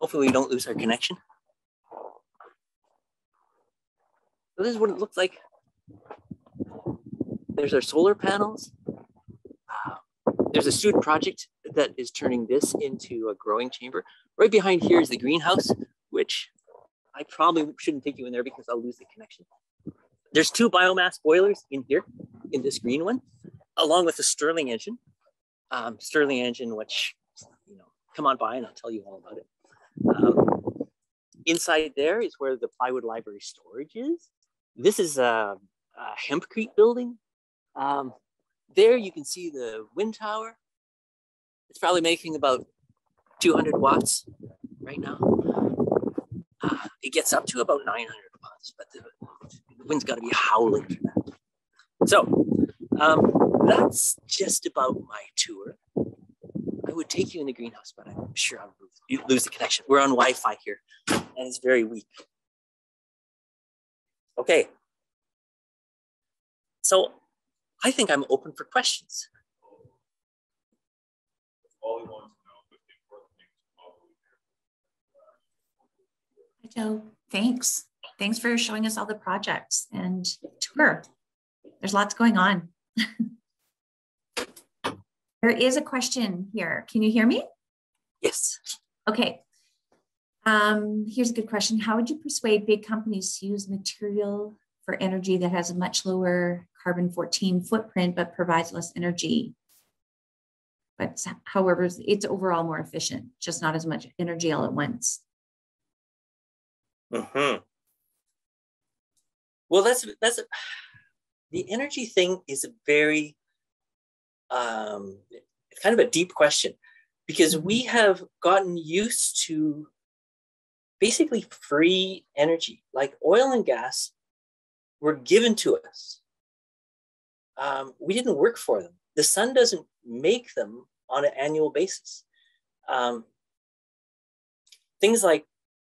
S21: hopefully we don't lose our connection. So this is what it looks like. There's our solar panels. Uh, there's a student project that is turning this into a growing chamber. Right behind here is the greenhouse, which I probably shouldn't take you in there because I'll lose the connection. There's two biomass boilers in here, in this green one, along with the Stirling engine. Um, Stirling engine, which, come on by and I'll tell you all about it. Um, inside there is where the plywood library storage is. This is a, a hempcrete building. Um, there you can see the wind tower. It's probably making about 200 watts right now. Uh, it gets up to about 900 watts, but the, the wind's got to be howling for that. So um, that's just about my tour. I would take you in the greenhouse, but I'm sure I'll lose, lose the connection. We're on Wi-Fi here, and it's very weak. Okay. So I think I'm open for questions.
S20: Hi, Joe, thanks. Thanks for showing us all the projects and tour. There's lots going on. there is a question here. Can you hear me?
S21: Yes.
S20: Okay. Um, here's a good question. How would you persuade big companies to use material for energy that has a much lower carbon 14 footprint but provides less energy? But however, it's overall more efficient, just not as much energy all at once.
S21: Mm-hmm. Well, that's that's a, the energy thing is a very um, kind of a deep question because we mm-hmm. have gotten used to basically free energy, like oil and gas were given to us. Um, we didn't work for them. The sun doesn't make them on an annual basis. Um, things like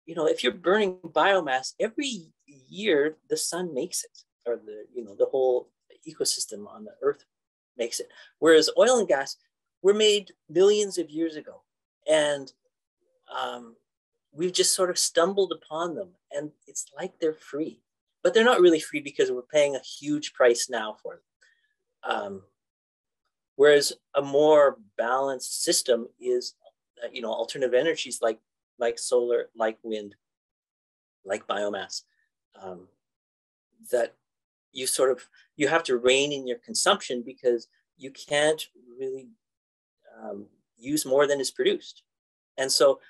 S21: you know, if you're burning biomass every year, the sun makes it, or the you know the whole ecosystem on the earth makes it. Whereas oil and gas were made millions of years ago, and um, we've just sort of stumbled upon them, and it's like they're free, but they're not really free because we're paying a huge price now for them. Um, whereas a more balanced system is, uh, you know, alternative energies like like solar, like wind, like biomass, um, that you sort of you have to rein in your consumption because you can't really um, use more than is produced. And so,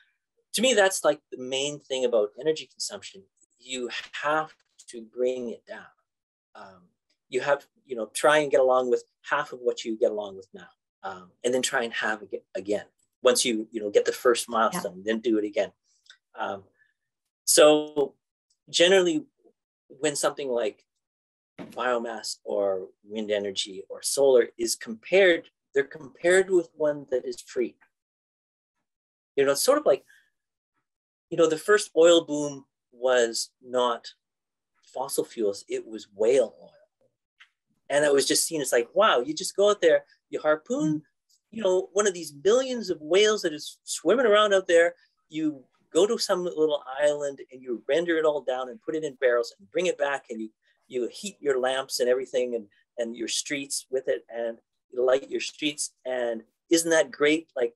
S21: to me, that's like the main thing about energy consumption. You have to bring it down. Um, you have, you know, try and get along with half of what you get along with now, um, and then try and have it again once you you know get the first milestone, yeah. then do it again. Um, so generally, when something like biomass or wind energy or solar is compared, they're compared with one that is free. You know, it's sort of like, you know, the first oil boom was not fossil fuels, it was whale oil. And it was just seen as like, wow, you just go out there, you harpoon, mm. you know, one of these billions of whales that is swimming around out there, you go to some little island and you render it all down and put it in barrels and bring it back and you you heat your lamps and everything and and your streets with it and you light your streets. And isn't that great? Like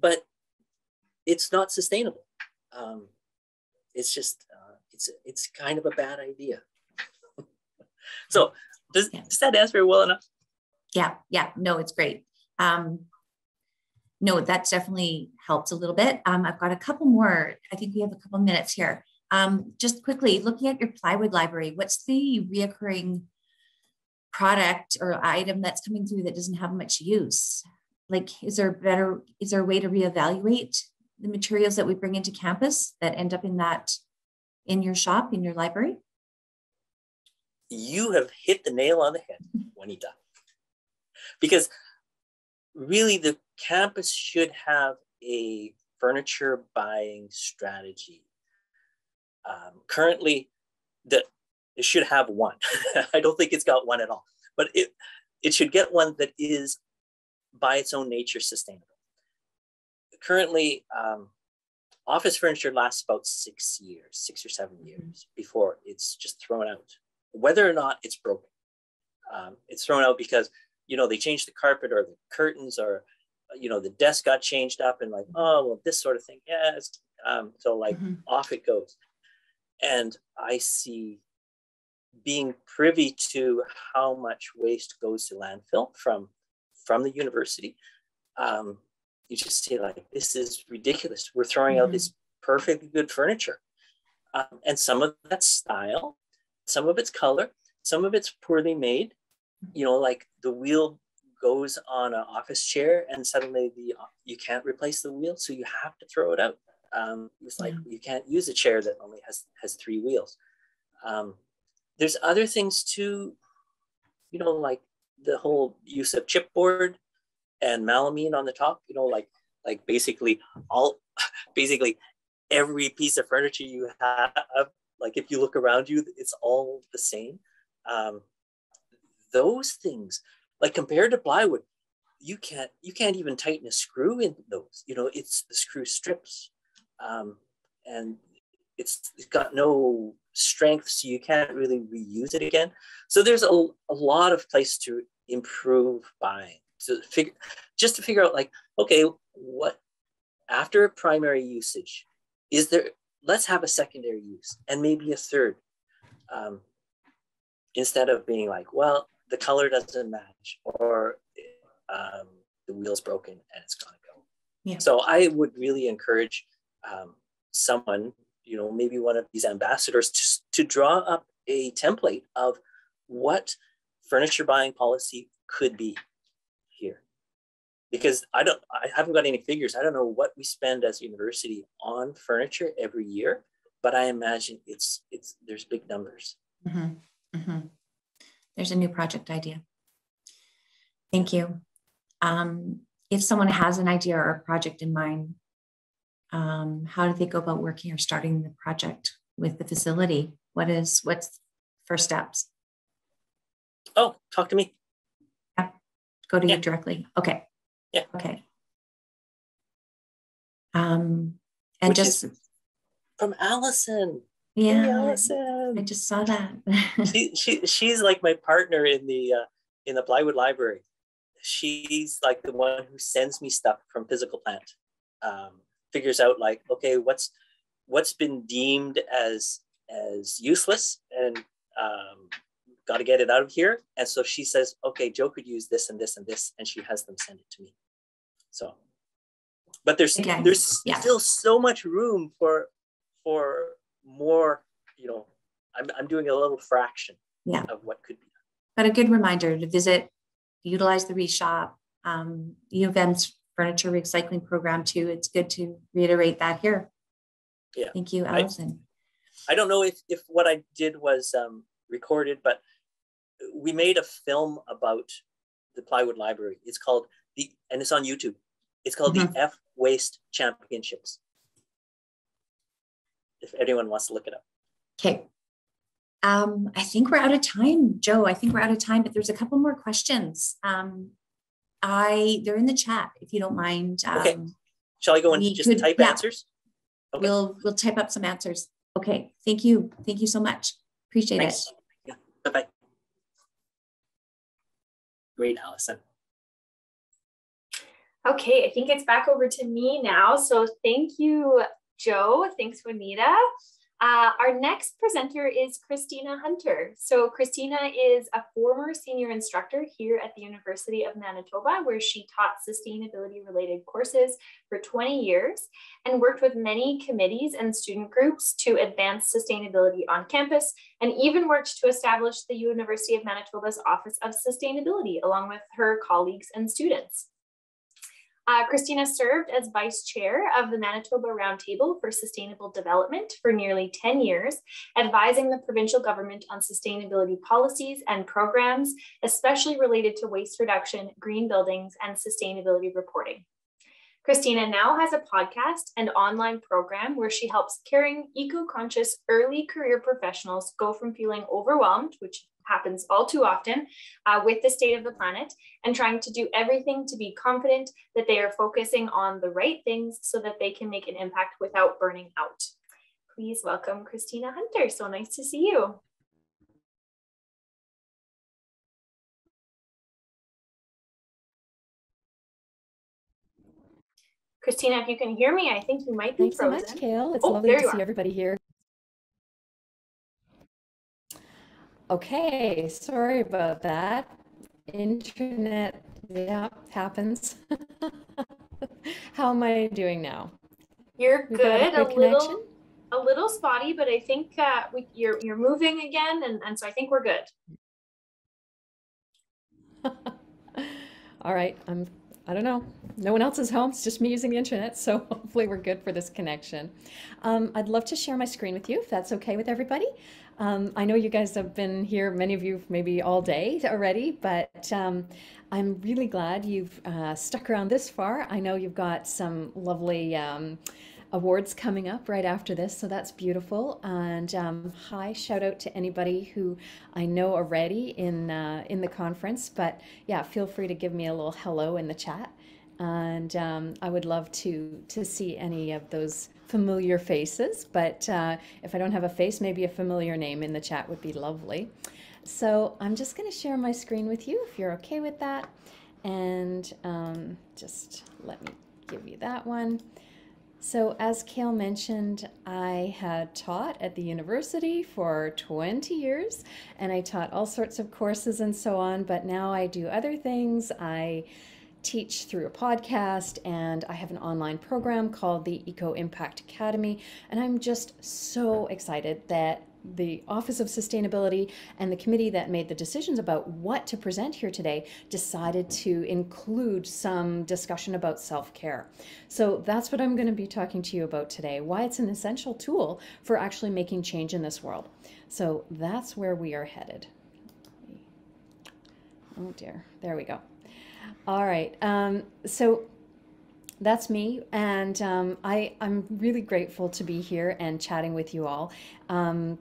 S21: but it's not sustainable. Um, it's just uh, it's it's kind of a bad idea. So does, yeah. does that answer well enough?
S7: Yeah yeah. No it's great. Um, no that definitely helps a little bit. Um, i've got a couple more. I think we have a couple minutes here um, just quickly looking at your plywood library what's the reoccurring product or item that's coming through that doesn't have much use? Like is there better is there a way to reevaluate the materials that we bring into campus that end up in that in your shop in your library?
S21: You have hit the nail on the head juanita. Because really the campus should have a furniture buying strategy um, currently the it should have one i don't think it's got one at all but it it should get one that is by its own nature sustainable. Currently, um, office furniture lasts about six years, six or seven mm-hmm. years before it's just thrown out, whether or not it's broken. Um, it's thrown out because you know they changed the carpet or the curtains or you know the desk got changed up and like oh well this sort of thing yeah um, so like mm-hmm. off it goes and i see being privy to how much waste goes to landfill from from the university, um, you just say like, this is ridiculous. We're throwing mm-hmm. out this perfectly good furniture. Um, and some of that style, some of its color, some of it's poorly made. You know, like the wheel goes on an office chair and suddenly the you can't replace the wheel, so you have to throw it out. Um, it's like yeah. you can't use a chair that only has has three wheels. Um, there's other things too, you know, like the whole use of chipboard and melamine on the top, you know, like like basically all basically every piece of furniture you have, like if you look around you, it's all the same. Um, those things, like compared to plywood, you can't you can't even tighten a screw in those. You know, it's the screw strips, um, and it's, it's got no strength, so you can't really reuse it again. So there's a, a lot of place to improve buying to figure just to figure out like okay what after primary usage is there let's have a secondary use and maybe a third um, instead of being like well the color doesn't match or um, the wheel's broken and it's gonna go yeah. so i would really encourage um, someone you know maybe one of these ambassadors to, to draw up a template of what furniture buying policy could be here. Because i don't i haven't got any figures. I don't know what we spend as a university on furniture every year but i imagine it's it's there's big numbers. Mm-hmm.
S7: Mm-hmm. there's a new project idea. Thank you. Um, if someone has an idea or a project in mind um, how do they go about working or starting the project with the facility what is what's first steps
S21: oh, talk to me.
S7: Yeah. Go to yeah. you directly. Okay.
S21: Yeah.
S7: Okay. Um, and Which just
S21: from Allison.
S7: Yeah, hey, Allison. I just saw that.
S21: she, she she's like my partner in the uh, in the plywood library. She's like the one who sends me stuff from physical plant. Um, figures out like okay, what's what's been deemed as as useless and um, got to get it out of here. And so she says, okay, Joe could use this and this and this, and she has them send it to me. So, but there's okay. there's yeah. still so much room for for more. You know, I'm I'm doing a little fraction
S7: yeah.
S21: of what could be done.
S7: But a good reminder to visit, utilize the reshop, um, U of M's furniture recycling program too. It's good to reiterate that here.
S21: Yeah.
S7: Thank you, Allison.
S21: I, I don't know if, if what I did was um, recorded, but we made a film about the plywood library. It's called the, and it's on YouTube. It's called mm-hmm. the F Waste Championships. if anyone wants to look it up.
S20: Okay. Um, I think we're out of time, Joe. I think we're out of time, but there's a couple more questions. Um, I they're in the chat if you don't mind. Um,
S21: okay. Shall I go and just could, type yeah. answers?
S20: Okay. We'll we'll type up some answers. Okay. Thank you. Thank you so much. Appreciate Thanks. it.
S21: Yeah. Bye bye. Great, Allison.
S6: Okay, I think it's back over to me now. So thank you, Joe. Thanks, Juanita. Uh, our next presenter is Kristina Hunter. So Kristina is a former senior instructor here at the University of Manitoba, where she taught sustainability related courses for 20 years and worked with many committees and student groups to advance sustainability on campus and even worked to establish the University of Manitoba's Office of Sustainability along with her colleagues and students. Uh, Kristina served as vice chair of the Manitoba Roundtable for Sustainable Development for nearly 10 years, advising the provincial government on sustainability policies and programs, especially related to waste reduction, green buildings, and sustainability reporting. Kristina now has a podcast and online program where she helps caring, eco conscious early career professionals go from feeling overwhelmed, which happens all too often uh, with the state of the planet and trying to do everything to be confident that they are focusing on the right things so that they can make an impact without burning out. Please welcome Kristina Hunter. So nice to see you. Kristina, if you can hear me, I think you might be
S22: Thanks
S6: frozen.
S22: so much, Kale. It's oh, lovely to see everybody here. Okay, sorry about that. Internet, yeah, happens. How am I doing now?
S6: You're good. A, a little, a little spotty, but I think uh, we, you're you're moving again, and, and so I think we're good.
S22: All right, I'm. I don't know. No one else is home. It's just me using the internet, so hopefully we're good for this connection. Um, I'd love to share my screen with you, if that's okay with everybody. Um, I know you guys have been here, many of you maybe all day already, but um, I'm really glad you've uh, stuck around this far. I know you've got some lovely um, awards coming up right after this, so that's beautiful. And um, hi, shout out to anybody who I know already in uh, in the conference. But yeah, feel free to give me a little hello in the chat, and um, I would love to to see any of those familiar faces, but uh, if I don't have a face, maybe a familiar name in the chat would be lovely. So I'm just going to share my screen with you if you're okay with that. And um, just let me give you that one. So as Kale mentioned, I had taught at the university for 20 years and I taught all sorts of courses and so on, but now I do other things. I teach through a podcast and I have an online program called the Eco Impact Academy. And I'm just so excited that the Office of Sustainability and the committee that made the decisions about what to present here today decided to include some discussion about self care. So that's what I'm going to be talking to you about today why it's an essential tool for actually making change in this world. So that's where we are headed. Oh dear, there we go. All right. Um, so that's me, and um, I, I'm really grateful to be here and chatting with you all. Um,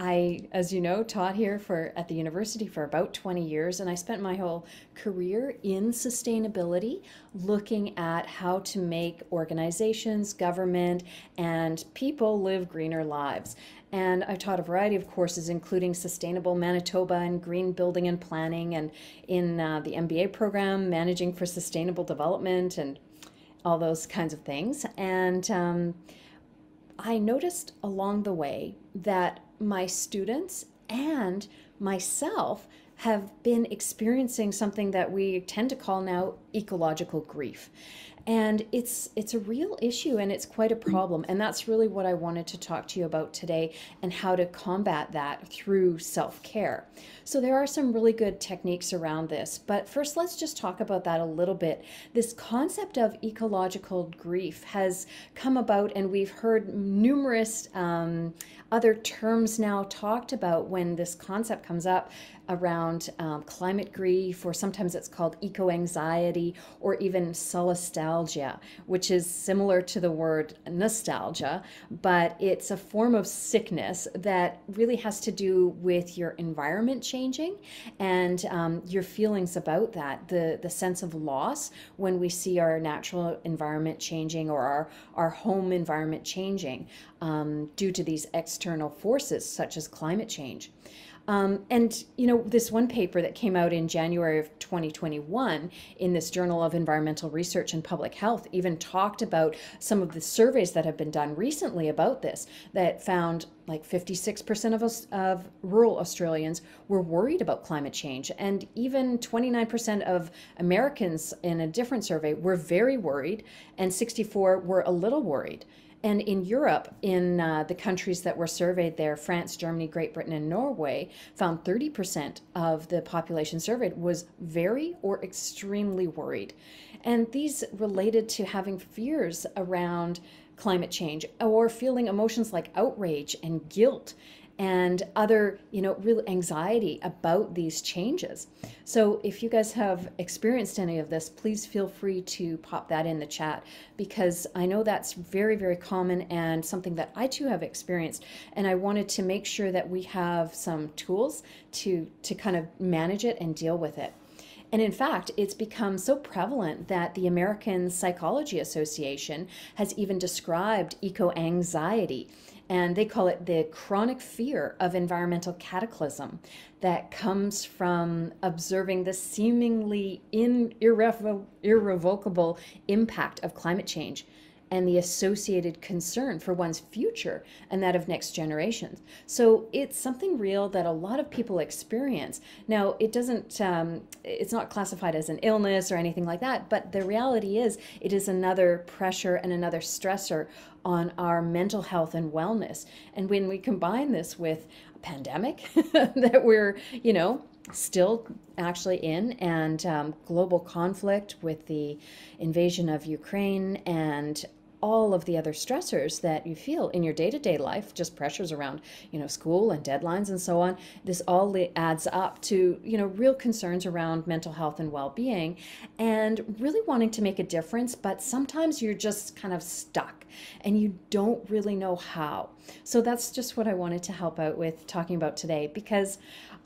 S22: I, as you know, taught here for at the university for about 20 years, and I spent my whole career in sustainability, looking at how to make organizations, government, and people live greener lives. And I've taught a variety of courses, including Sustainable Manitoba and Green Building and Planning, and in uh, the MBA program, Managing for Sustainable Development, and all those kinds of things. And um, I noticed along the way that my students and myself have been experiencing something that we tend to call now ecological grief and it's it's a real issue and it's quite a problem and that's really what I wanted to talk to you about today and how to combat that through self-care. So there are some really good techniques around this, but first let's just talk about that a little bit. This concept of ecological grief has come about and we've heard numerous um, other terms now talked about when this concept comes up around um, climate grief, or sometimes it's called eco anxiety, or even solastalgia which is similar to the word nostalgia, but it's a form of sickness that really has to do with your environment changing and um, your feelings about that, the, the sense of loss when we see our natural environment changing or our, our home environment changing um, due to these external forces such as climate change. Um, and, you know, this one paper that came out in January of 2021 in this Journal of Environmental Research and Public Health even talked about some of the surveys that have been done recently about this that found like 56% of, us, of rural Australians were worried about climate change. And even 29% of Americans in a different survey were very worried, and 64 were a little worried. And in Europe, in uh, the countries that were surveyed there, France, Germany, Great Britain, and Norway, found 30% of the population surveyed was very or extremely worried. And these related to having fears around climate change or feeling emotions like outrage and guilt and other, you know, real anxiety about these changes. So if you guys have experienced any of this, please feel free to pop that in the chat because I know that's very, very common and something that I too have experienced. And I wanted to make sure that we have some tools to, to kind of manage it and deal with it. And in fact, it's become so prevalent that the American Psychology Association has even described eco anxiety and they call it the chronic fear of environmental cataclysm that comes from observing the seemingly in, irrevo- irrevocable impact of climate change and the associated concern for one's future and that of next generations. So it's something real that a lot of people experience. Now, it doesn't, um, it's not classified as an illness or anything like that, but the reality is it is another pressure and another stressor on our mental health and wellness. And when we combine this with a pandemic that we're, you know, still actually in and um, global conflict with the invasion of Ukraine and all of the other stressors that you feel in your day-to-day life just pressures around you know school and deadlines and so on this all adds up to you know real concerns around mental health and well-being and really wanting to make a difference but sometimes you're just kind of stuck and you don't really know how. So that's just what i wanted to help out with talking about today because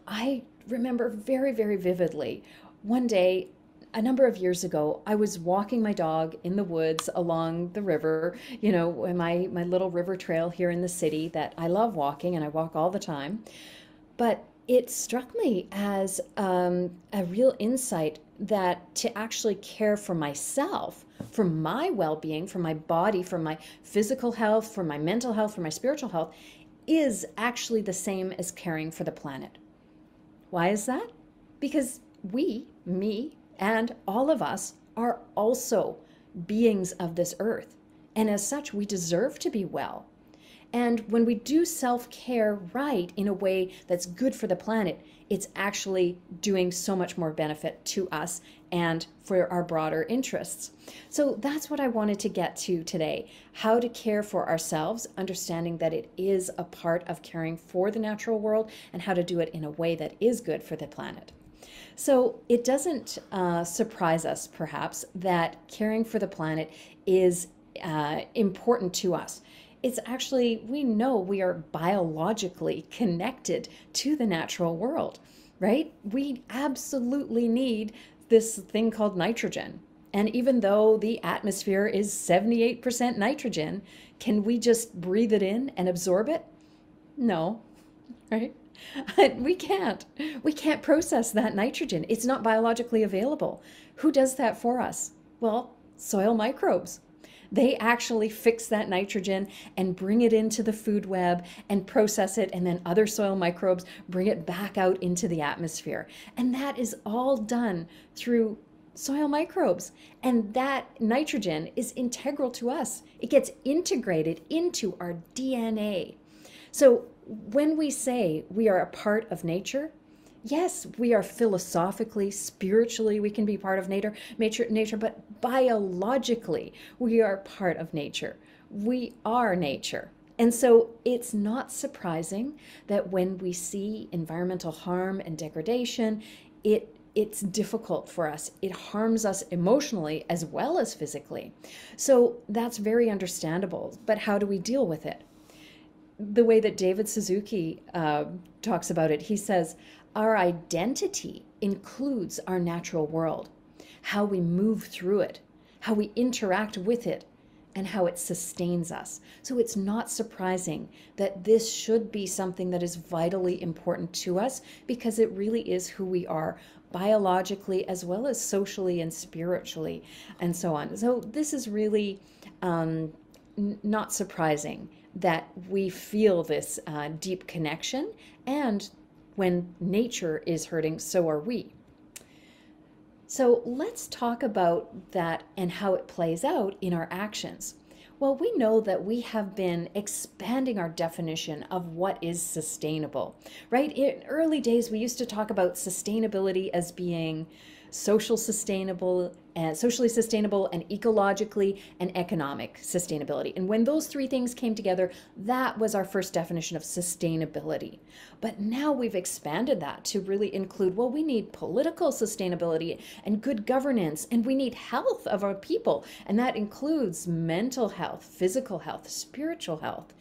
S22: i remember very very vividly one day a number of years ago, I was walking my dog in the woods along the river, you know, my, my little river trail here in the city that I love walking and I walk all the time. But it struck me as um, a real insight that to actually care for myself, for my well being, for my body, for my physical health, for my mental health, for my spiritual health, is actually the same as caring for the planet. Why is that? Because we, me, and all of us are also beings of this earth. And as such, we deserve to be well. And when we do self care right in a way that's good for the planet, it's actually doing so much more benefit to us and for our broader interests. So that's what I wanted to get to today how to care for ourselves, understanding that it is a part of caring for the natural world, and how to do it in a way that is good for the planet. So it doesn't uh, surprise us, perhaps, that caring for the planet is uh, important to us. It's actually, we know we are biologically connected to the natural world, right? We absolutely need this thing called nitrogen. And even though the atmosphere is 78% nitrogen, can we just breathe it in and absorb it? No, right? we can't. We can't process that nitrogen. It's not biologically available. Who does that for us? Well, soil microbes. They actually fix that nitrogen and bring it into the food web and process it, and then other soil microbes bring it back out into the atmosphere. And that is all done through soil microbes. And that nitrogen is integral to us, it gets integrated into our DNA. So when we say we are a part of nature, yes, we are philosophically, spiritually, we can be part of nature, nature, nature, but biologically, we are part of nature. We are nature. And so it's not surprising that when we see environmental harm and degradation, it it's difficult for us. It harms us emotionally as well as physically. So that's very understandable. But how do we deal with it? The way that David Suzuki uh, talks about it, he says, Our identity includes our natural world, how we move through it, how we interact with it, and how it sustains us. So it's not surprising that this should be something that is vitally important to us because it really is who we are biologically as well as socially and spiritually and so on. So this is really um, not surprising that we feel this uh, deep connection and when nature is hurting, so are we. So let's talk about that and how it plays out in our actions. Well, we know that we have been expanding our definition of what is sustainable, right? In early days, we used to talk about sustainability as being social sustainable and socially sustainable and ecologically and economic sustainability. And when those three things came together, that was our first definition of sustainability. But now we've expanded that to really include well, we need political sustainability and good governance, and we need health of our people. And that includes mental health, physical health, spiritual health.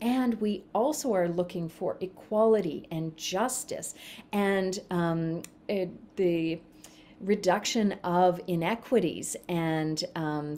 S22: And we also are looking for equality and justice and um, it, the reduction of inequities and um,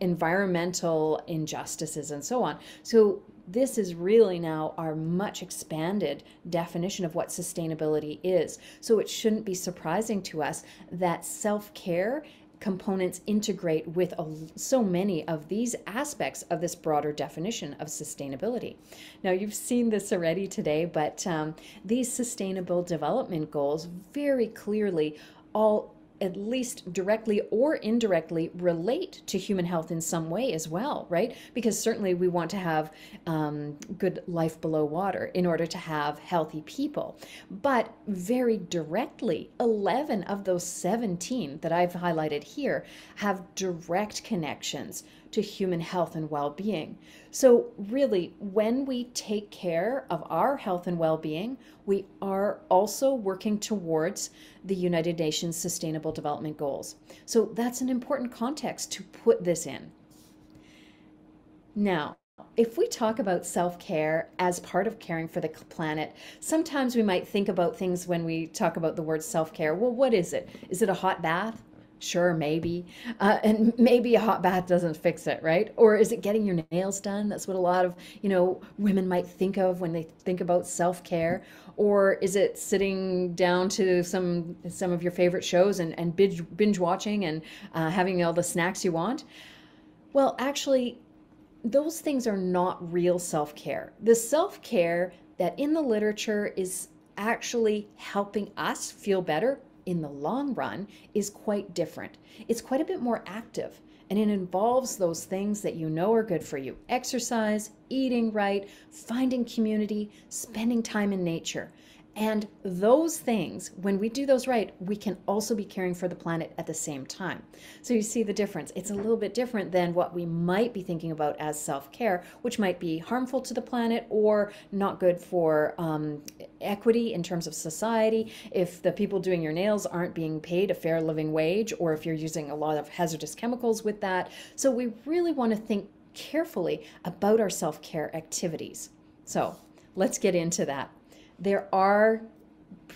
S22: environmental injustices and so on. So this is really now our much expanded definition of what sustainability is. So it shouldn't be surprising to us that self-care components integrate with so many of these aspects of this broader definition of sustainability. Now, you've seen this already today, but um, these sustainable development goals very clearly all at least directly or indirectly relate to human health in some way as well, right? Because certainly we want to have um, good life below water in order to have healthy people. But very directly, 11 of those 17 that I've highlighted here have direct connections to human health and well being. So, really, when we take care of our health and well being, we are also working towards the United Nations Sustainable Development Goals. So, that's an important context to put this in. Now, if we talk about self care as part of caring for the planet, sometimes we might think about things when we talk about the word self care. Well, what is it? Is it a hot bath? Sure, maybe. Uh, and maybe a hot bath doesn't fix it, right? Or is it getting your nails done? That's what a lot of, you know, women might think of when they think about self-care. Or is it sitting down to some some of your favorite shows and, and binge, binge watching and uh, having all the snacks you want? Well, actually, those things are not real self-care. The self-care that in the literature is actually helping us feel better in the long run is quite different. It's quite a bit more active and it involves those things that you know are good for you exercise, eating right, finding community, spending time in nature. And those things, when we do those right, we can also be caring for the planet at the same time. So you see the difference. It's a little bit different than what we might be thinking about as self care, which might be harmful to the planet or not good for um, equity in terms of society. If the people doing your nails aren't being paid a fair living wage, or if you're using a lot of hazardous chemicals with that. So we really want to think carefully about our self care activities. So let's get into that there are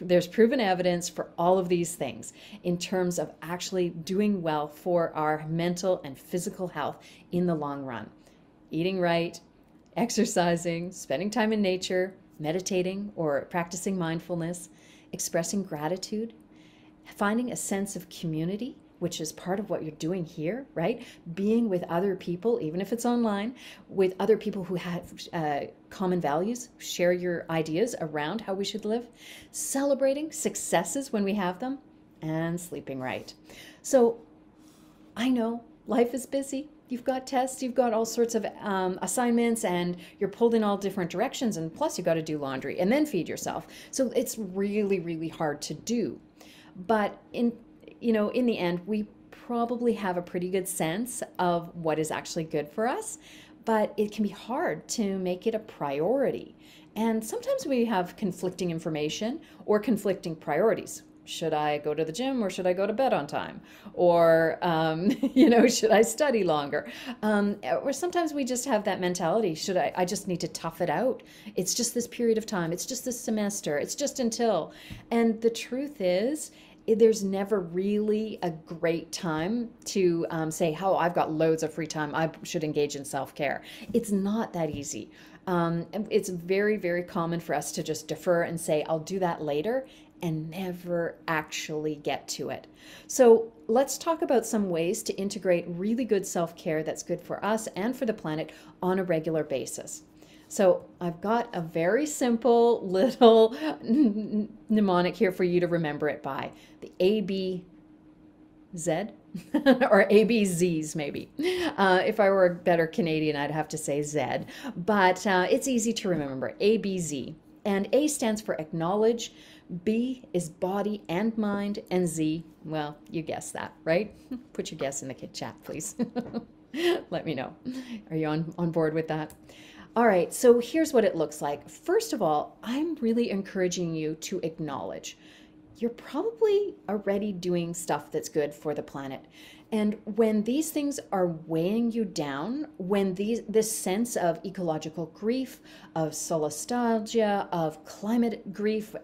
S22: there's proven evidence for all of these things in terms of actually doing well for our mental and physical health in the long run. Eating right, exercising, spending time in nature, meditating or practicing mindfulness, expressing gratitude, finding a sense of community, which is part of what you're doing here, right? Being with other people, even if it's online, with other people who have uh, common values, share your ideas around how we should live, celebrating successes when we have them, and sleeping right. So I know life is busy. You've got tests, you've got all sorts of um, assignments, and you're pulled in all different directions. And plus, you've got to do laundry and then feed yourself. So it's really, really hard to do. But in you know, in the end, we probably have a pretty good sense of what is actually good for us, but it can be hard to make it a priority. And sometimes we have conflicting information or conflicting priorities. Should I go to the gym or should I go to bed on time? Or, um, you know, should I study longer? Um, or sometimes we just have that mentality should I, I just need to tough it out. It's just this period of time, it's just this semester, it's just until. And the truth is, there's never really a great time to um, say, "Oh, I've got loads of free time. I should engage in self care." It's not that easy. Um, it's very, very common for us to just defer and say, "I'll do that later," and never actually get to it. So let's talk about some ways to integrate really good self care that's good for us and for the planet on a regular basis. So I've got a very simple little mnemonic here for you to remember it by the ABZ or ABZs, maybe. Uh, if I were a better Canadian, I'd have to say Z, but uh, it's easy to remember ABZ. And A stands for acknowledge, B is body and mind, and Z, well, you guess that, right? Put your guess in the chat, please. Let me know. Are you on, on board with that? All right, so here's what it looks like. First of all, I'm really encouraging you to acknowledge you're probably already doing stuff that's good for the planet. And when these things are weighing you down, when these this sense of ecological grief, of solastalgia, of climate grief,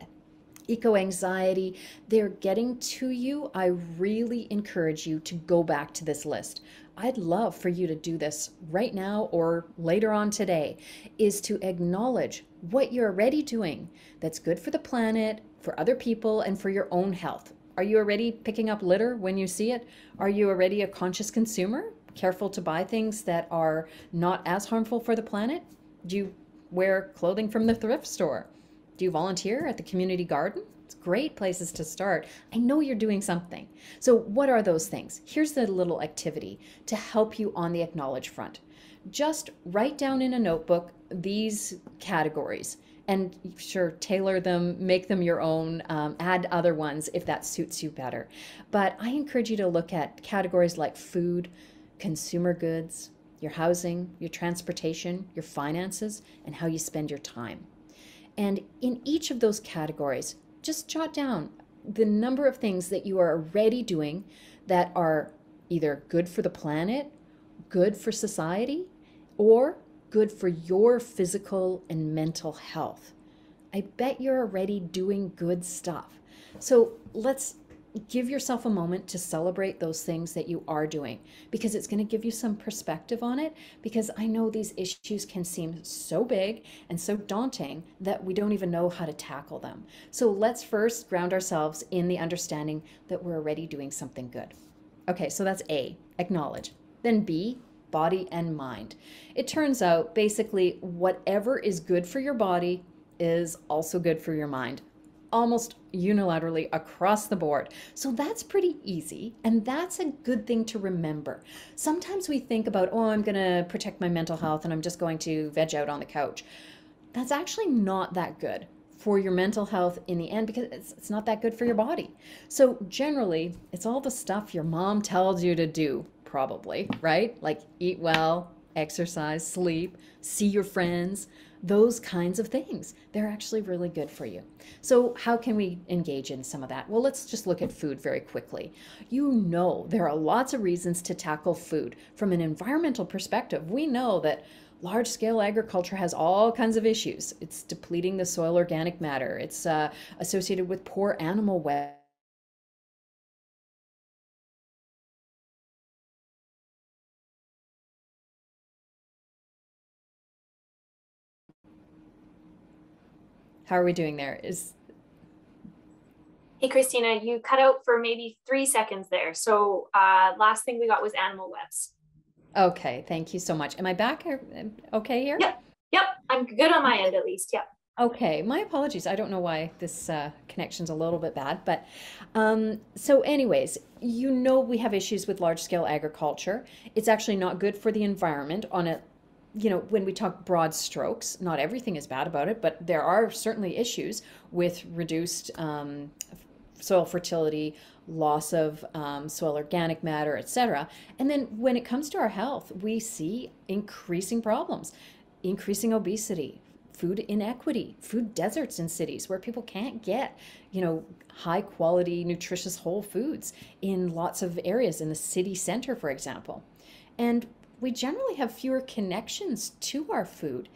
S22: eco anxiety, they're getting to you, I really encourage you to go back to this list. I'd love for you to do this right now or later on today is to acknowledge what you're already doing that's good for the planet, for other people, and for your own health. Are you already picking up litter when you see it? Are you already a conscious consumer? Careful to buy things that are not as harmful for the planet? Do you wear clothing from the thrift store? Do you volunteer at the community garden? It's great places to start. I know you're doing something. So, what are those things? Here's the little activity to help you on the acknowledge front. Just write down in a notebook these categories and sure tailor them make them your own um, add other ones if that suits you better but i encourage you to look at categories like food consumer goods your housing your transportation your finances and how you spend your time and in each of those categories, just jot down the number of things that you are already doing that are either good for the planet, good for society, or good for your physical and mental health. I bet you're already doing good stuff. So let's give yourself a moment to celebrate those things that you are doing because it's going to give you some perspective on it. Because I know these issues can seem so big and so daunting that we don't even know how to tackle them. So let's first ground ourselves in the understanding that we're already doing something good. Okay, so that's A, acknowledge. Then B, body and mind. It turns out basically whatever is good for your body is also good for your mind almost unilaterally across the board. So that's pretty easy. And that's a good thing to remember. Sometimes we think about, oh, I'm going to protect my mental health and I'm just going to veg out on the couch. That's actually not that good for your mental health in the end because it's, it's not that good for your body. So generally, it's all the stuff your mom tells you to do, probably, right? Like eat well, exercise, sleep, see your friends those kinds of things. They're actually really good for you. So, how can we engage in some of that? Well, let's just look at food very quickly. You know, there are lots of reasons to tackle food. From an environmental perspective, we know that large scale agriculture has all kinds of issues. It's depleting the soil organic matter, it's uh, associated with poor animal welfare How are we doing there? Is
S6: Hey, Kristina, you cut out for maybe three seconds there. So uh, last thing we got was animal webs.
S22: Okay, thank you so much. Am I back okay here?
S6: Yep, yep, I'm good on my end at least, yep.
S22: Okay, my apologies. I don't know why this uh, connection's a little bit bad, but um, so anyways, you know we have issues with large scale agriculture. It's actually not good for the environment on a you know, when we talk broad strokes, not everything is bad about it, but there are certainly issues with reduced um, soil fertility, loss of um, soil organic matter, etc. And then when it comes to our health, we see increasing problems, increasing obesity, food inequity, food deserts in cities where people can't get, you know, high quality, nutritious whole foods in lots of areas in the city center, for example. And we generally have fewer connections to our food.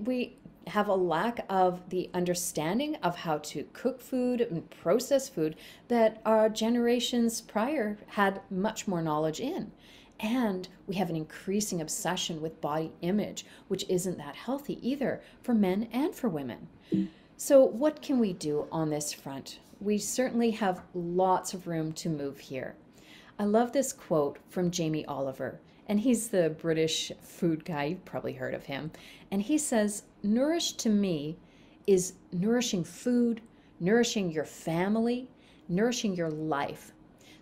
S22: We have a lack of the understanding of how to cook food and process food that our generations prior had much more knowledge in. And we have an increasing obsession with body image, which isn't that healthy either for men and for women. So, what can we do on this front? We certainly have lots of room to move here. I love this quote from Jamie Oliver, and he's the British food guy. You've probably heard of him. And he says, Nourish to me is nourishing food, nourishing your family, nourishing your life.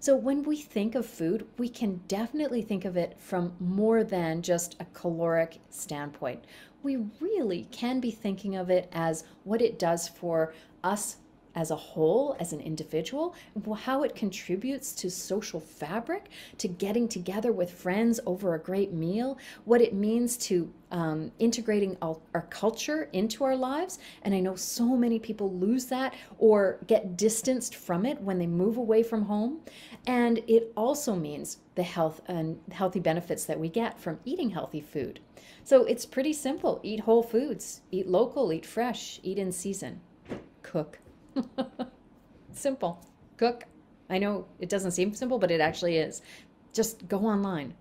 S22: So when we think of food, we can definitely think of it from more than just a caloric standpoint. We really can be thinking of it as what it does for us as a whole, as an individual, how it contributes to social fabric, to getting together with friends over a great meal, what it means to um, integrating our, our culture into our lives. And I know so many people lose that or get distanced from it when they move away from home. And it also means the health and healthy benefits that we get from eating healthy food. So it's pretty simple eat whole foods, eat local, eat fresh, eat in season, cook. simple. Cook. I know it doesn't seem simple, but it actually is. Just go online.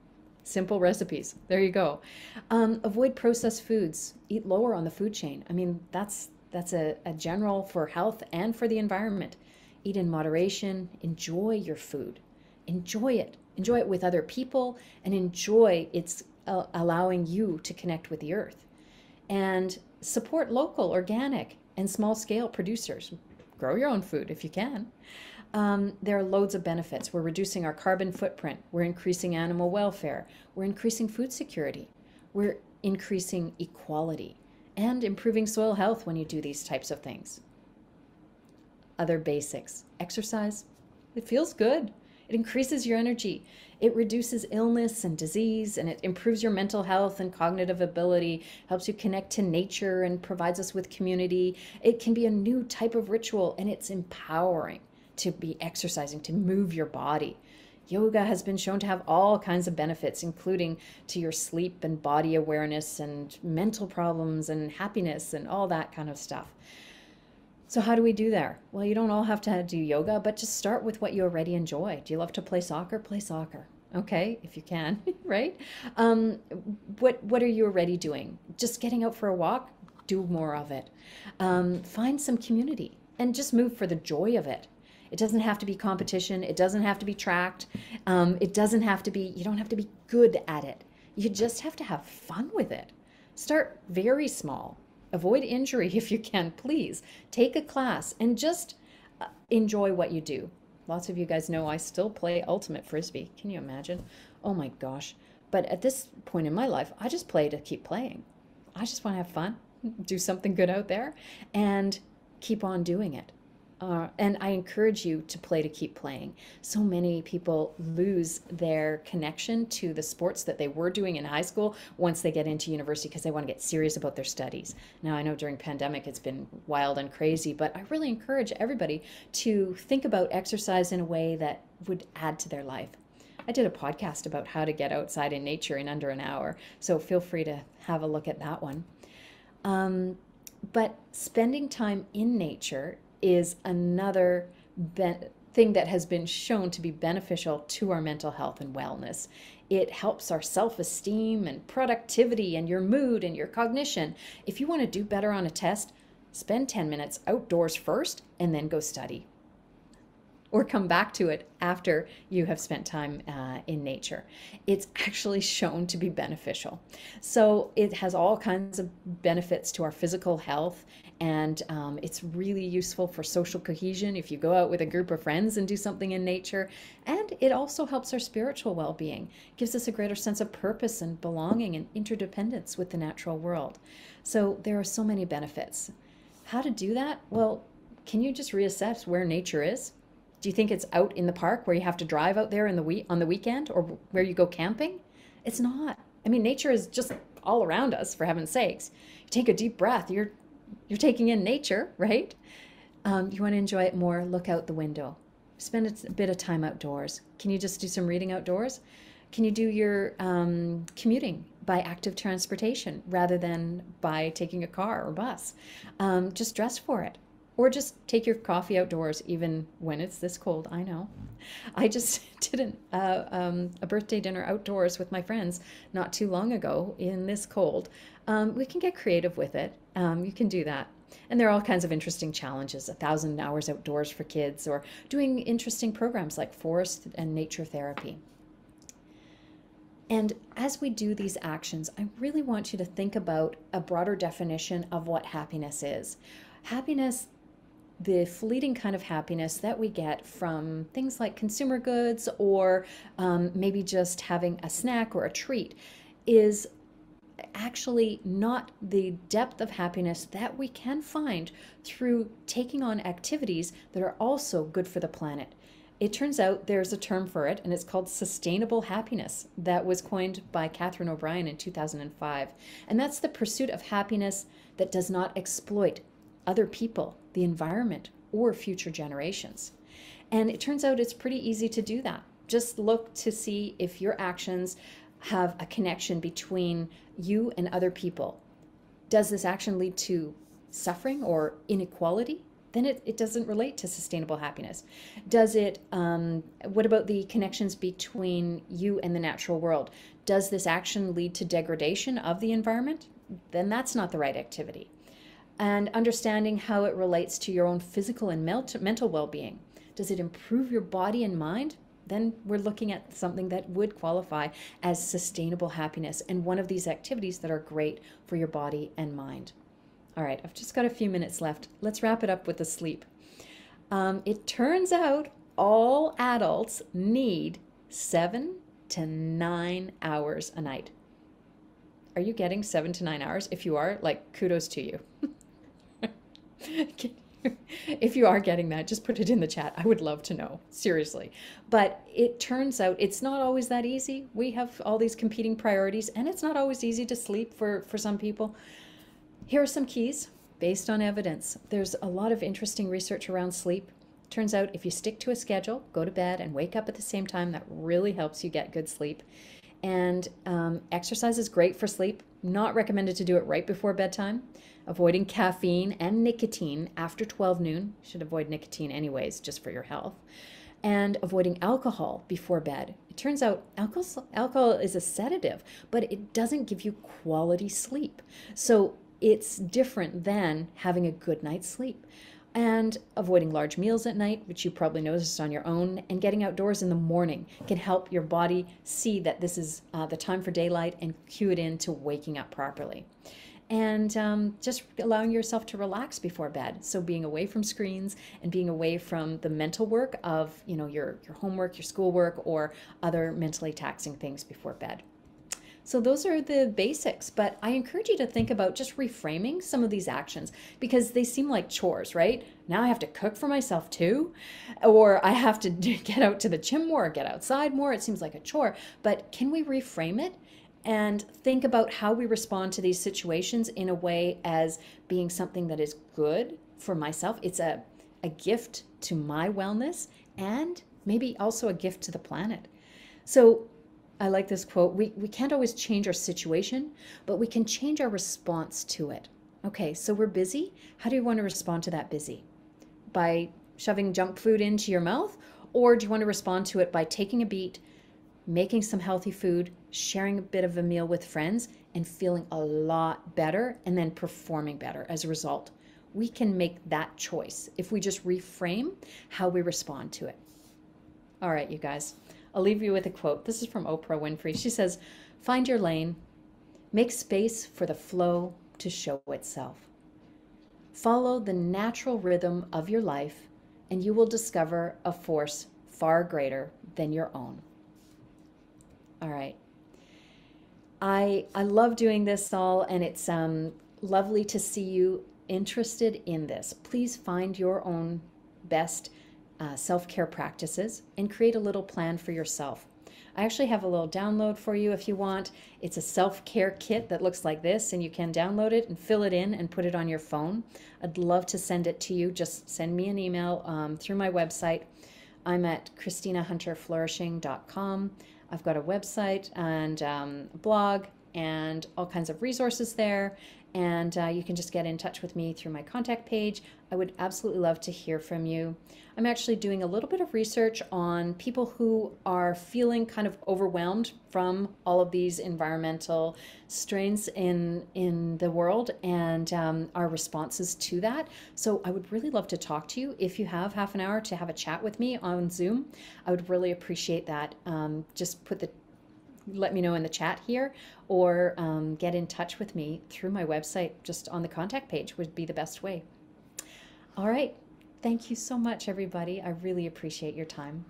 S22: Simple recipes. There you go. Um, avoid processed foods. Eat lower on the food chain. I mean, that's that's a, a general for health and for the environment. Eat in moderation. Enjoy your food. Enjoy it. Enjoy it with other people and enjoy its uh, allowing you to connect with the earth. And support local, organic, and small scale producers grow your own food if you can. Um, there are loads of benefits. We're reducing our carbon footprint. We're increasing animal welfare. We're increasing food security. We're increasing equality and improving soil health when you do these types of things. Other basics exercise, it feels good. It increases your energy. It reduces illness and disease, and it improves your mental health and cognitive ability, helps you connect to nature, and provides us with community. It can be a new type of ritual, and it's empowering to be exercising, to move your body. Yoga has been shown to have all kinds of benefits, including to your sleep and body awareness and mental problems and happiness and all that kind of stuff. So, how do we do there? Well, you don't all have to do yoga, but just start with what you already enjoy. Do you love to play soccer? Play soccer. Okay, if you can, right? Um, what What are you already doing? Just getting out for a walk. Do more of it. Um, find some community and just move for the joy of it. It doesn't have to be competition. It doesn't have to be tracked. Um, it doesn't have to be. You don't have to be good at it. You just have to have fun with it. Start very small avoid injury if you can, please. Take a class and just uh, enjoy what you do. Lots of you guys know I still play Ultimate Frisbee. Can you imagine? Oh my gosh. But at this point in my life, I just play to keep playing. I just want to have fun, do something good out there, and keep on doing it. Uh, and I encourage you to play to keep playing. So many people lose their connection to the sports that they were doing in high school once they get into university because they want to get serious about their studies. Now, I know during pandemic it's been wild and crazy, but I really encourage everybody to think about exercise in a way that would add to their life. I did a podcast about how to get outside in nature in under an hour, so feel free to have a look at that one. Um, but spending time in nature is another thing that has been shown to be beneficial to our mental health and wellness. It helps our self esteem and productivity and your mood and your cognition. If you want to do better on a test, spend 10 minutes outdoors first and then go study or come back to it after you have spent time uh, in nature. It's actually shown to be beneficial. So it has all kinds of benefits to our physical health, and um, it's really useful for social cohesion if you go out with a group of friends and do something in nature. And it also helps our spiritual well being, gives us a greater sense of purpose and belonging and interdependence with the natural world. So there are so many benefits. How to do that? Well, can you just reassess where nature is? Do you think it's out in the park where you have to drive out there in the week on the weekend or where you go camping? It's not. I mean, nature is just all around us, for heaven's sakes. You take a deep breath, you're you're taking in nature, right? Um, you want to enjoy it more, look out the window. Spend a bit of time outdoors. Can you just do some reading outdoors? Can you do your um, commuting by active transportation rather than by taking a car or bus? Um, just dress for it. Or just take your coffee outdoors, even when it's this cold. I know. I just did an, uh, um, a birthday dinner outdoors with my friends not too long ago in this cold. Um, we can get creative with it. Um, you can do that. And there are all kinds of interesting challenges a thousand hours outdoors for kids, or doing interesting programs like forest and nature therapy. And as we do these actions, I really want you to think about a broader definition of what happiness is. Happiness, the fleeting kind of happiness that we get from things like consumer goods or um, maybe just having a snack or a treat, is actually not the depth of happiness that we can find through taking on activities that are also good for the planet it turns out there's a term for it, and it's called sustainable happiness that was coined by Catherine O'Brien in 2005. And that's the pursuit of happiness that does not exploit other people, the environment, or future generations. And it turns out it's pretty easy to do that. Just look to see if your actions have a connection between you and other people. Does this action lead to suffering or inequality? then it, it doesn't relate to sustainable happiness. Does it, um, what about the connections between you and the natural world? Does this action lead to degradation of the environment? Then that's not the right activity. And understanding how it relates to your own physical and mental well being. Does it improve your body and mind? Then we're looking at something that would qualify as sustainable happiness and one of these activities that are great for your body and mind. All right, I've just got a few minutes left. Let's wrap it up with the sleep. Um, it turns out all adults need seven to nine hours a night. Are you getting seven to nine hours? If you are, like, kudos to you. if you are getting that, just put it in the chat. I would love to know, seriously. But it turns out it's not always that easy. We have all these competing priorities, and it's not always easy to sleep for, for some people. Here are some keys based on evidence. There's a lot of interesting research around sleep. Turns out if you stick to a schedule, go to bed and wake up at the same time, that really helps you get good sleep. And um, exercise is great for sleep. Not recommended to do it right before bedtime. Avoiding caffeine and nicotine after 12 noon. You should avoid nicotine anyways, just for your health. And avoiding alcohol before bed. It turns out alcohol, alcohol is a sedative, but it doesn't give you quality sleep. So it's different than having a good night's sleep and avoiding large meals at night, which you probably noticed on your own, and getting outdoors in the morning can help your body see that this is uh, the time for daylight and cue it into waking up properly. And um, just allowing yourself to relax before bed. So being away from screens and being away from the mental work of, you know, your, your homework, your schoolwork, or other mentally taxing things before bed. So those are the basics, but I encourage you to think about just reframing some of these actions because they seem like chores, right? Now I have to cook for myself too, or I have to get out to the gym more, get outside more. It seems like a chore, but can we reframe it? And think about how we respond to these situations in a way as being something that is good for myself. It's a, a gift to my wellness and maybe also a gift to the planet. So I like this quote. We, we can't always change our situation, but we can change our response to it. Okay, so we're busy. How do you want to respond to that busy? By shoving junk food into your mouth? Or do you want to respond to it by taking a beat, making some healthy food, sharing a bit of a meal with friends, and feeling a lot better and then performing better as a result? We can make that choice if we just reframe how we respond to it. All right, you guys. I'll leave you with a quote. This is from Oprah Winfrey. She says, Find your lane, make space for the flow to show itself. Follow the natural rhythm of your life, and you will discover a force far greater than your own. All right. I I love doing this all, and it's um, lovely to see you interested in this. Please find your own best uh, self care practices and create a little plan for yourself. I actually have a little download for you if you want. It's a self care kit that looks like this, and you can download it and fill it in and put it on your phone. I'd love to send it to you. Just send me an email um, through my website. I'm at christinahunterflourishing.com. I've got a website and um, blog and all kinds of resources there and uh, you can just get in touch with me through my contact page. I would absolutely love to hear from you. I'm actually doing a little bit of research on people who are feeling kind of overwhelmed from all of these environmental strains in in the world and um, our responses to that. So I would really love to talk to you if you have half an hour to have a chat with me on Zoom. I would really appreciate that. Um, just put the let me know in the chat here or um, get in touch with me through my website just on the contact page would be the best way all right thank you so much everybody i really appreciate your time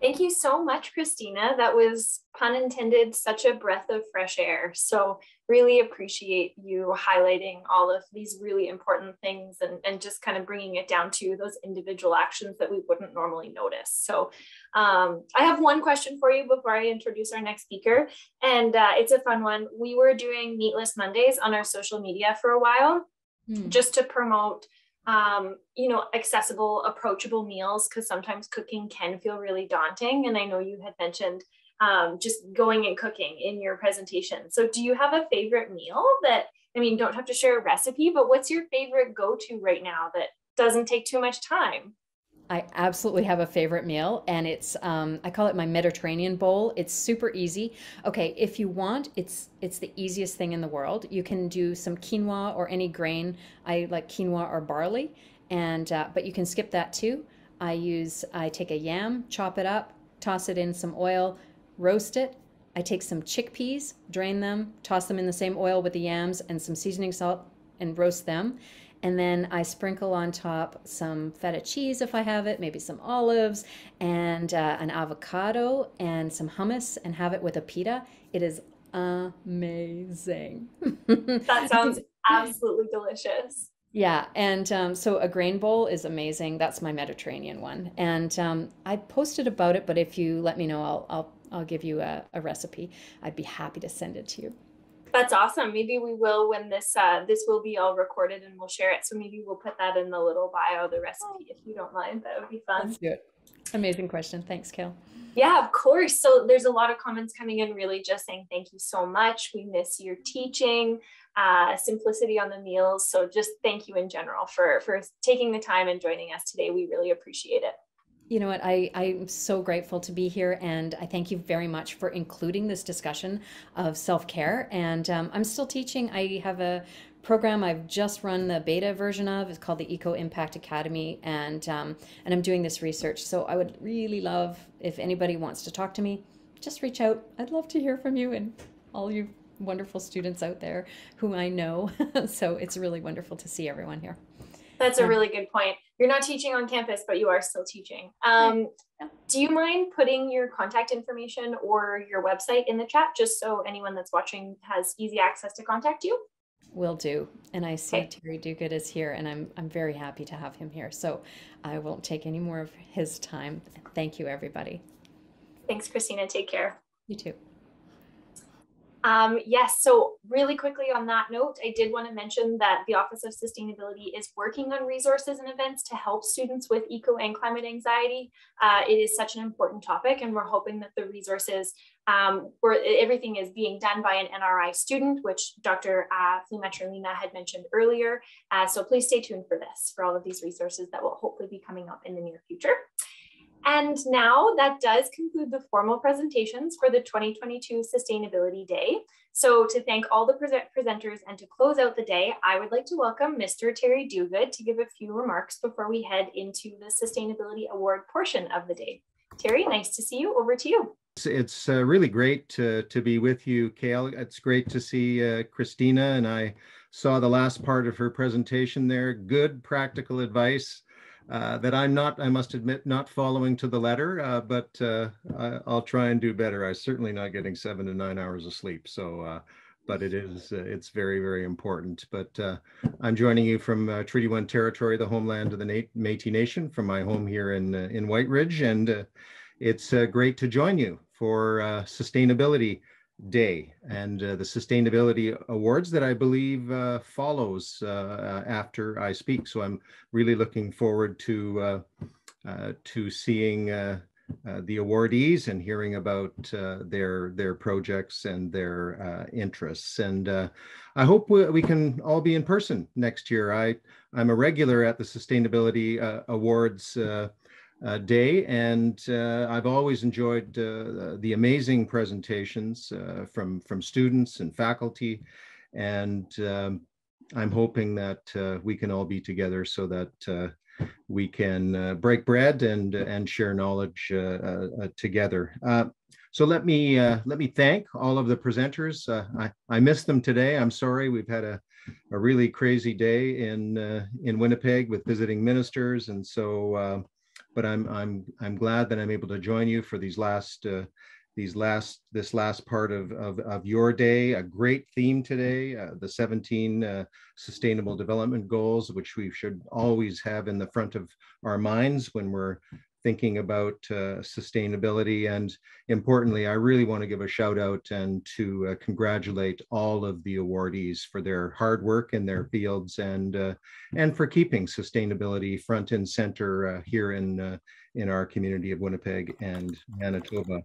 S6: Thank you so much, Kristina. That was, pun intended, such a breath of fresh air. So, really appreciate you highlighting all of these really important things and, and just kind of bringing it down to those individual actions that we wouldn't normally notice. So, um, I have one question for you before I introduce our next speaker, and uh, it's a fun one. We were doing Meatless Mondays on our social media for a while mm. just to promote um, you know, accessible, approachable meals because sometimes cooking can feel really daunting. And I know you had mentioned um, just going and cooking in your presentation. So, do you have a favorite meal that, I mean, don't have to share a recipe, but what's your favorite go to right now that doesn't take too much time?
S22: I absolutely have a favorite meal, and it's um, I call it my Mediterranean bowl. It's super easy. Okay, if you want, it's it's the easiest thing in the world. You can do some quinoa or any grain. I like quinoa or barley, and uh, but you can skip that too. I use I take a yam, chop it up, toss it in some oil, roast it. I take some chickpeas, drain them, toss them in the same oil with the yams and some seasoning salt, and roast them and then I sprinkle on top some feta cheese if I have it, maybe some olives, and uh, an avocado and some hummus, and have it with a pita. It is amazing.
S6: that sounds absolutely delicious.
S22: Yeah, and um, so a grain bowl is amazing. That's my Mediterranean one, and um, I posted about it. But if you let me know, I'll I'll I'll give you a, a recipe. I'd be happy to send it to you.
S6: That's awesome. Maybe we will when this uh, this will be all recorded and we'll share it. So maybe we'll put that in the little bio, the recipe, if you don't mind. That would be fun.
S22: Let's do it. Amazing question. Thanks, Kale.
S6: Yeah, of course. So there's a lot of comments coming in, really just saying thank you so much. We miss your teaching, uh, simplicity on the meals. So just thank you in general for for taking the time and joining us today. We really appreciate it.
S22: You know what? I, I'm so grateful to be here, and I thank you very much for including this discussion of self care. And um, I'm still teaching. I have a program I've just run the beta version of. It's called the Eco Impact Academy, and um, and I'm doing this research. So I would really love if anybody wants to talk to me, just reach out. I'd love to hear from you and all you wonderful students out there whom I know. so it's really wonderful to see everyone here.
S6: That's a really good point. You're not teaching on campus, but you are still teaching. Um, do you mind putting your contact information or your website in the chat just so anyone that's watching has easy access to contact you?
S22: Will do. And I see okay. Terry Duguid is here, and I'm, I'm very happy to have him here. So I won't take any more of his time. Thank you, everybody.
S6: Thanks, Kristina. Take care.
S22: You too.
S6: Um, yes, so really quickly on that note, I did want to mention that the Office of Sustainability is working on resources and events to help students with eco and climate anxiety. Uh, it is such an important topic, and we're hoping that the resources, um, where everything is being done by an NRI student, which Dr. Uh, Lima had mentioned earlier. Uh, so please stay tuned for this, for all of these resources that will hopefully be coming up in the near future. And now that does conclude the formal presentations for the 2022 Sustainability Day. So to thank all the pre presenters and to close out the day, I would like to welcome Mr. Terry Duguid to give a few remarks before we head into the Sustainability Award portion of the day. Terry, nice to see you. Over to you.
S23: It's uh, really great to, to be with you, Kale. It's great to see uh, Kristina, and I saw the last part of her presentation there. Good practical advice uh, that I'm not, I must admit, not following to the letter, uh, but uh, I, will try and do better. I'm certainly not getting seven to nine hours of sleep. So, uh, but it is uh, it's very very important. But I'm joining you from Treaty One territory, the homeland of the Na- Métis Nation, from my home here in in Whyte Ridge, and it's great to join you for Sustainability Day and uh, the Sustainability Awards that I believe uh, follows uh, after I speak. So I'm really looking forward to to seeing uh, the awardees and hearing about uh, their their projects and their uh, interests. And uh, I hope we, we, can all be in person next year. I I'm a regular at the Sustainability uh, day and I've always enjoyed the amazing presentations from from students and faculty, and um, I'm hoping that we can all be together so that we can uh, break bread and and share knowledge uh, uh, uh together. Uh, so let me let me thank all of the presenters. I I missed them today. I'm sorry. We've had a a really crazy day in in Winnipeg with visiting ministers, and so. But I'm I'm I'm glad that I'm able to join you for these last these last this last part of, of, of your day. A great theme today uh, the 17 uh, sustainable development goals which we should always have in the front of our minds when we're thinking about uh, sustainability. And importantly i really want to give a shout out and to uh, congratulate all of the awardees for their hard work in their fields and uh, and for keeping sustainability front and center uh, here in in our community of winnipeg and manitoba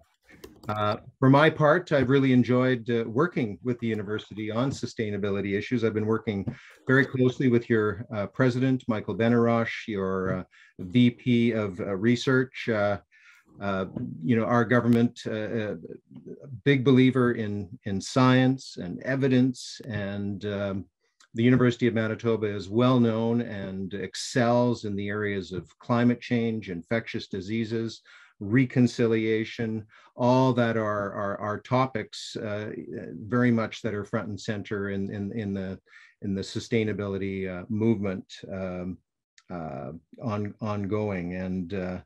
S23: uh, for my part, I've really enjoyed uh, working with the university on sustainability issues. I've been working very closely with your uh, president, Michael Benarroch, your uh, VP of uh, research. Uh, you know, our government, big believer in, in science and evidence, and um, the University of Manitoba is well known and excels in the areas of climate change, infectious diseases, reconciliation, all that are, are, are topics uh, very much that are front and center in, in, in the, in the sustainability uh, movement um, uh, on, ongoing. And uh,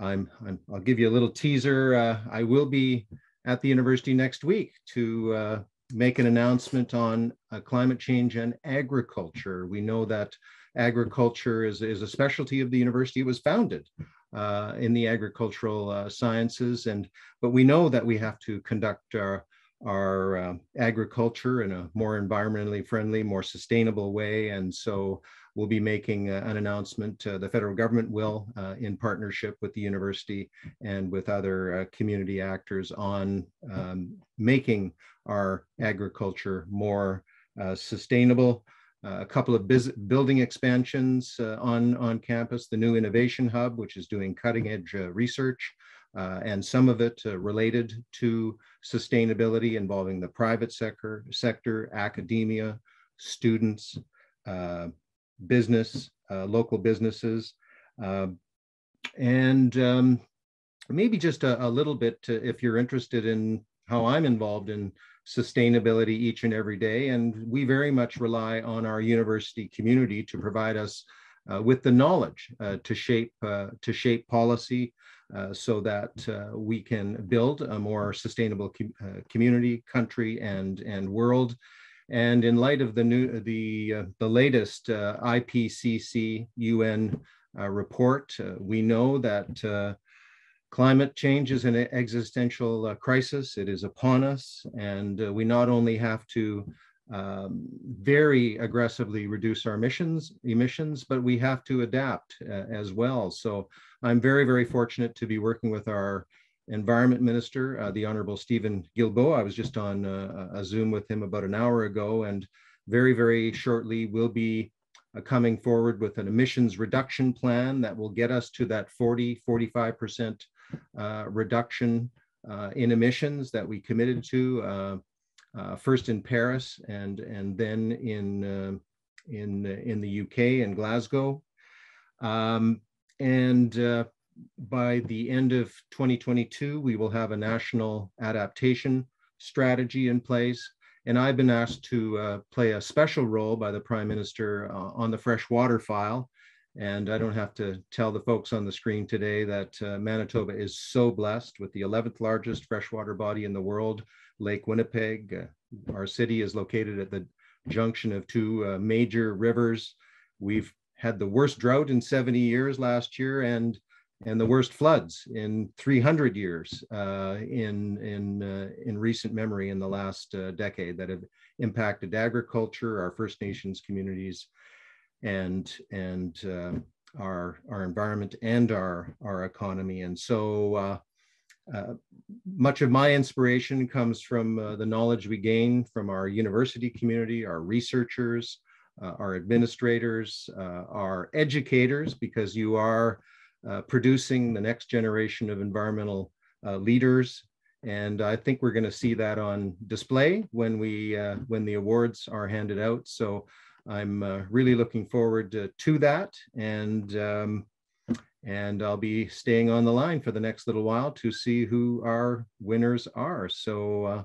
S23: I'm, I'm, I'll give you a little teaser. Uh, I will be at the university next week to uh, make an announcement on climate change and agriculture. We know that agriculture is, is a specialty of the university. It was founded uh, in the agricultural uh, sciences. And but we know that we have to conduct our our uh, agriculture in a more environmentally friendly, more sustainable way. And so we'll be making uh, an announcement. Uh, the federal government will, uh, in partnership with the university and with other community actors, on um, making our agriculture more sustainable a couple of building expansions uh, on, on campus, the new Innovation Hub, which is doing cutting edge uh, research, uh, and some of it related to sustainability involving the private sector, sector academia, students, business, local businesses, and um, maybe just a, a little bit to, if you're interested in how I'm involved in sustainability each and every day. And we very much rely on our university community to provide us uh, with the knowledge uh, to shape uh, to shape policy uh, so that uh, we can build a more sustainable com uh, community, country, and and world. And in light of the new the the latest IPCC UN report, we know that Climate change is an existential uh, crisis. It is upon us, and uh, we not only have to um, very aggressively reduce our emissions, emissions, but we have to adapt uh, as well. So I'm very, very fortunate to be working with our Environment Minister, uh, the Honorable Stephen Guilbeault. I was just on uh, a Zoom with him about an hour ago, and very, very shortly we'll be uh, coming forward with an emissions reduction plan that will get us to that 40, 45 percent reduction uh, in emissions that we committed to uh, first in Paris and and then in in in the UK in Glasgow, um, and by the end of 2022, we will have a national adaptation strategy in place. And I've been asked to uh, play a special role by the Prime Minister uh, on the freshwater file And I don't have to tell the folks on the screen today that uh, Manitoba is so blessed with the 11th largest freshwater body in the world, Lake Winnipeg. Uh, our city is located at the junction of two uh, major rivers. We've had the worst drought in 70 years last year and and the worst floods in 300 years uh, in in uh, in recent memory in the last uh, decade that have impacted agriculture, our First Nations communities, and and uh, our our environment and our our economy. And so uh, uh, much of my inspiration comes from uh, the knowledge we gain from our university community, our researchers, uh, our administrators, uh, our educators, because you are producing the next generation of environmental leaders. And I think we're going to see that on display when we when the awards are handed out. So I'm uh, really looking forward to, to that. And, um, and I'll be staying on the line for the next little while to see who our winners are. So uh,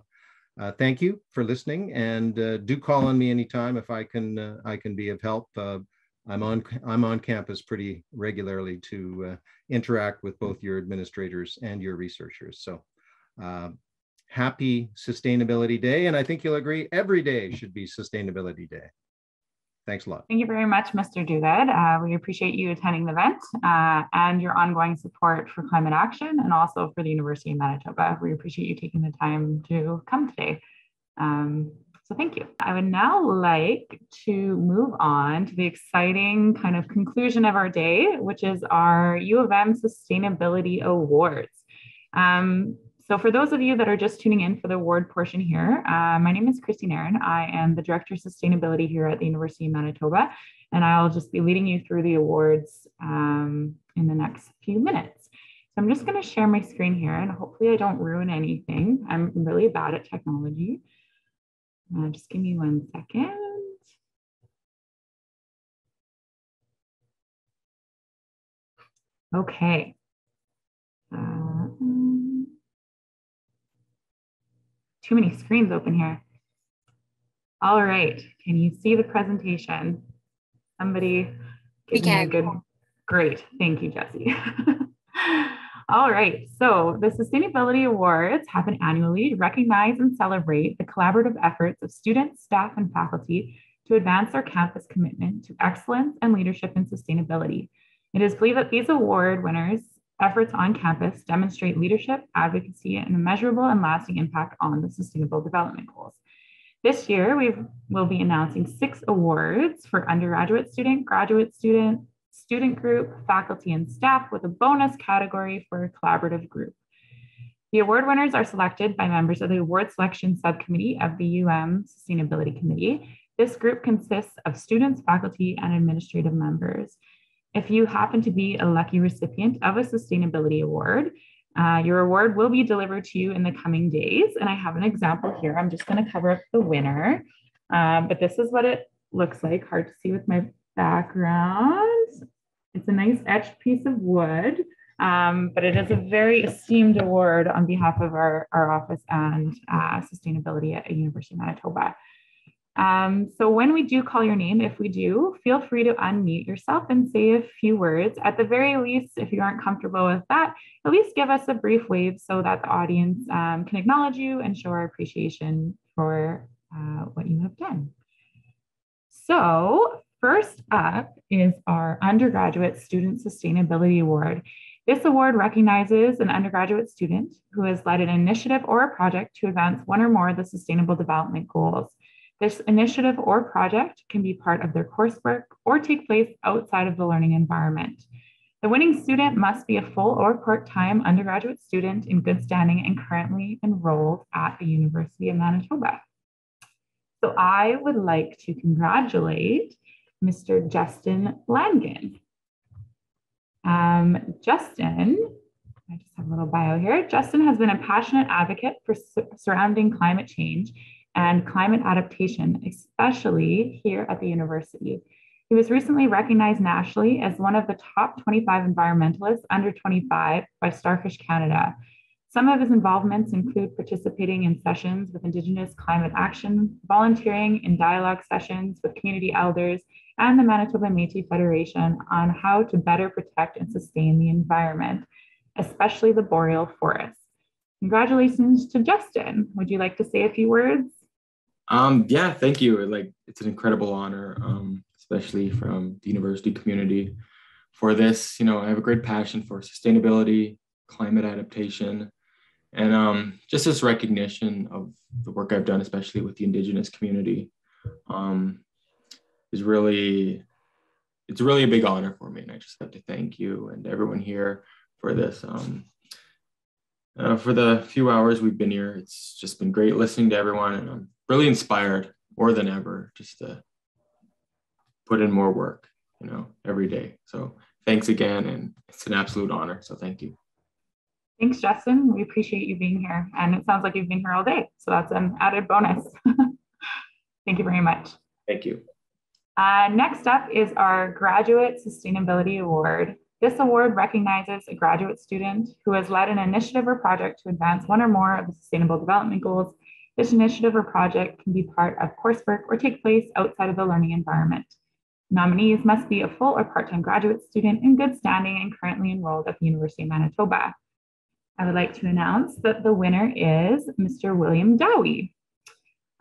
S23: uh, thank you for listening and uh, do call on me anytime if I can, uh, I can be of help. Uh, I'm on, I'm on campus pretty regularly to interact with both your administrators and your researchers. So happy Sustainability Day. And I think you'll agree every day should be Sustainability Day. Thanks a lot.
S1: Thank you very much, Mr. Duguid. Uh, we appreciate you attending the event uh, and your ongoing support for climate action and also for the University of Manitoba. We appreciate you taking the time to come today. Um, so thank you. I would now like to move on to the exciting kind of conclusion of our day, which is our U of M Sustainability Awards. Um, so for those of you that are just tuning in for the award portion here, uh, my name is Christie Nairn. I am the Director of Sustainability here at the University of Manitoba, and I'll just be leading you through the awards um, in the next few minutes. So I'm just going to share my screen here, and hopefully I don't ruin anything. I'm really bad at technology. Uh, just give me one second. Okay. Uh, too many screens open here. All right, can you see the presentation? Somebody give me a good, great. Thank you, Jesse. All right, so the Sustainability Awards happen annually to recognize and celebrate the collaborative efforts of students, staff, and faculty to advance our campus commitment to excellence and leadership in sustainability. It is believed that these award winners efforts on campus demonstrate leadership, advocacy, and a measurable and lasting impact on the Sustainable Development Goals. This year, we will be announcing six awards for undergraduate student, graduate student, student group, faculty, and staff with a bonus category for a collaborative group. The award winners are selected by members of the award selection subcommittee of the UM Sustainability Committee. This group consists of students, faculty, and administrative members. If you happen to be a lucky recipient of a sustainability award, uh, your award will be delivered to you in the coming days. And I have an example here. I'm just going to cover up the winner, um, but this is what it looks like. Hard to see with my background. It's a nice etched piece of wood, um, but it is a very esteemed award on behalf of our, our office and uh, sustainability at University of Manitoba. Um, so when we do call your name, if we do, feel free to unmute yourself and say a few words. At the very least, if you aren't comfortable with that, at least give us a brief wave so that the audience um, can acknowledge you and show our appreciation for uh, what you have done. So first up is our Undergraduate Student Sustainability Award. This award recognizes an undergraduate student who has led an initiative or a project to advance one or more of the Sustainable Development Goals. This initiative or project can be part of their coursework or take place outside of the learning environment. The winning student must be a full or part-time undergraduate student in good standing and currently enrolled at the University of Manitoba. So I would like to congratulate Mr. Justin Langan. Um, Justin, I just have a little bio here. Justin has been a passionate advocate for su surrounding climate change and climate adaptation, especially here at the university. He was recently recognized nationally as one of the top 25 environmentalists under 25 by Starfish Canada. Some of his involvements include participating in sessions with Indigenous climate action, volunteering in dialogue sessions with community elders, and the Manitoba Métis Federation on how to better protect and sustain the environment, especially the boreal forest. Congratulations to Justin. Would you like to say a few words?
S24: Um, yeah, thank you. Like it's an incredible honor, um, especially from the university community for this. You know, I have a great passion for sustainability, climate adaptation, and um, just this recognition of the work I've done, especially with the Indigenous community, um, is really, it's really a big honor for me. And I just have to thank you and everyone here for this. Um, uh, for the few hours we've been here, it's just been great listening to everyone, and I'm really inspired more than ever just to put in more work, you know, every day. So thanks again, and it's an absolute honor. So thank you.
S1: Thanks, Justin. We appreciate you being here, and it sounds like you've been here all day, so that's an added bonus. thank you very much.
S24: Thank you.
S1: Uh, next up is our Graduate Sustainability Award. This award recognizes a graduate student who has led an initiative or project to advance one or more of the Sustainable Development Goals. This initiative or project can be part of coursework or take place outside of the learning environment. Nominees must be a full or part-time graduate student in good standing and currently enrolled at the University of Manitoba. I would like to announce that the winner is Mr. William Dowie.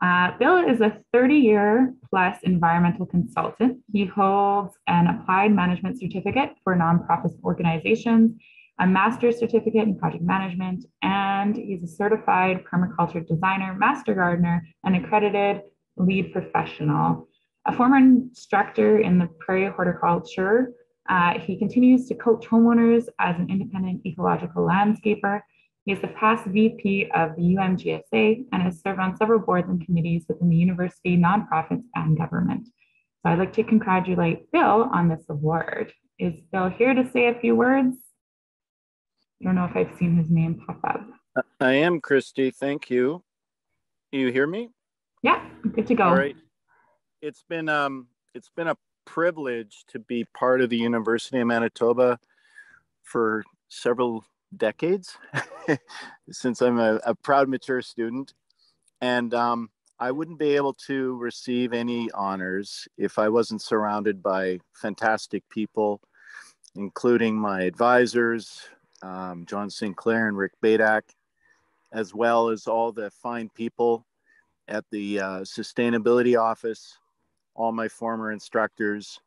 S1: Uh, Bill is a 30 year plus environmental consultant. He holds an applied management certificate for nonprofit organizations, a master's certificate in project management, and he's a certified permaculture designer, master gardener, and accredited lead professional. A former instructor in the prairie horticulture, uh, he continues to coach homeowners as an independent ecological landscaper he is the past VP of the UMGSA and has served on several boards and committees within the university, nonprofits, and government. So I'd like to congratulate Bill on this award. Is Bill here to say a few words? I don't know if I've seen his name pop up.
S25: I am Christie. Thank you. You hear me?
S1: Yeah, good to go.
S25: All right. It's been um it's been a privilege to be part of the University of Manitoba for several decades since I'm a, a, proud, mature student. And um, I wouldn't be able to receive any honors if I wasn't surrounded by fantastic people, including my advisors, um, John Sinclair and Rick Baydack, as well as all the fine people at the uh, Sustainability Office, all my former instructors,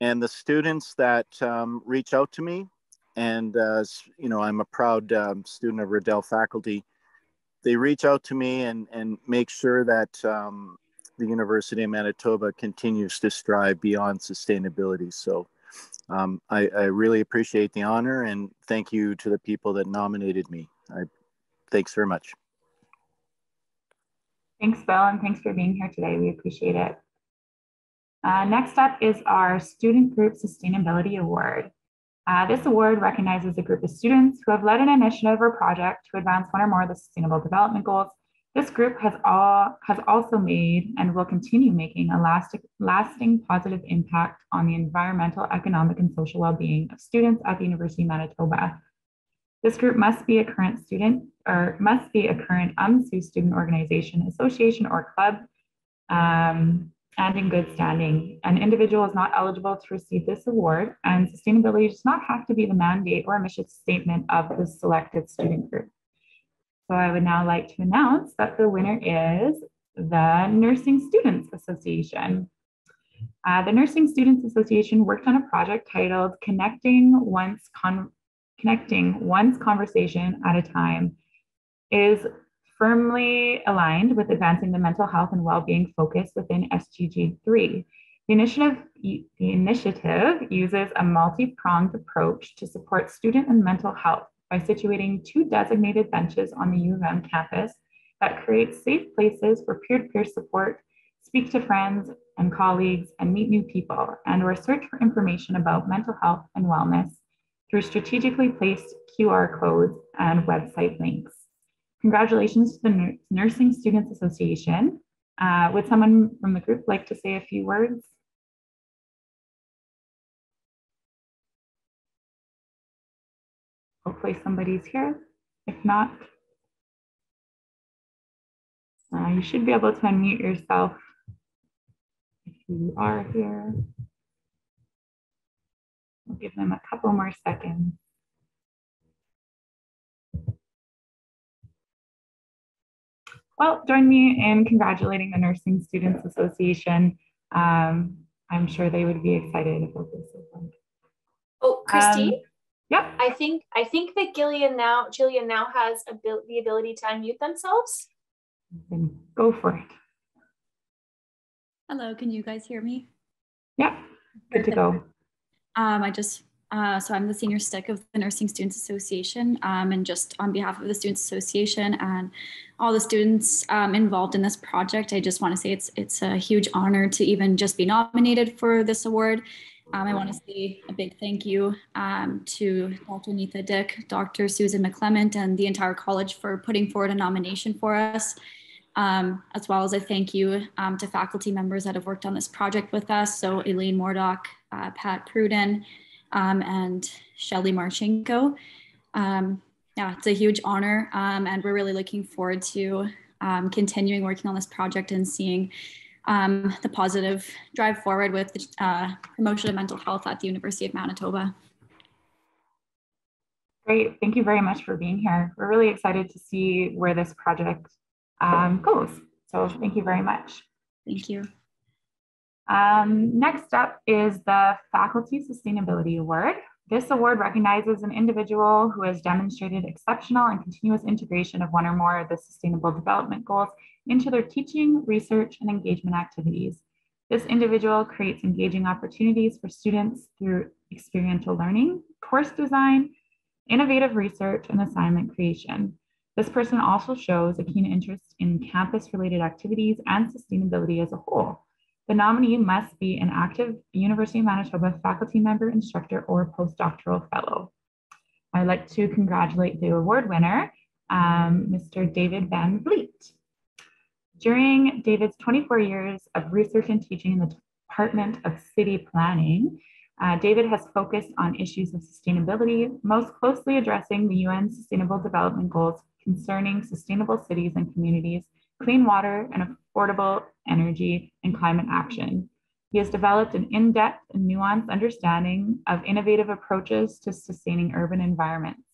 S25: and the students that um, reach out to me. And uh, you know i'm a proud um, student of riddell faculty. They reach out to me and, and make sure that um, the university of manitoba continues to strive beyond sustainability. So um, I, I, really appreciate the honor and thank you to the people that nominated me. I, thanks very much.
S1: Thanks bill and thanks for being here today. We appreciate it. Uh, next up is our student group sustainability award. Uh, this award recognizes a group of students who have led an initiative or project to advance one or more of the Sustainable Development Goals. This group has, all, has also made and will continue making a lasting, lasting positive impact on the environmental, economic, and social well-being of students at the University of Manitoba. This group must be a current student or must be a current UMSU student organization, association, or club. Um, and in good standing. An individual is not eligible to receive this award, and sustainability does not have to be the mandate or mission statement of the selected student group. So I would now like to announce that the winner is the Nursing Students Association. Uh, the Nursing Students Association worked on a project titled Connecting Once Con Connecting One's Conversation at a Time. is firmly aligned with advancing the mental health and well-being focus within SDG 3. The initiative, the initiative uses a multi-pronged approach to support student and mental health by situating two designated benches on the U of M campus that create safe places for peer-to-peer support, speak to friends and colleagues, and meet new people, and or search for information about mental health and wellness through strategically placed QR codes and website links. Congratulations to the Nursing Students Association. Uh, would someone from the group like to say a few words? Hopefully somebody's here. If not, uh, you should be able to unmute yourself if you are here. We'll give them a couple more seconds. Well, join me in congratulating the Nursing Students Association. Um, I'm sure they would be excited about this event.
S6: Oh, Christie.
S1: Um, yep.
S6: I think I think that Gillian now Gillian now has abil- the ability to unmute themselves.
S1: Go for it.
S26: Hello, can you guys hear me?
S1: Yeah, good to go.
S26: Um, I just, uh, so I'm the senior stick of the Nursing Students Association, um, and just on behalf of the Students Association and all the students um, involved in this project, I just want to say it's it's a huge honor to even just be nominated for this award. Um, I want to say a big thank you um, to Dr. Netha Dyck, Dr. Susan McClement, and the entire college for putting forward a nomination for us um, as well as a thank you um, to faculty members that have worked on this project with us. So Elaine Mordoch, uh, Pat Pruden, um, and Shelly Marchenko. Um, yeah, it's a huge honor and we're really looking forward to continuing working on this project and seeing the positive drive forward with the uh, promotion of mental health at the University of Manitoba.
S1: Great, thank you very much for being here. We're really excited to see where this project um, goes. So thank you very much.
S26: Thank you.
S1: Um, next up is the Faculty Sustainability Award. This award recognizes an individual who has demonstrated exceptional and continuous integration of one or more of the Sustainable Development Goals into their teaching, research, and engagement activities. This individual creates engaging opportunities for students through experiential learning, course design, innovative research, and assignment creation. This person also shows a keen interest in campus-related activities and sustainability as a whole. The nominee must be an active University of Manitoba faculty member, instructor, or postdoctoral fellow. I'd like to congratulate the award winner, um, Mr. David Van Vliet. During David's 24 years of research and teaching in the Department of City Planning, uh, David has focused on issues of sustainability, most closely addressing the UN Sustainable Development Goals concerning sustainable cities and communities, clean water and affordable energy, and climate action. He has developed an in-depth and nuanced understanding of innovative approaches to sustaining urban environments.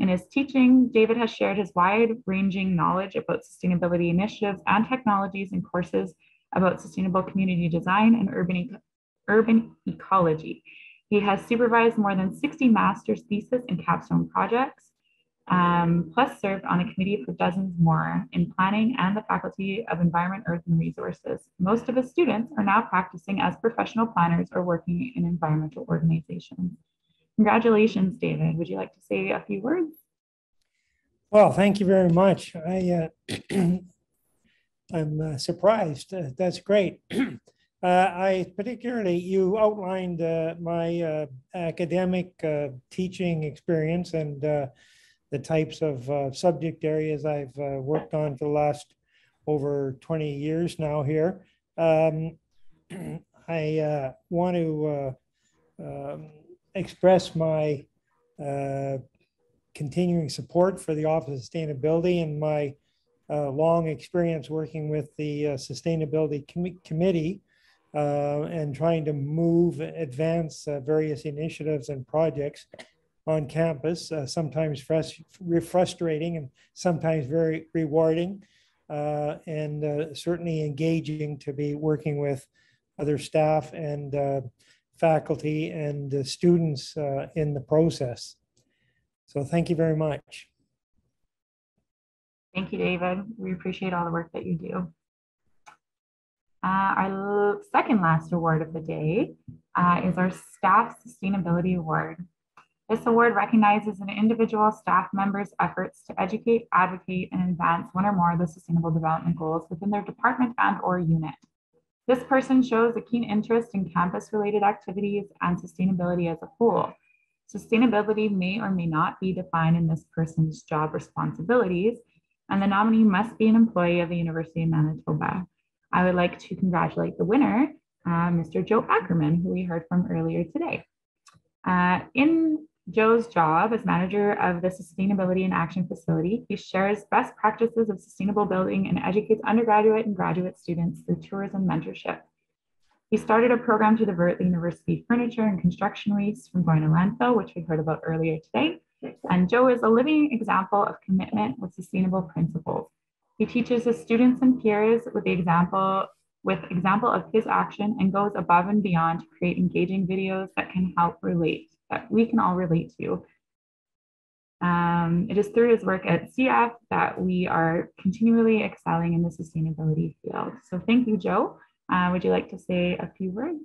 S1: In his teaching, David has shared his wide-ranging knowledge about sustainability initiatives and technologies in courses about sustainable community design and urban, urban ecology. He has supervised more than 60 master's thesis and capstone projects, um, plus served on a committee for dozens more in planning and the Faculty of Environment, Earth, and Resources. Most of his students are now practicing as professional planners or working in environmental organizations. Congratulations, David. Would you like to say a few words?
S27: Well, thank you very much. I, uh, I'm uh, surprised. Uh, that's great. Uh, I particularly, you outlined uh, my uh, academic teaching experience and the types of subject areas I've worked on for the last over 20 years now here. Um, I want to um, express my uh, continuing support for the Office of Sustainability and my uh, long experience working with the Sustainability Com Committee and trying to move, advance various initiatives and projects on campus, uh, sometimes frustrating and sometimes very rewarding, uh, and uh, certainly engaging to be working with other staff and uh, faculty and the students uh, in the process. So thank you very much.
S1: Thank you, David. We appreciate all the work that you do. Uh, our second last award of the day uh, is our Staff Sustainability Award. This award recognizes an individual staff member's efforts to educate, advocate, and advance one or more of the Sustainable Development Goals within their department and or unit. This person shows a keen interest in campus-related activities and sustainability as a whole. Sustainability may or may not be defined in this person's job responsibilities, and the nominee must be an employee of the University of Manitoba. I would like to congratulate the winner, uh, Mr. Joe Ackerman, who we heard from earlier today. Uh, in Joe's job as manager of the Sustainability and Action Facility, he shares best practices of sustainable building and educates undergraduate and graduate students through tourism mentorship. He started a program to divert the university furniture and construction waste from going to landfill, which we heard about earlier today. And Joe is a living example of commitment with sustainable principles. He teaches his students and peers with the example with example of his action and goes above and beyond to create engaging videos that can help relate, that we can all relate to. Um, it is through his work at SiAF that we are continually excelling in the sustainability field. So thank you, Joe. Uh, would you like to say a few words?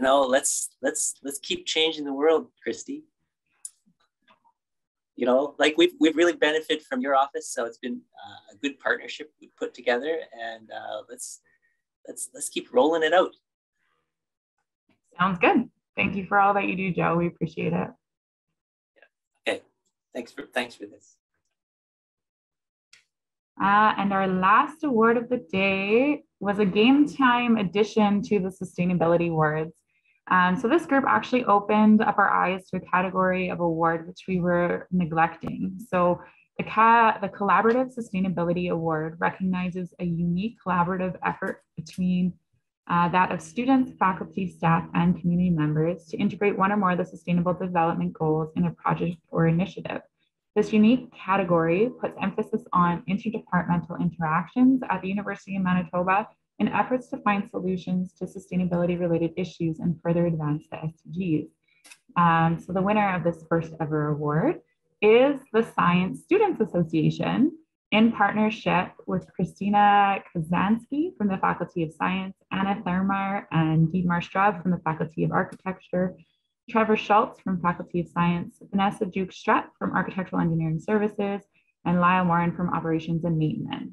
S21: No, let's let's let's keep changing the world, Christie. You know, like we've we've really benefited from your office, so it's been uh, a good partnership we put together, and uh, let's let's let's keep rolling it out.
S1: Sounds good. Thank you for all that you do, Joe. We appreciate it.
S21: Yeah. Okay. Thanks for thanks for this.
S1: Uh, and our last award of the day was a game time addition to the sustainability awards. Um, so this group actually opened up our eyes to a category of award which we were neglecting. So the, ca- the Collaborative Sustainability Award recognizes a unique collaborative effort between uh, that of students, faculty, staff, and community members to integrate one or more of the sustainable development goals in a project or initiative. This unique category puts emphasis on interdepartmental interactions at the University of Manitoba in efforts to find solutions to sustainability related issues and further advance the SDGs. Um, so the winner of this first ever award is the Science Students Association in partnership with Christina Kazansky from the Faculty of Science, Anna Thurmayr and Dietmar Straub from the Faculty of Architecture, Trevor Schultz from Faculty of Science, Vanessa Jukes Strutt from Architectural Engineering Services, and Lyle Warren from Operations and Maintenance.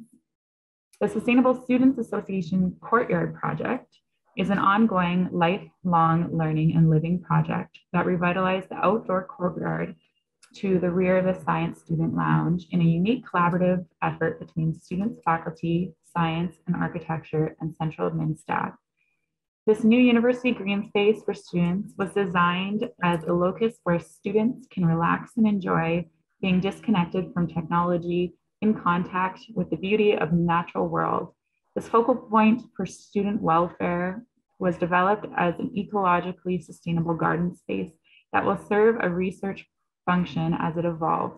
S1: The Sustainable Students Association Courtyard Project is an ongoing lifelong learning and living project that revitalized the outdoor courtyard to the rear of the Science Student Lounge in a unique collaborative effort between students, faculty, science, and architecture, and central admin staff. This new university green space for students was designed as a locus where students can relax and enjoy being disconnected from technology in contact with the beauty of the natural world. This focal point for student welfare was developed as an ecologically sustainable garden space that will serve a research function as it evolves.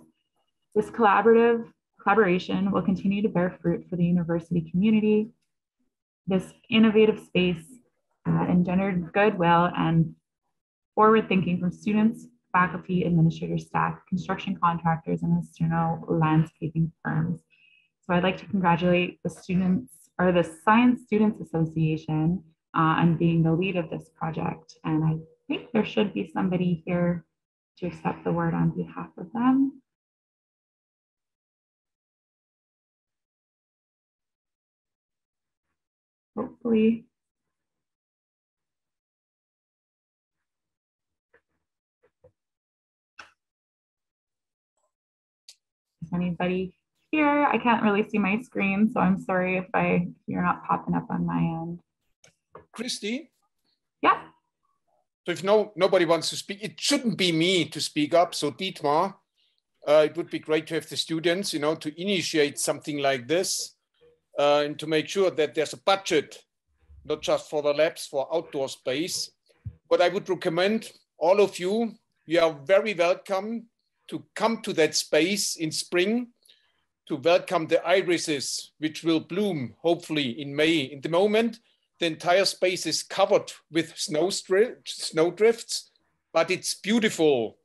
S1: This collaborative collaboration will continue to bear fruit for the university community. This innovative space uh, engendered goodwill and forward thinking from students, faculty, administrators, staff, construction contractors, and external landscaping firms. So I'd like to congratulate the students or the Science Students Association uh, on being the lead of this project. And I think there should be somebody here to accept the word on behalf of them. Hopefully anybody here? I can't really see my screen, so I'm sorry if I if you're not popping up on my end.
S28: Christie?
S1: Yeah.
S28: So if no nobody wants to speak, it shouldn't be me to speak up. So Dietmar, uh, it would be great to have the students, you know, to initiate something like this uh, and to make sure that there's a budget, not just for the labs, for outdoor space. But I would recommend all of you, you are very welcome to come to that space in spring to welcome the irises, which will bloom hopefully in May. In the moment, the entire space is covered with snow, snow drifts, but it's beautiful.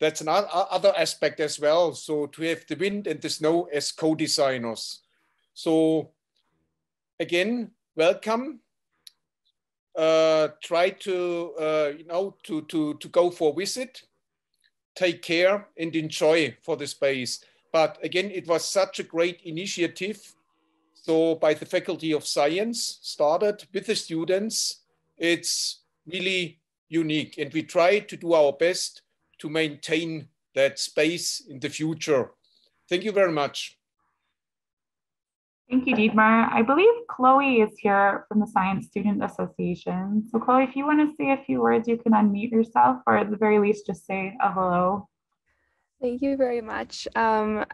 S28: That's another aspect as well. So to have the wind and the snow as co-designers. So again, welcome. Uh, try to, uh, you know, to, to, to go for a visit take care and enjoy for the space. But again, it was such a great initiative. So by the Faculty of Science started with the students, it's really unique. And we try to do our best to maintain that space in the future. Thank you very much.
S1: Thank you, Dietmar. I believe Chloe is here from the Science Student Association. So Chloe, if you want to say a few words, you can unmute yourself or at the very least just say a hello.
S29: Thank you very much. Um,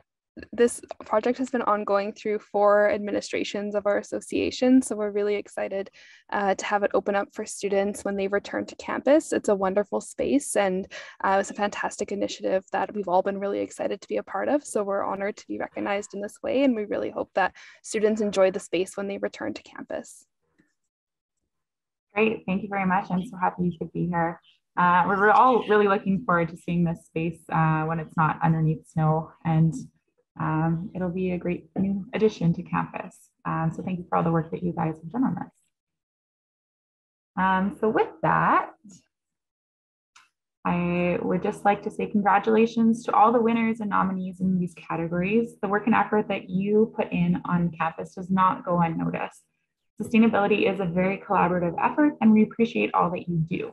S29: this project has been ongoing through four administrations of our association. So we're really excited uh, to have it open up for students when they return to campus. It's a wonderful space and uh, it's a fantastic initiative that we've all been really excited to be a part of. So we're honored to be recognized in this way. And we really hope that students enjoy the space when they return to campus.
S1: Great, thank you very much. I'm so happy you could be here. Uh, we're all really looking forward to seeing this space uh, when it's not underneath snow and um, it'll be a great new addition to campus. Um, so thank you for all the work that you guys have done on this. Um, so with that, I would just like to say congratulations to all the winners and nominees in these categories. The work and effort that you put in on campus does not go unnoticed. Sustainability is a very collaborative effort and we appreciate all that you do.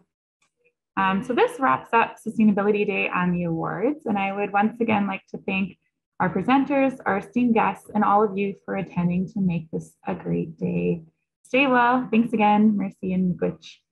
S1: Um, so this wraps up Sustainability Day and the awards. And I would once again like to thank our presenters, our esteemed guests, and all of you for attending to make this a great day. Stay well. Thanks again. Merci and Guch.